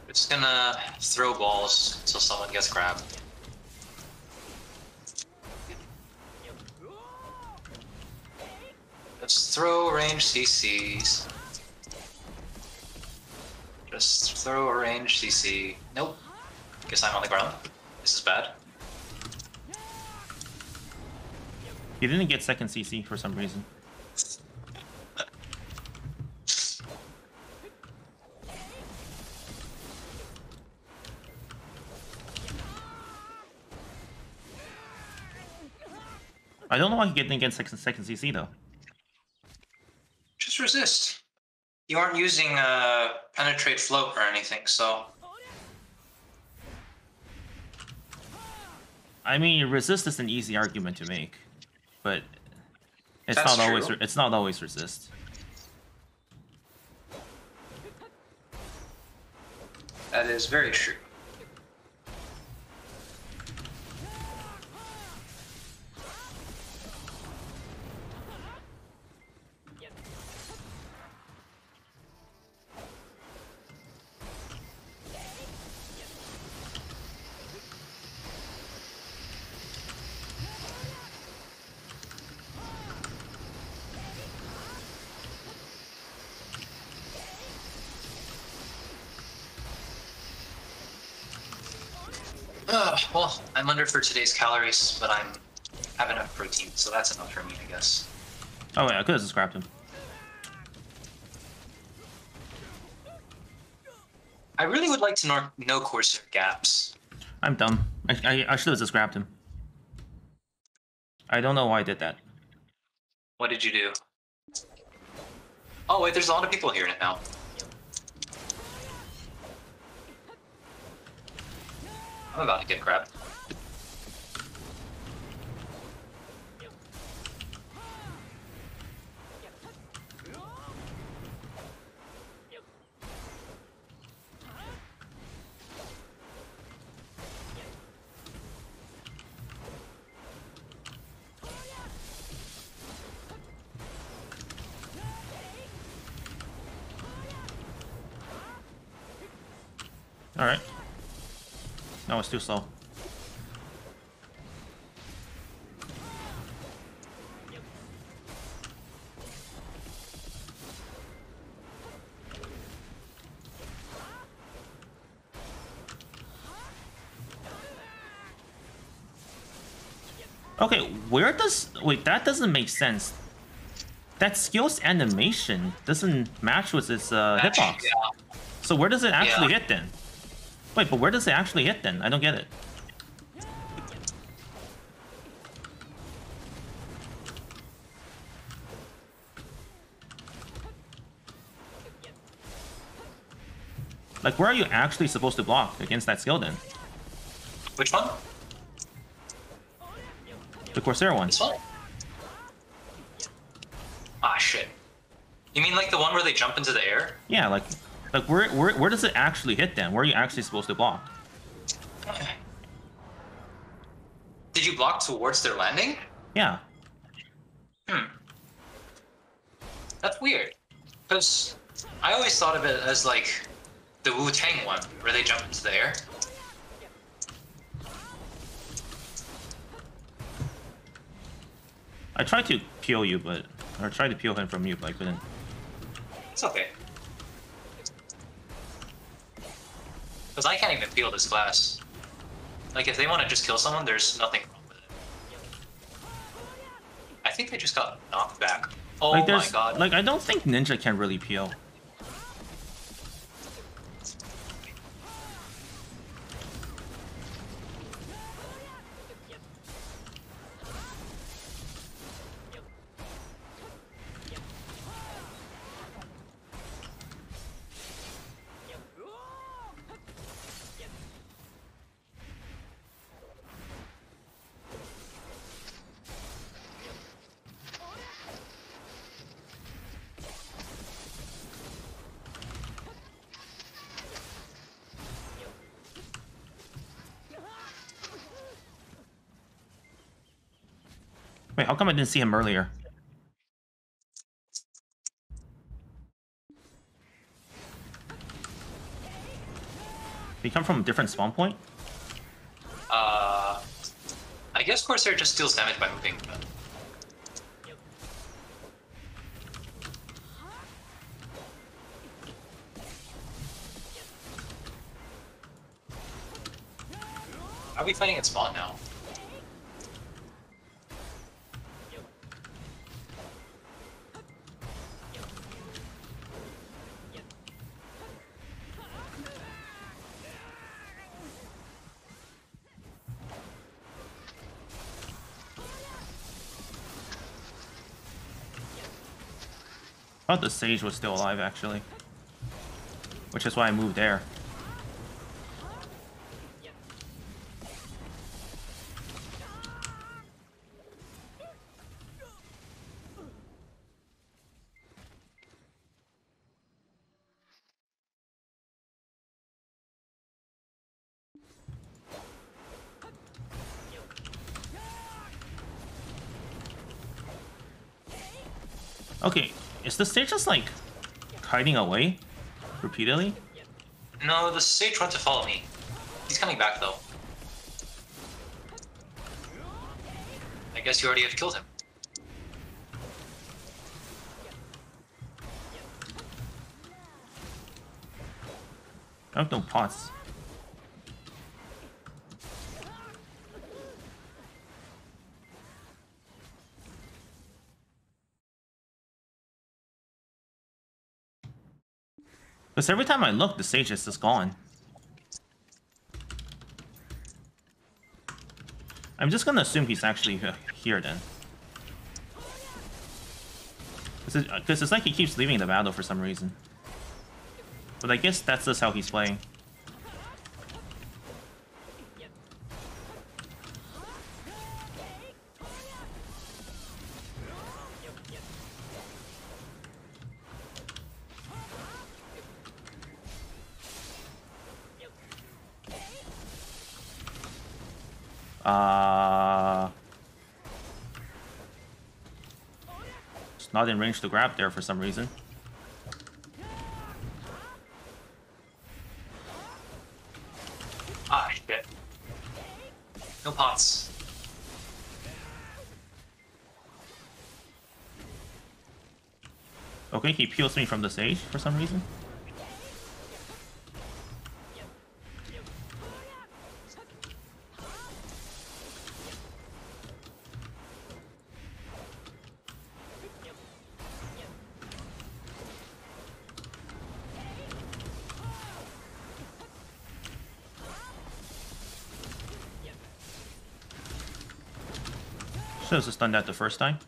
Just gonna throw balls until someone gets grabbed. Just throw range CCs. Just throw a range CC. Nope. Guess I'm on the ground. This is bad. He didn't get second CC for some reason. I don't know why he didn't get second second CC though. Just resist. You aren't using uh, penetrate float or anything, so I mean, resist is an easy argument to make, but it's That's not always it's not always resist. that is very true. Uh, for today's calories, but I'm have enough protein, so that's enough for me, I guess. Oh yeah, I could have just grabbed him. I really would like to know, know Corsair gaps. I'm dumb. I I, I should have just grabbed him. I don't know why I did that. What did you do? Oh wait, there's a lot of people here now. I'm about to get grabbed. All right. It's too slow. Okay, where does wait? That doesn't make sense. that skill's animation doesn't match with its uh, hitbox. yeah. So where does it actually Yeah. hit then? Wait, but where does it actually hit then? I don't get it. Like, where are you actually supposed to block against that skill then? Which one? The Corsair one. This one? Ah, shit. You mean like the one where they jump into the air? Yeah, like, like where, where, where does it actually hit then? Where are you actually supposed to block? Did you block towards their landing? Yeah. Hmm. That's weird. Because I always thought of it as like the Wu Tang one, where they jump into the air. I tried to peel you, but or tried to peel him from you, but I couldn't. It's okay. Because I can't even peel this class. Like, if they want to just kill someone, there's nothing wrong with it. I think they just got knocked back. Oh like my god. like I don't think Ninja can really peel. Come I didn't see him earlier? He come from a different spawn point? Uh, I guess Corsair just deals damage by moving. But... Are we fighting at spawn now? I thought the Sage was still alive, actually. Which is why I moved there. Okay, is the Sage just like hiding away repeatedly? No, the sage tried to follow me. He's coming back though. I guess you already have killed him. I have no pots. Because every time I look, the sage is just gone. I'm just gonna assume he's actually here then. Because uh, it's like he keeps leaving the battle for some reason. But I guess that's just how he's playing. Uh, it's not in range to grab there for some reason. Ah, shit. No pots. Okay, he peels me from the Sage for some reason. Have just done that the first time.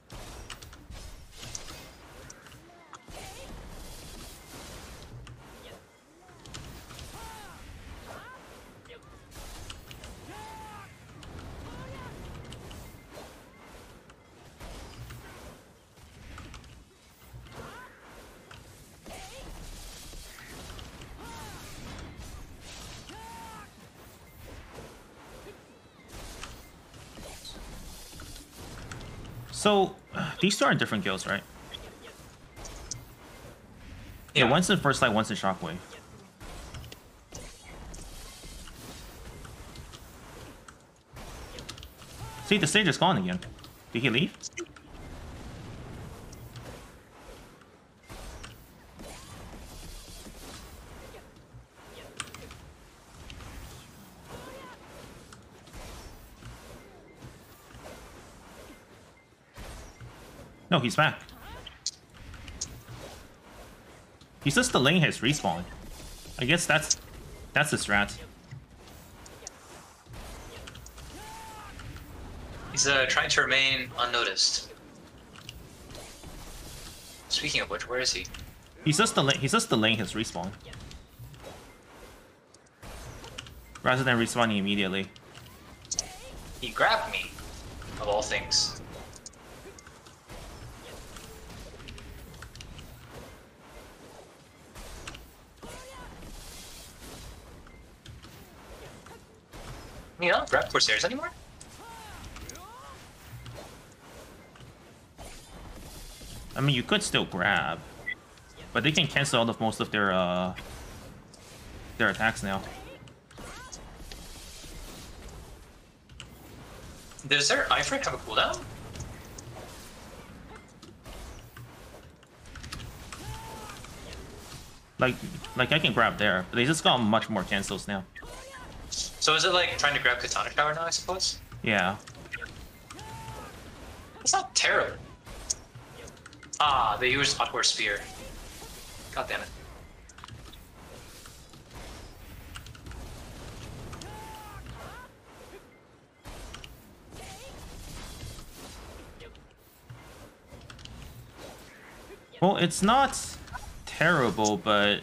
Two are in different guilds, right? Yeah, Yeah. one's in First Light, once in Shockwave. See, the Sage is gone again. Did he leave? No, he's back. He's just delaying his respawn. I guess that's that's the strat. He's uh, trying to remain unnoticed. Speaking of which, where is he? He's just delay he's just delaying his respawn. Rather than respawning immediately. He grabbed me, of all things. Don't Corsairs anymore? I mean you could still grab. But they can cancel out of most of their uh their attacks now. Does their iframe have a cooldown? Like like I can grab there, but they just got much more cancels now. So is it like trying to grab Katana Shower now, I suppose? Yeah. It's not terrible. Ah, they used Hotware Spear. God damn it. Well, it's not terrible, but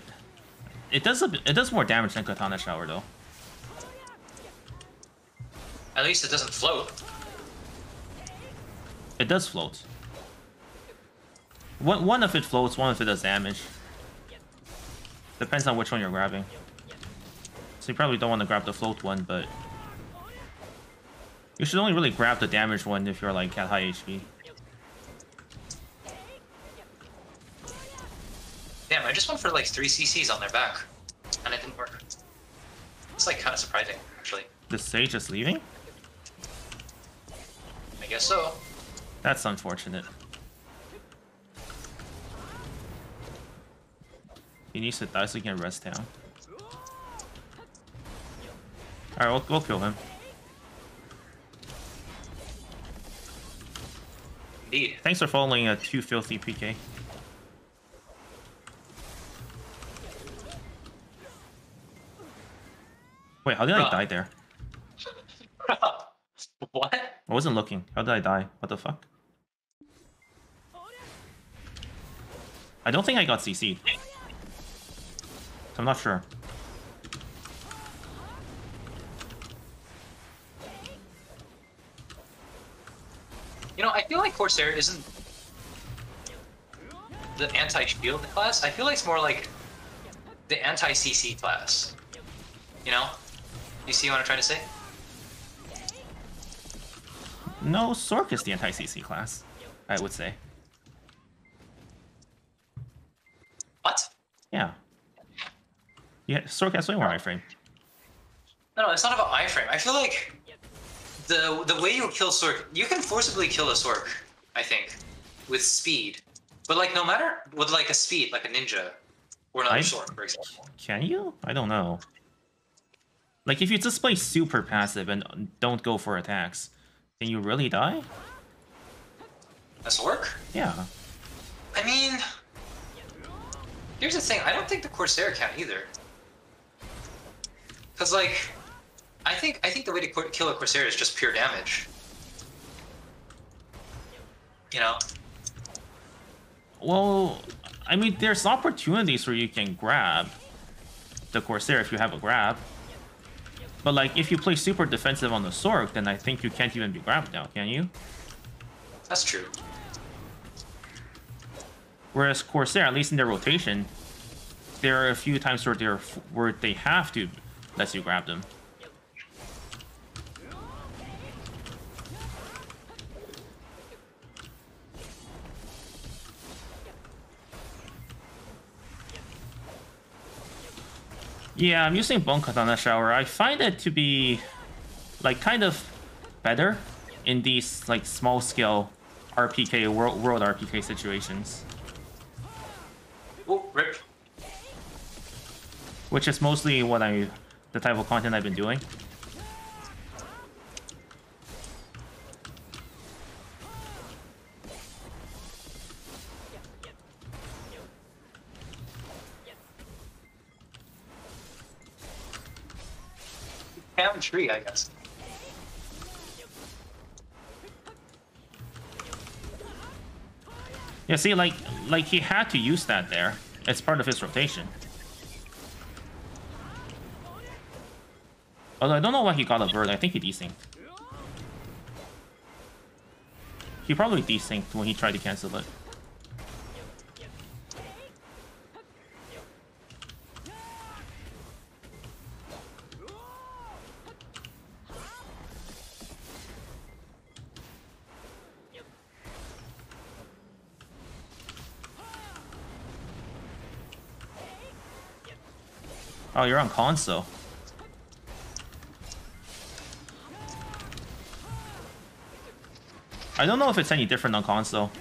it does a, it does more damage than Katana Shower though. At least it doesn't float. It does float. One one if it floats, one if it does damage. Depends on which one you're grabbing. So you probably don't want to grab the float one, but you should only really grab the damage one if you're like at high HP. Damn, I just went for like three CCs on their back, and it didn't work. It's like kind of surprising, actually. The sage is leaving? I guess so. That's unfortunate. He needs to die so he can rest down. Alright, we'll, we'll kill him. Thanks for following uh, a too filthy PK. Wait, how did I die there? what? I wasn't looking. How did I die? What the fuck? I don't think I got CC'd. I'm not sure. You know, I feel like Corsair isn't the anti-shield class. I feel like it's more like the anti-CC class. You know? You see what I'm trying to say? No, Sorc is the anti-CC class, I would say. What? Yeah. Sorc has way more iframe. No, no, it's not about iframe. I feel like the the way you kill Sorc, you can forcibly kill a Sorc, I think, with speed. But like, no matter with like a speed, like a ninja or another I- Sorc, for example. Can you? I don't know. Like, if you just play super passive and don't go for attacks, can you really die? A Sorc? Yeah. I mean, here's the thing. I don't think the Corsair can either. Cause like, I think I think the way to kill a Corsair is just pure damage. you know. Well, I mean, there's opportunities where you can grab the Corsair if you have a grab. But like, if you play super defensive on the Sorc, then I think you can't even be grabbed now, can you? That's true. Whereas Corsair, at least in their rotation, there are a few times where they're where they have to let you grab them. Yeah, I'm using Bone Katana Shower. I find it to be like kind of better in these like small scale RPK world world RPK situations. Oh, rip. which is mostly what I, the type of content I've been doing. Cam tree, I guess. Yeah, see, like, like he had to use that there. It's part of his rotation. Although I don't know why he got a bird. I think he desynced. He probably desynced when he tried to cancel it. Oh, you're on console. I don't know if it's any different on console.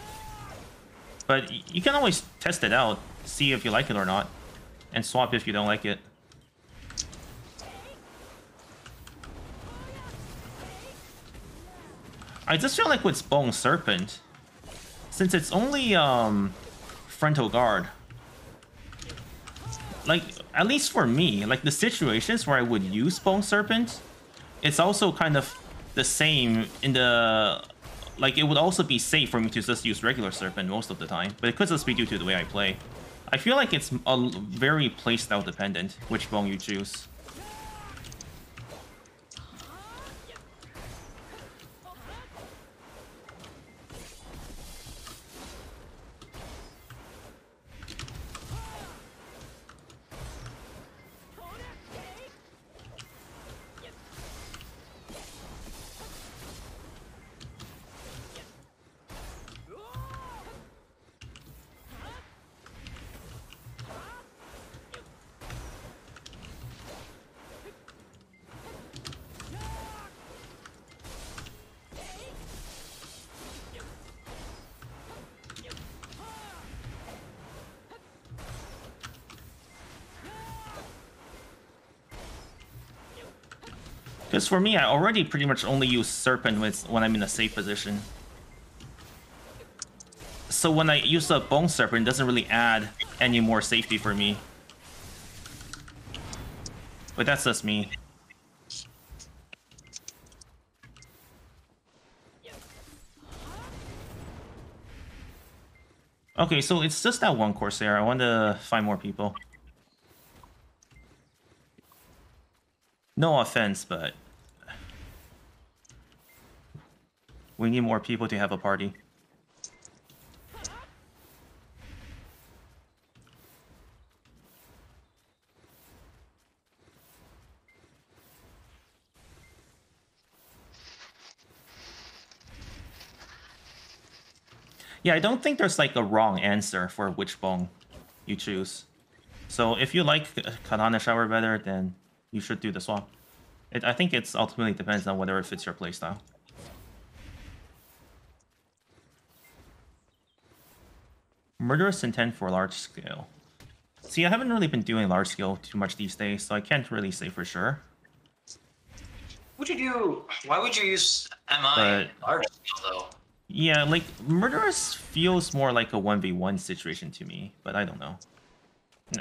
But you can always test it out, see if you like it or not, and swap if you don't like it. I just feel like with Bone Serpent, since it's only um, frontal guard, like at least for me, like the situations where I would use Bone Serpent, it's also kind of the same in the like it would also be safe for me to just use regular Serpent most of the time, but it could just be due to the way I play. I feel like it's a very playstyle dependent which bone you choose. Because for me, I already pretty much only use Serpent when, when I'm in a safe position. So when I use a Bone Serpent, it doesn't really add any more safety for me. But that's just me. Okay, so it's just that one Corsair. I want to find more people. No offense, but we need more people to have a party. Yeah, I don't think there's like a wrong answer for which bone you choose. So if you like Katana Shower better, then you should do the swap. It, I think it's ultimately depends on whether it fits your playstyle. Murderous intent for large scale. See, I haven't really been doing large scale too much these days, so I can't really say for sure. Would you do? Why would you use MI But- large scale though? Yeah, like Murderous feels more like a 1v1 situation to me, but I don't know.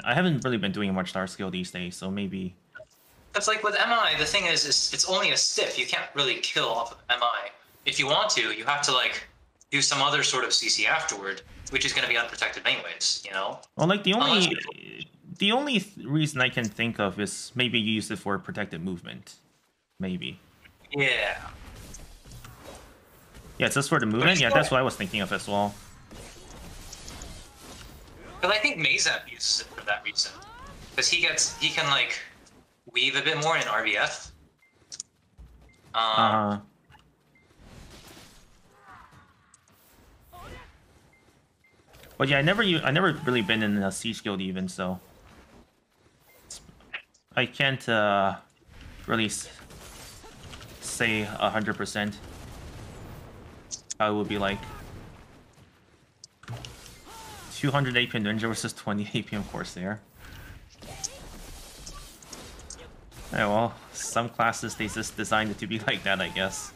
I haven't really been doing much large scale these days, so maybe That's like with MI. The thing is, is it's only a stiff. You can't really kill off of MI. If you want to, you have to like do some other sort of CC afterward, which is going to be unprotected anyways. You know. Well, like the Unless only the only th- reason I can think of is maybe you use it for protected movement. Maybe. Yeah. Yeah, it's just for the movement. Yeah, that's what I was thinking of as well. But I think Mazep uses it for that reason, because he gets he can like weave a bit more in RBF. Um, Uh, but yeah, I never I never really been in a siege guild even, so I can't uh, really say hundred percent how it would be like. 200 APM Ninja versus 20 APM Corsair. Yeah, well, some classes they just designed it to be like that, I guess.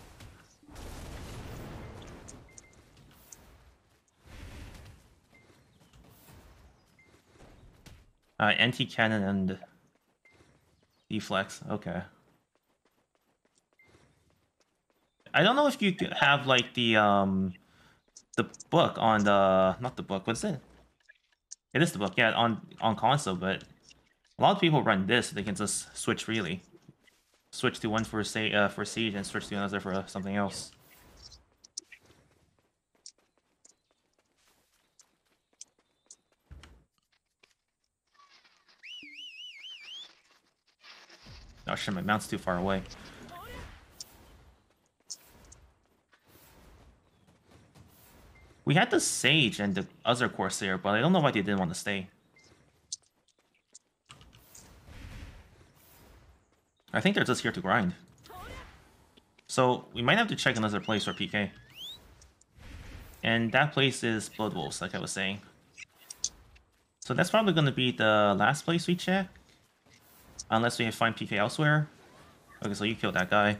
Uh, anti-cannon and deflex. Okay. I don't know if you have like the um the book on the not the book. What's it? It is the book. Yeah, on on console, but a lot of people run this. So they can just switch freely. Switch to one for say uh, for siege and switch to another for uh, something else. Oh shit, my mount's too far away. We had the Sage and the other Corsair, but I don't know why they didn't want to stay. I think they're just here to grind. So, we might have to check another place for PK. And that place is Blood Wolves, like I was saying. So that's probably going to be the last place we check. Unless we find PK elsewhere. Okay, so you killed that guy.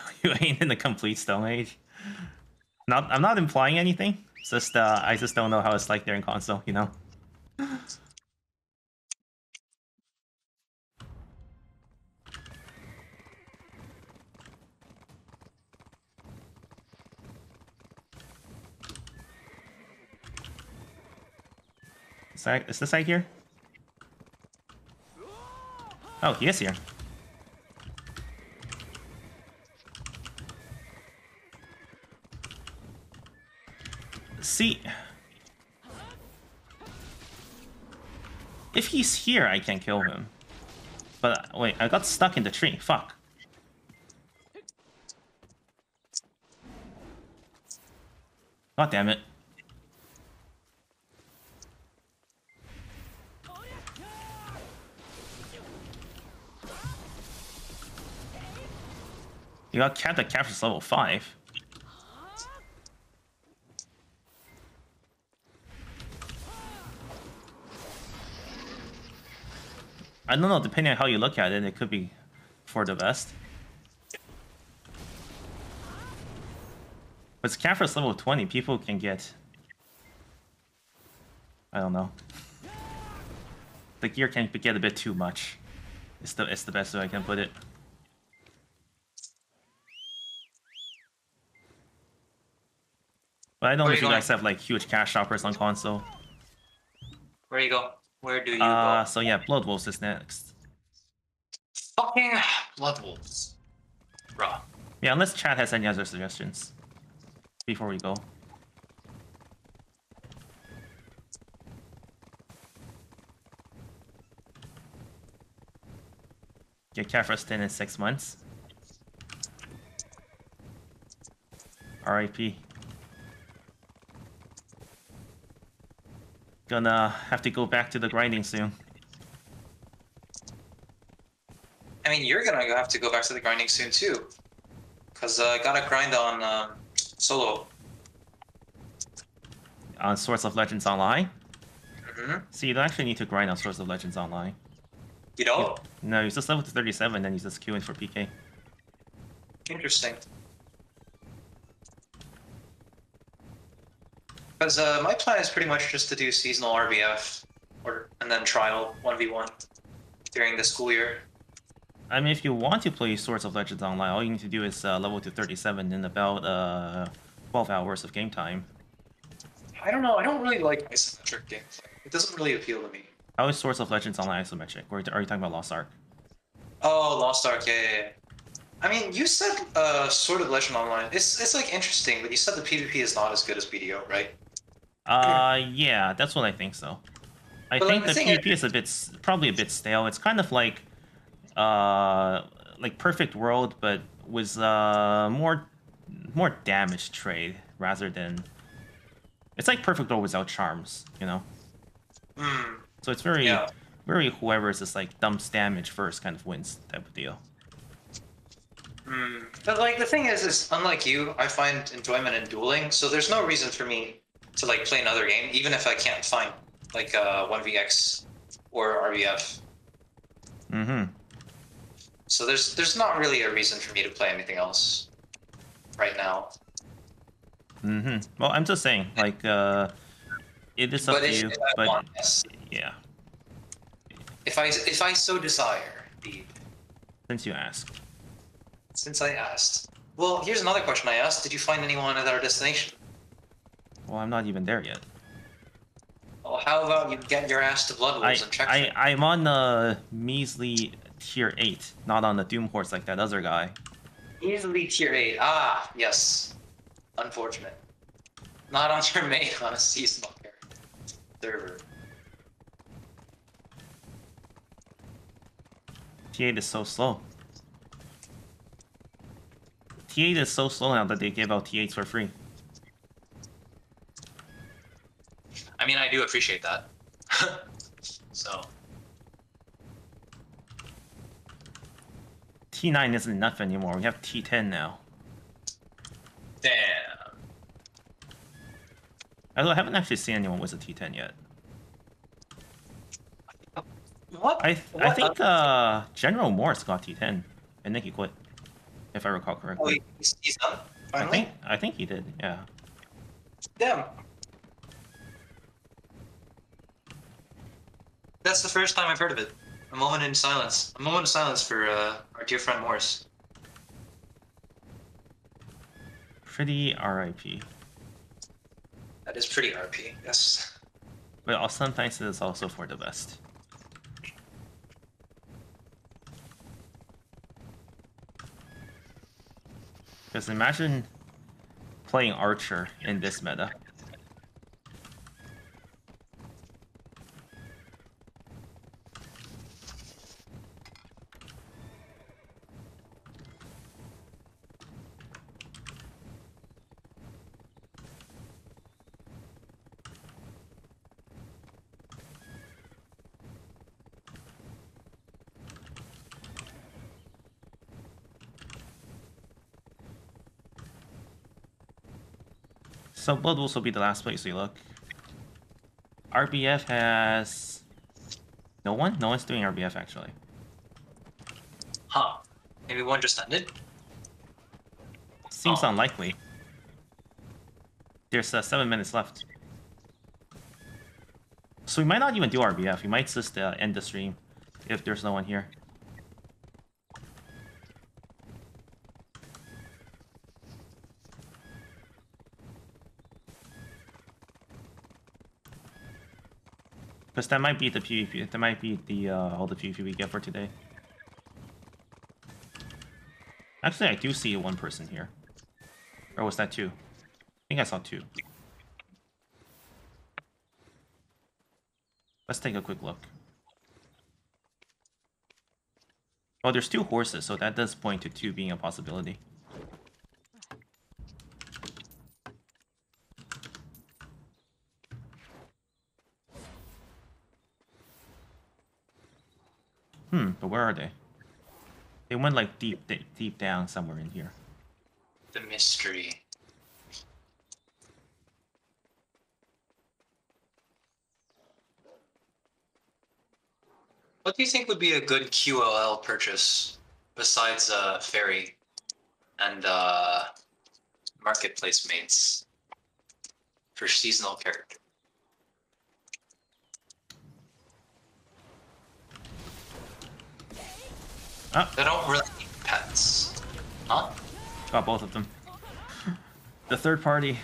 you ain't in the complete Stone Age. Not, I'm not implying anything. It's just uh, I just don't know how it's like there in console, you know. Is this side here? Oh, he is here. See, if he's here, I can kill him. But wait, I got stuck in the tree. Fuck. God damn it. You got capped at Caphras level 5. I don't know, depending on how you look at it, it could be for the best. But it's Caphras level 20, people can get... I don't know. The gear can get a bit too much. It's the, it's the best way I can put it. But I don't know if you going? guys have like huge cash shoppers on console. Where you go? Where do you Uh, go? so yeah, Blood Wolves is next. Fucking blood wolves, bruh. Yeah, unless Chad has any other suggestions before we go. Get Caphras 10 in six months. RIP. Gonna have to go back to the grinding soon. I mean, you're gonna have to go back to the grinding soon too, cause uh, I gotta grind on um, solo. On Swords of Legends Online. hmm See, you don't actually need to grind on Swords of Legends Online. You know, No, you just level to 37, then you just queue in for PK. interesting. Because uh, my plan is pretty much just to do seasonal RBF, or and then trial one v one during the school year. I mean, if you want to play Swords of Legends online, all you need to do is uh, level to 37 in about uh, 12 hours of game time. I don't know. I don't really like isometric gameplay. It doesn't really appeal to me. How is Swords of Legends online isometric? Or are you talking about Lost Ark? Oh, Lost Ark. Yeah, yeah, yeah. I mean, you said uh, Sword of Legend Online. It's it's like interesting, but you said the PvP is not as good as BDO, right? Uh, yeah, that's what I think so. I But, think the the PvP is a bit, probably a bit stale. It's kind of like, uh, like Perfect World, but with uh more, more damage trade rather than. It's like Perfect World without charms, you know. Hmm. So it's very, Yeah. very whoever is just like dumps damage first kind of wins type of deal. Hmm. But like the thing is, is unlike you, I find enjoyment in dueling. So there's no reason for me to like play another game, even if I can't find like uh, 1vx or RBF. Mm-hmm. So there's there's not really a reason for me to play anything else right now. Mm-hmm. Well, I'm just saying, like, uh, it is up But to if, you. But want, yes. yeah, If I if I so desire, indeed. since you ask. Since I asked. Well, here's another question I asked. Did you find anyone at our destination? Well, I'm not even there yet. Well, how about you get your ass to Blood I, Wolves and check I, for- I'm on the measly tier 8, not on the Doom Horse like that other guy. Easily tier 8. Ah, yes. Unfortunate. Not on your main on a seasonal character. Server. T8 is so slow. T8 is so slow now that they give out T8s for free. I mean, I do appreciate that. so, T9 isn't enough anymore. We have T10 now. damn. Although I haven't actually seen anyone with a T10 yet. What? I th- I think uh, General Morris got T10, and then he quit, if I recall Oh, correctly. he's, he's done? I think I think he did. Yeah. Damn. That's the first time I've heard of it. A moment in silence. A moment of silence for uh, our dear friend Morris. Pretty RIP. That is pretty RP, yes. But al- sometimes it is also for the best. Because imagine playing Archer in this meta. So Blood Wolves will be the last place we look. RBF has no one. No one's doing RBF actually. Huh. Maybe one just ended? Seems Oh. unlikely. There's uh, seven minutes left. So we might not even do RBF. We might just uh, end the stream if there's no one here. Because that might be the PvP. That might be the uh, all the PvP we get for today. Actually, I do see one person here. Or was that two? I think I saw two. Let's take a quick look. Oh, there's two horses, so that does point to two being a possibility. Hmm, but where are they? They went like deep, deep, deep down somewhere in here. The mystery. What do you think would be a good QLL purchase besides uh, Ferry and uh, Marketplace mates for seasonal character? Oh, They don't really need pets. Huh? got both of them. The third party.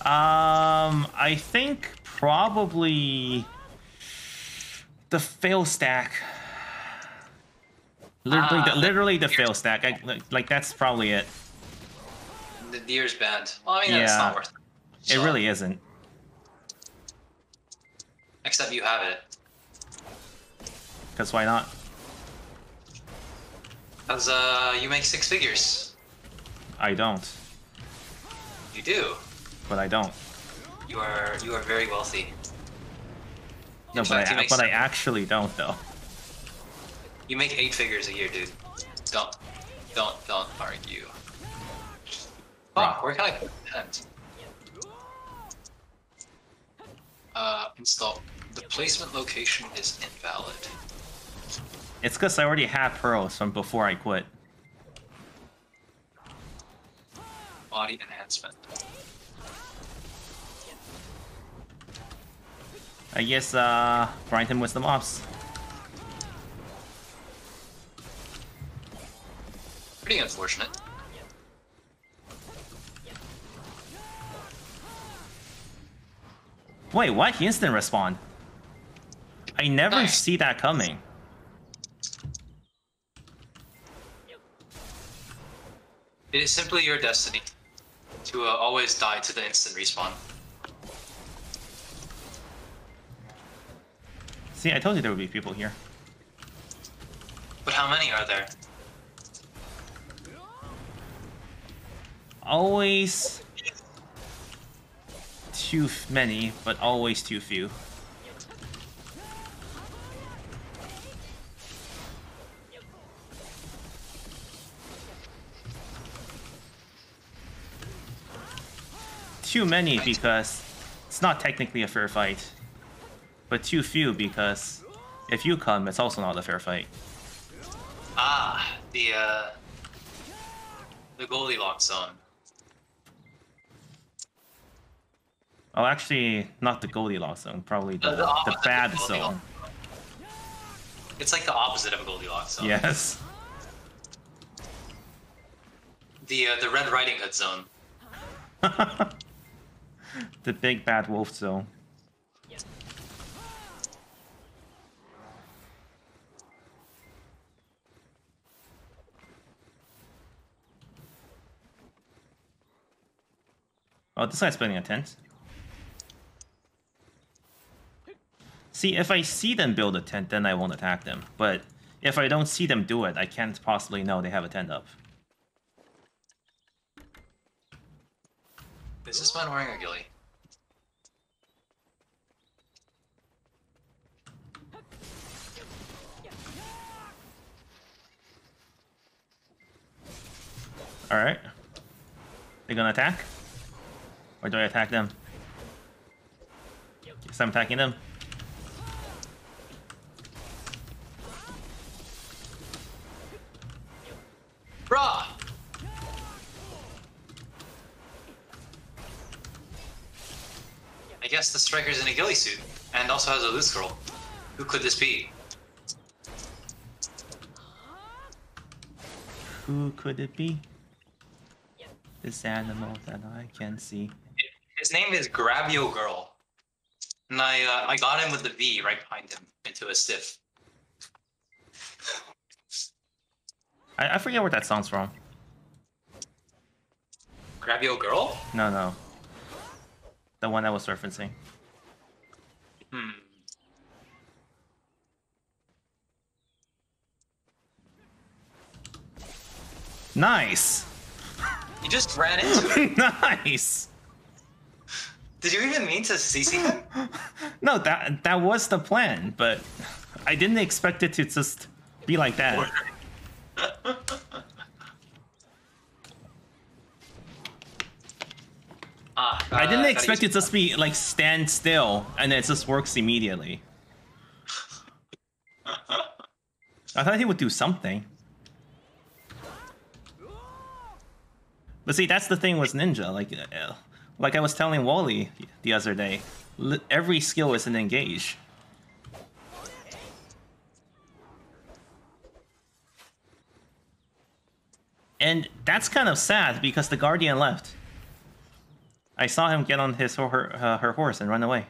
Um, I think probably the fail stack. Literally, Ah, the, literally the fail stack. I, like, like that's probably it. The deer's banned. Well, I mean, that's Yeah. not worth it. It So- really isn't. Except you have it. Because why not? Because uh, you make six figures. I don't. You do. But I don't. You are you are very wealthy. No, In but fact, I, but I actually don't though. You make eight figures a year, dude. Don't don't don't argue. Fuck, where can I put tent? Uh, install. The placement location is invalid. It's because I already had pearls from before I quit. Body enhancement. I guess uh grind him with the mobs. Pretty unfortunate. Wait, what? He instant respawn. I never Nice. see that coming. It is simply your destiny to uh, always die to the instant respawn. See, I told you there would be people here. But how many are there? Always too many, but always too few. Too many because it's not technically a fair fight. But too few because if you come, it's also not a fair fight. Ah, the uh, the Goldilocks zone. Oh, actually, not the Goldilocks zone. Probably the, Uh, the the bad zone. It's like the opposite of a Goldilocks zone. Yes. The uh, the Red Riding Hood zone. the big bad wolf zone. Oh, this guy's building a tent. See, if I see them build a tent, then I won't attack them. But if I don't see them do it, I can't possibly know they have a tent up. Is this man wearing a ghillie? Alright. They gonna attack? Or do I attack them? Guess I'm attacking them. Bruh! Guess the striker's in a ghillie suit and also has a loose girl. Who could this be? Who could it be? This animal that I can see. His name is Grabio Girl. And I uh, I got him with the V right behind him into a stiff. I, I forget where that song's from. Grabio Girl? No, no. The one I was referencing. Hmm. Nice! You just ran into it. nice! Did you even mean to CC him? No, that that was the plan, but I didn't expect it to just be like that. Ah, I didn't uh, expect it to just be like stand still and it just works immediately. I thought he would do something. But see, that's the thing with Ninja. Like, uh, like I was telling Wally the other day, every skill is an engage. And that's kind of sad because the Guardian left. I saw him get on his or her, uh, her horse and run away.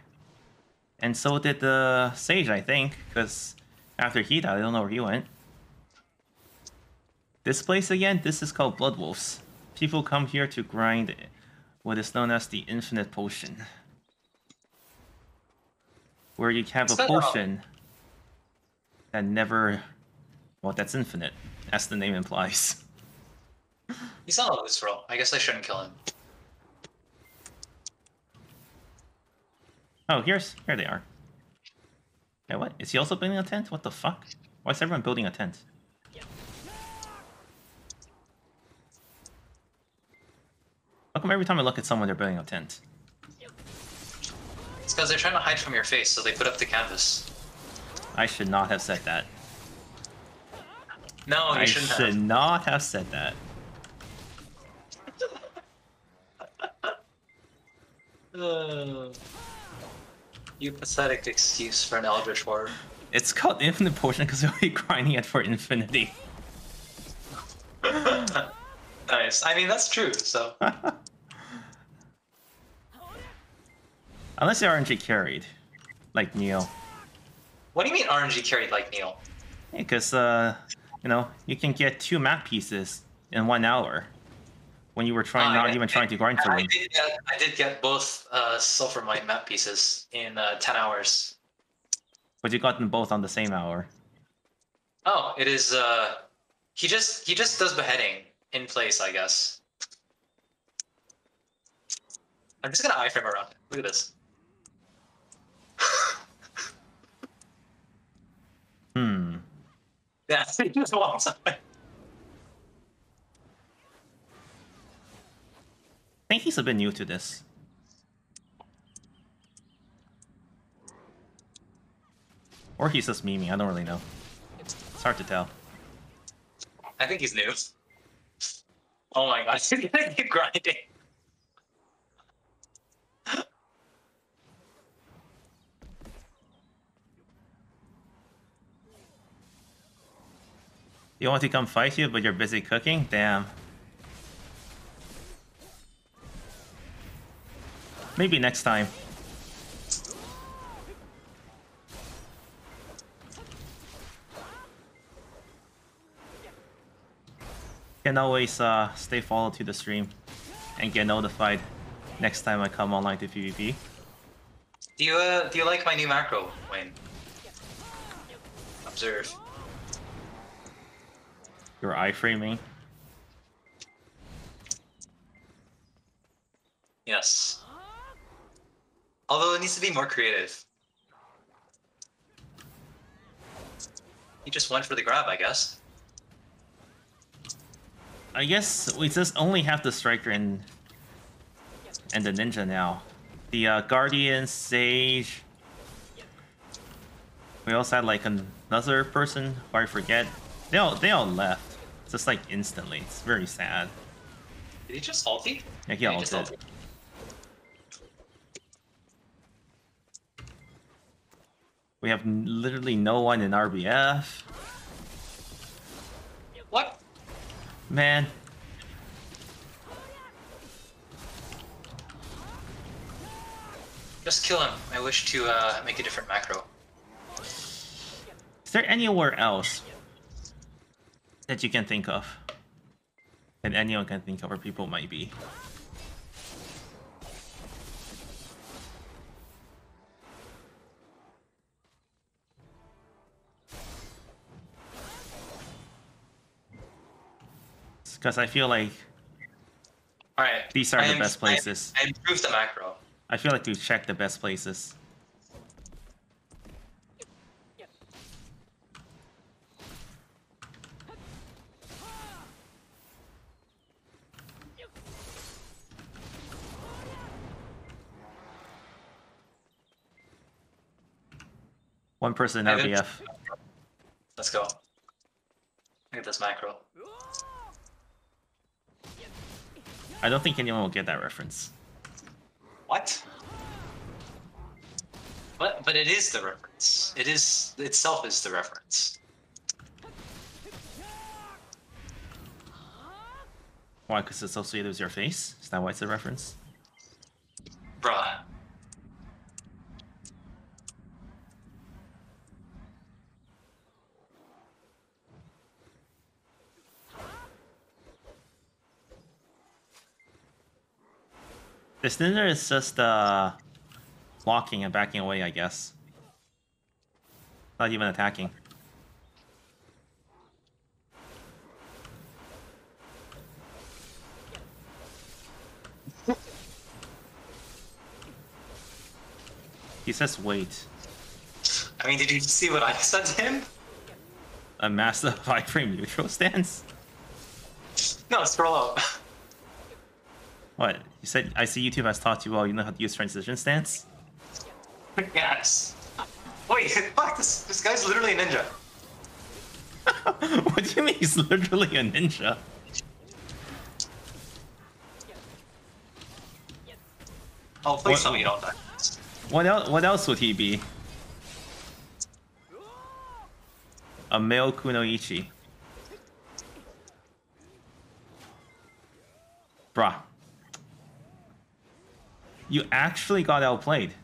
And so did the Sage, I think, because after he died, I don't know where he went. This place again, this is called Blood Wolves. People come here to grind what is known as the Infinite Potion. Where you have a potion that never... Well, that's infinite, as the name implies. He's not a loose roll. I guess I shouldn't kill him. Oh, here's here they are. Hey, what? Is he also building a tent? What the fuck? Why is everyone building a tent? How come every time I look at someone, they're building a tent? It's because they're trying to hide from your face, so they put up the canvas. I should not have said that. No, I should have. not have said that. Uh, you pathetic excuse for an Eldritch War. It's called Infinite Potion because we'll be grinding it for infinity. nice. I mean, that's true. So Unless you're RNG carried, like Neil. what do you mean RNG carried like Neil? Because, uh, you know, you can get two map pieces in one hour. When you were trying, Oh, not yeah. even trying to grind for I did get, I did get both uh, Sulfur Mine map pieces in uh, 10 hours. But you got them both on the same hour. Oh, it is. Uh, he just he just does beheading in place, I guess. I'm just gonna iframe around. Look at this. Hmm. Yeah, he just walks away. Think he's a bit new to this. Or he's just memeing, I don't really know. It's hard to tell. I think he's new. Oh my god, he's gonna keep grinding. You want to come fight you, but you're busy cooking? Damn. Maybe next time. Can always uh, stay followed to the stream and get notified next time I come online to PvP. Do you uh, do you like my new macro, Wayne? Observe. Your iframing. Yes. Although it needs to be more creative. He just went for the grab, I guess. I guess we just only have the striker and and the ninja now. The uh, guardian, sage. We also had like another person who I forget. They all they all left, just like instantly. It's very sad. Did he just ulti? Yeah, he he ulted. We have literally no one in RBF. What? Man, Just kill him. I wish to uh, make a different macro. is there anywhere else that you can think of? That anyone can think of where people might be? Because I feel like Alright. These are I the am- best places. I improved the macro. I feel like we've checked the best places. One person in I RBF. Let's go. Look at this macro. I don't think anyone will get that reference. What? But but it is the reference. It is itself is the reference. Why? Because it's associated with your face? Is that why it's a reference? Bruh. This ninja is just uh, blocking and backing away, I guess. Not even attacking. He says wait. I mean, did you see what I said to him? A massive five frame neutral stance? No, scroll up. What? You said I see YouTube has taught you well you know how to use transition stance? yes. Wait, fuck, this, this guy's literally a ninja. what do you mean he's literally a ninja? Oh, please What- tell me you don't die. What else what else would he be? A male kunoichi. Bruh. You actually got outplayed.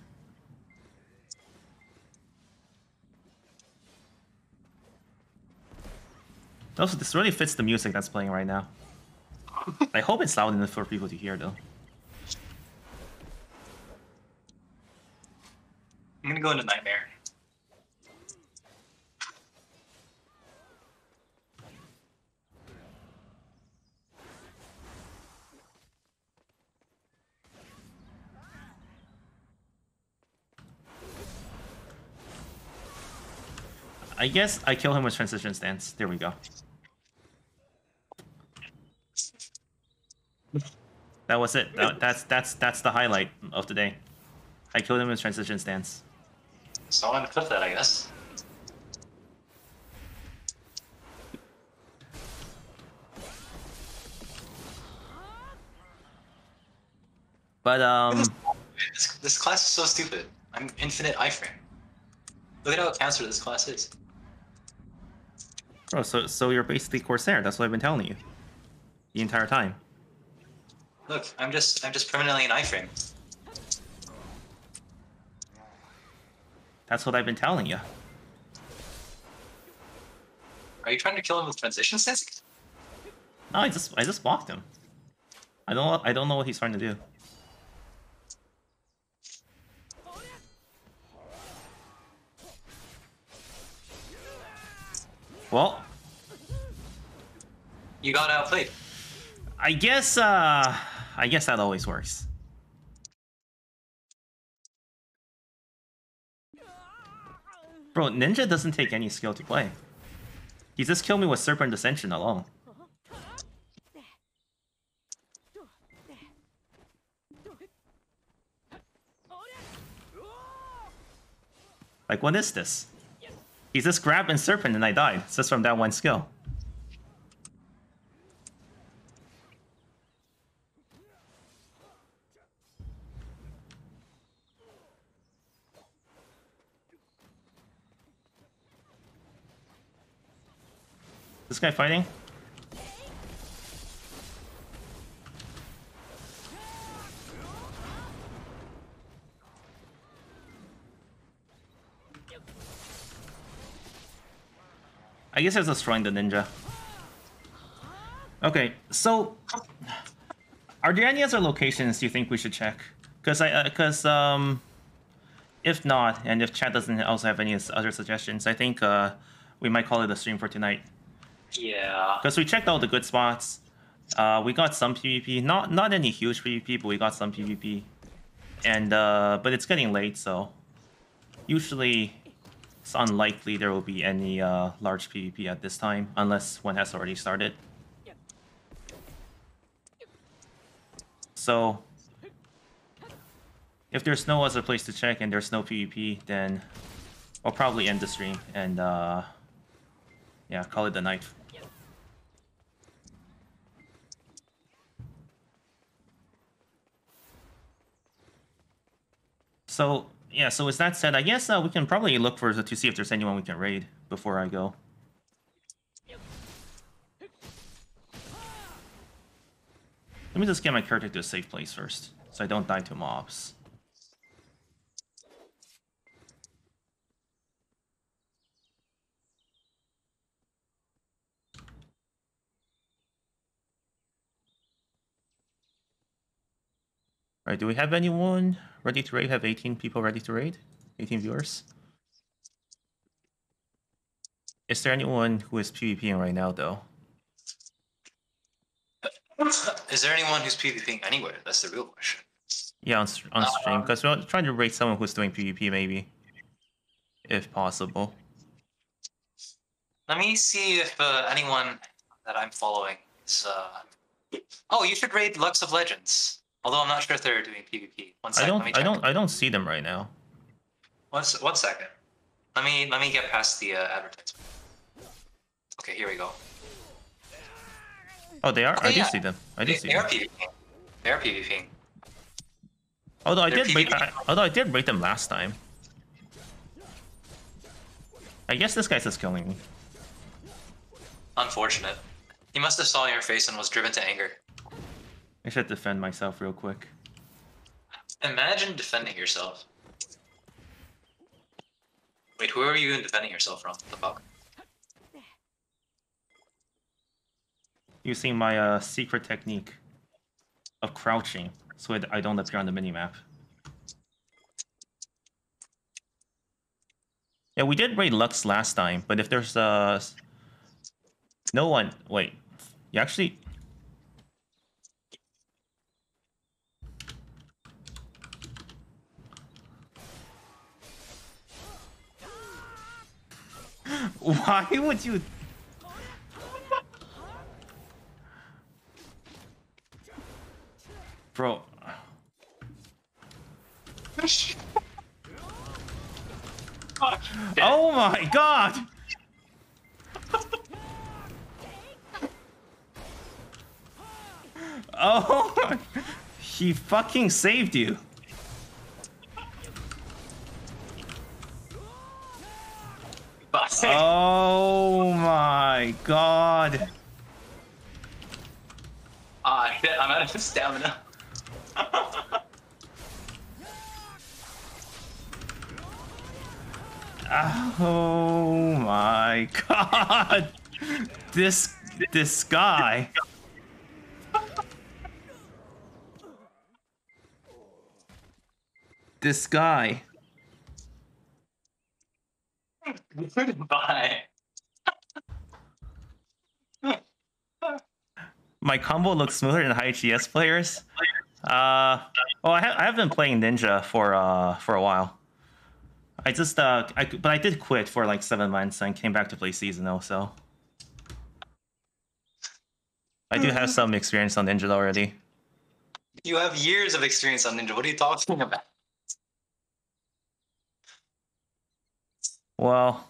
Also, this really fits the music that's playing right now. I hope it's loud enough for people to hear, though. I'm gonna go into nightmare. I guess I kill him with transition stance. There we go. That was it. That- that's that's that's the highlight of the day. I killed him with transition stance. Someone clip that, I guess. But um, This, this class is so stupid. I'm infinite iframe. Look at how cancer this class is. Bro, so so you're basically Corsair. That's what I've been telling you the entire time. Look, I'm just I'm just permanently an iframe. That's what I've been telling you. Are you trying to kill him with transition stance? No, I just I just blocked him. I don't I don't know what he's trying to do. Well, You got outplayed. I guess uh I guess that always works. Bro, Ninja doesn't take any skill to play. He just killed me with Serpent Ascension alone. Like, what is this? He just grabbed and Serpent and I died, It's just from that one skill. This guy fighting? I guess I was destroying the ninja. Okay, so are there any other locations you think we should check? Because I, because um, if not, and if chat doesn't also have any other suggestions, I think uh, we might call it a stream for tonight. Yeah. Because we checked all the good spots. Uh, we got some PvP, not not any huge PvP, but we got some PvP. And uh, but it's getting late, so usually it's unlikely there will be any uh, large PvP at this time, unless one has already started. So if there's no other place to check and there's no PvP, then I'll probably end the stream and uh, yeah, call it the night. So yeah, so with that said, I guess uh, we can probably look for to see if there's anyone we can raid before I go. Let me just get my character to a safe place first, so I don't die to mobs. Alright, do we have anyone ready to raid? Have 18 people ready to raid? 18 viewers? Is there anyone who is PvPing right now, though? Is there anyone who's PvPing anywhere? That's the real question. Yeah, on, on Uh, stream, because we're trying to raid someone who's doing PvP, maybe. If possible. Let me see if uh, anyone that I'm following is. Uh... Oh, you should raid Lux of Legends. Although I'm not sure if they're doing PvP. One I don't, let me I don't, I don't see them right now. One, one second. Let me let me get past the uh, advertisement. Okay, here we go. Oh, they are. Oh, I do see them. I do They, see they them. are PvPing. They are PvPing. Although I they're did rate, I, although I did rate them last time. I guess this guy's just killing me. Unfortunate. He must have saw your face and was driven to anger. I should defend myself real quick. Imagine defending yourself. Wait, who are you even defending yourself from? The fuck? Using my uh, secret technique of crouching, so I, I don't appear on the minimap. Yeah, we did raid Lux last time, but if there's uh no one, wait, you actually. Why would you? Bro. Oh my god! Oh, he fucking saved you. Oh my god. Ah, shit, I'm out of stamina. Oh my god. This this guy. This guy. Bye. My combo looks smoother than high GS players. Uh, well, I, ha- I have been playing Ninja for uh for a while. I just uh, I but I did quit for like seven months and came back to play seasonal. So I do have some experience on Ninja already. You have years of experience on Ninja. What are you talking about? Well,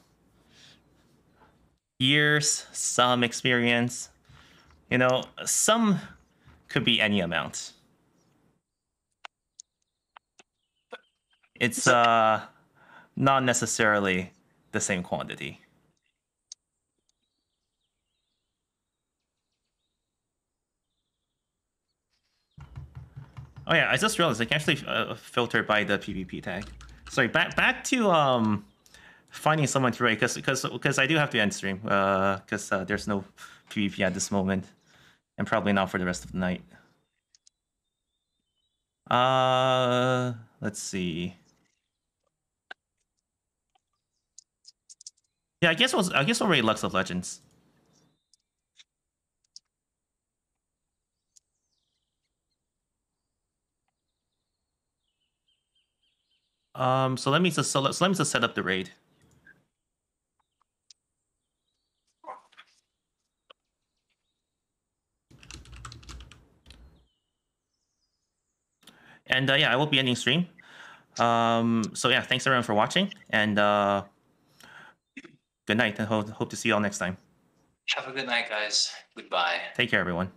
years, some experience. You know, some could be any amount. It's uh not necessarily the same quantity. Oh yeah, I just realized I can actually uh, filter by the PvP tag. Sorry, back back to um finding someone to raid because because because I do have to end stream because uh, there's no PvP at this moment, and probably not for the rest of the night. Uh, let's see. Yeah, I guess we'll I guess we'll raid Lux of Legends. Um, so let me just so let, so let me just set up the raid. And uh, yeah, I will be ending stream. Um, so yeah, thanks everyone for watching, and uh, good night. And hope hope to see you all next time. Have a good night, guys. Goodbye. Take care, everyone.